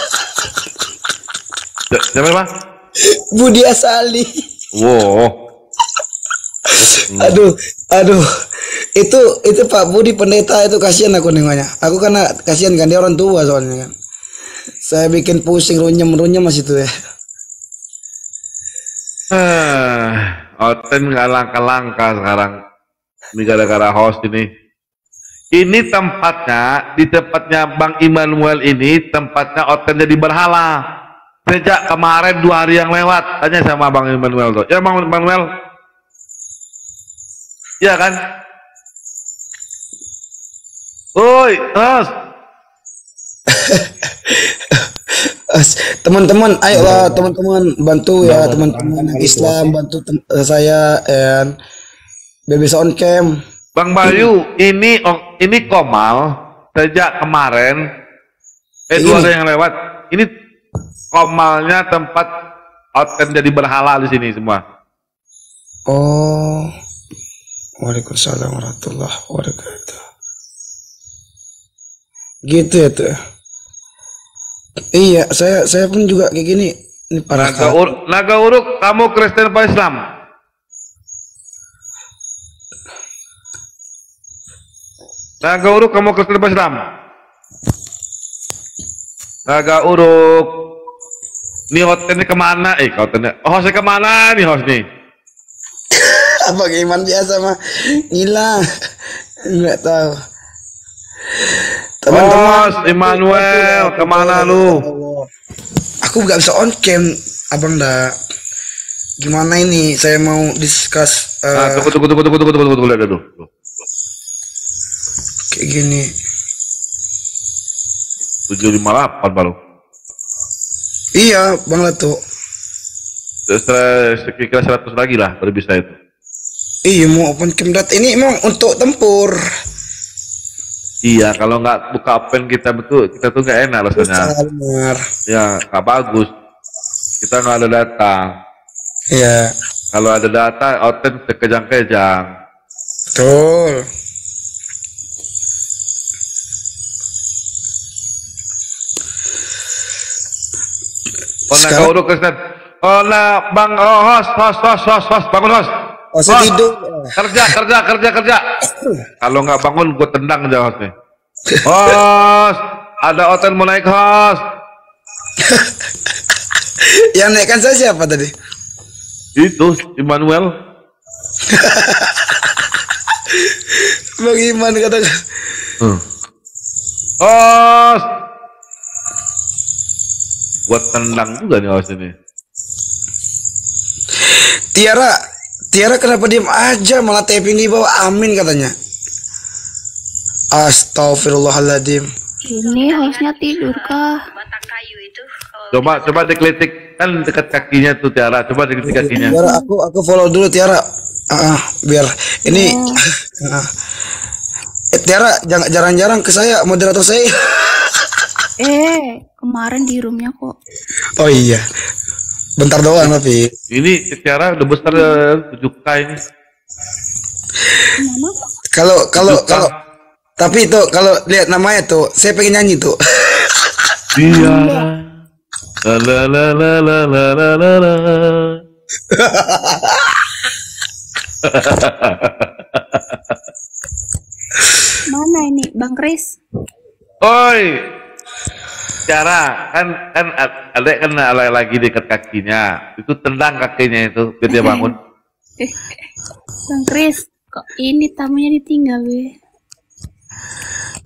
Si- siapa pak Budi Asali. wow Aduh, aduh. Itu itu Pak Budi pendeta itu kasihan aku nengoknya. Aku karena kasihan kan dia orang tua soalnya kan. Saya bikin pusing runyem runyem masih itu ya. Ah, Oten nggak langka-langka sekarang. Ini gara-gara host ini. Ini tempatnya, di tempatnya Bang Immanuel ini, tempatnya Oten jadi berhala. Sejak kemarin dua hari yang lewat, tanya sama Bang Immanuel tuh. Ya Bang Immanuel? Iya kan? Oi, host. As- Teman-teman, ayolah teman-teman bantu ya teman-teman Islam bantu tem- eh, saya and biar bisa on cam. Bang Bayu, ini ini Komal sejak kemarin eh dua hari yang lewat. Ini Komalnya tempat outcome jadi berhala di sini semua. Oh. Waalaikumsalam warahmatullahi wabarakatuh. Gitu ya tuh. Iya, saya saya pun juga kayak gini. Ini parah Naga. Ur Naga Uruk, kamu Kristen apa Islam? Naga Uruk, kamu Kristen apa Islam? Naga Uruk. Ini hotelnya ke mana? Eh, hotelnya. Oh, hostnya ke mana nih host nih? Apa iman biasa mah hilang. Enggak tahu. Host, Immanuel, ke mana lu? Aku nggak bisa on cam, abang dah. Gimana ini? Saya mau discuss eh, Nah, tunggu, tunggu, tunggu, tunggu, tunggu, tunggu, tunggu, lihat dulu. kayak gini. 758 baru. Iya, bang Lato. Sekira 100 lagi lah baru bisa itu. Iya mau open dat ini emang untuk tempur. Iya, kalau nggak buka open kita betul, kita tuh nggak enak rasanya. Benar. Ya, nggak bagus. Kita nggak ada data. Iya. Kalau ada data, open sekejang-kejang. Betul. Sekarang- kau Kristen. Oh, nah, bang, oh, host, host, host, host, host, bangun host. Oh, saya Host, tidur. Kerja, kerja, kerja, kerja. Kalau nggak bangun, gue tendang aja hostnya. Host, ada hotel mau naik host. Yang naikkan saya siapa tadi? Itu, Immanuel. Bang Iman katakan. Hmm. Host. Gua tendang juga nih host ini. Tiara, Tiara kenapa diam aja malah tapping di bawah amin katanya. Astagfirullahaladzim. Ini hostnya tidur kah? Coba, coba dikelitik kan dekat kakinya tuh Tiara. Coba dikelitik kakinya. Tiara, aku aku follow dulu Tiara. Ah, biar ini. Ah. Eh, Tiara jangan jarang-jarang ke saya moderator saya. Eh, kemarin di roomnya kok. Oh iya. Bentar doang tapi. Ini secara udah besar eh, tujuh k ini. Kalau kalau kalau tapi itu kalau lihat namanya tuh, saya pengen nyanyi tuh. Iya. La la la la la la la. la. Mana ini Bang Kris? Oi, Tiara, kan kan adek kan ada lagi dekat kakinya. Itu tendang kakinya itu biar dia bangun. Bang Kris, kok ini tamunya ditinggal, be?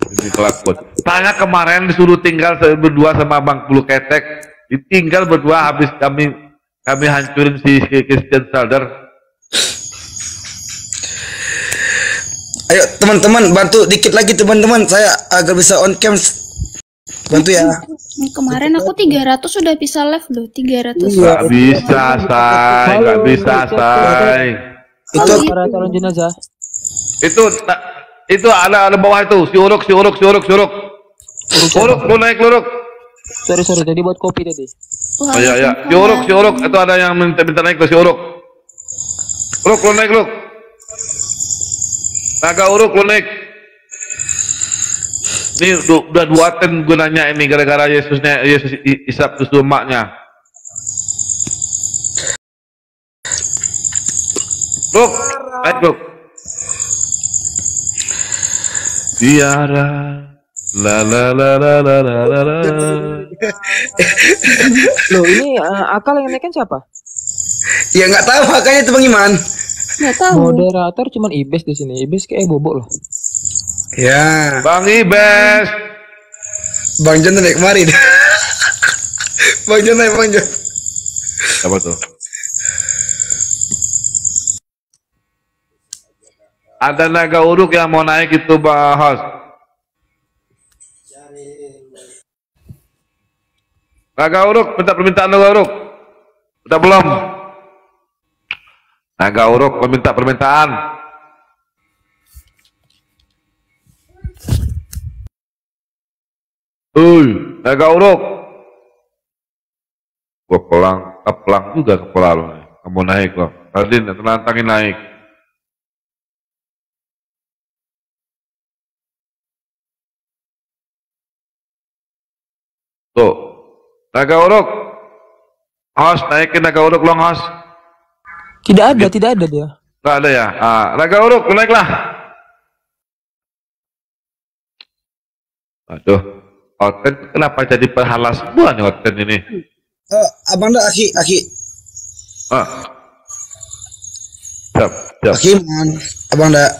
Ini kelakuan. Tanya kemarin disuruh tinggal berdua sama Bang Bulu Ketek. Ditinggal berdua habis kami kami hancurin si Christian Salder. Ayo teman-teman bantu dikit lagi teman-teman saya agar bisa on cam. Bantu ya. Kemarin aku 300 sudah bisa live loh, 300. Enggak iya. bisa, Say. Enggak bisa, Say. Itu calon jenazah. Itu itu anak ada bawah itu, siuruk, siuruk, siuruk, siuruk. Siuruk, lu naik luruk. Sorry, sorry, tadi buat kopi tadi. Oh, iya, iya. Siuruk, siuruk, itu ada yang minta-minta naik ke siuruk. Uruk, lu naik, Uruk. Naga uruk, lu naik. Ini udah dua ten gunanya ini gara-gara Yesusnya Yesus isap susu emaknya. Ruk, naik ruk. Tiara la la la la la la la la. Loh, ini eh, akal yang naikin siapa? Ya nggak tahu makanya itu Bang Iman. Nggak tahu. Moderator cuman Ibes di sini. Ibes kayak bobok loh. Ya. Bang Ibes. Bang John naik kemarin. Bang John naik Bang John. Apa tuh? Ada naga uruk yang mau naik itu bahas. Naga uruk, minta permintaan naga uruk. Udah belum? Naga uruk meminta permintaan. Uy, naga uruk. Gua pelang, pelang juga kepala nih. Kamu naik kok. Tadi nantangin naik. Tuh. Naga uruk. Hos, naikin naga uruk long hos. Tidak ada, tidak ada dia. Nggak ada ya? Ah, naga uruk, naiklah. Aduh, Oten kenapa jadi perhala semua nih Oten ini? Eh, abang dah Aki, Aki. Ah. Siap, siap. Aki Iman. Abang dah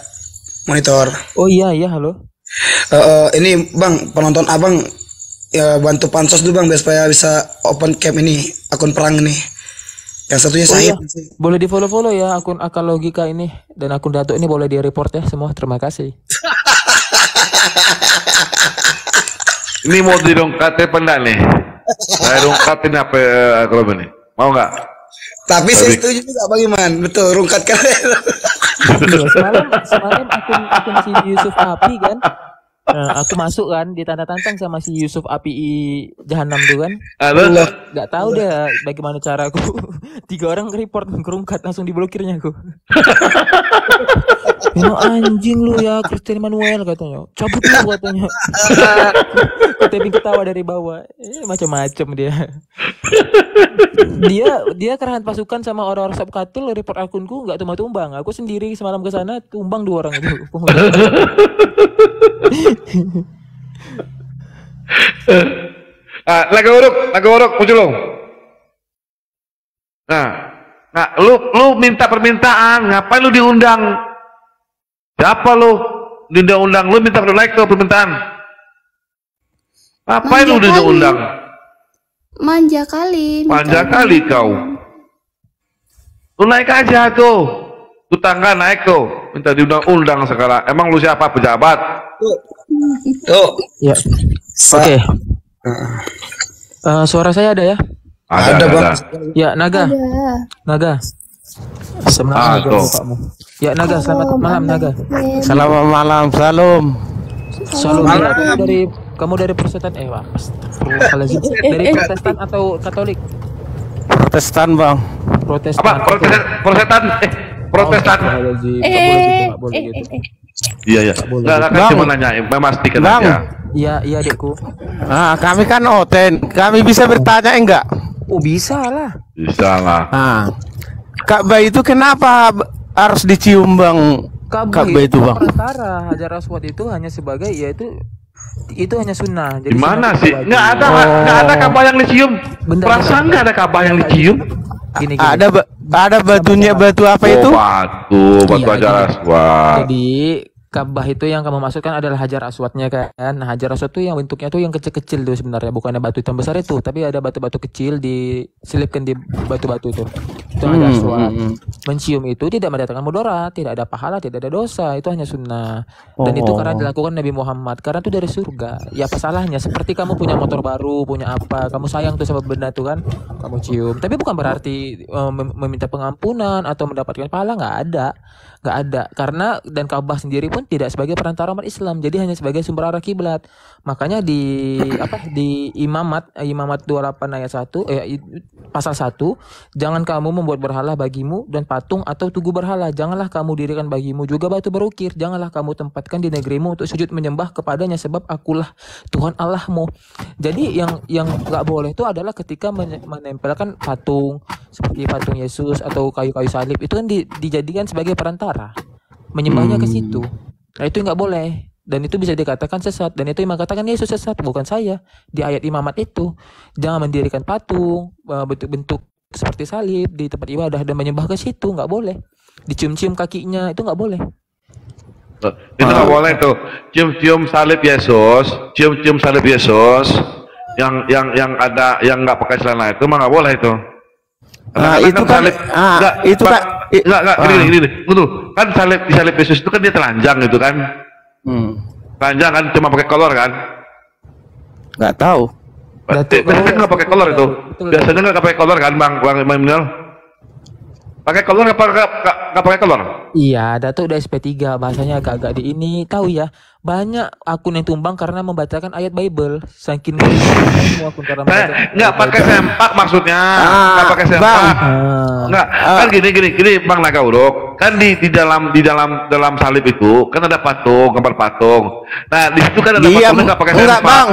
monitor. Oh iya, iya, halo. Eh, eh, ini Bang, penonton Abang ya bantu pansos dulu Bang biar supaya bisa open cam ini akun perang ini. Yang satunya Oh saya. iya, boleh di follow follow ya akun akal logika ini dan akun dato ini boleh di report ya semua. Terima kasih. Ini mau didongkatin apa enggak nih? Saya dongkatin apa eh, kalau ini? Mau nggak? Tapi saya setuju juga Bang Iman. Betul, rungkat kalian. Iya, semalam semalam akun akun si Yusuf Api kan Nah, aku masuk kan ditanda tantang sama si Yusuf Api Jahanam tuh kan. Halo. Gak tahu dia bagaimana cara aku. Tiga orang report kerungkat langsung diblokirnya aku. Memang anjing lu ya Christian Manuel katanya. Cabut lu katanya. Tapi ketawa dari bawah. Eh, macam-macam dia. dia dia kerahan pasukan sama orang-orang subkatul report akunku nggak tumbang-tumbang. Aku sendiri semalam ke sana tumbang dua orang itu. Ah, lagu uruk, lagu uruk muncul. Nah, nah, lu lu minta permintaan, ngapain lu diundang? Siapa lu? Diundang-undang lu minta like tuh permintaan. Ngapain lu Manja diundang? Manja kali. Panjang kali kau. Lu naik aja tuh. Tetangga naik tuh, minta diundang-undang sekarang. Emang lu siapa pejabat? Tuh. Ya. Oke. Eh, suara saya ada ya? Ada, ada, ada. Ya, Naga. Naga. Semangat Ah, tuh. bapakmu. Ya, Naga, selamat malam Naga. Selamat malam, salam. Shalom. Ya, kamu dari kamu dari Protestan eh wah, astagfirullahaladzim. Dari Protestan atau Katolik? Protestan, Bang. Protestan. Apa? Protestan, Protestan, eh, Protestan. Eh, gitu, nggak boleh gitu. Iya, iya. Enggak, kan Bang. cuma nanya, memastikan Bang. aja. Iya, iya adikku. Ah, kami kan oten. Kami bisa bertanya enggak? Oh, bisa lah. Bisa lah. Ah. Ka'bah itu kenapa harus dicium, Bang? Kabah, Ka'bah itu, Bang. Perantara Hajar Aswad itu hanya sebagai yaitu itu hanya sunnah. Jadi Di mana sunnah sih? Enggak ada, enggak ada kabah yang dicium. Perasaan enggak ada kabah yang dicium. Gini, gini. Ada ba- ada batunya batu apa Oh, itu? batu, batu Iya, aswad. Jadi Ka'bah itu yang kamu maksudkan adalah Hajar Aswadnya kan. Nah, Hajar Aswad itu yang bentuknya tuh yang kecil-kecil tuh sebenarnya, bukannya batu hitam besar itu, tapi ada batu-batu kecil diselipkan di batu-batu itu. Itu Hajar Hmm, Aswad. hmm, hmm. Mencium itu tidak mendatangkan mudarat, tidak ada pahala, tidak ada dosa, itu hanya sunnah. Dan itu Oh. karena dilakukan Nabi Muhammad, karena itu dari surga. Ya apa salahnya? Seperti kamu punya motor baru, punya apa, kamu sayang tuh sama benda tuh kan, kamu cium. Tapi bukan berarti mem- meminta pengampunan atau mendapatkan pahala, nggak ada, nggak ada. Karena dan Ka'bah sendiri pun tidak sebagai perantara umat Islam, jadi hanya sebagai sumber arah kiblat. Makanya di apa di Imamat eh, Imamat 28 ayat 1 eh pasal 1 jangan kamu membuat berhala bagimu dan patung atau tugu berhala. Janganlah kamu dirikan bagimu juga batu berukir. Janganlah kamu tempatkan di negerimu untuk sujud menyembah kepadanya sebab akulah Tuhan Allahmu. Jadi yang yang nggak boleh itu adalah ketika menempelkan patung seperti patung Yesus atau kayu-kayu salib itu kan di- dijadikan sebagai perantara menyembahnya ke situ. Nah itu nggak boleh. Dan itu bisa dikatakan sesat. Dan itu yang mengatakan Yesus sesat bukan saya. Di ayat imamat itu jangan mendirikan patung eh, bentuk-bentuk seperti salib di tempat ibadah dan menyembah ke situ nggak boleh. Dicium-cium kakinya itu nggak boleh. Itu nggak boleh tuh. Cium-cium salib Yesus, cium-cium salib Yesus yang yang yang ada yang nggak pakai celana itu mah nggak boleh itu. Ah, itu kan- ah, nggak, itu Pak, kan- i- nggak nggak gini ah. gini, gini. Tunggu, kan salib di salib Yesus itu kan dia telanjang gitu kan. Hmm. Telanjang kan cuma pakai kolor kan. Nggak tahu. Biasanya nggak pakai kolor itu. Biasanya nggak pakai kolor kan, bang, bang, bang Minal? Pakai kolor apa nggak pakai kolor? Iya, Dato udah SP3 bahasanya agak-agak di ini tahu ya. Banyak akun yang tumbang karena membacakan ayat Bible. Saking semua akun karena membacakan nggak pakai sempak maksudnya, Ah, nggak pakai sempak. Nggak, kan gini gini gini Bang Naga Uruk, kan di di dalam di dalam dalam salib itu kan ada patung, gambar patung. Nah di situ kan ada Diam. patungnya nggak pakai Enggak, sempak. Bang.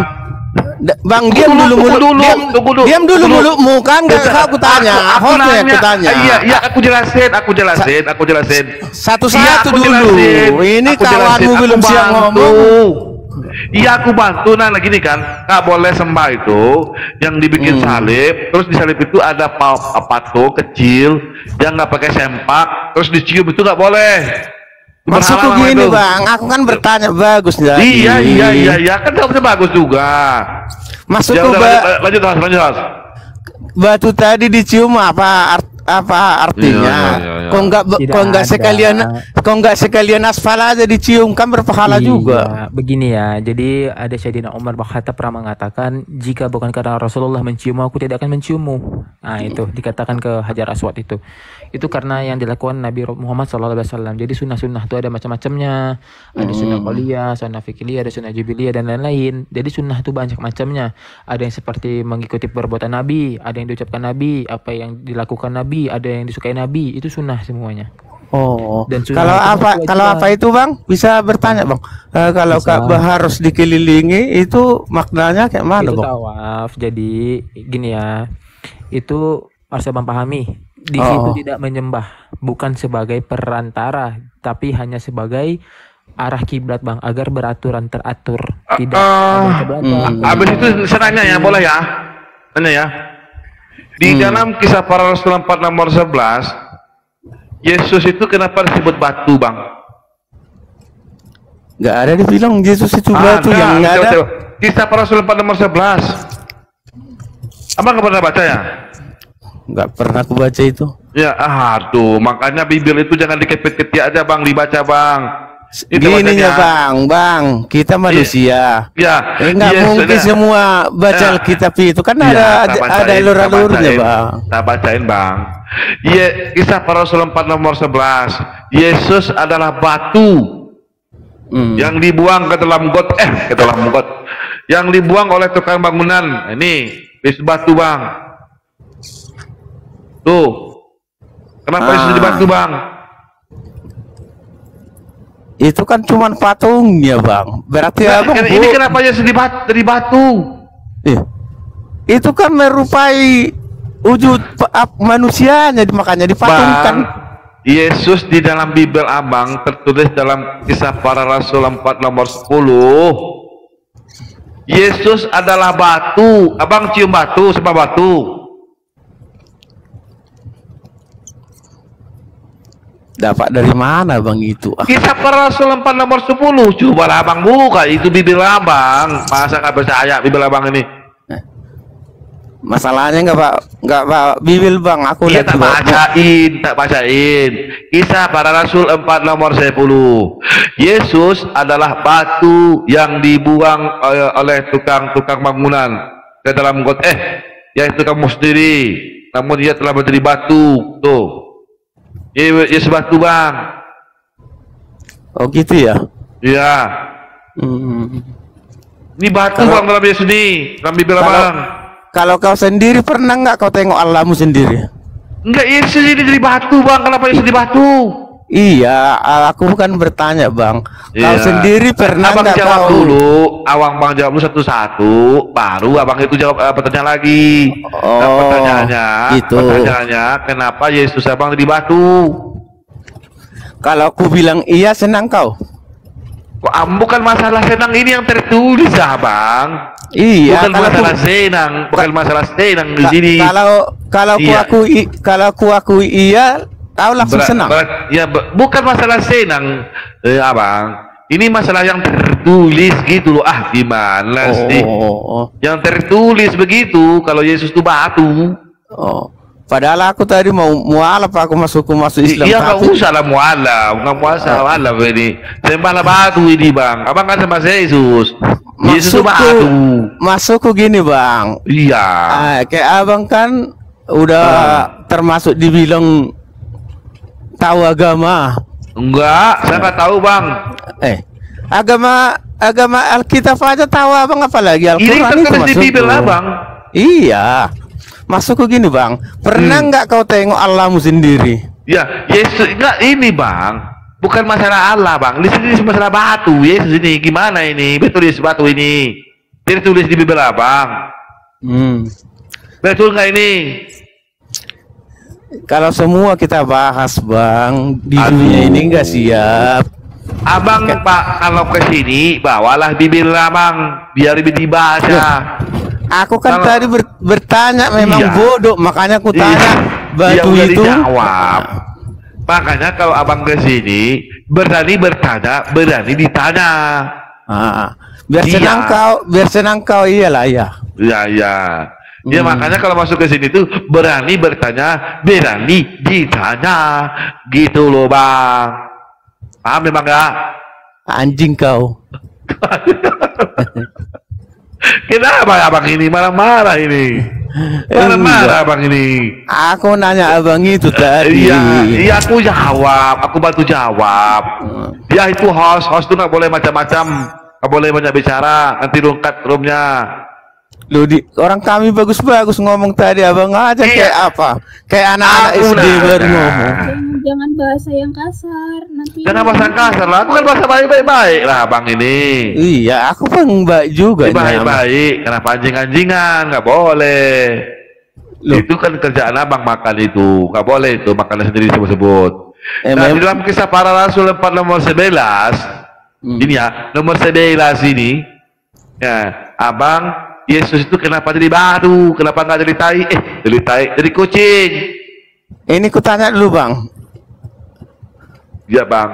Bang, diam dulu mulut. dulu, Diam, dulu, diam dulu tunggu mulutmu kan enggak aku tanya. Aku, aku nanya. aku tanya. Iya, iya, aku jelasin, aku jelasin, aku jelasin. Satu-satu Iya, dulu. Ini kawanmu belum siap ngomong. Iya aku bantu nah nah, gini kan nggak boleh sembah itu yang dibikin Hmm. salib terus di salib itu ada pa- patung kecil yang nggak pakai sempak terus dicium itu nggak boleh Maksudku gini, itu. Bang. Aku kan bertanya bagus jadi. Iya iya iya iya kan jawabnya bagus juga. Maksudku, Ya udah, Ba- lanjut, lanjut lanjut Mas. Batu tadi dicium apa? Apa artinya? Iya, iya, iya. Kok nggak Tidak kok nggak ada. sekalian kok nggak sekalian aspal aja dicium kan berpahala Iya, juga. Begini ya, jadi ada Sayyidina Umar bin Khattab pernah mengatakan, jika bukan karena Rasulullah menciummu, aku tidak akan menciummu. Nah itu dikatakan ke Hajar Aswad itu. Itu karena yang dilakukan Nabi Muhammad SAW. Jadi sunnah-sunnah itu ada macam-macamnya. Ada sunnah Hmm. qauliyah, sunnah fiqhiyah, ada sunnah jibiliyah dan lain-lain. Jadi sunnah itu banyak macamnya. Ada yang seperti mengikuti perbuatan Nabi, ada yang diucapkan Nabi, apa yang dilakukan Nabi, ada yang disukai Nabi. Itu sunnah semuanya. Oh. Dan sunnah Kalau apa kewajiban. kalau apa itu bang? Bisa bertanya bang. Eh, kalau Bisa. Ka'bah harus dikelilingi itu maknanya kayak mana itu bang? tawaf jadi gini ya itu harus abang pahami di Oh. situ tidak menyembah bukan sebagai perantara tapi hanya sebagai arah kiblat bang agar beraturan teratur tidak belakang Hmm. Habis itu senanya ya, boleh ya? Tanya ya. Di dalam kisah para Rasul 4 nomor 11, Yesus itu kenapa disebut batu, Bang? Gak ada dibilang Yesus itu batu Ada, yang nggak coba, ada. coba. Kisah para Rasul 4 nomor 11. Abang nggak pernah baca ya? Nggak pernah aku baca itu. Ya, aduh, makanya Bible itu jangan dikepit-ketik aja, Bang, dibaca, Bang. Itu Gini bacanya. ya bang, bang, kita manusia. Ya, Eh, nggak yes, mungkin sudah. semua baca Ya. Alkitab itu kan Ya, ada ada alur-alurnya bang. Tak bacain bang. Ye, kisah para Rasul 4 nomor 11. Yesus adalah batu Hmm. yang dibuang ke dalam got eh ke dalam got yang dibuang oleh tukang bangunan. Ini Yesus batu bang. Tuh. Kenapa Yesus Ah. di batu bang? Itu kan cuman patungnya bang. Berarti Nah, abang ini bu- kenapa Yesus di batu? Di batu? Eh, itu kan merupai wujud manusianya makanya dipatungkan. Bang, Yesus di dalam Bible Abang tertulis dalam kisah para Rasul 4 nomor 10. Yesus adalah batu. Abang cium batu sama batu. Dapat dari mana bang itu? Ah, Kisah para Rasul 4 nomor 10. Coba abang buka itu Bible Abang. Masa nggak percaya Bible Abang ini? Masalahnya nggak pak nggak pak Bibil bang. Aku lihat tak bacain, tak bacain. Kisah para Rasul 4 nomor 10. Yesus adalah batu yang dibuang oleh, oleh tukang-tukang bangunan ke dalam got. Eh, yang itu kamu sendiri. Namun dia telah menjadi batu. Tuh. Ye- Yesus batu bang. Oh gitu ya. Iya. Hmm. Ini batu Kalau- bang dalam ini. Dalam Bible Kalau- bang. Kalau kau sendiri pernah nggak kau tengok Allahmu sendiri? Enggak ini jadi batu bang. Kenapa jadi batu? Iya, aku bukan bertanya bang. Kau Iya. sendiri pernah abang jawab kau? dulu, awang bang jawab satu-satu, baru abang itu jawab eh, pertanyaan lagi. Nah, Oh, pertanyaannya, gitu. pertanyaannya, kenapa Yesus abang di batu? Kalau aku bilang iya senang kau. Kok am, bukan masalah senang ini yang tertulis abang. Iya, bukan kalau masalah aku- senang, bukan masalah senang di sini. Kalau kalau aku Iya. akui kalau aku akui iya, kau langsung Ber- senang. ber- ya, bukan masalah senang, eh, abang. Ini masalah yang tertulis gitu loh. Ah, gimana sih? Oh, Yang tertulis begitu kalau Yesus itu batu. oh. Padahal aku tadi mau mualaf aku masuk masuk Islam. Iya nggak tapi- usah lah mualaf, nggak puasa mualaf ini. Sembahlah batu ini bang. Abang kan sama Yesus. Yesus itu batu. maksudku gini bang. Iya. Ah, kayak abang kan udah termasuk dibilang tahu agama. Enggak, saya nggak tahu bang. Eh, agama agama Alkitab aja tahu abang apalagi Al-Quran itu tertulis di. Bible abang. Iya. Masukku gini bang, pernah Hmm. nggak kau tengok Allahmu sendiri? Ya, Yesus enggak ini bang. Bukan masalah Allah bang. Di sini masalah batu. Yesus ini gimana ini? Betul Yesus batu ini. Tertulis di Bible abang. Hmm. Betul nggak ini? Kalau semua kita bahas bang di dunia ini nggak siap. Abang Pak kalau ke sini bawalah Bible abang biar lebih dibaca. Aku kan Kalau- tadi ber- bertanya memang Iya. bodoh, makanya aku tanya Iya, batu udah itu. dijawab. Makanya kalau abang ke sini berani bertanya, berani ditanya. Ah, biar Iya. senang kau, biar senang kau iyalah ya. Ya ya. Ya Hmm. makanya kalau masuk ke sini tuh berani bertanya, berani ditanya, gitu loh bang. Paham memang ya? Anjing kau. Kenapa abang ini marah-marah ini? Marah-marah Enggak. abang ini. Aku nanya abang itu tadi. Iya, iya aku jawab, aku bantu jawab. Ya itu host, host tuh nggak boleh macam-macam, nggak boleh banyak bicara, nanti rungkat roomnya. Lu di orang kami bagus-bagus ngomong tadi abang aja kayak apa? Kayak anak-anak SD nanya. baru ngomong. Jangan, bahasa yang kasar. Nanti Jangan bahasa kasar lah, aku kan bahasa baik-baik lah abang ini. Iya, aku pun baik juga. Ini baik-baik, kenapa anjing-anjingan? Nggak boleh. Itu kan kerjaan abang makan itu, nggak boleh itu makan sendiri sebut-sebut. Eh, Nah, di dalam kisah para rasul 4 nomor 11, Hmm. ini ya, nomor 11 ini, ya, abang Yesus itu kenapa jadi baru? Kenapa nggak jadi tai? Eh, jadi tai, jadi kucing. Ini kutanya dulu bang, Ya bang,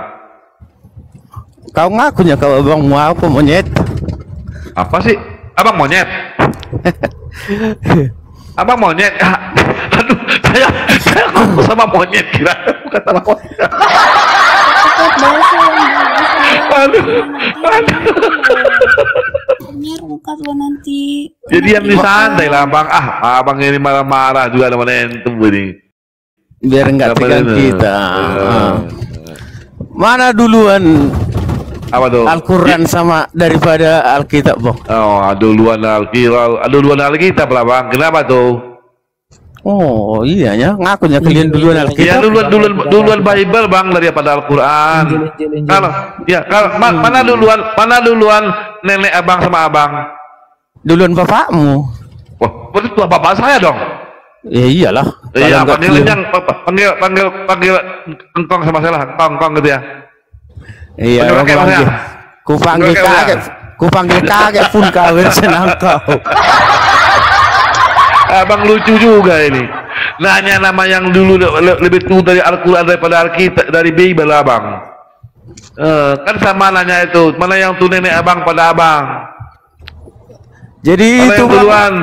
kau ngakunya kau abang mau apa monyet? apa sih? Abang monyet? abang monyet? Ah, Aduh, saya, saya sama monyet kira bukan sama monyet. Bahasa yang bagus. Aduh, aduh. Ini rungkat lo nanti. Jadi yang di santai lah bang. Ah, abang ini marah-marah juga sama nentum ini. Biar nggak Apa tegang kita. Eh. Ah. Mana duluan Apa tuh? Al-Quran sama daripada Alkitab bang? Oh, duluan Alkitab, duluan Alkitab lah bang. Kenapa tuh? Oh iya ya, ngakunya kalian duluan Ya Alkitab. duluan duluan duluan Bible bang daripada Al-Quran. Kalau ya kalau ma- mana duluan mana duluan nenek abang sama abang? Duluan bapakmu. Wah, berarti tua bapak saya dong. Ya iyalah. Iya, panggil yang panggil panggil panggil engkong sama saya lah, engkong engkong gitu ya. Iya, Panggil panggil. saya. Ku panggil Panggil kakek kakek, ku panggil kakek pun kawin senang kau. Abang lucu juga ini. Nanya nama yang dulu le- le- lebih tua dari Al-Quran daripada Alkitab dari Bible abang. Eh, kan sama nanya itu, mana yang tuh nenek abang pada abang? Jadi Mana itu yang duluan?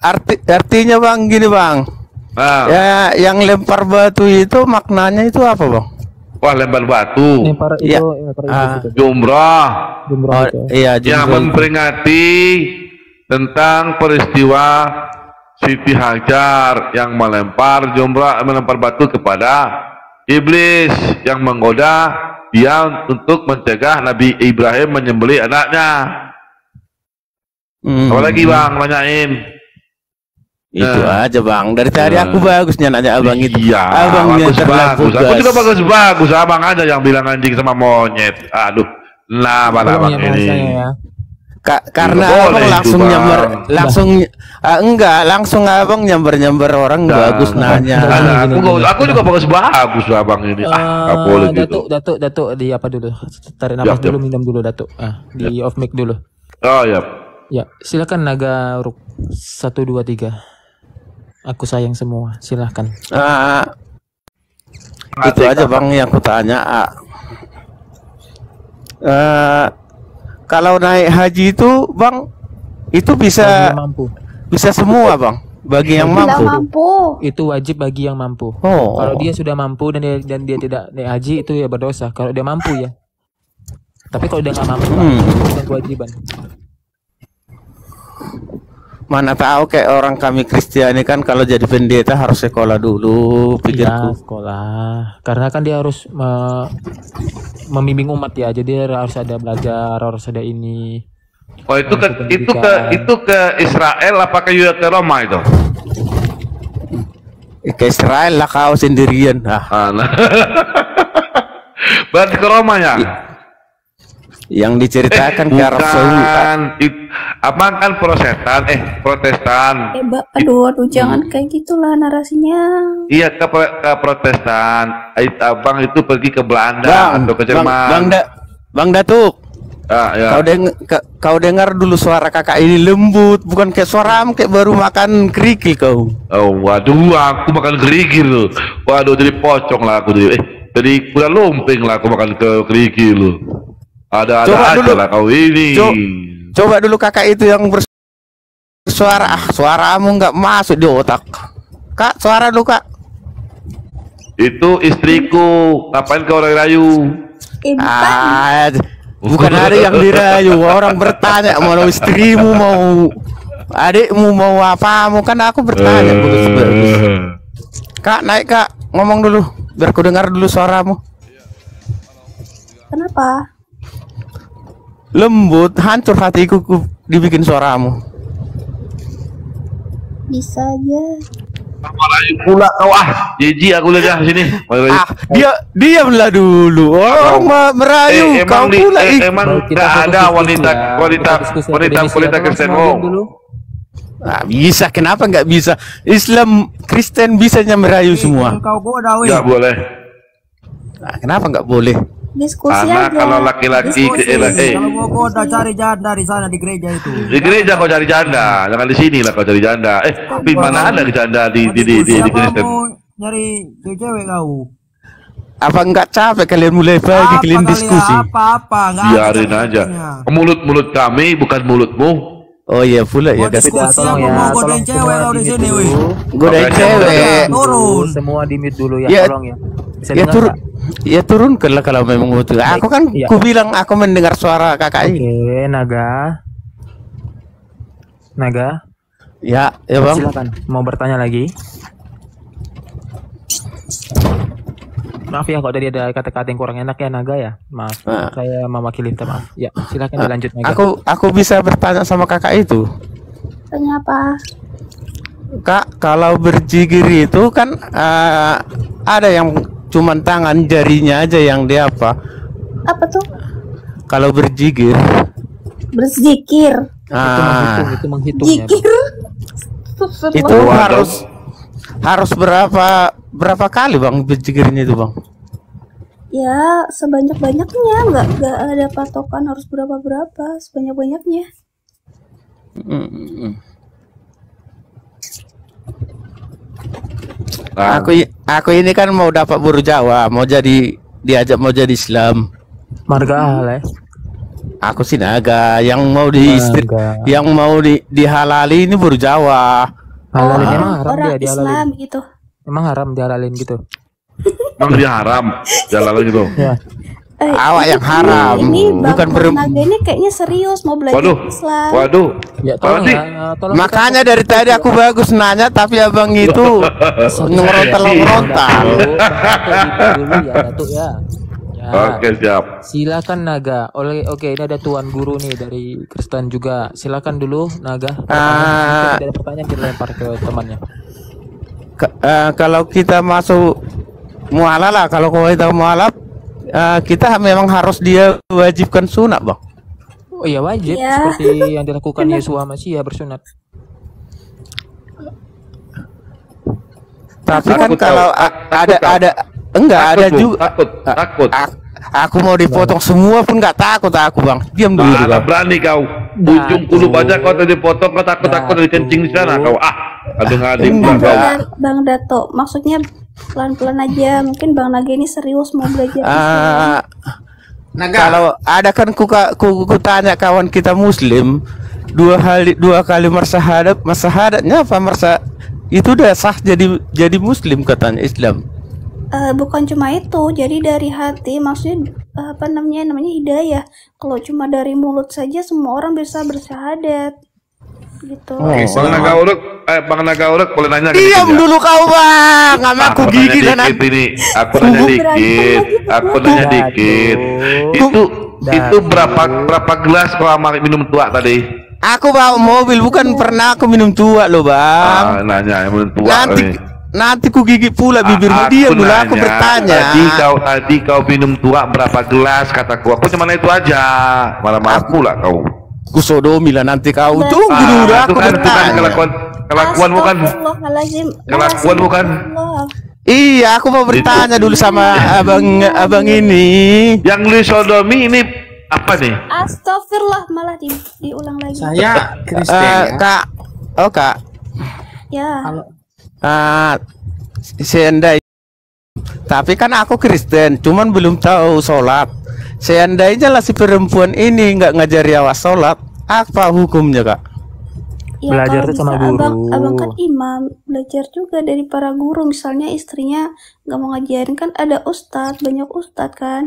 arti artinya bang gini bang. Ah. Ya, yang lempar batu itu maknanya itu apa bang? Wah lempar batu. Lempar itu, Iya. lempar Ah. itu. Jumrah. Jumrah Oh, itu. iya, Yang jumrah itu. memperingati tentang peristiwa Siti Hajar yang melempar jumrah melempar batu kepada iblis yang menggoda dia untuk mencegah Nabi Ibrahim menyembelih anaknya. Hmm. Apalagi bang nanyain. Itu Nah. aja bang. Dari tadi Nah. aku bagusnya nanya abang itu. Iya, abang bagus bagus. Aku juga bagus bagus. Abang aja yang bilang anjing sama monyet. Aduh, nah abang ya ini. bahasanya ya. Ka- karena boleh abang langsung Bang. nyamber, langsung ah, enggak, langsung abang nyamber nyamber orang bagus nanya. Nah, aku, aku juga bagus bagus abang ini. Ah, nggak boleh Eh, gitu. Datuk, Datuk, Datuk di apa dulu? Tarik Ya, nafas ya. dulu, minum dulu Datuk. Ah, di off mic dulu. Oh ya. Ya, silakan naga uruk satu dua tiga. Aku sayang semua, silakan. Ah, itu aja bang yang kutanya. Ah. Eh, kalau naik haji itu bang, itu bisa mampu. bisa semua bang, bagi yang mampu. Itu wajib bagi yang mampu. Oh. Kalau dia sudah mampu dan dia dan dia tidak naik haji itu ya berdosa. Kalau dia mampu ya. Tapi kalau dia nggak mampu, Hmm. itu kewajiban. Mana tahu kayak orang kami Kristiani kan kalau jadi pendeta harus sekolah dulu, Ya, pikirku. sekolah. Karena kan dia harus me- membimbing umat ya. Jadi dia harus ada belajar, harus ada ini. Oh itu ke itu ke itu ke Israel apakah juga ke Roma itu? Ke Israel lah kau sendirian. Ah. nah. Berarti ke Roma ya? Yang diceritakan ke Arab Saudi. Apa kan Protestan, eh Protestan. Eh, Mbak, aduh, aduh, jangan kayak gitulah narasinya. Iya ke, ke Protestan. Ait- Abang itu pergi ke Belanda Bang, atau ke bang, Jerman. bang, da, bang Datuk. Ah, ya. Kau deng ka- kau dengar dulu suara kakak ini lembut, bukan kayak suara kayak baru makan kerikil kau. Oh, waduh, aku makan kerikil loh. Waduh, jadi pocong lah aku. jadi- Eh, jadi kuda lumping lah aku makan ke kerikil loh. Ada ada Coba aja dulu. lah kau ini. Co- coba dulu kakak itu yang bersuara suara ah, suaramu nggak masuk di otak. Kak, suara lu kak. Itu istriku. Ngapain kau rayu? Ah, bukan ada yang dirayu. Orang bertanya mau istrimu mau adikmu mau apa? Mau kan aku bertanya. bagus, bagus. Kak, naik kak. Ngomong dulu. Biar ku dengar dulu suaramu. Kenapa? Lembut, hancur hatiku ku dibikin suaramu. Bisa aja. Pula kau ah. Jiji aku lihat sini. Ah, dia diamlah dulu. Orang ma- merayu, Eh, kau di, pula eh, emang nggak ada wanita wanita wanita wanita Kristen mau. Ah, bisa, kenapa nggak bisa? Islam Kristen bisanya merayu semua. Kau goda weh. Nggak boleh. Ah, kenapa nggak boleh? Diskusi Karena aja. kalau laki-laki ke eh, eh, Kalau mau goda cari janda di sana di gereja itu. di gereja kau cari janda, jangan di sini lah kau cari janda. Eh, tapi mana ada janda di di di di, di Kristen? Mau nyari cewek kau. Apa nggak capek kalian mulai pagi kalian diskusi? Apa-apa, enggak Biarin aja. Mulut-mulut kami bukan mulutmu. Oh iya pula ya. Gas. Tolong ya, mau godain cewek kau di sini weh. Godain cewek. Turun. Semua di mute dulu ya, Ya, tolong ya. Bisa Ya turun? Ya turunkanlah kalau memang butuh. Aku kan, Iya. ku bilang aku mendengar suara kakak ini. Oke, Naga. Naga. Ya, ya bang. Silakan. Mau bertanya lagi? Maaf ya kalau tadi ada kata-kata yang kurang enak ya Naga ya. Maaf. Ah. Saya mewakili minta maaf. Ya, silakan Ah, dilanjut Naga. Aku aku bisa bertanya sama kakak itu. Tanya apa? Kak, kalau berjigir itu kan eh, ada yang cuman tangan jarinya aja yang dia apa? Apa tuh? Kalau berjigir, Berzikir. ah, itu menghitung Zikir. itu harus harus berapa berapa kali bang berjigirnya itu bang? Ya, sebanyak-banyaknya nggak nggak ada patokan harus berapa berapa, sebanyak-banyaknya. Mm-mm. Nah, Aku i- aku ini kan mau dapat buru Jawa, mau jadi diajak mau jadi Islam. Marga lah. Aku sih naga yang mau di istri, yang mau di dihalali ini buru Jawa. Halalin Oh, emang haram orang dia dihalalin. Islam gitu. Emang haram dihalalin gitu. Emang dia haram jalan gitu. Ya. Eh, Awak yang haram, Ini Bang bukan ber- Naga ini kayaknya serius mau belajar Waduh, Islam. Waduh. Ya tolong ya, tolong Makanya dari tadi aku bagus nanya tapi abang itu ngerontal-ngerontal. dulu ya Datuk ya. Ya. Oke, siap. Silakan Naga. Oleh oke ini ada tuan guru nih dari Kristen juga. Silakan dulu Naga. Pertanyaan, ada pertanyaan kita lempar ke temannya. Ke- eh, kalau kita masuk mualaf lah, kalau kita mualaf eh, kita memang harus dia wajibkan sunat bang. Oh iya wajib Iya. seperti yang dilakukan Yesua Masih bersunat. Tapi Takut kan kalau tak- a- takut ada ada enggak Takut, ada Bu, juga Takut, takut. aku mau dipotong semua pun nggak takut aku bang. Diam dulu bang. berani kau? Ujung kulu baca kau tadi potong kau takut takut dari kencing di sana kau. Ah, aduh ngadim Bang, kau. Bang Dato, maksudnya pelan-pelan aja. Mungkin Bang Naga ini serius mau belajar Ah, Islam. kalau ada kan ku, ku, ku tanya kawan kita muslim dua kali dua kali mersahadat mersahadatnya apa mersa itu udah sah jadi jadi muslim katanya Islam Eh, bukan cuma itu, jadi dari hati, maksudnya apa namanya namanya hidayah. Kalau cuma dari mulut saja semua orang bisa bersyahadat, gitu. Oke, Bang Naga Uruk, eh Bang Naga Uruk boleh nanya diam dulu kau bang sama aku Aku gigi nanya dan dikit ini, aku nanya dikit, aku nanya dikit. Itu itu berapa berapa gelas kau minum tua tadi? aku bawa mobil bukan pernah aku minum tua loh bang Ah, nanya yang minum tua. nanti ini. nanti ku gigit pula bibirmu diam dulu aku bertanya Tadi kau tadi kau minum tua berapa gelas kataku. Aku cuma itu aja. Malah-malah pula kau. Ku sodomi lah nanti kau tunggu Ah, dulu itu aku kan bukan bertanya kelakuan kelakuan bukan kelakuan bukan. Iya, aku mau bertanya dulu sama abang abang ini. Yang lu sodomi ini apa nih? Astagfirullah malah di, diulang lagi. Eh, kak, oh kak, Ya. Ah, seandainya tapi kan aku Kristen, cuman belum tahu sholat. Seandainya lah si perempuan ini nggak ngajari awas sholat, apa hukumnya kak? Ya, Belajar kalau tuh sama bisa abang, guru. abang kan imam, belajar juga dari para guru. Misalnya istrinya nggak mau ngajarin kan ada ustadz, banyak ustadz kan.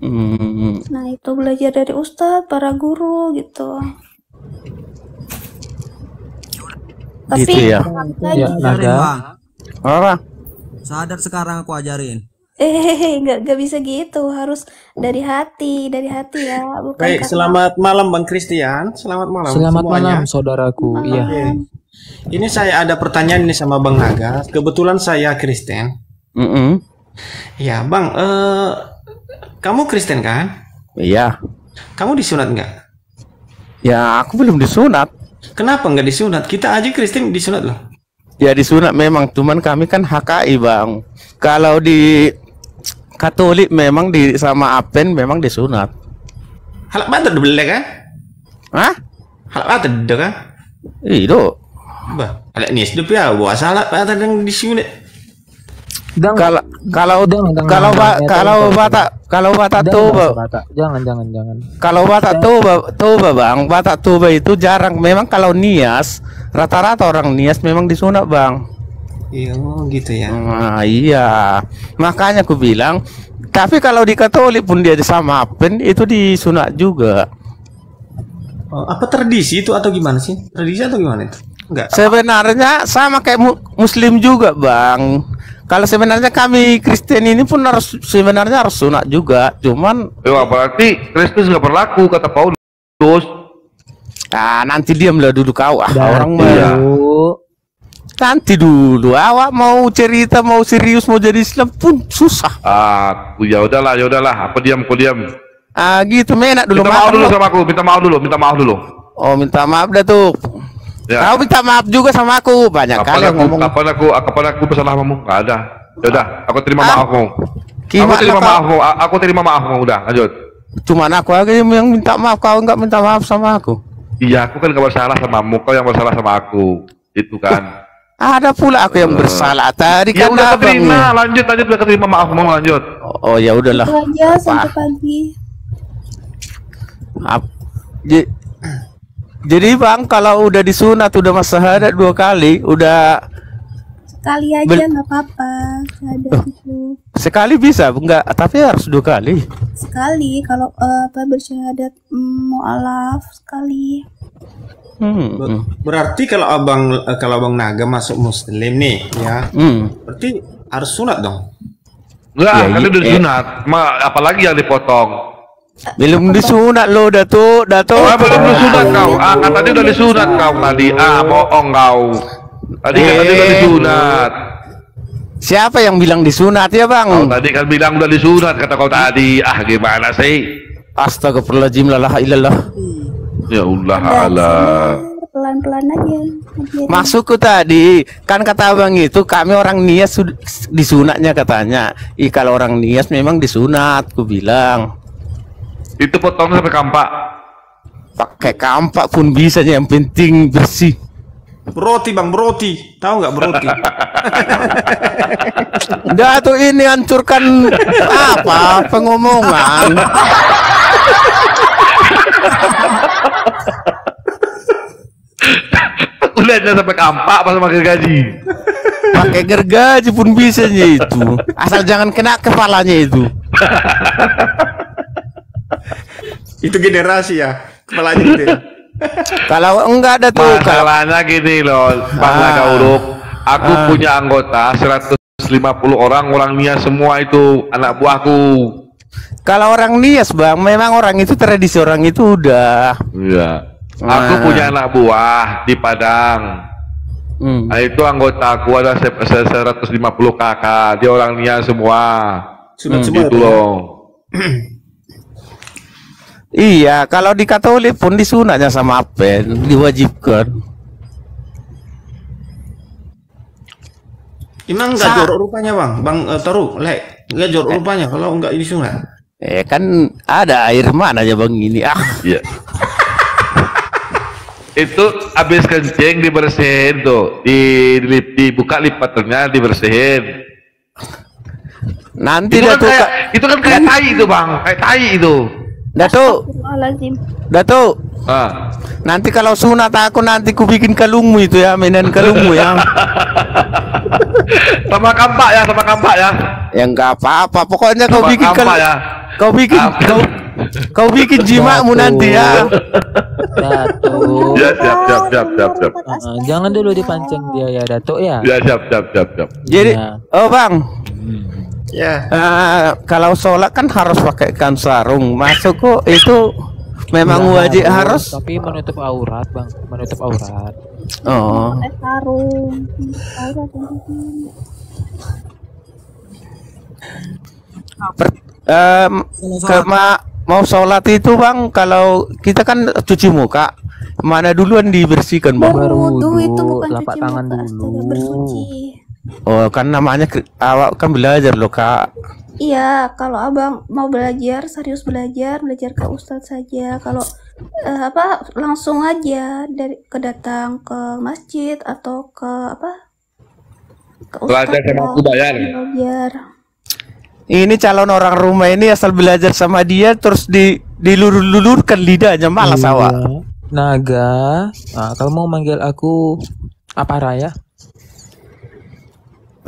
Hmm. Nah itu belajar dari ustadz, para guru gitu. Tapi Gitu ya. lagi, Ya, Ajarin, naga. Bang. Apa? Sadar sekarang aku ajarin. Eh nggak nggak bisa gitu, harus dari hati, dari hati ya, bukan Baik, karena- selamat malam Bang Christian. Selamat malam Selamat semuanya. malam saudaraku. Iya. Oke. Ini saya ada pertanyaan ini sama Bang Naga. Kebetulan saya Kristen. Mm-mm. Ya, Bang, eh kamu Kristen kan? Iya. Kamu disunat nggak? Ya aku belum disunat. Kenapa nggak disunat? Kita aja Kristen disunat loh. Ya disunat memang, cuman kami kan HKI bang. Kalau di Katolik memang di sama Apen memang disunat. Halak banget udah beli kan? Hah? Halak banget udah kan? Itu. Bah, halak ni hidup ya, buat salah banget yang disunat. Kalau kalau kalau kalau batak kalau batak tuh Batak. Jangan, jangan, jangan. kalau batak toba toba bang batak toba itu jarang memang kalau nias rata-rata orang nias memang disunat bang Iya, oh gitu ya. nah, iya makanya aku bilang tapi kalau di Katolik pun dia sama Apen itu disunat juga Oh, apa tradisi itu atau gimana sih? Tradisi atau gimana itu? Enggak. sebenarnya sama kayak mu- Muslim juga bang kalau sebenarnya kami Kristen ini pun harus sebenarnya harus sunat juga cuman Ya, berarti Kristus nggak berlaku kata Paulus. ah nanti diamlah dulu kau ah orang baru nanti dulu awak mau cerita mau serius mau jadi Islam pun susah Aku ya udahlah, ya udahlah. Aku diam, aku diam. ah gitu menak dulu minta maaf dulu sama aku, minta maaf dulu, minta maaf dulu. oh minta maaf dah tuh Ya. kau minta maaf juga sama aku banyak Kapan kali aku, ngomong kapan aku, kapan aku bersalah samamu? Gak ada. Ya udah, aku terima Ah. maafmu. Aku terima maafmu. A- Aku terima maafmu. Udah, lanjut. cuman aku aja yang minta maaf kau nggak minta maaf sama aku Iya, aku kan gak bersalah samamu. Kau yang bersalah sama aku. Itu kan. ada pula aku yang bersalah tadi Ya kan udah abang terima, lanjut, lanjut. Udah terima maafmu, lanjut. oh ya udahlah Itu aja sampai Apa? pagi. Jadi bang kalau udah disunat udah mas syahadat dua kali udah Sekali aja nggak apa-apa. Ada itu. sekali bisa enggak tapi harus dua kali. Sekali kalau eh, apa bersyahadat mm, mualaf sekali. Hmm. Ber- Berarti kalau abang kalau abang Naga masuk Muslim nih, ya, Hmm. berarti harus sunat dong. Enggak, Ya, kan iya. udah disunat. Ma, apalagi yang dipotong. Belum disunat lo Datuk, Datuk. Oh, belum disunat kau. Ah, kan tadi udah disunat kau tadi. Ah, bohong kau. Tadi kan tadi udah Eh. disunat. Siapa yang bilang disunat ya bang? Kau tadi kan bilang udah disunat kata kau tadi. Ah, gimana sih? Astagfirullahaladzim la ilaha illallah. Ya Allah Allah. Pelan-pelan aja. Masukku tadi kan kata abang itu kami orang nias disunatnya katanya. Ih kalau orang nias memang disunat, ku bilang. Itu potongnya sampai kampak. Pakai kampak pun bisa yang penting bersih. Broti bang, broti. Tahu nggak broti? Datuk ini hancurkan apa pengomongan. Aku lihatnya sampai kampak pas pakai gaji. Pakai gergaji pun bisa itu. Asal jangan kena kepalanya itu. itu generasi ya, kepalanya gitu ya. Kalau enggak ada tuh kalau Masalahnya gini loh, Bang Ah. Naga Uruk. Aku Ah. punya anggota 150 orang, orang Nia semua itu anak buahku. kalau orang nias bang, memang orang itu tradisi orang itu udah. Iya. Aku Ah. punya anak buah di Padang. Hmm. Nah, itu anggota aku ada se- se- 150 kakak. Dia orang Nia semua. Sunat Hmm, semua gitu itu. loh. Iya, kalau di Katolik pun disunatnya sama Apen, diwajibkan. Emang nggak jorok rupanya bang, bang eh, Toru, lek nggak jorok rupanya kalau nggak ini sunat. Eh kan ada air mana aja bang ini ah. Iya. itu habis kencing dibersihin tuh, di, di- dibuka lipatannya dibersihin. Nanti itu kan kayak, itu kan kayak tai itu bang, kayak tai itu. Datuk, Astagfirullahaladzim. Datuk. Ah. Nanti kalau sunat aku nanti ku bikin kalungmu itu ya, mainan kalungmu ya. Sama kampak ya, sama kampak ya. Ya enggak apa-apa, pokoknya kau Sama bikin kampak kalung. ya. Kau bikin kau kau bikin jimakmu nanti ya. Datuk. Ya siap siap siap siap siap. Ah, jangan dulu dipancing dia ya Datuk ya. Ya siap siap siap siap. Jadi, Ya. oh bang, Ya. eh, kalau sholat kan harus pakai kan sarung. Masuk kok itu memang Nggak wajib harus. Tapi menutup aurat bang, menutup aurat. Oh, pakai sarung. Per- em, ke ma- mau sholat itu bang, kalau kita kan cuci muka, mana duluan dibersihkan bang? Berwudu itu bukan telapak cuci tangan muka, astaga, bersuci. Oh kan namanya awak kan belajar loh kak. Iya, kalau abang mau belajar, serius belajar, belajar ke ustadz saja. Kalau eh, apa langsung aja dari kedatang ke masjid atau ke apa? Ke Belajar sama aku bayar. belajar. Ini calon orang rumah ini asal belajar sama dia terus di dilulur-lulurkan lidahnya malas Iya. awak. Naga, ah, kalau mau manggil aku apa Raya?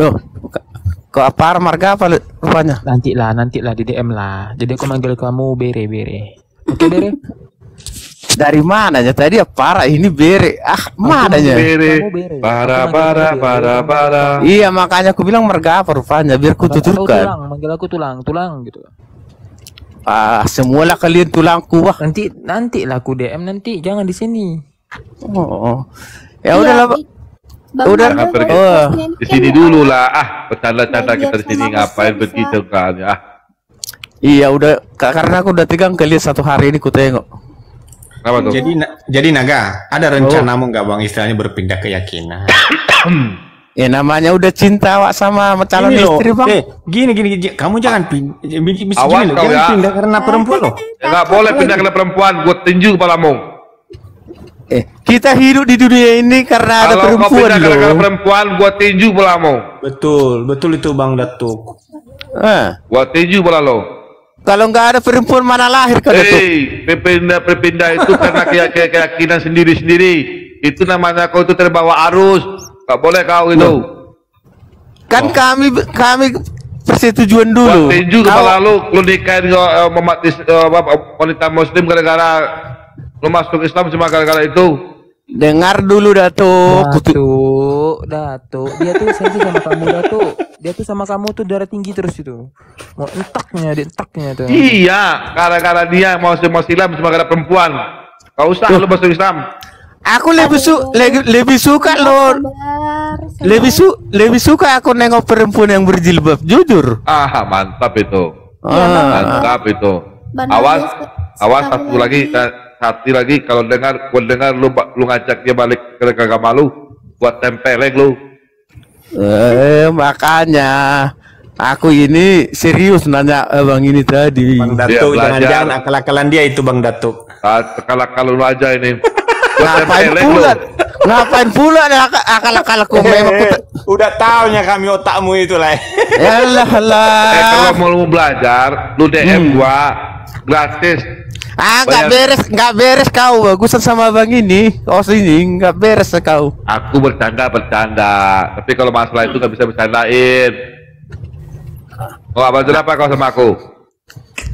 Oh, ke- kok apa marga apa rupanya? Nanti lah, nanti lah di DM lah. Jadi aku manggil kamu Bere Bere. Oke Bere? Dari mananya tadi apa ini bere? Ah, mananya? Bere. Bara bara bara bara. Iya makanya aku bilang marga apa rupanya biar ku tuturkan. tulang, manggil aku tulang, tulang gitu. Ah, semualah kalian tulangku wah. Nanti nanti lah aku DM nanti, jangan di sini. Oh. Ya Iya, udahlah, Pak. Bang Udah. Jangan pergi. Oh. Di sini dulu lah. Ah, bercanda-canda kita di sini ngapain begitu kan ya. Iya udah ka- karena aku udah tiga kali satu hari ini ku tengok. Apa tuh? Jadi na- jadi naga, ada rencanamu nggak bang istilahnya berpindah keyakinan? Ya namanya udah cinta wak sama calon Ini loh, istri bang. Eh, gini gini, gini. kamu jangan pindah, gini Awas kau jangan ya. pindah karena perempuan loh. Ya nggak boleh pindah ke perempuan, gue tinju kepalamu. Eh, kita hidup di dunia ini karena ada Kalau kau perempuan ke loh. perempuan, gue tinju kepalamu. Betul, betul itu bang Datuk. Eh, Gue tinju kepala lo. kalau nggak ada perempuan mana lahir kan itu? Hei, berpindah berpindah itu karena keya- keya- keyakinan sendiri-sendiri. Itu namanya kau itu terbawa arus. Gak boleh kau itu. Kan kami kami persetujuan dulu. Gua tinju Kau- kepala lu, lu nikahin uh, uh, apa, wanita muslim gara-gara lu masuk Islam cuma gara-gara itu. Dengar dulu Datuk. Datuk, Datuk, dia tuh sensi sama kamu Datuk. Dia tuh sama kamu tuh darah tinggi terus itu. Mau entaknya, dia entaknya tuh. Iya, gara-gara dia mau masuk Islam cuma gara perempuan. Gak usah lu masuk Islam. Aku lebih su lebih, lebih suka lo lebih su lebih suka aku nengok perempuan yang berjilbab jujur. Ah, mantap itu. Ah. Mantap itu. Bandar Awas, awas satu lagi, satu lagi kalau dengar, gua dengar lu lu ngajak dia balik ke agama lu, buat tempeleng lu. Eh makanya aku ini serius nanya abang ini tadi. Bang Datuk, jangan-jangan akal-akalan dia itu bang Datuk. Kalau kalau lu aja ini. Gua Ngapain pula? lu. Ngapain pula nih ak- akal-akalku memang ku Eh, udah taunya kami otakmu itu lah. Yalah lah. Eh kalau mau lu belajar, lu DM gua gratis. Ah nggak beres nggak beres kau bagusan sama abang ini. Oh sini nggak beres kau. Aku bercanda bercanda, tapi kalau masalah itu nggak bisa bercandain. Oh, abang apa kau sama aku?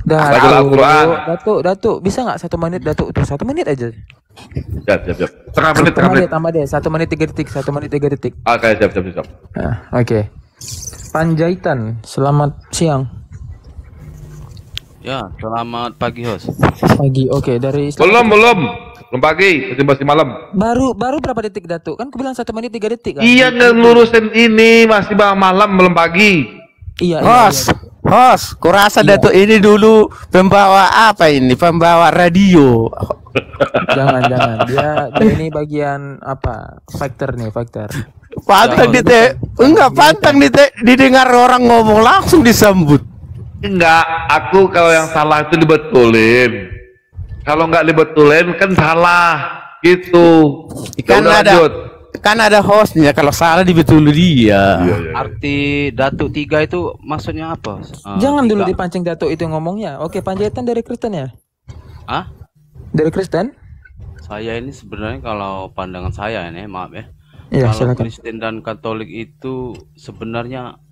Datuk, Al-Quran. Datuk, Datuk, bisa nggak satu menit Datuk? Terus satu menit aja. Siap, siap, siap. Setengah menit, setengah menit. tambah deh, satu menit tiga detik, satu menit tiga detik. Oke, siap, siap, siap. Nah, Oke. Panjaitan, selamat siang. Ya, selamat pagi host. Pagi, oke dari Belum, belum. Belum pagi, masih masih malam. Baru baru berapa detik Datuk? Kan aku bilang satu menit tiga detik kan? Iya, ngelurusin ini masih bang malam, belum pagi. Iya, Hos, hos, kurasa Datuk ini dulu pembawa apa ini? Pembawa radio. Jangan jangan. Dia, dia ini bagian apa? Factor nih, factor. Pantang di te, enggak pantang di te, didengar orang ngomong langsung disambut. Enggak, aku kalau yang salah itu dibetulin. Kalau nggak dibetulin kan salah, gitu. Kan Udah, ada lanjut. kan ada hostnya kalau salah dibetulin dia. Iya, Arti Datuk tiga itu maksudnya apa? Eh, Jangan dulu tiga. dipancing Datuk itu ngomongnya. Oke, Panjaitan dari Kristen ya? Hah? Dari Kristen? Saya ini sebenarnya kalau pandangan saya ini maaf ya. Iya, kalau silakan. Kristen dan Katolik itu sebenarnya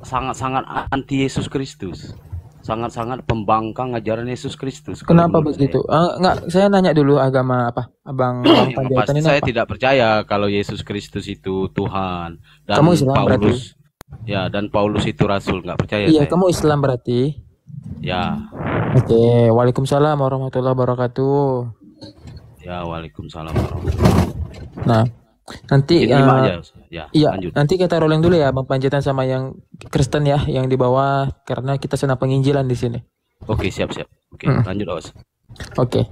sangat-sangat anti Yesus Kristus. Sangat-sangat pembangkang ajaran Yesus Kristus. Kenapa begitu? Ah, enggak, saya nanya dulu agama apa? Abang Panjaitan pasti saya apa? tidak percaya kalau Yesus Kristus itu Tuhan dan Kamu Islam Paulus ya dan Paulus itu rasul nggak percaya Iya, saya. kamu Islam berarti. Ya, Oke, Waalaikumsalam warahmatullahi wabarakatuh. ya Waalaikumsalam warahmatullahi Nah, nanti aja, ya, iya, lanjut. nanti kita rolling dulu ya Bang Panjaitan sama yang Kristen ya, yang di bawah karena kita sedang penginjilan di sini. Oke, siap-siap. Oke, Hmm. lanjut, Os. Oke.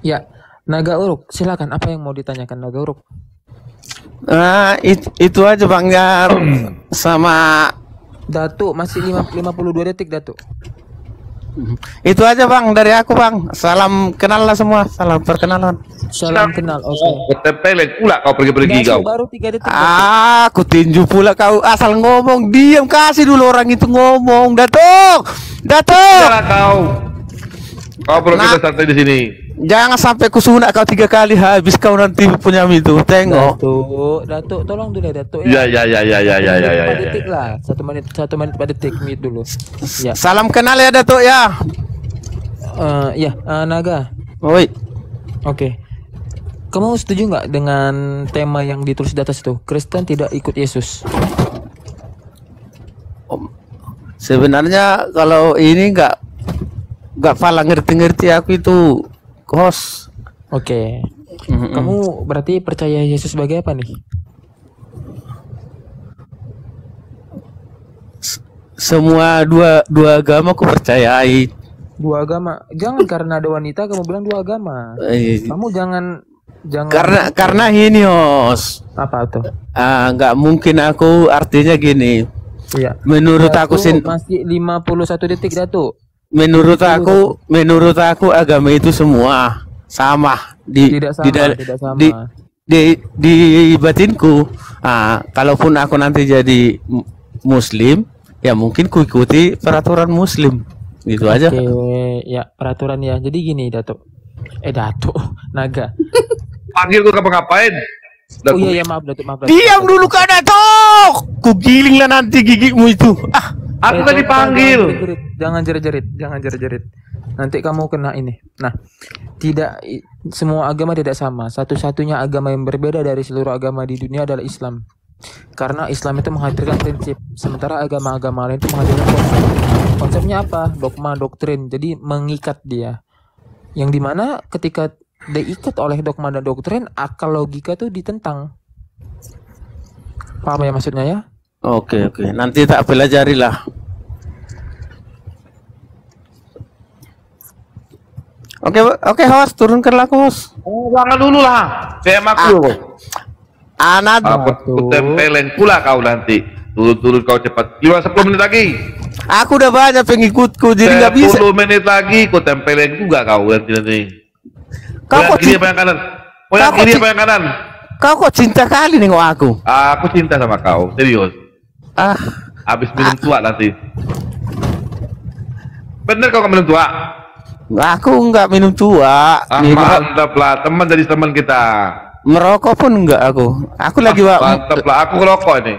Ya, Naga Uruk, silakan apa yang mau ditanyakan Naga Uruk? Nah, it- itu aja Bang ya sama Datu masih lima- 52 detik Datu. Itu aja Bang dari aku Bang. Salam kenal lah semua. Salam perkenalan. Salam kenal. Oke. Ketempeleng pula kau pergi-pergi kau. baru 3 detik. Aku tinju pula kau asal ngomong diam kasih dulu orang itu ngomong Datuk Datuk kau. Kau perlu kita santai di sini. Jangan sampai kusunak kau tiga kali habis kau nanti punya itu tengok Datu, Datu tolong dulu ya Datu Ya ya ya ya ya ya ya ya. Ya. detik lah, satu menit satu menit empat detik mute dulu. Ya. salam kenal ya Datuk ya Eh, ya, eh, Naga. Oi. Oke. Kamu setuju nggak dengan tema yang ditulis di atas itu? Kristen tidak ikut Yesus. sebenarnya kalau ini nggak nggak pala ngerti-ngerti aku itu host Oke. Kamu berarti percaya Yesus sebagai apa nih? semua dua dua agama aku percayai Dua agama. Jangan karena ada wanita kamu bilang dua agama. Eh, Kamu jangan jangan karena karena ini host apa tuh? ah nggak mungkin aku artinya gini Iya. menurut Datu aku sin masih 51 detik Datu. Menurut aku menurut aku agama itu semua sama di Tidak sama, di, tidak sama. di di di batinku ah kalaupun aku nanti jadi mu- muslim ya mungkin ku ikuti peraturan muslim gitu aja Oke, ya peraturan ya. Jadi gini Datuk. Eh Datuk, Naga. Panggil gua kapan ngapain? Oh iya ya maaf Datuk, maaf Datuk. diam dulu kak datuk ku giling lah nanti gigimu itu ah Aku kan dipanggil. Jangan jerit-jerit, jangan jerit-jerit. Nanti kamu kena ini. Nah, tidak semua agama tidak sama. Satu-satunya agama yang berbeda dari seluruh agama di dunia adalah Islam. Karena Islam itu menghadirkan prinsip, sementara agama-agama lain itu menghadirkan konsep. Konsepnya apa? Dogma, doktrin. Jadi mengikat dia. Yang di mana ketika diikat oleh dogma dan doktrin, akal logika tuh ditentang. Paham ya maksudnya ya? Oke oke nanti tak pelajari lah Oke, oke host, turunkanlah aku host. Oh, jangan dulu lah. Saya maklu. Anak Aku ku tempeleng pula kau nanti. Turun-turun kau cepat. 5 10 menit lagi. Aku udah banyak pengikutku, jadi nggak bisa. 10 menit lagi ku tempeleng juga kau nanti nanti. Kau kok kiri apa yang kanan? Kau kiri apa yang kanan? Kau kok cinta kali nengok aku? Aku cinta sama kau, serius. Ah, Habis minum tua nanti. Bener kau minum tua? aku nggak minum tua. Ah, Minum- mantap lah, teman jadi teman kita. merokok pun nggak aku. Aku lagi wa- Mantap lah, aku ngerokok ini.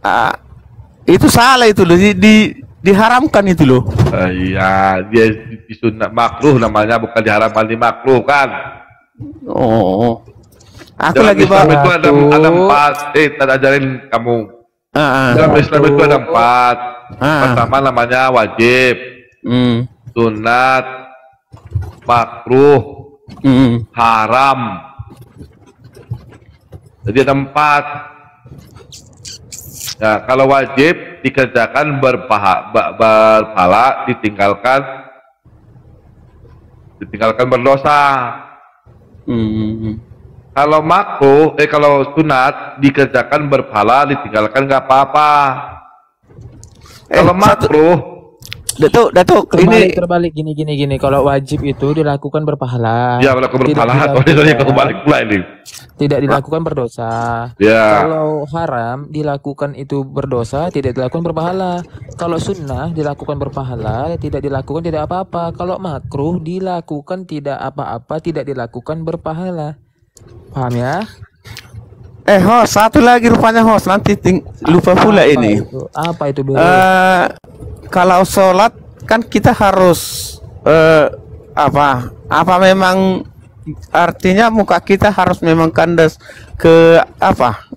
Ah, itu salah itu loh, di, di- diharamkan itu loh. Ah, Iya, dia disunat makruh namanya, bukan diharamkan di makruh kan. Oh, aku Dalam lagi bawa. itu ada, ada empat, eh, tak ajarin kamu. Ah, Dalam Islam itu ada empat. Ah. Pertama namanya wajib, Hmm, sunat, makruh, hmm. haram. Jadi ada empat. Ya, kalau wajib dikerjakan berpaha, berpahala, ditinggalkan ditinggalkan berdosa. Hmm. Kalau makruh, eh kalau sunat dikerjakan berpahala, ditinggalkan nggak apa-apa. Eh, kalau makruh, Datuk, Datuk, Terbalik, ini terbalik gini gini gini. Kalau wajib itu dilakukan berpahala. Ya, kalau Tidak berpahala. Oh, dilakukan- balik pula ini. Tidak dilakukan berdosa. Ya. Kalau haram dilakukan itu berdosa, tidak dilakukan berpahala. Kalau sunnah dilakukan berpahala, tidak dilakukan tidak apa-apa. Kalau makruh dilakukan tidak apa-apa, tidak dilakukan berpahala. Paham ya? eh host satu lagi rupanya host nanti ting- lupa pula Apa ini. itu? Apa itu Bro? Eh kalau sholat kan kita harus eh apa? Apa memang artinya muka kita harus memang kandas ke apa?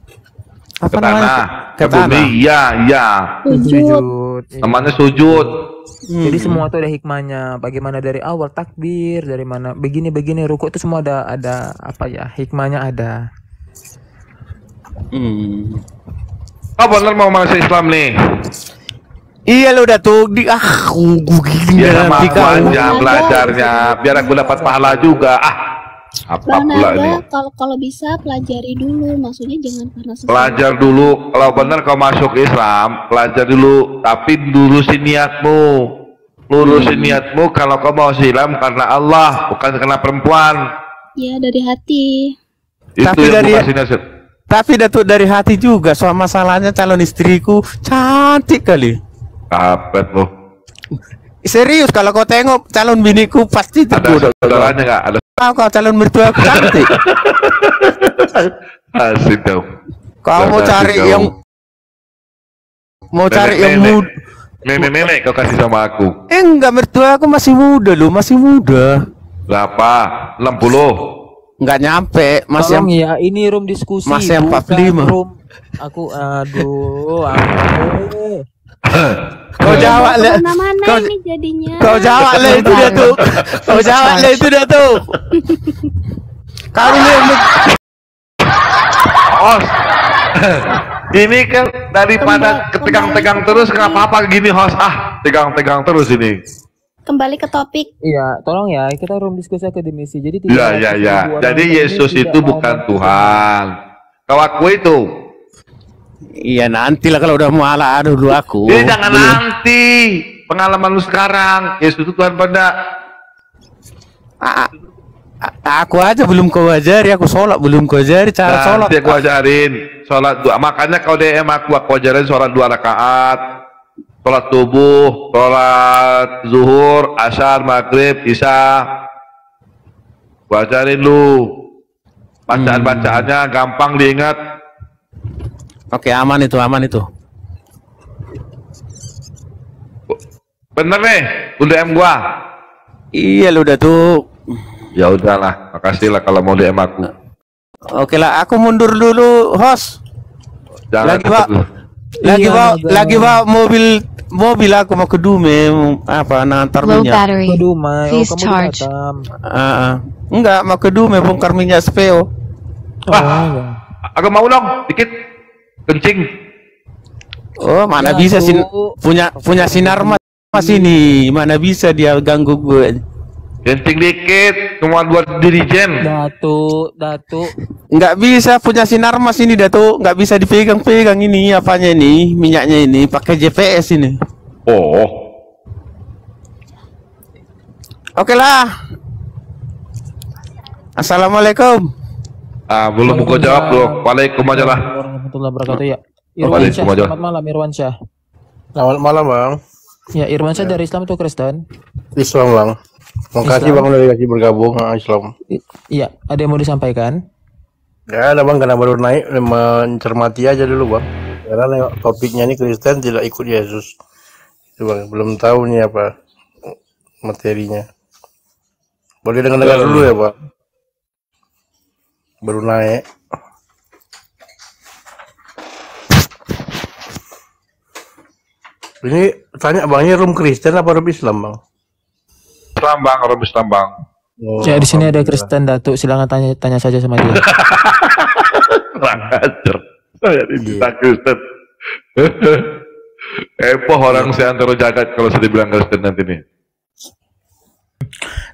Apa Ke namanya? tanah, Ke ke bumi. tanah. Ya, ya. Sujud. Namanya sujud. Jadi semua itu ada hikmahnya. Bagaimana dari awal takbir, dari mana begini begini ruku itu semua ada ada apa ya hikmahnya ada. Hmm. Oh benar mau masuk Islam nih. Iya lo Datuk di ah gua gini Biar aku kau. aja belajarnya, biar aku dapat pahala juga. Ah, apa Bang pula ini? Naga, kalau kalau bisa pelajari dulu, maksudnya jangan karena sesuatu. Belajar dulu, kalau benar kau masuk Islam, belajar dulu, tapi lurusin niatmu. Lurusin niatmu kalau kau mau Islam karena Allah, bukan karena perempuan. Ya dari hati. Itu Tapi dari- nasihat. Tapi Datuk dari hati juga soal masalahnya calon istriku cantik kali. Kapet loh. Serius kalau kau tengok calon biniku pasti Ada tergoda. saudaranya nggak? Ada Kau kau calon mertua cantik. asik dong. Kau mau cari yang mau cari yang muda. Nenek-nenek kau kasih sama aku. Eh enggak mertua aku masih muda loh, masih muda. Berapa? 60. Enggak nyampe, masih Tolong yang ya, ini room diskusi. Masih yang bukan 45. Room aku aduh, aduh. kau jawab lah. Kau ini jadinya. kau jawab lah itu dia tuh. Kau jawab lah itu dia tuh. Kau yang Os. ini kan daripada ketegang-tegang terus kenapa apa gini host ah tegang-tegang terus ini. Kembali ke topik. Iya, tolong ya, kita room diskusi akademisi. Jadi tidak Ya ada ya ya. kedua Jadi Yesus itu bukan. Tuhan. Kau aku itu. Iya nantilah kalau udah muala dulu aku. Ini jangan Belum. nanti. Pengalaman lu sekarang. Yesus itu Tuhan pada. A- Aku aja belum kau ajari, aku sholat belum kau ajari cara sholat. Nanti aku ajarin sholat dua. Makanya kau DM aku, aku ajarin sholat dua rakaat. Sholat subuh, sholat zuhur, asar, maghrib, isya. Aku ajarin lu. Bacaan-bacaannya gampang diingat. Oke aman itu, aman itu. Bener nih, lu DM gua. Iya lu udah tuh. Ya udahlah, makasih lah kalau mau DM aku. Oke lah, aku mundur dulu, host. Jangan lagi bawa, lu. lagi Iya, bawa, Naga. lagi bawa mobil mobil aku mau ke Dume, apa nantar Low minyak. battery. Ke Dumai, oh Please di charge. Ah, ah. enggak mau ke Dume bongkar minyak speo. Wah, aku mau dong, dikit. Kencing. Oh, mana Ya, bisa sin tuh. punya punya sinar mas mas ini, mana bisa dia ganggu gue. Kencing dikit, cuma buat dirijen. Datu, Datu. Nggak bisa punya sinar mas ini Dato, nggak bisa dipegang-pegang ini apanya ini minyaknya ini pakai GPS ini. Oh, Oke lah. Assalamualaikum. ah, belum mau jawab loh. Waalaikumsalam. Warahmatullahi wabarakatuh ya. Irwan Syah, selamat malam Irwan Syah. Selamat malam bang. Ya, Irwan Syah dari Islam atau Kristen? Islam bang. Makasih Islam. bang udah dikasih bergabung ah, Islam. Iya, ada yang mau disampaikan? Ya ada bang karena baru naik mencermati aja dulu bang. Karena topiknya ini Kristen tidak ikut Yesus. Itu bang belum tahu nih apa materinya. Boleh dengar-dengar dulu ya bang. Baru naik. Ini tanya bang ini room Kristen apa room Islam bang? Islam bang, orang Islam bang. Oh, ya, di sini ada Kristen Datu, silakan tanya tanya saja sama dia. Kurang ajar. Saya ini tak Kristen. Epoh orang seantero jagat kalau sudah bilang Kristen nanti nih.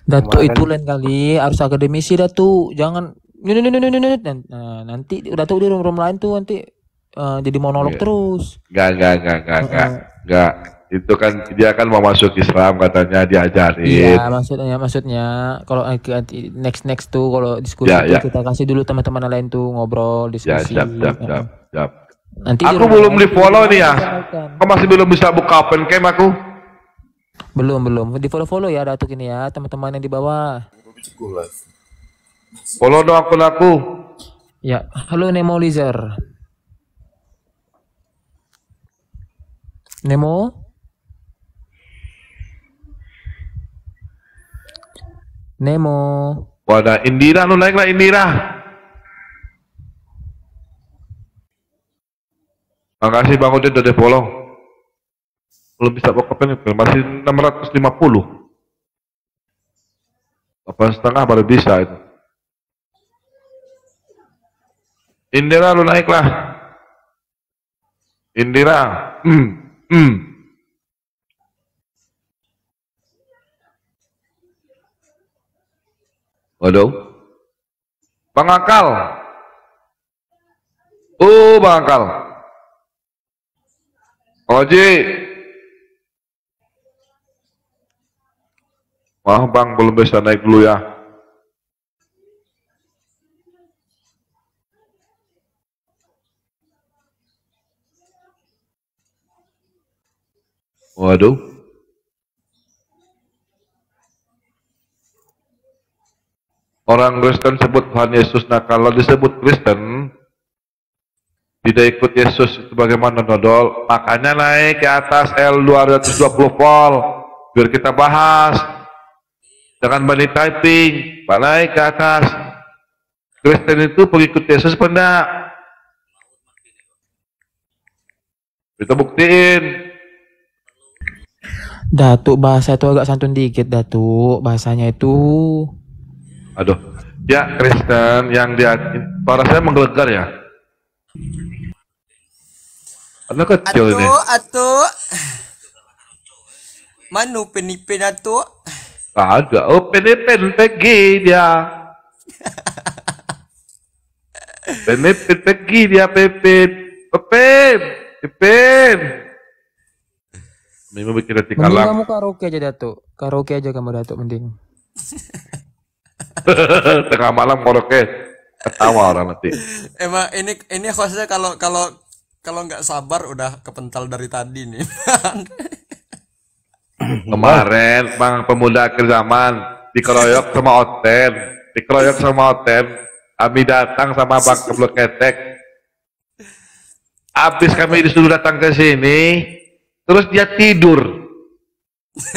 Datu itu lain kali harus akademisi Datu, jangan. Nah, nanti Datu di room-room lain tuh nanti eh, jadi monolog Iya. terus. Enggak, enggak, enggak, enggak, enggak. Enggak. itu kan dia kan mau masuk Islam katanya diajarin. Iya, maksudnya maksudnya kalau next next tuh kalau diskusi Ya, ya. kita kasih dulu teman-teman lain tuh ngobrol Ya, diskusi. siap, siap, Ya. siap, siap. Nanti aku belum di follow nih ya. Kok masih belum bisa buka open cam aku? Belum belum di follow follow ya Datuk ini ya teman-teman yang di bawah. Follow dong akun aku. Ya, halo Nemo Lizer. Nemo? Nemo. Wadah Indira lu naik lah Indira. Makasih Bang Udin udah follow. Belum bisa cam masih 650. Delapan setengah baru bisa itu. Indira lu naik lah. Indira. Hmm. Hmm. Waduh. Bang Akal. Oh, Bang Akal. Oji. Wah, Bang belum bisa naik dulu ya. Waduh. Orang Kristen sebut Tuhan Yesus. Nah kalau disebut Kristen, tidak ikut Yesus itu bagaimana Dodol? Makanya naik ke atas L220 volt. Biar kita bahas. Jangan bunny typing. Pak naik ke atas. Kristen itu pengikut Yesus enggak? Kita buktiin. Datuk bahasa itu agak santun dikit Datuk bahasanya itu. Aduh. Ya Kristen yang dia suara saya menggelegar ya. Anak kecil ini. Atu, atu. Manu penipin atu. Tak ada. Oh, pen-pen pergi dia. pen-pen pergi dia, Pepin. Pepin. Pepin. Memang bikin hati Mending kalah. kamu karaoke aja Datuk. Karaoke aja kamu Datuk mending. Tengah malam karaoke. Ketawa orang nanti. Emang ini ini hostnya kalau kalau kalau nggak sabar udah kepental dari tadi nih. Kemarin Bang Pemuda Akhir Zaman dikeroyok sama Oten, dikeroyok sama Oten. Kami datang sama Bang Keblok Ketek. Habis kami disuruh datang ke sini, terus dia tidur.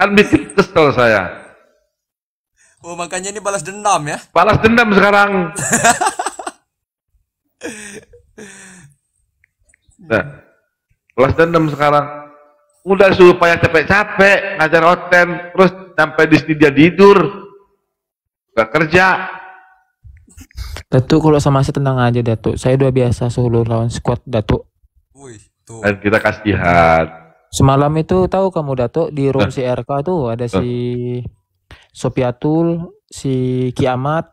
Kan bikin kesel saya. oh makanya ini balas dendam ya. Balas dendam sekarang. Nah, balas dendam sekarang. Udah suruh payah capek-capek ngajar Oten, terus sampai di sini dia tidur. Gak kerja. Datuk kalau sama saya tenang aja Datuk. Saya udah biasa solo lawan squad Datuk. Dan kita kasihan. Semalam itu tahu kamu Datuk di room CRK tuh ada si Sopiatul, si Kiamat,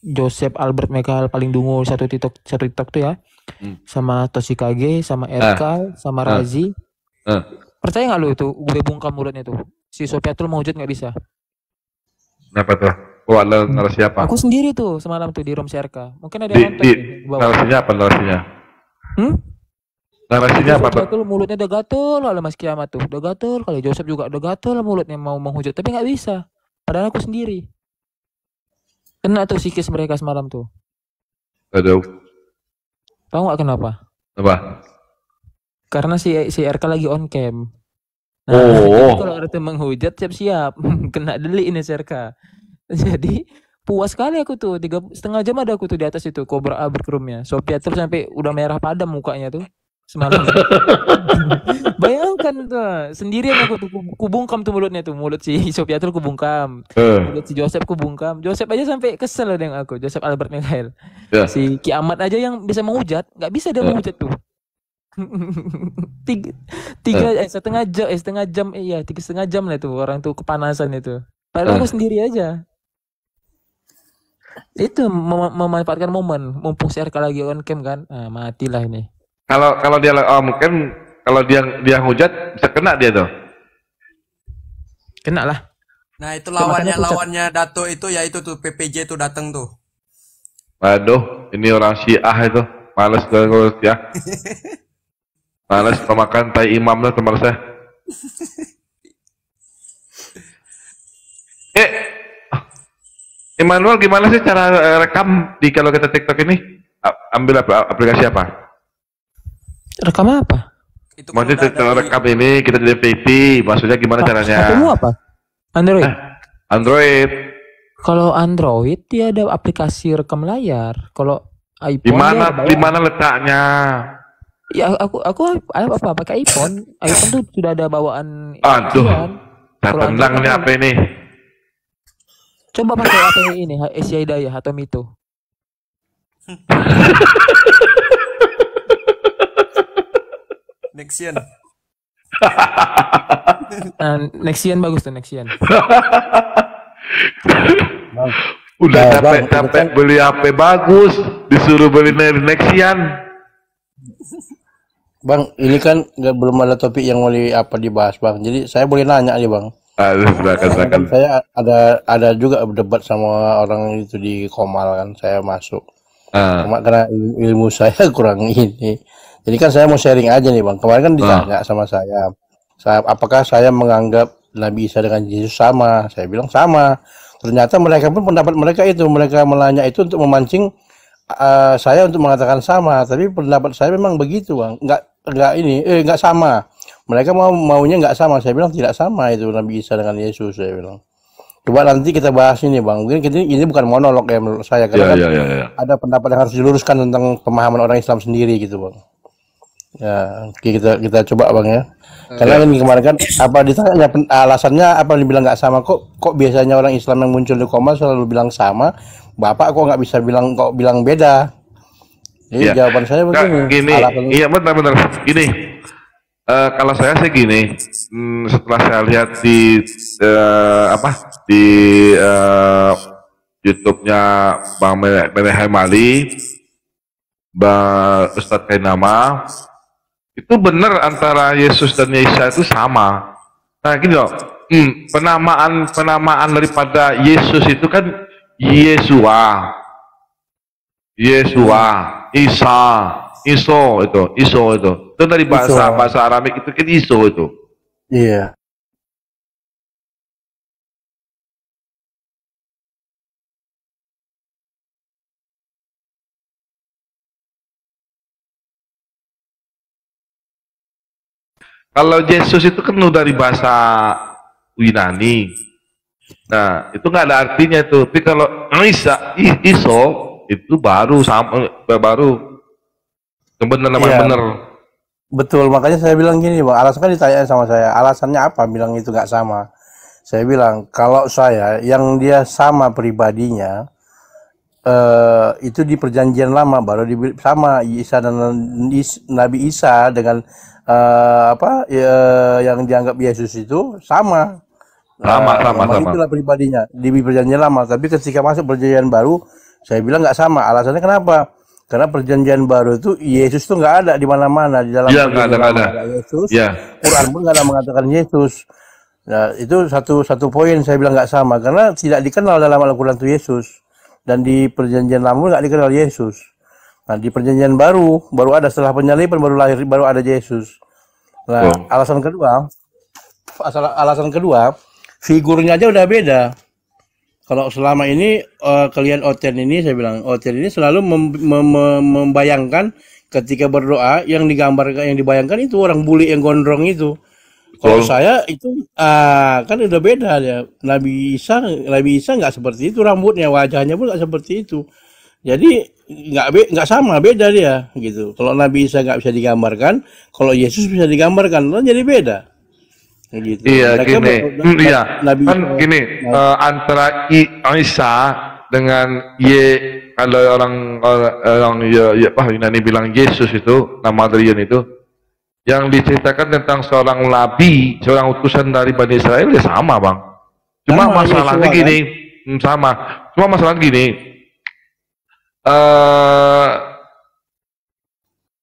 Joseph Albert Michael paling dungu satu TikTok satu TikTok tuh ya. Hmm. Sama Toshikage, sama RK, sama. Razi. Ah. Percaya nggak lu itu gue bungkam mulutnya tuh. Si Sopiatul mau wujud nggak bisa. Kenapa tuh? Oh, ada narasi apa? Aku sendiri tuh semalam tuh di room CRK. Mungkin ada Di, yang nonton di, narasinya apa narasinya? Hmm? Narasinya apa tuh? Mulutnya udah gatel oleh Mas Kiamat tuh. Udah gatel kali Joseph juga udah gatel mulutnya mau menghujat tapi nggak bisa. Padahal aku sendiri. Kena tuh psikis mereka semalam tuh. Aduh. Tahu nggak kenapa? Apa? Karena si si RK lagi on cam. Oh. jadi kalau ada yang menghujat siap-siap kena delik ini si RK. Jadi puas sekali aku tuh tiga setengah jam ada aku tuh di atas itu Cobra A berkerumnya. Sophia terus sampai udah merah padam mukanya tuh semalam. Bayangkan tuh sendirian aku tuh ku- kubungkam tuh mulutnya tuh mulut si Sophia tuh kubungkam. Eh. Mulut si Joseph kubungkam. Joseph aja sampai kesel dengan aku. Joseph Albert Michael. Ya. Si Kiamat aja yang bisa menghujat nggak bisa dia Eh. menghujat tuh. tiga, tiga eh, setengah jam eh setengah jam eh, iya tiga setengah jam lah itu orang tuh kepanasan itu padahal Eh. aku sendiri aja itu mem- memanfaatkan momen mumpung si RK lagi on cam kan ah, matilah ini Kalau kalau dia oh mungkin kalau dia dia hujat bisa kena dia tuh. Kena lah. Nah itu lawannya lawannya Dato itu ya itu tuh PPJ tuh datang tuh. Waduh, ini orang Syiah itu. Males gue ngurus ya. Males pemakan tai imam lah teman saya. Eh, Immanuel gimana sih cara eh, rekam di kalau kita TikTok ini? Ambil aplikasi apa? Rekam apa? Maksudnya TikTok rekam ini kita jadi VP, maksudnya gimana caranya? HPmu apa? Android. Android. Kalau Android dia ada aplikasi rekam layar. Kalau iPhone Di mana di mana letaknya? Ya aku aku apa, apa pakai iPhone. iPhone tuh sudah ada bawaan. Aduh, saya Kalau tendang nih kan- ini. Coba pakai apa ini Asia Hidayah atau Mito. Nexian. Nah, Nexian bagus tuh Nexian. Udah Nah, capek Bang, capek beli HP bagus, disuruh beli Nexian. Bang, ini kan nggak belum ada topik yang mau di, apa dibahas, Bang. Jadi saya boleh nanya nih, Bang. Aduh, silakan Karena silakan. kan saya ada ada juga debat sama orang itu di Komal kan, saya masuk. Ah. Cuma karena il- ilmu saya kurang ini. Jadi kan saya mau sharing aja nih, Bang. Kemarin kan ditanya sama saya, saya apakah saya menganggap Nabi Isa dengan Yesus sama? Saya bilang sama. Ternyata mereka pun pendapat mereka itu, mereka menanya itu untuk memancing eh, saya untuk mengatakan sama, tapi pendapat saya memang begitu, Bang. Enggak enggak ini, eh enggak sama. Mereka mau maunya enggak sama. Saya bilang tidak sama itu Nabi Isa dengan Yesus, saya bilang. Coba nanti kita bahas ini, Bang. Mungkin ini, ini bukan monolog ya menurut saya Ya, karena kan ya, ya, ya. ada pendapat yang harus diluruskan tentang pemahaman orang Islam sendiri gitu, Bang. Ya, kita kita coba, Bang ya. Karena ini kemarin kan apa ditanya alasannya apa dibilang nggak sama kok kok biasanya orang Islam yang muncul di koma selalu bilang sama, Bapak kok nggak bisa bilang kok bilang beda. Jadi Iya. jawaban saya begini. gini, alasan- iya benar benar. Gini, eh, kalau saya sih gini, hmm, setelah saya lihat di eh, apa di eh, YouTube-nya Bang Meleh Mali, Bang Ustadz Kainama, itu benar antara Yesus dan Isa itu sama. Nah gini loh, hmm, penamaan penamaan daripada Yesus itu kan Yesua, Yesua, Isa, Iso itu, Iso itu. Itu dari bahasa Iso. bahasa Aramik itu kan Iso itu. Iya. Kalau Yesus itu kan dari bahasa Yunani. Nah, itu nggak ada artinya itu. Tapi kalau Isa, Iso itu baru sama eh, baru benar nama Iya. benar. Betul, makanya saya bilang gini, Bang. Alasan kan ditanya sama saya, alasannya apa bilang itu nggak sama? Saya bilang, kalau saya yang dia sama pribadinya eh itu di perjanjian lama baru di sama Isa dan Is- Nabi Isa dengan eh, apa ya, yang dianggap Yesus itu sama. Eh, sama, memang sama. Itulah pribadinya di perjanjian lama, tapi ketika masuk perjanjian baru, saya bilang nggak sama. Alasannya kenapa? Karena perjanjian baru itu Yesus tuh nggak ada di mana-mana di dalam Iya, ada, perjanjian lama ada. ada Yesus. Iya. Quran pun nggak ada mengatakan Yesus. Nah, itu satu satu poin saya bilang nggak sama karena tidak dikenal dalam Al-Quran itu Yesus dan di perjanjian lama nggak dikenal Yesus. Nah, di perjanjian baru baru ada setelah penyaliban baru lahir baru ada Yesus. Nah, Oh. alasan kedua, asal- alasan kedua, figurnya aja udah beda. Kalau selama ini eh, kalian Oten ini saya bilang Oten ini selalu mem- mem- mem- membayangkan ketika berdoa yang digambarkan yang dibayangkan itu orang buli yang gondrong itu. Kalau Betul. saya itu ah kan udah beda ya. Nabi Isa Nabi Isa nggak seperti itu rambutnya, wajahnya pun nggak seperti itu. Jadi nggak be- nggak sama beda dia gitu. Kalau Nabi Isa nggak bisa digambarkan, kalau Yesus bisa digambarkan, kan jadi beda. Gitu. Iya Mereka gini, ber- Hmm, iya Nabi kan Isa- gini eh, antara I, Isa dengan Ye kalau orang orang, orang ya, ya, apa Yunani bilang Yesus itu nama Adrian itu yang diceritakan tentang seorang nabi, seorang utusan dari Bani Israel ya sama bang. Cuma Sama, masalahnya Yesua, gini, hmm, sama. Cuma masalahnya gini, eh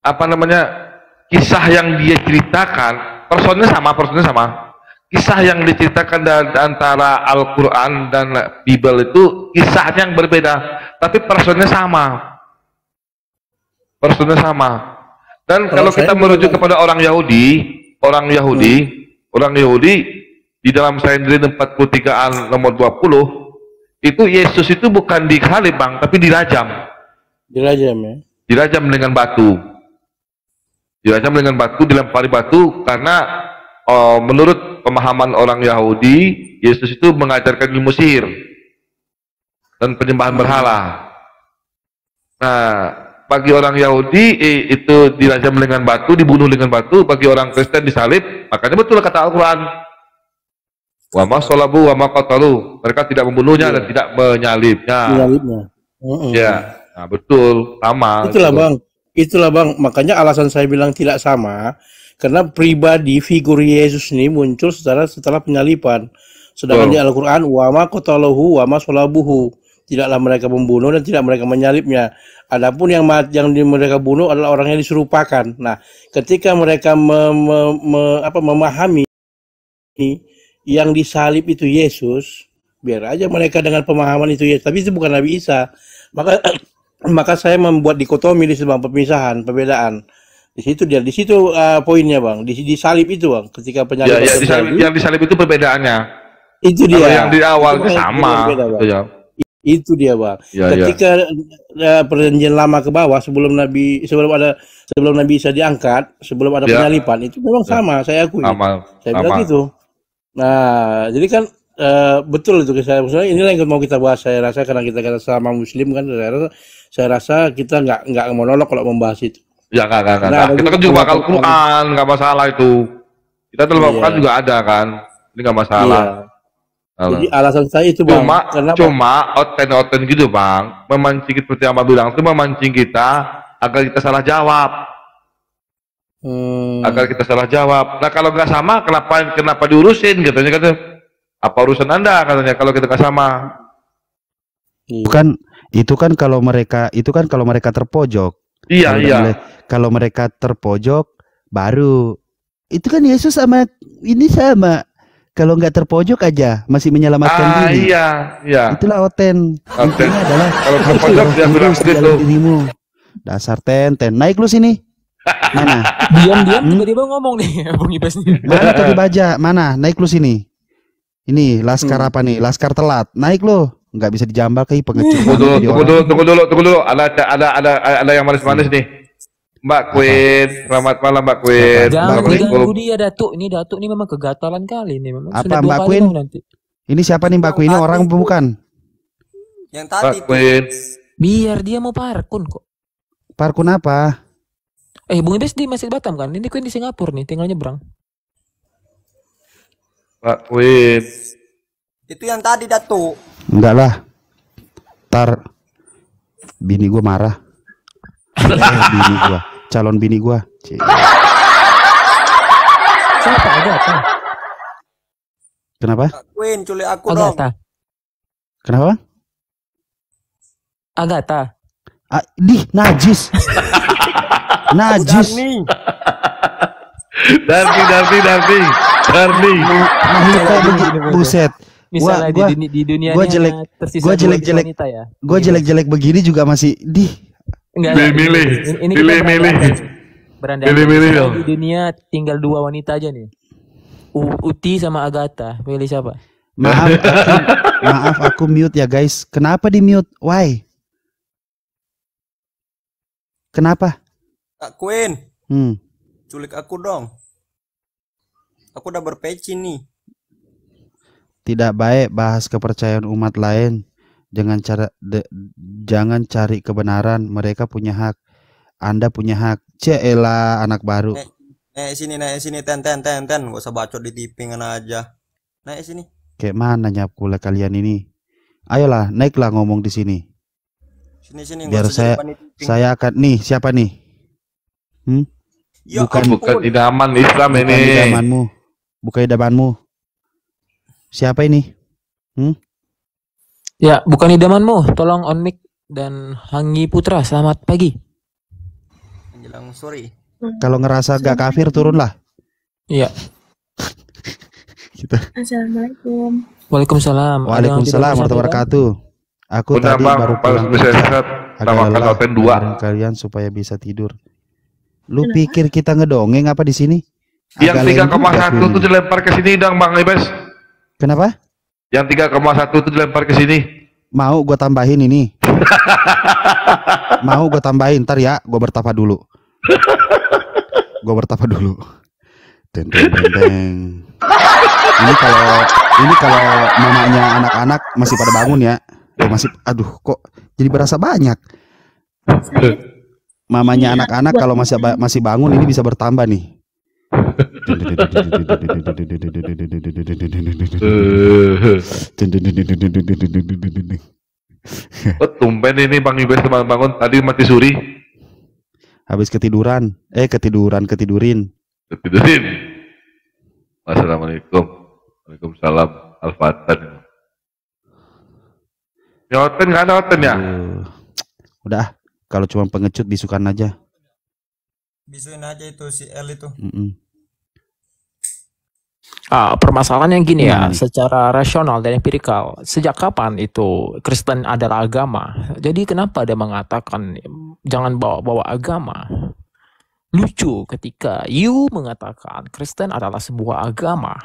apa namanya kisah yang dia ceritakan personnya sama personnya sama. Kisah yang diceritakan antara Al-Quran dan Bible itu kisahnya yang berbeda tapi personnya sama. Personnya sama. Dan Kalau kalau kita merujuk kepada orang Yahudi orang Yahudi orang Yahudi di dalam Sanhedrin 43 nomor 20 itu Yesus itu bukan disalib bang tapi dirajam Dirajam ya. dirajam dengan batu. Dirajam dengan batu dilempari batu karena eh, menurut pemahaman orang Yahudi Yesus itu mengajarkan ilmu sihir dan penyembahan berhala. Nah bagi orang Yahudi eh, itu dirajam dengan batu dibunuh dengan batu. Bagi orang Kristen disalib. Makanya betul kata Al-Quran wa ma salabu wa ma qatalu mereka tidak membunuhnya dan tidak menyalibnya Menyalibnya. Mm-mm. ya nah, betul sama Itulah gitu. bang, itulah bang. Makanya alasan saya bilang tidak sama, karena pribadi figur Yesus ini muncul setelah setelah penyalipan. Sedangkan Betul. di Al-Quran, wama kotalahu, wama solabuhu. Tidaklah mereka membunuh dan tidak mereka menyalibnya. Adapun yang yang di- mereka bunuh adalah orang yang diserupakan. Nah, ketika mereka me- me- me- apa, memahami yang disalib itu Yesus, biar aja mereka dengan pemahaman itu Yesus. Tapi itu bukan Nabi Isa. Maka maka saya membuat dikotomi di sebuah pemisahan, perbedaan. Di situ dia, di situ uh, poinnya bang, di, di salib itu bang, ya, ketika penyalipan ya disalib, terjadi, yang disalib itu perbedaannya itu dia. Kalau yang di awal Itu sama Bang. gitu ya. Itu dia bang. Ya, ya. ketika uh, perjanjian lama ke bawah sebelum Nabi sebelum ada sebelum Nabi Isa diangkat, sebelum ada Ya. penyalipan itu memang Ya. sama, saya akui. Sama, Saya bilang sama. gitu. Nah, jadi kan eh, betul itu saya maksudnya inilah yang mau kita bahas saya rasa karena kita kata sama muslim kan saya rasa saya rasa kita nggak nggak monolog kalau membahas itu. Ya enggak, enggak, enggak. Nah, ada Kita kan juga bakal Quran, enggak masalah itu. Kita dalam Iya. Juga ada kan. Ini enggak masalah. Iya. Jadi alasan saya itu bang. cuma Kenapa? cuma oten-oten gitu bang memancing seperti yang Abang bilang itu memancing kita agar kita salah jawab Hmm. agar kita salah jawab nah kalau nggak sama kenapa kenapa diurusin katanya kata apa urusan anda katanya kalau kita nggak sama Bukan itu kan kalau mereka itu kan kalau mereka terpojok. Iya, Kalau iya. mulai- Kalau mereka terpojok baru itu kan Yesus sama ini sama. Kalau nggak terpojok aja masih menyelamatkan ah diri. iya iya Itulah oten. Oten. Intinya adalah Kalau itu terpojok dia bilang dalam dirimu. Dasar ten ten. Naik lu sini. Mana? Diam-diam tiba-tiba ngomong nih Bung Ibas nih. Mana tadi baja? Mana? Naik lu sini. Ini laskar Hmm. apa nih? Laskar telat. Naik lu. Nggak bisa dijambal kayak pengecut. tunggu dulu tunggu dulu tunggu dulu tunggu dulu ada ada ada ada yang manis-manis nih Mbak Queen selamat malam Mbak Queen Jangan Assalamualaikum diganggu dia Datuk. Ini Datuk ini memang kegatalan kali ini memang. Apa Mbak Queen? nanti. Ini siapa nih Mbak Queen? Ini orang bukan? Yang Mbak tadi tuh. Queen Biar dia mau parkun kok. Parkun apa? Eh Bung Ibas di masih di Batam kan? Ini Queen di Singapura nih, tinggal nyebrang. Mbak Queen Itu yang tadi Datuk. Enggak lah. Tar bini gua marah. Eh, bini gua, calon bini gua. Siapa Agatha? Kenapa? Queen culik aku dong. Agatha. Kenapa? Agatha. Ah, dih, najis. najis. Darti Darti Darti Darti buset. Gua, Misalnya di gua, dunia- di dunia gua jelek, hanya tersisa gua dua jelek-jelek, wanita ya? gua jelek-jelek begini juga masih dih. Enggak, Milih, milih. Ini, Milih, milih. berandai-. Milih, milih dong. Di dunia tinggal dua wanita aja nih. U- Uti sama Agatha. Pilih siapa? Maaf, aku, maaf aku mute ya guys. Kenapa di mute? Why? Kenapa? Kak Queen, Hmm. culik aku dong. Aku udah berpeci nih. Tidak baik bahas kepercayaan umat lain. Jangan cara de- jangan cari kebenaran. Mereka punya hak. Anda punya hak. Cela anak baru. Naik sini, naik sini, ten, ten, ten, ten. Gak usah bacot di tippingan aja. Naik sini. Kayak mana nyapkula kalian ini? Ayolah, naiklah ngomong di sini. Sini, sini. Biar saya saya akan nih siapa nih? Hmm? Ya bukan bukan idaman Islam bukan ini idamanmu. Bukan idamanmu. Siapa ini? Hmm? Ya, bukan idamanmu. Tolong on mic dan Hangi Putra. Selamat pagi. Menjelang sorry. Kalau ngerasa gak kafir turunlah. Iya. Assalamualaikum. Waalaikumsalam. Waalaikumsalam bisa warahmatullahi wabarakatuh. Aku Udah, tadi Bang, baru pulang bisa sehat, Agak lelah kalian supaya bisa tidur. Lu pikir kita ngedongeng apa di sini? Yang Agak 3,1 lembut tuh aku ini. dilempar ke sini dong Bang Ibes. Kenapa? Yang 3,1 tuh dilempar ke sini. Mau gua tambahin ini. Mau gua tambahin ntar ya, gua bertapa dulu. Gua bertapa dulu. Deng, deng, deng, deng. Ini kalau ini kalau mamanya anak-anak masih pada bangun ya. Masih aduh kok jadi berasa banyak. Mamanya anak-anak kalau masih ba- masih bangun ini bisa bertambah nih. Oh, tumben ini Bang Ibes teman bangun tadi mati suri. Habis ketiduran, eh ketiduran ketidurin. Tidurin. Assalamualaikum. Waalaikumsalam. Al-Fatan. Nyoten nggak nyoten ya? Udah, ah, kalau cuma pengecut bisukan aja. Bisuin aja itu si L itu. Mm-mm. Ah, permasalahan yang gini ya, nih? secara rasional dan empirikal, sejak kapan itu Kristen adalah agama? Jadi kenapa dia mengatakan jangan bawa-bawa agama? Lucu ketika you mengatakan Kristen adalah sebuah agama.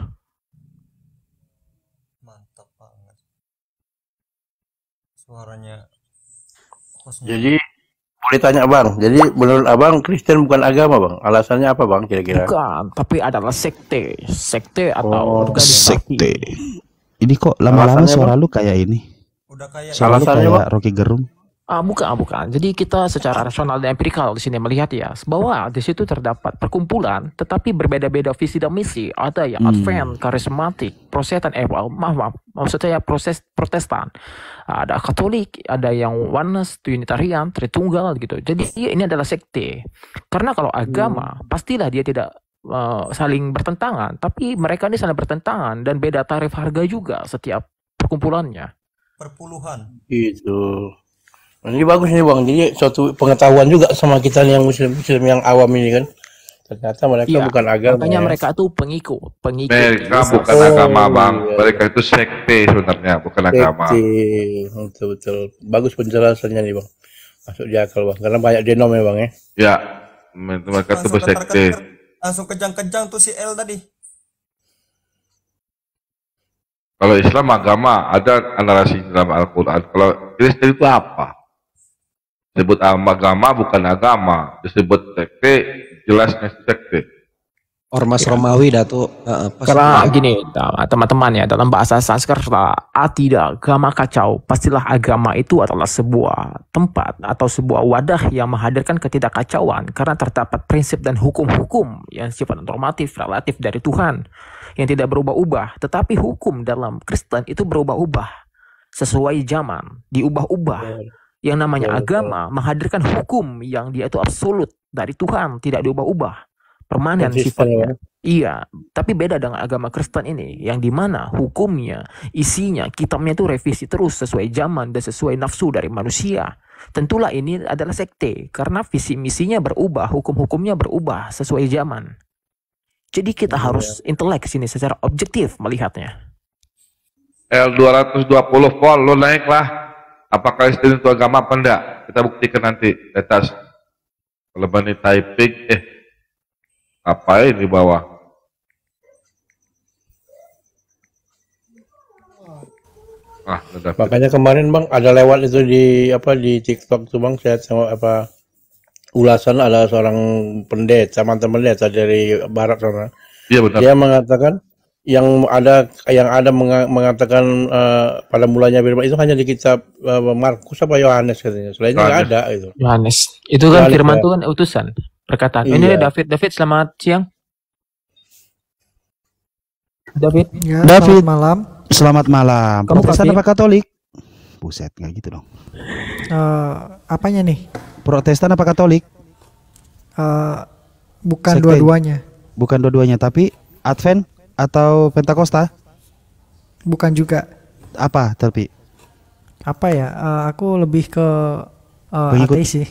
Suaranya kosmos. Jadi boleh tanya bang, jadi menurut abang Kristen bukan agama bang? Alasannya apa bang kira-kira? Bukan, tapi adalah sekte, sekte atau Oh, organisasi. Ini kok lama-lama suara Bang? lu kayak ini. Udah kayak Suara lu Alasannya, kayak Bang? Rocky Gerung. Ah, bukan, bukan. Jadi kita secara rasional dan empirikal di sini melihat ya bahwa di situ terdapat perkumpulan, tetapi berbeda-beda visi dan misi. Ada yang Hmm. Advent, karismatik, prosetan, eh maaf, maaf, maksud saya proses Protestan, ada Katolik, ada yang Oneness, Unitarian, Tritunggal gitu. Jadi ini adalah sekte. Karena kalau agama pastilah dia tidak eh, saling bertentangan, tapi mereka ini saling bertentangan dan beda tarif harga juga setiap perkumpulannya. perpuluhan. Gitu. Ini bagus nih bang, jadi suatu pengetahuan juga sama kita nih yang muslim-muslim yang awam ini kan. Ternyata mereka Iya, bukan agama. Makanya ya. mereka tuh pengikut, pengikut. Mereka Yesus. bukan Oh, agama bang, iya. mereka itu sekte sebenarnya, bukan agama. Sekte. Betul betul. Bagus penjelasannya nih bang. Masuk di akal bang, karena banyak denom ya bang ya. Ya, mereka itu Langsung bersekte. langsung kejang-kejang tuh si L tadi. Kalau Islam agama ada narasi dalam Al-Quran. Kalau Kristen itu apa? Disebut agama bukan agama. Disebut sekte jelasnya sekte. Ormas Romawi Datu. Heeh, pas Karena gini teman-teman ya dalam bahasa Sanskerta tidak agama kacau pastilah agama itu adalah sebuah tempat atau sebuah wadah yang menghadirkan ketidakkacauan karena terdapat prinsip dan hukum-hukum yang sifat normatif relatif dari Tuhan yang tidak berubah-ubah tetapi hukum dalam Kristen itu berubah-ubah sesuai zaman diubah-ubah yang namanya agama menghadirkan hukum yang dia itu absolut dari Tuhan tidak diubah-ubah permanen sifatnya ya. Iya, tapi beda dengan agama Kristen ini, yang di mana hukumnya, isinya, kitabnya itu revisi terus sesuai zaman dan sesuai nafsu dari manusia. Tentulah ini adalah sekte, karena visi misinya berubah, hukum-hukumnya berubah sesuai zaman. Jadi kita harus intelek sini secara objektif melihatnya. L220 volt lo naik lah. Apakah Kristen itu agama apa enggak? Kita buktikan nanti di atas. Kalau Bani Taiping, eh apa ini di bawah? Ah, udah. Makanya kemarin bang ada lewat itu di apa di TikTok tuh bang saya sama apa ulasan ada seorang pendeta mantan pendeta dari barat sana. Iya benar. Dia mengatakan yang ada yang ada menga- mengatakan eh, pada mulanya firman itu hanya di kitab eh, Markus apa Yohanes katanya. Selainnya nggak ada itu. Yohanes, itu kan Yohanes, firman. Tuhan utusan, perkataan. Ini Iya. David, David selamat siang. David. Ya, David. selamat malam. Selamat malam. Kamu Protestan Katolik? apa Katolik? Buset, nggak gitu dong. Eh, apanya nih? Protestan apa Katolik? Eh, bukan dua-duanya. Bukan dua-duanya, tapi Advent atau Pentakosta? Bukan juga. Apa, tapi? Apa ya? eh, aku lebih ke eh, Pengikut- ateis sih.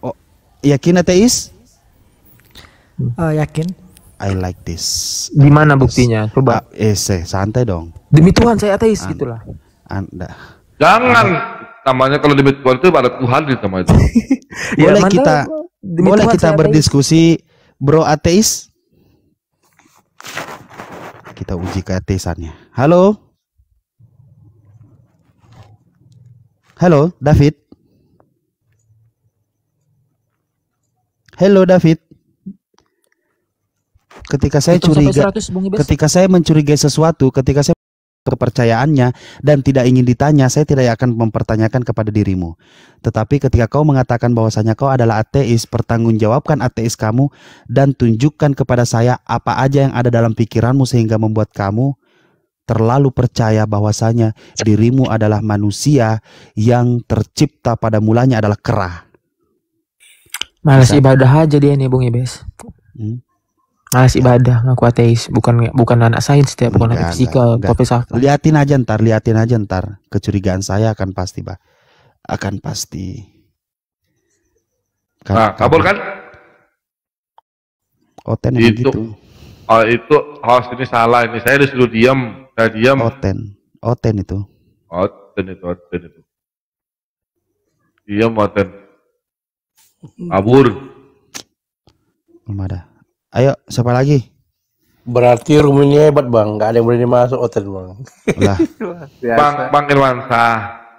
Oh, yakin ateis? Eh, yakin? I like this. Gimana buktinya? Coba. Ah, eh, se- santai dong. Demi Tuhan saya ateis gitulah. Anda. Jangan namanya kalau demi Tuhan itu ada Tuhan di sama itu. Ya, boleh kita Demi boleh Tuhan kita berdiskusi bro ateis? Kita uji keateisannya. Halo? Halo, David? Halo, David? Ketika saya curiga, 100, Bung Ibes. ketika saya mencurigai sesuatu, ketika saya kepercayaannya dan tidak ingin ditanya, saya tidak akan mempertanyakan kepada dirimu. Tetapi ketika kau mengatakan bahwasanya kau adalah ateis, pertanggungjawabkan ateis kamu dan tunjukkan kepada saya apa aja yang ada dalam pikiranmu sehingga membuat kamu terlalu percaya bahwasanya dirimu adalah manusia yang tercipta pada mulanya adalah kera. Malas Bisa. ibadah aja dia nih Bung Ibes. Hmm? Malas ibadah, ngaku ateis, bukan bukan anak sains dia, bukan anak fisika, enggak. Liatin aja ntar, liatin aja ntar. Kecurigaan saya akan pasti, Pak. Akan pasti. Kan- Nah, kabur kan? Oten Itu. gitu. Oh, itu host ini salah ini. Saya disuruh diam, saya diam. Oten. Oten itu. Oten itu, oten itu. Diam, oten. Kabur. Belum ada. Ayo, siapa lagi? Berarti ini hebat bang, nggak ada yang berani masuk hotel bang. Lah. Bang, Bang Irwansah,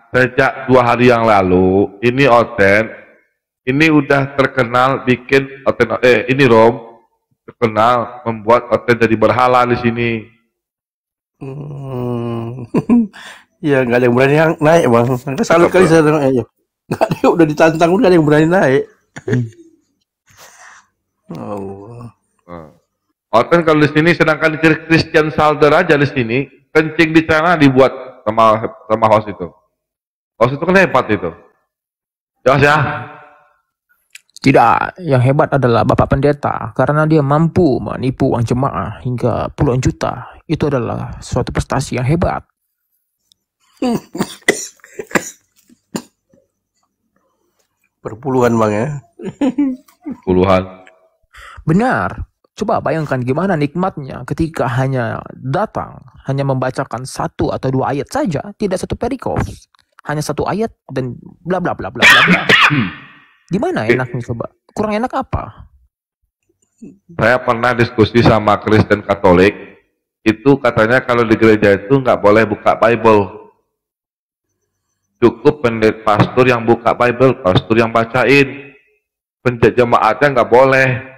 sejak dua hari yang lalu, ini Oten, ini udah terkenal bikin Oten, eh ini Rom, terkenal membuat Oten jadi berhala di sini. Hmm. Iya nggak ada yang berani yang naik bang. Selalu kali saya tengok aja. Nggak ada udah ditantang udah ada yang berani naik. Oh. Oten kalau di sini sedangkan di Christian Salder aja di sini, kencing di sana dibuat sama sama host itu. Host itu kan hebat itu. Jelas ya? Tidak, yang hebat adalah Bapak Pendeta karena dia mampu menipu uang jemaah hingga puluhan juta. Itu adalah suatu prestasi yang hebat. Perpuluhan bang ya. Puluhan. Benar. Coba bayangkan gimana nikmatnya ketika hanya datang, hanya membacakan satu atau dua ayat saja, tidak satu perikop. Hanya satu ayat dan bla bla bla bla bla bla. Gimana enaknya coba? Kurang enak apa? Saya pernah diskusi sama Kristen Katolik, itu katanya kalau di gereja itu nggak boleh buka Bible. Cukup pendeta pastor yang buka Bible, pastor yang bacain. Penjat jemaatnya nggak boleh.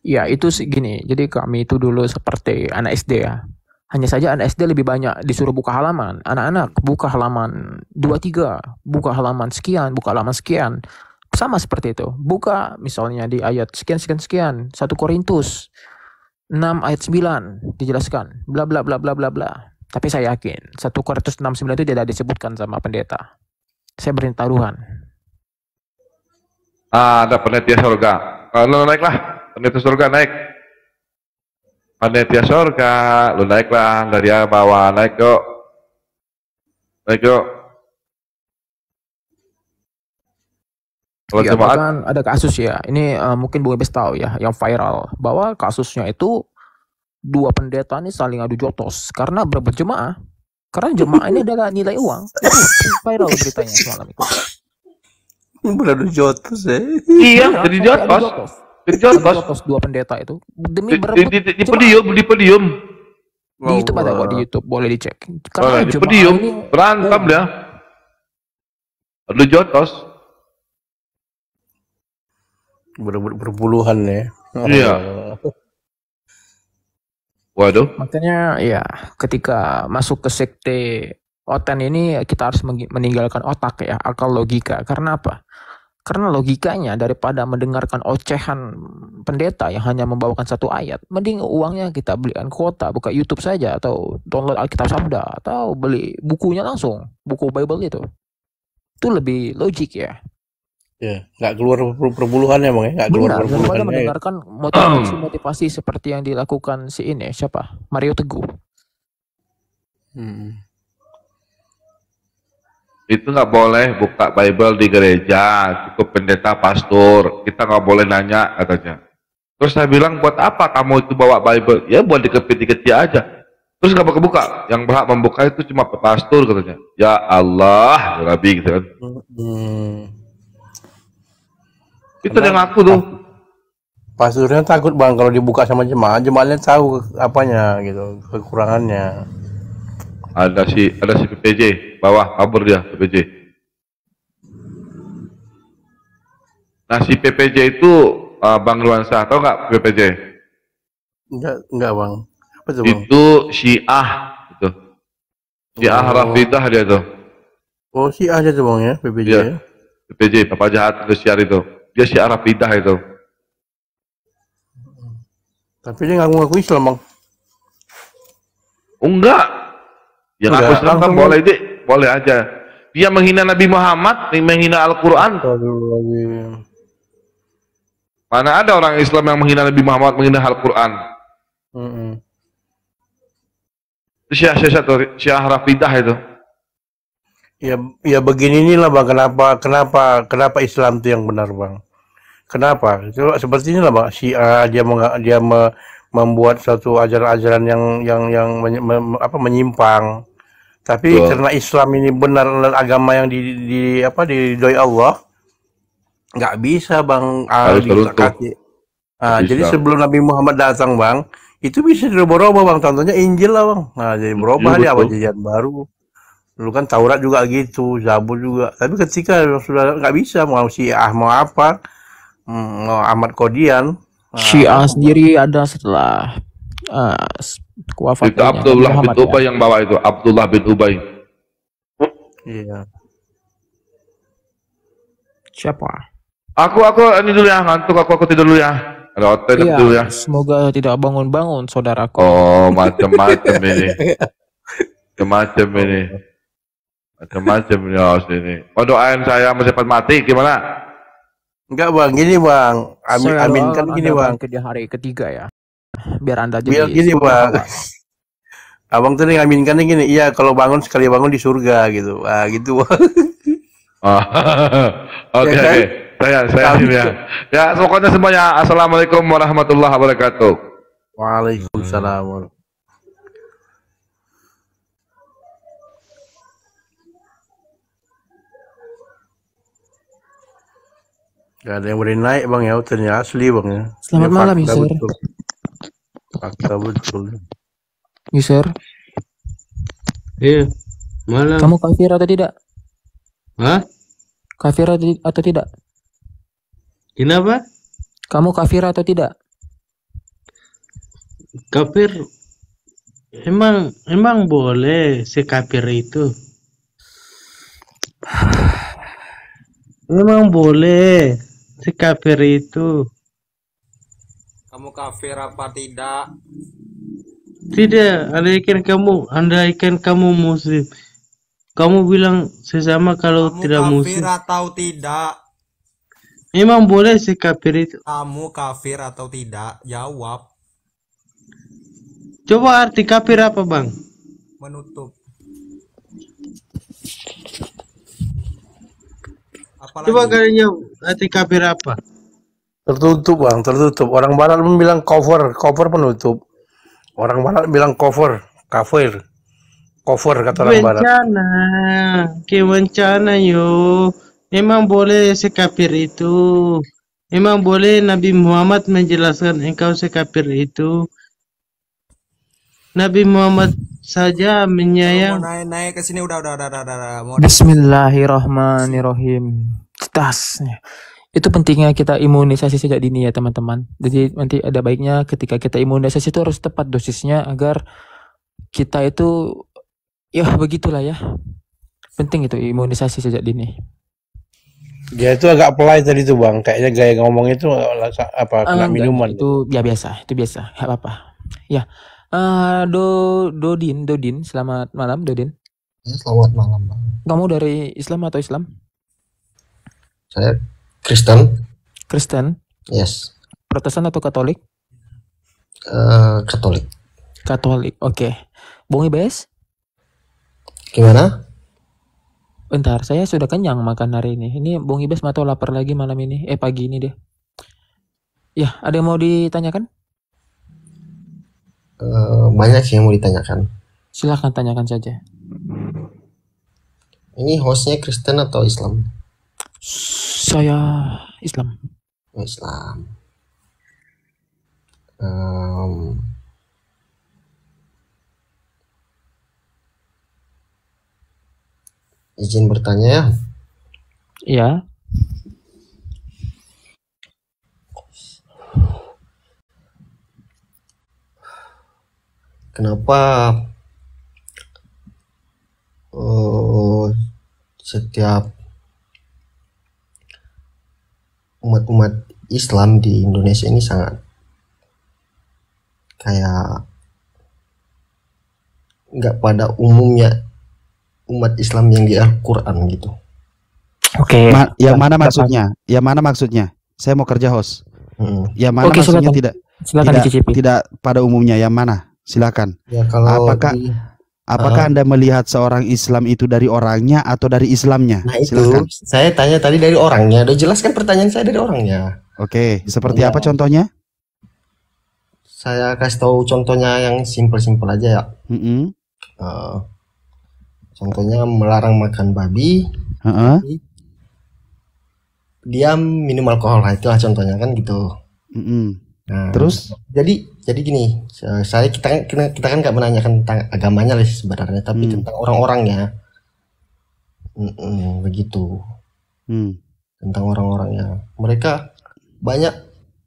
Ya itu gini, jadi kami itu dulu seperti anak SD ya. Hanya saja anak SD lebih banyak disuruh buka halaman. Anak-anak buka halaman 23, buka halaman sekian, buka halaman sekian. Sama seperti itu. Buka misalnya di ayat sekian sekian sekian, 1 Korintus 6 ayat 9 dijelaskan, bla bla bla bla bla bla. Tapi saya yakin 1 Korintus 6 9 itu tidak disebutkan sama pendeta. Saya beri taruhan. Ah, ada panitia surga. Kalau naiklah, panitia surga naik. Panitia surga, lu naiklah dari bawah naik yuk. Naik yuk. Kalau Iya, jemaat, ada kasus ya. Ini eh, mungkin Bung Ebes tahu ya, yang viral bahwa kasusnya itu dua pendeta ini saling adu jotos karena berebut jemaah. Karena jemaah ini adalah nilai uang. Itu viral beritanya semalam itu. Beradu jotos ya. Iya, jadi jotos. Jotos dua pendeta itu di, demi di, berebut di, di jemaah. podium, di podium. Di YouTube ada kok di YouTube, boleh dicek. Karena di podium, berantem dia. Adu jotos. Berebut berpuluhan ya. Iya. Waduh. Makanya ya ketika masuk ke sekte oten ini kita harus meninggalkan otak ya, akal logika. Karena apa? Karena logikanya daripada mendengarkan ocehan pendeta yang hanya membawakan satu ayat, mending uangnya kita belikan kuota, buka YouTube saja atau download Alkitab Sabda atau beli bukunya langsung, buku Bible itu. Itu lebih logik ya. Ya, nggak keluar per- perpuluhan ya bang ya, nggak keluar Benar, perpuluhan ya. mendengarkan motivasi-motivasi seperti yang dilakukan si ini siapa? Mario Teguh. Hmm. Itu nggak boleh buka Bible di gereja, cukup pendeta pastor. Kita nggak boleh nanya katanya. Terus saya bilang buat apa kamu itu bawa Bible? Ya buat dikepit-dikepit aja. Terus nggak kebuka. Yang berhak membuka itu cuma pastor katanya. Ya Allah, ya Rabbi gitu kan. Hmm. Itu yang aku tuh. Pasturnya takut bang kalau dibuka sama jemaah, jemaahnya tahu apanya gitu, kekurangannya. Ada si ada si PPJ bawah kabur dia PPJ. Nah si PPJ itu uh, Bang Luansa tahu nggak PPJ? Enggak, enggak bang. Apa tuh bang? Itu Syiah itu. Syiah Oh. Rafidah dia tuh. Oh si aja tuh bang ya, PPJ Iya. ya. PPJ Papa Jahat itu Syiar itu. Dia Syiah Rafidah itu. Tapi dia ngaku-ngaku Islam bang. Oh, enggak. Yang Enggak, aku Islam kan boleh deh, boleh aja. Dia menghina Nabi Muhammad, menghina Al-Quran. Mana ada orang Islam yang menghina Nabi Muhammad, menghina Al-Quran? Mm-mm. Itu Syiah Syiah satu, Syiah Rafidah itu. Ya, ya begini inilah bang. Kenapa, kenapa, kenapa Islam itu yang benar bang? Kenapa? Coba seperti inilah bang. Syiah dia menga- dia me- membuat suatu ajaran-ajaran yang yang yang menye- mem- apa menyimpang. Tapi Betul. karena Islam ini benar dan agama yang di, di apa diridhoi Allah, nggak bisa bang ah, Harus teruntuk. disakati. Ah, Nggak jadi sebelum Nabi Muhammad datang bang, itu bisa dirubah-rubah bang. Contohnya Injil lah bang. Nah jadi berubah Iya, dia apa jajan baru. Dulu kan Taurat juga gitu, Zabur juga. Tapi ketika sudah nggak bisa mau Syiah mau apa, hmm, mau Ahmad Kodian, nah, Syiah sendiri ada setelah uh, s- Itu wafatnya Abdullah bin ya. Ubay yang bawa itu. Abdullah bin Ubay. Iya. Siapa? Aku aku ini dulu ya, ngantuk aku aku tidur dulu ya. Ada hotel Iya, dulu ya. semoga tidak bangun-bangun saudaraku. Oh, macam-macam ini. Macam-macam ini. Macam-macam ini harus ini. Oh doain saya mau cepat mati gimana? Enggak bang, gini bang, amin Saya amin doakan kan gini bang. di hari ketiga ya. Biar Anda Biar jadi gini seorang bang. Abang tuh ngaminkan gini, iya kalau bangun sekali bangun di surga gitu. Ah gitu. Bang. Oh, Oke, Ya kan? oke. Saya saya ya. Ya, pokoknya semuanya assalamualaikum warahmatullahi wabarakatuh. Waalaikumsalam. Gak ada yang boleh naik bang ya, hotelnya asli bang ya. Selamat Ini malam, betul. Fakta betul. User, Iya, malam. kamu kafir atau tidak? Hah? Kafir atau tidak? Kenapa? Kamu kafir atau tidak? Kafir emang emang boleh si kafir itu. Emang boleh si kafir itu. Kamu kafir apa tidak? Tidak, andaikan kamu andaikan kamu muslim. Kamu bilang sesama kalau Kamu tidak kafir muslim. atau tidak? Emang boleh si kafir itu. Kamu kafir atau tidak? Jawab. Coba arti kafir apa, Bang? Menutup. Coba kalian jawab arti kafir apa? Tertutup bang, tertutup. Orang barat bilang cover, cover penutup. Orang barat bilang cover, kafir. Cover kata orang barat. Bencana, ke bencana yo. Memang boleh sekafir itu. Memang boleh Nabi Muhammad menjelaskan engkau sekafir itu. Nabi Muhammad saja Mau menyayang. naik naik ke sini udah udah udah udah, udah, udah. Bismillahirrahmanirrahim. Tas. Itu pentingnya kita imunisasi sejak dini ya teman-teman. Jadi nanti ada baiknya ketika kita imunisasi itu harus tepat dosisnya agar kita itu ya begitulah ya. Penting itu imunisasi sejak dini. Dia itu agak pelai tadi tuh bang, kayaknya gaya ngomong itu apa kena enggak, minuman. itu ya biasa, itu biasa, nggak apa-apa. Ya, Eh, Do Dodin, Dodin, selamat malam Dodin. Ya, selamat malam bang. Kamu dari Islam atau Islam? Saya Kristen. Kristen? Yes. Protestan atau Katolik? Eh, Katolik. Katolik, oke. Bung Ibes? Gimana? Bentar, saya sudah kenyang makan hari ini. Ini Bung Ibas mau lapar lagi malam ini. Eh pagi ini deh. Ya, ada yang mau ditanyakan? Eh, banyak sih yang mau ditanyakan. Silahkan tanyakan saja. Ini hostnya Kristen atau Islam? Saya Islam. Oh, Islam. Em, izin bertanya ya. Iya. Kenapa eh, setiap umat-umat Islam di Indonesia ini sangat kayak nggak pada umumnya umat Islam yang di Al-Quran gitu. Oke. Ma- yang mana maksudnya? Yang mana maksudnya? Saya mau kerja host. Hmm. Yang mana Oke, maksudnya silakan. tidak Silakan tidak, dicicipi. tidak pada umumnya? Yang mana? Silakan. Ya kalau apakah di- apakah Ah. Anda melihat seorang Islam itu dari orangnya atau dari Islamnya? Nah itu Silakan. saya tanya tadi dari orangnya. Udah jelas kan pertanyaan saya dari orangnya. Oke, seperti Ya. apa contohnya? Saya kasih tahu contohnya yang simpel-simpel aja ya. Mm-mm. Eh, contohnya melarang makan babi, Heeh. dia minum alkohol. Nah, itulah contohnya kan gitu. Mm-mm. Nah, Terus? jadi jadi gini, se- saya kita kan kita, kita kan nggak menanyakan tentang agamanya lah sebenarnya, tapi Hmm. tentang orang-orangnya. Mm-mm, begitu. Hmm. Tentang orang-orangnya. Mereka banyak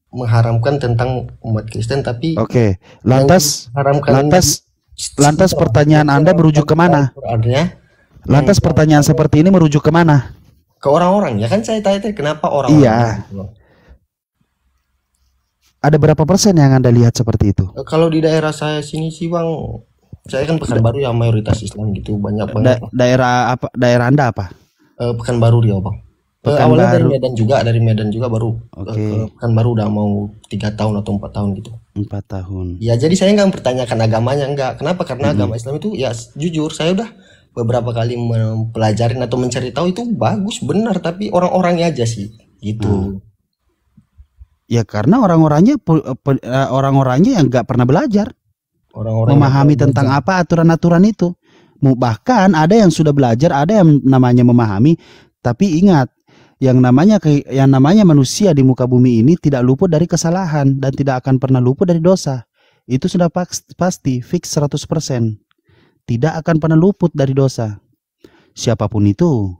mengharamkan tentang umat Kristen, tapi Oke, lantas diharamkan lantas lantas pertanyaan Anda merujuk ke mana? Lantas pertanyaan seperti ini merujuk ke mana? ke orang-orang ya kan saya tanya tadi kenapa orang Iya. Ada berapa persen yang Anda lihat seperti itu? kalau di daerah saya sini sih bang saya kan Pekanbaru yang mayoritas Islam gitu banyak banget Da- daerah apa? Daerah Anda apa? Eh, Pekanbaru Riau bang Eh, awalnya dari Pekanbaru. Medan juga dari Medan juga baru eh, Oke. ke Pekanbaru udah mau tiga tahun atau empat tahun gitu Empat tahun. ya jadi saya nggak mempertanyakan agamanya enggak kenapa karena Mhm. agama Islam itu ya jujur saya udah beberapa kali mempelajarin atau mencari tahu itu bagus benar tapi orang-orangnya aja sih gitu Ya karena orang-orangnya eh, orang-orangnya yang nggak pernah belajar orang-orang memahami tentang apa aturan-aturan itu. Bahkan ada yang sudah belajar, ada yang namanya memahami. Tapi ingat, yang namanya yang namanya manusia di muka bumi ini tidak luput dari kesalahan dan tidak akan pernah luput dari dosa. Itu sudah pas- pasti fix 100%. Tidak akan pernah luput dari dosa. Siapa pun itu.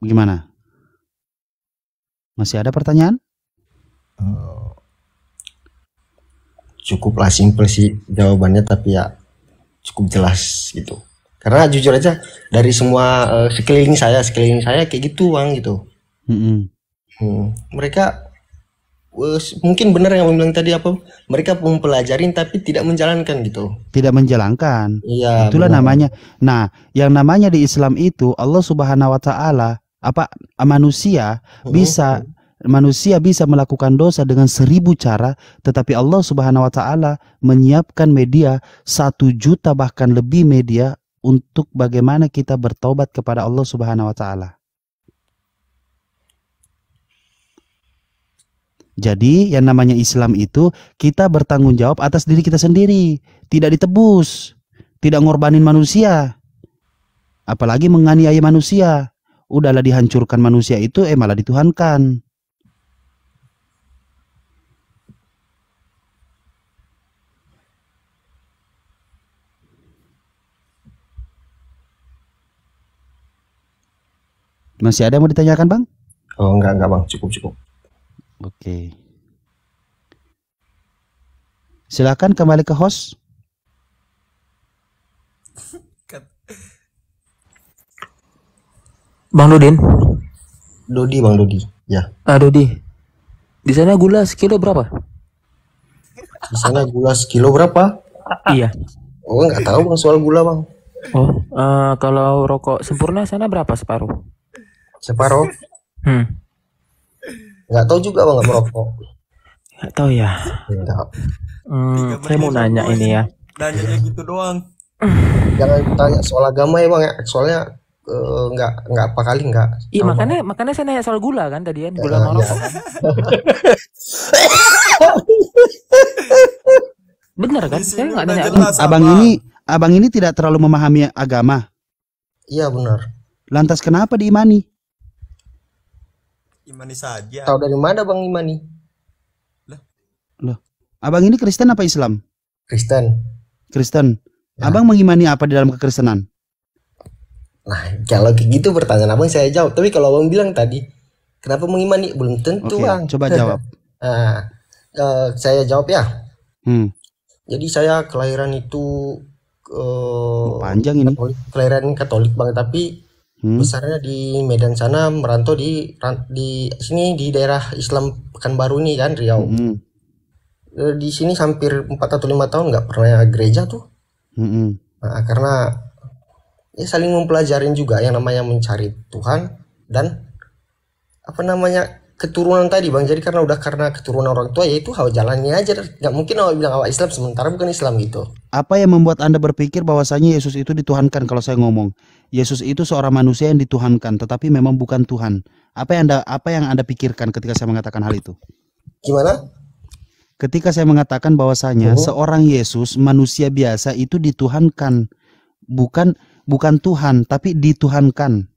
Bagaimana? Masih ada pertanyaan? cukup lah simple sih jawabannya tapi ya cukup jelas gitu karena jujur aja dari semua eh, sekeliling saya sekeliling saya kayak gitu bang gitu Mm-mm. Hmm, mereka eh, mungkin benar yang bilang tadi apa mereka mempelajarin tapi tidak menjalankan gitu tidak menjalankan. Iya, Itulah benar. namanya. Nah, yang namanya di Islam itu Allah Subhanahu wa taala apa? Manusia bisa manusia bisa melakukan dosa dengan seribu cara, tetapi Allah Subhanahu wa taala menyiapkan media satu juta bahkan lebih media untuk bagaimana kita bertobat kepada Allah Subhanahu wa taala. Jadi yang namanya Islam itu kita bertanggung jawab atas diri kita sendiri, tidak ditebus, tidak ngorbanin manusia, apalagi menganiaya manusia. Udahlah dihancurkan manusia itu, eh malah dituhankan. Masih ada yang mau ditanyakan bang? oh enggak enggak bang cukup cukup Oke. Silakan kembali ke host. Bang Dudin. Dodi bang Dodi ya Ah Dodi. Di sana gula sekilo berapa? di sana gula sekilo berapa iya. oh nggak tahu bang soal gula bang Oh, eh, kalau rokok sempurna sana berapa separuh? separuh Hmm. nggak tahu juga bang nggak merokok Gak tahu ya. enggak Hmm, saya mau nanya ini ya. Nanya gitu doang. Jangan tanya soal agama ya bang ya. Soalnya eh, nggak nggak apa kali nggak. Iya makanya makanya saya nanya soal gula kan tadi kan gula Ya, Maroko ya. kan. Bener kan? Saya nggak nanya. Abang ini abang ini tidak terlalu memahami agama. Iya benar. Lantas kenapa diimani? Imani saja. Tahu dari mana bang Imani? Loh, abang ini Kristen apa Islam? Kristen. Kristen. Abang mengimani apa di dalam kekristenan? Nah kalau kayak gitu pertanyaan abang saya jawab. Tapi kalau abang bilang tadi kenapa mengimani belum tentu Oke, bang. coba jawab. nah, eh, saya jawab ya. Hmm. Jadi saya kelahiran itu eh, Panjang ini. Katolik, kelahiran Katolik bang, tapi Hmm. besarnya di Medan sana, merantau di di sini di daerah Islam Pekanbaru ini kan Riau. Hmm. Eh, Di sini hampir 4 atau lima tahun nggak pernah gereja tuh. Hmm. Nah, karena ya saling mempelajarin juga yang namanya mencari Tuhan dan apa namanya keturunan tadi bang. Jadi karena udah karena keturunan orang tua ya itu hal jalannya aja. Nggak mungkin awak bilang awak Islam sementara bukan Islam gitu. Apa yang membuat Anda berpikir bahwasanya Yesus itu dituhankan kalau saya ngomong? Yesus itu seorang manusia yang dituhankan tetapi memang bukan Tuhan. Apa yang Anda apa yang Anda pikirkan ketika saya mengatakan hal itu? Gimana? Ketika saya mengatakan bahwasanya Oh. seorang Yesus manusia biasa itu dituhankan, bukan bukan Tuhan tapi dituhankan.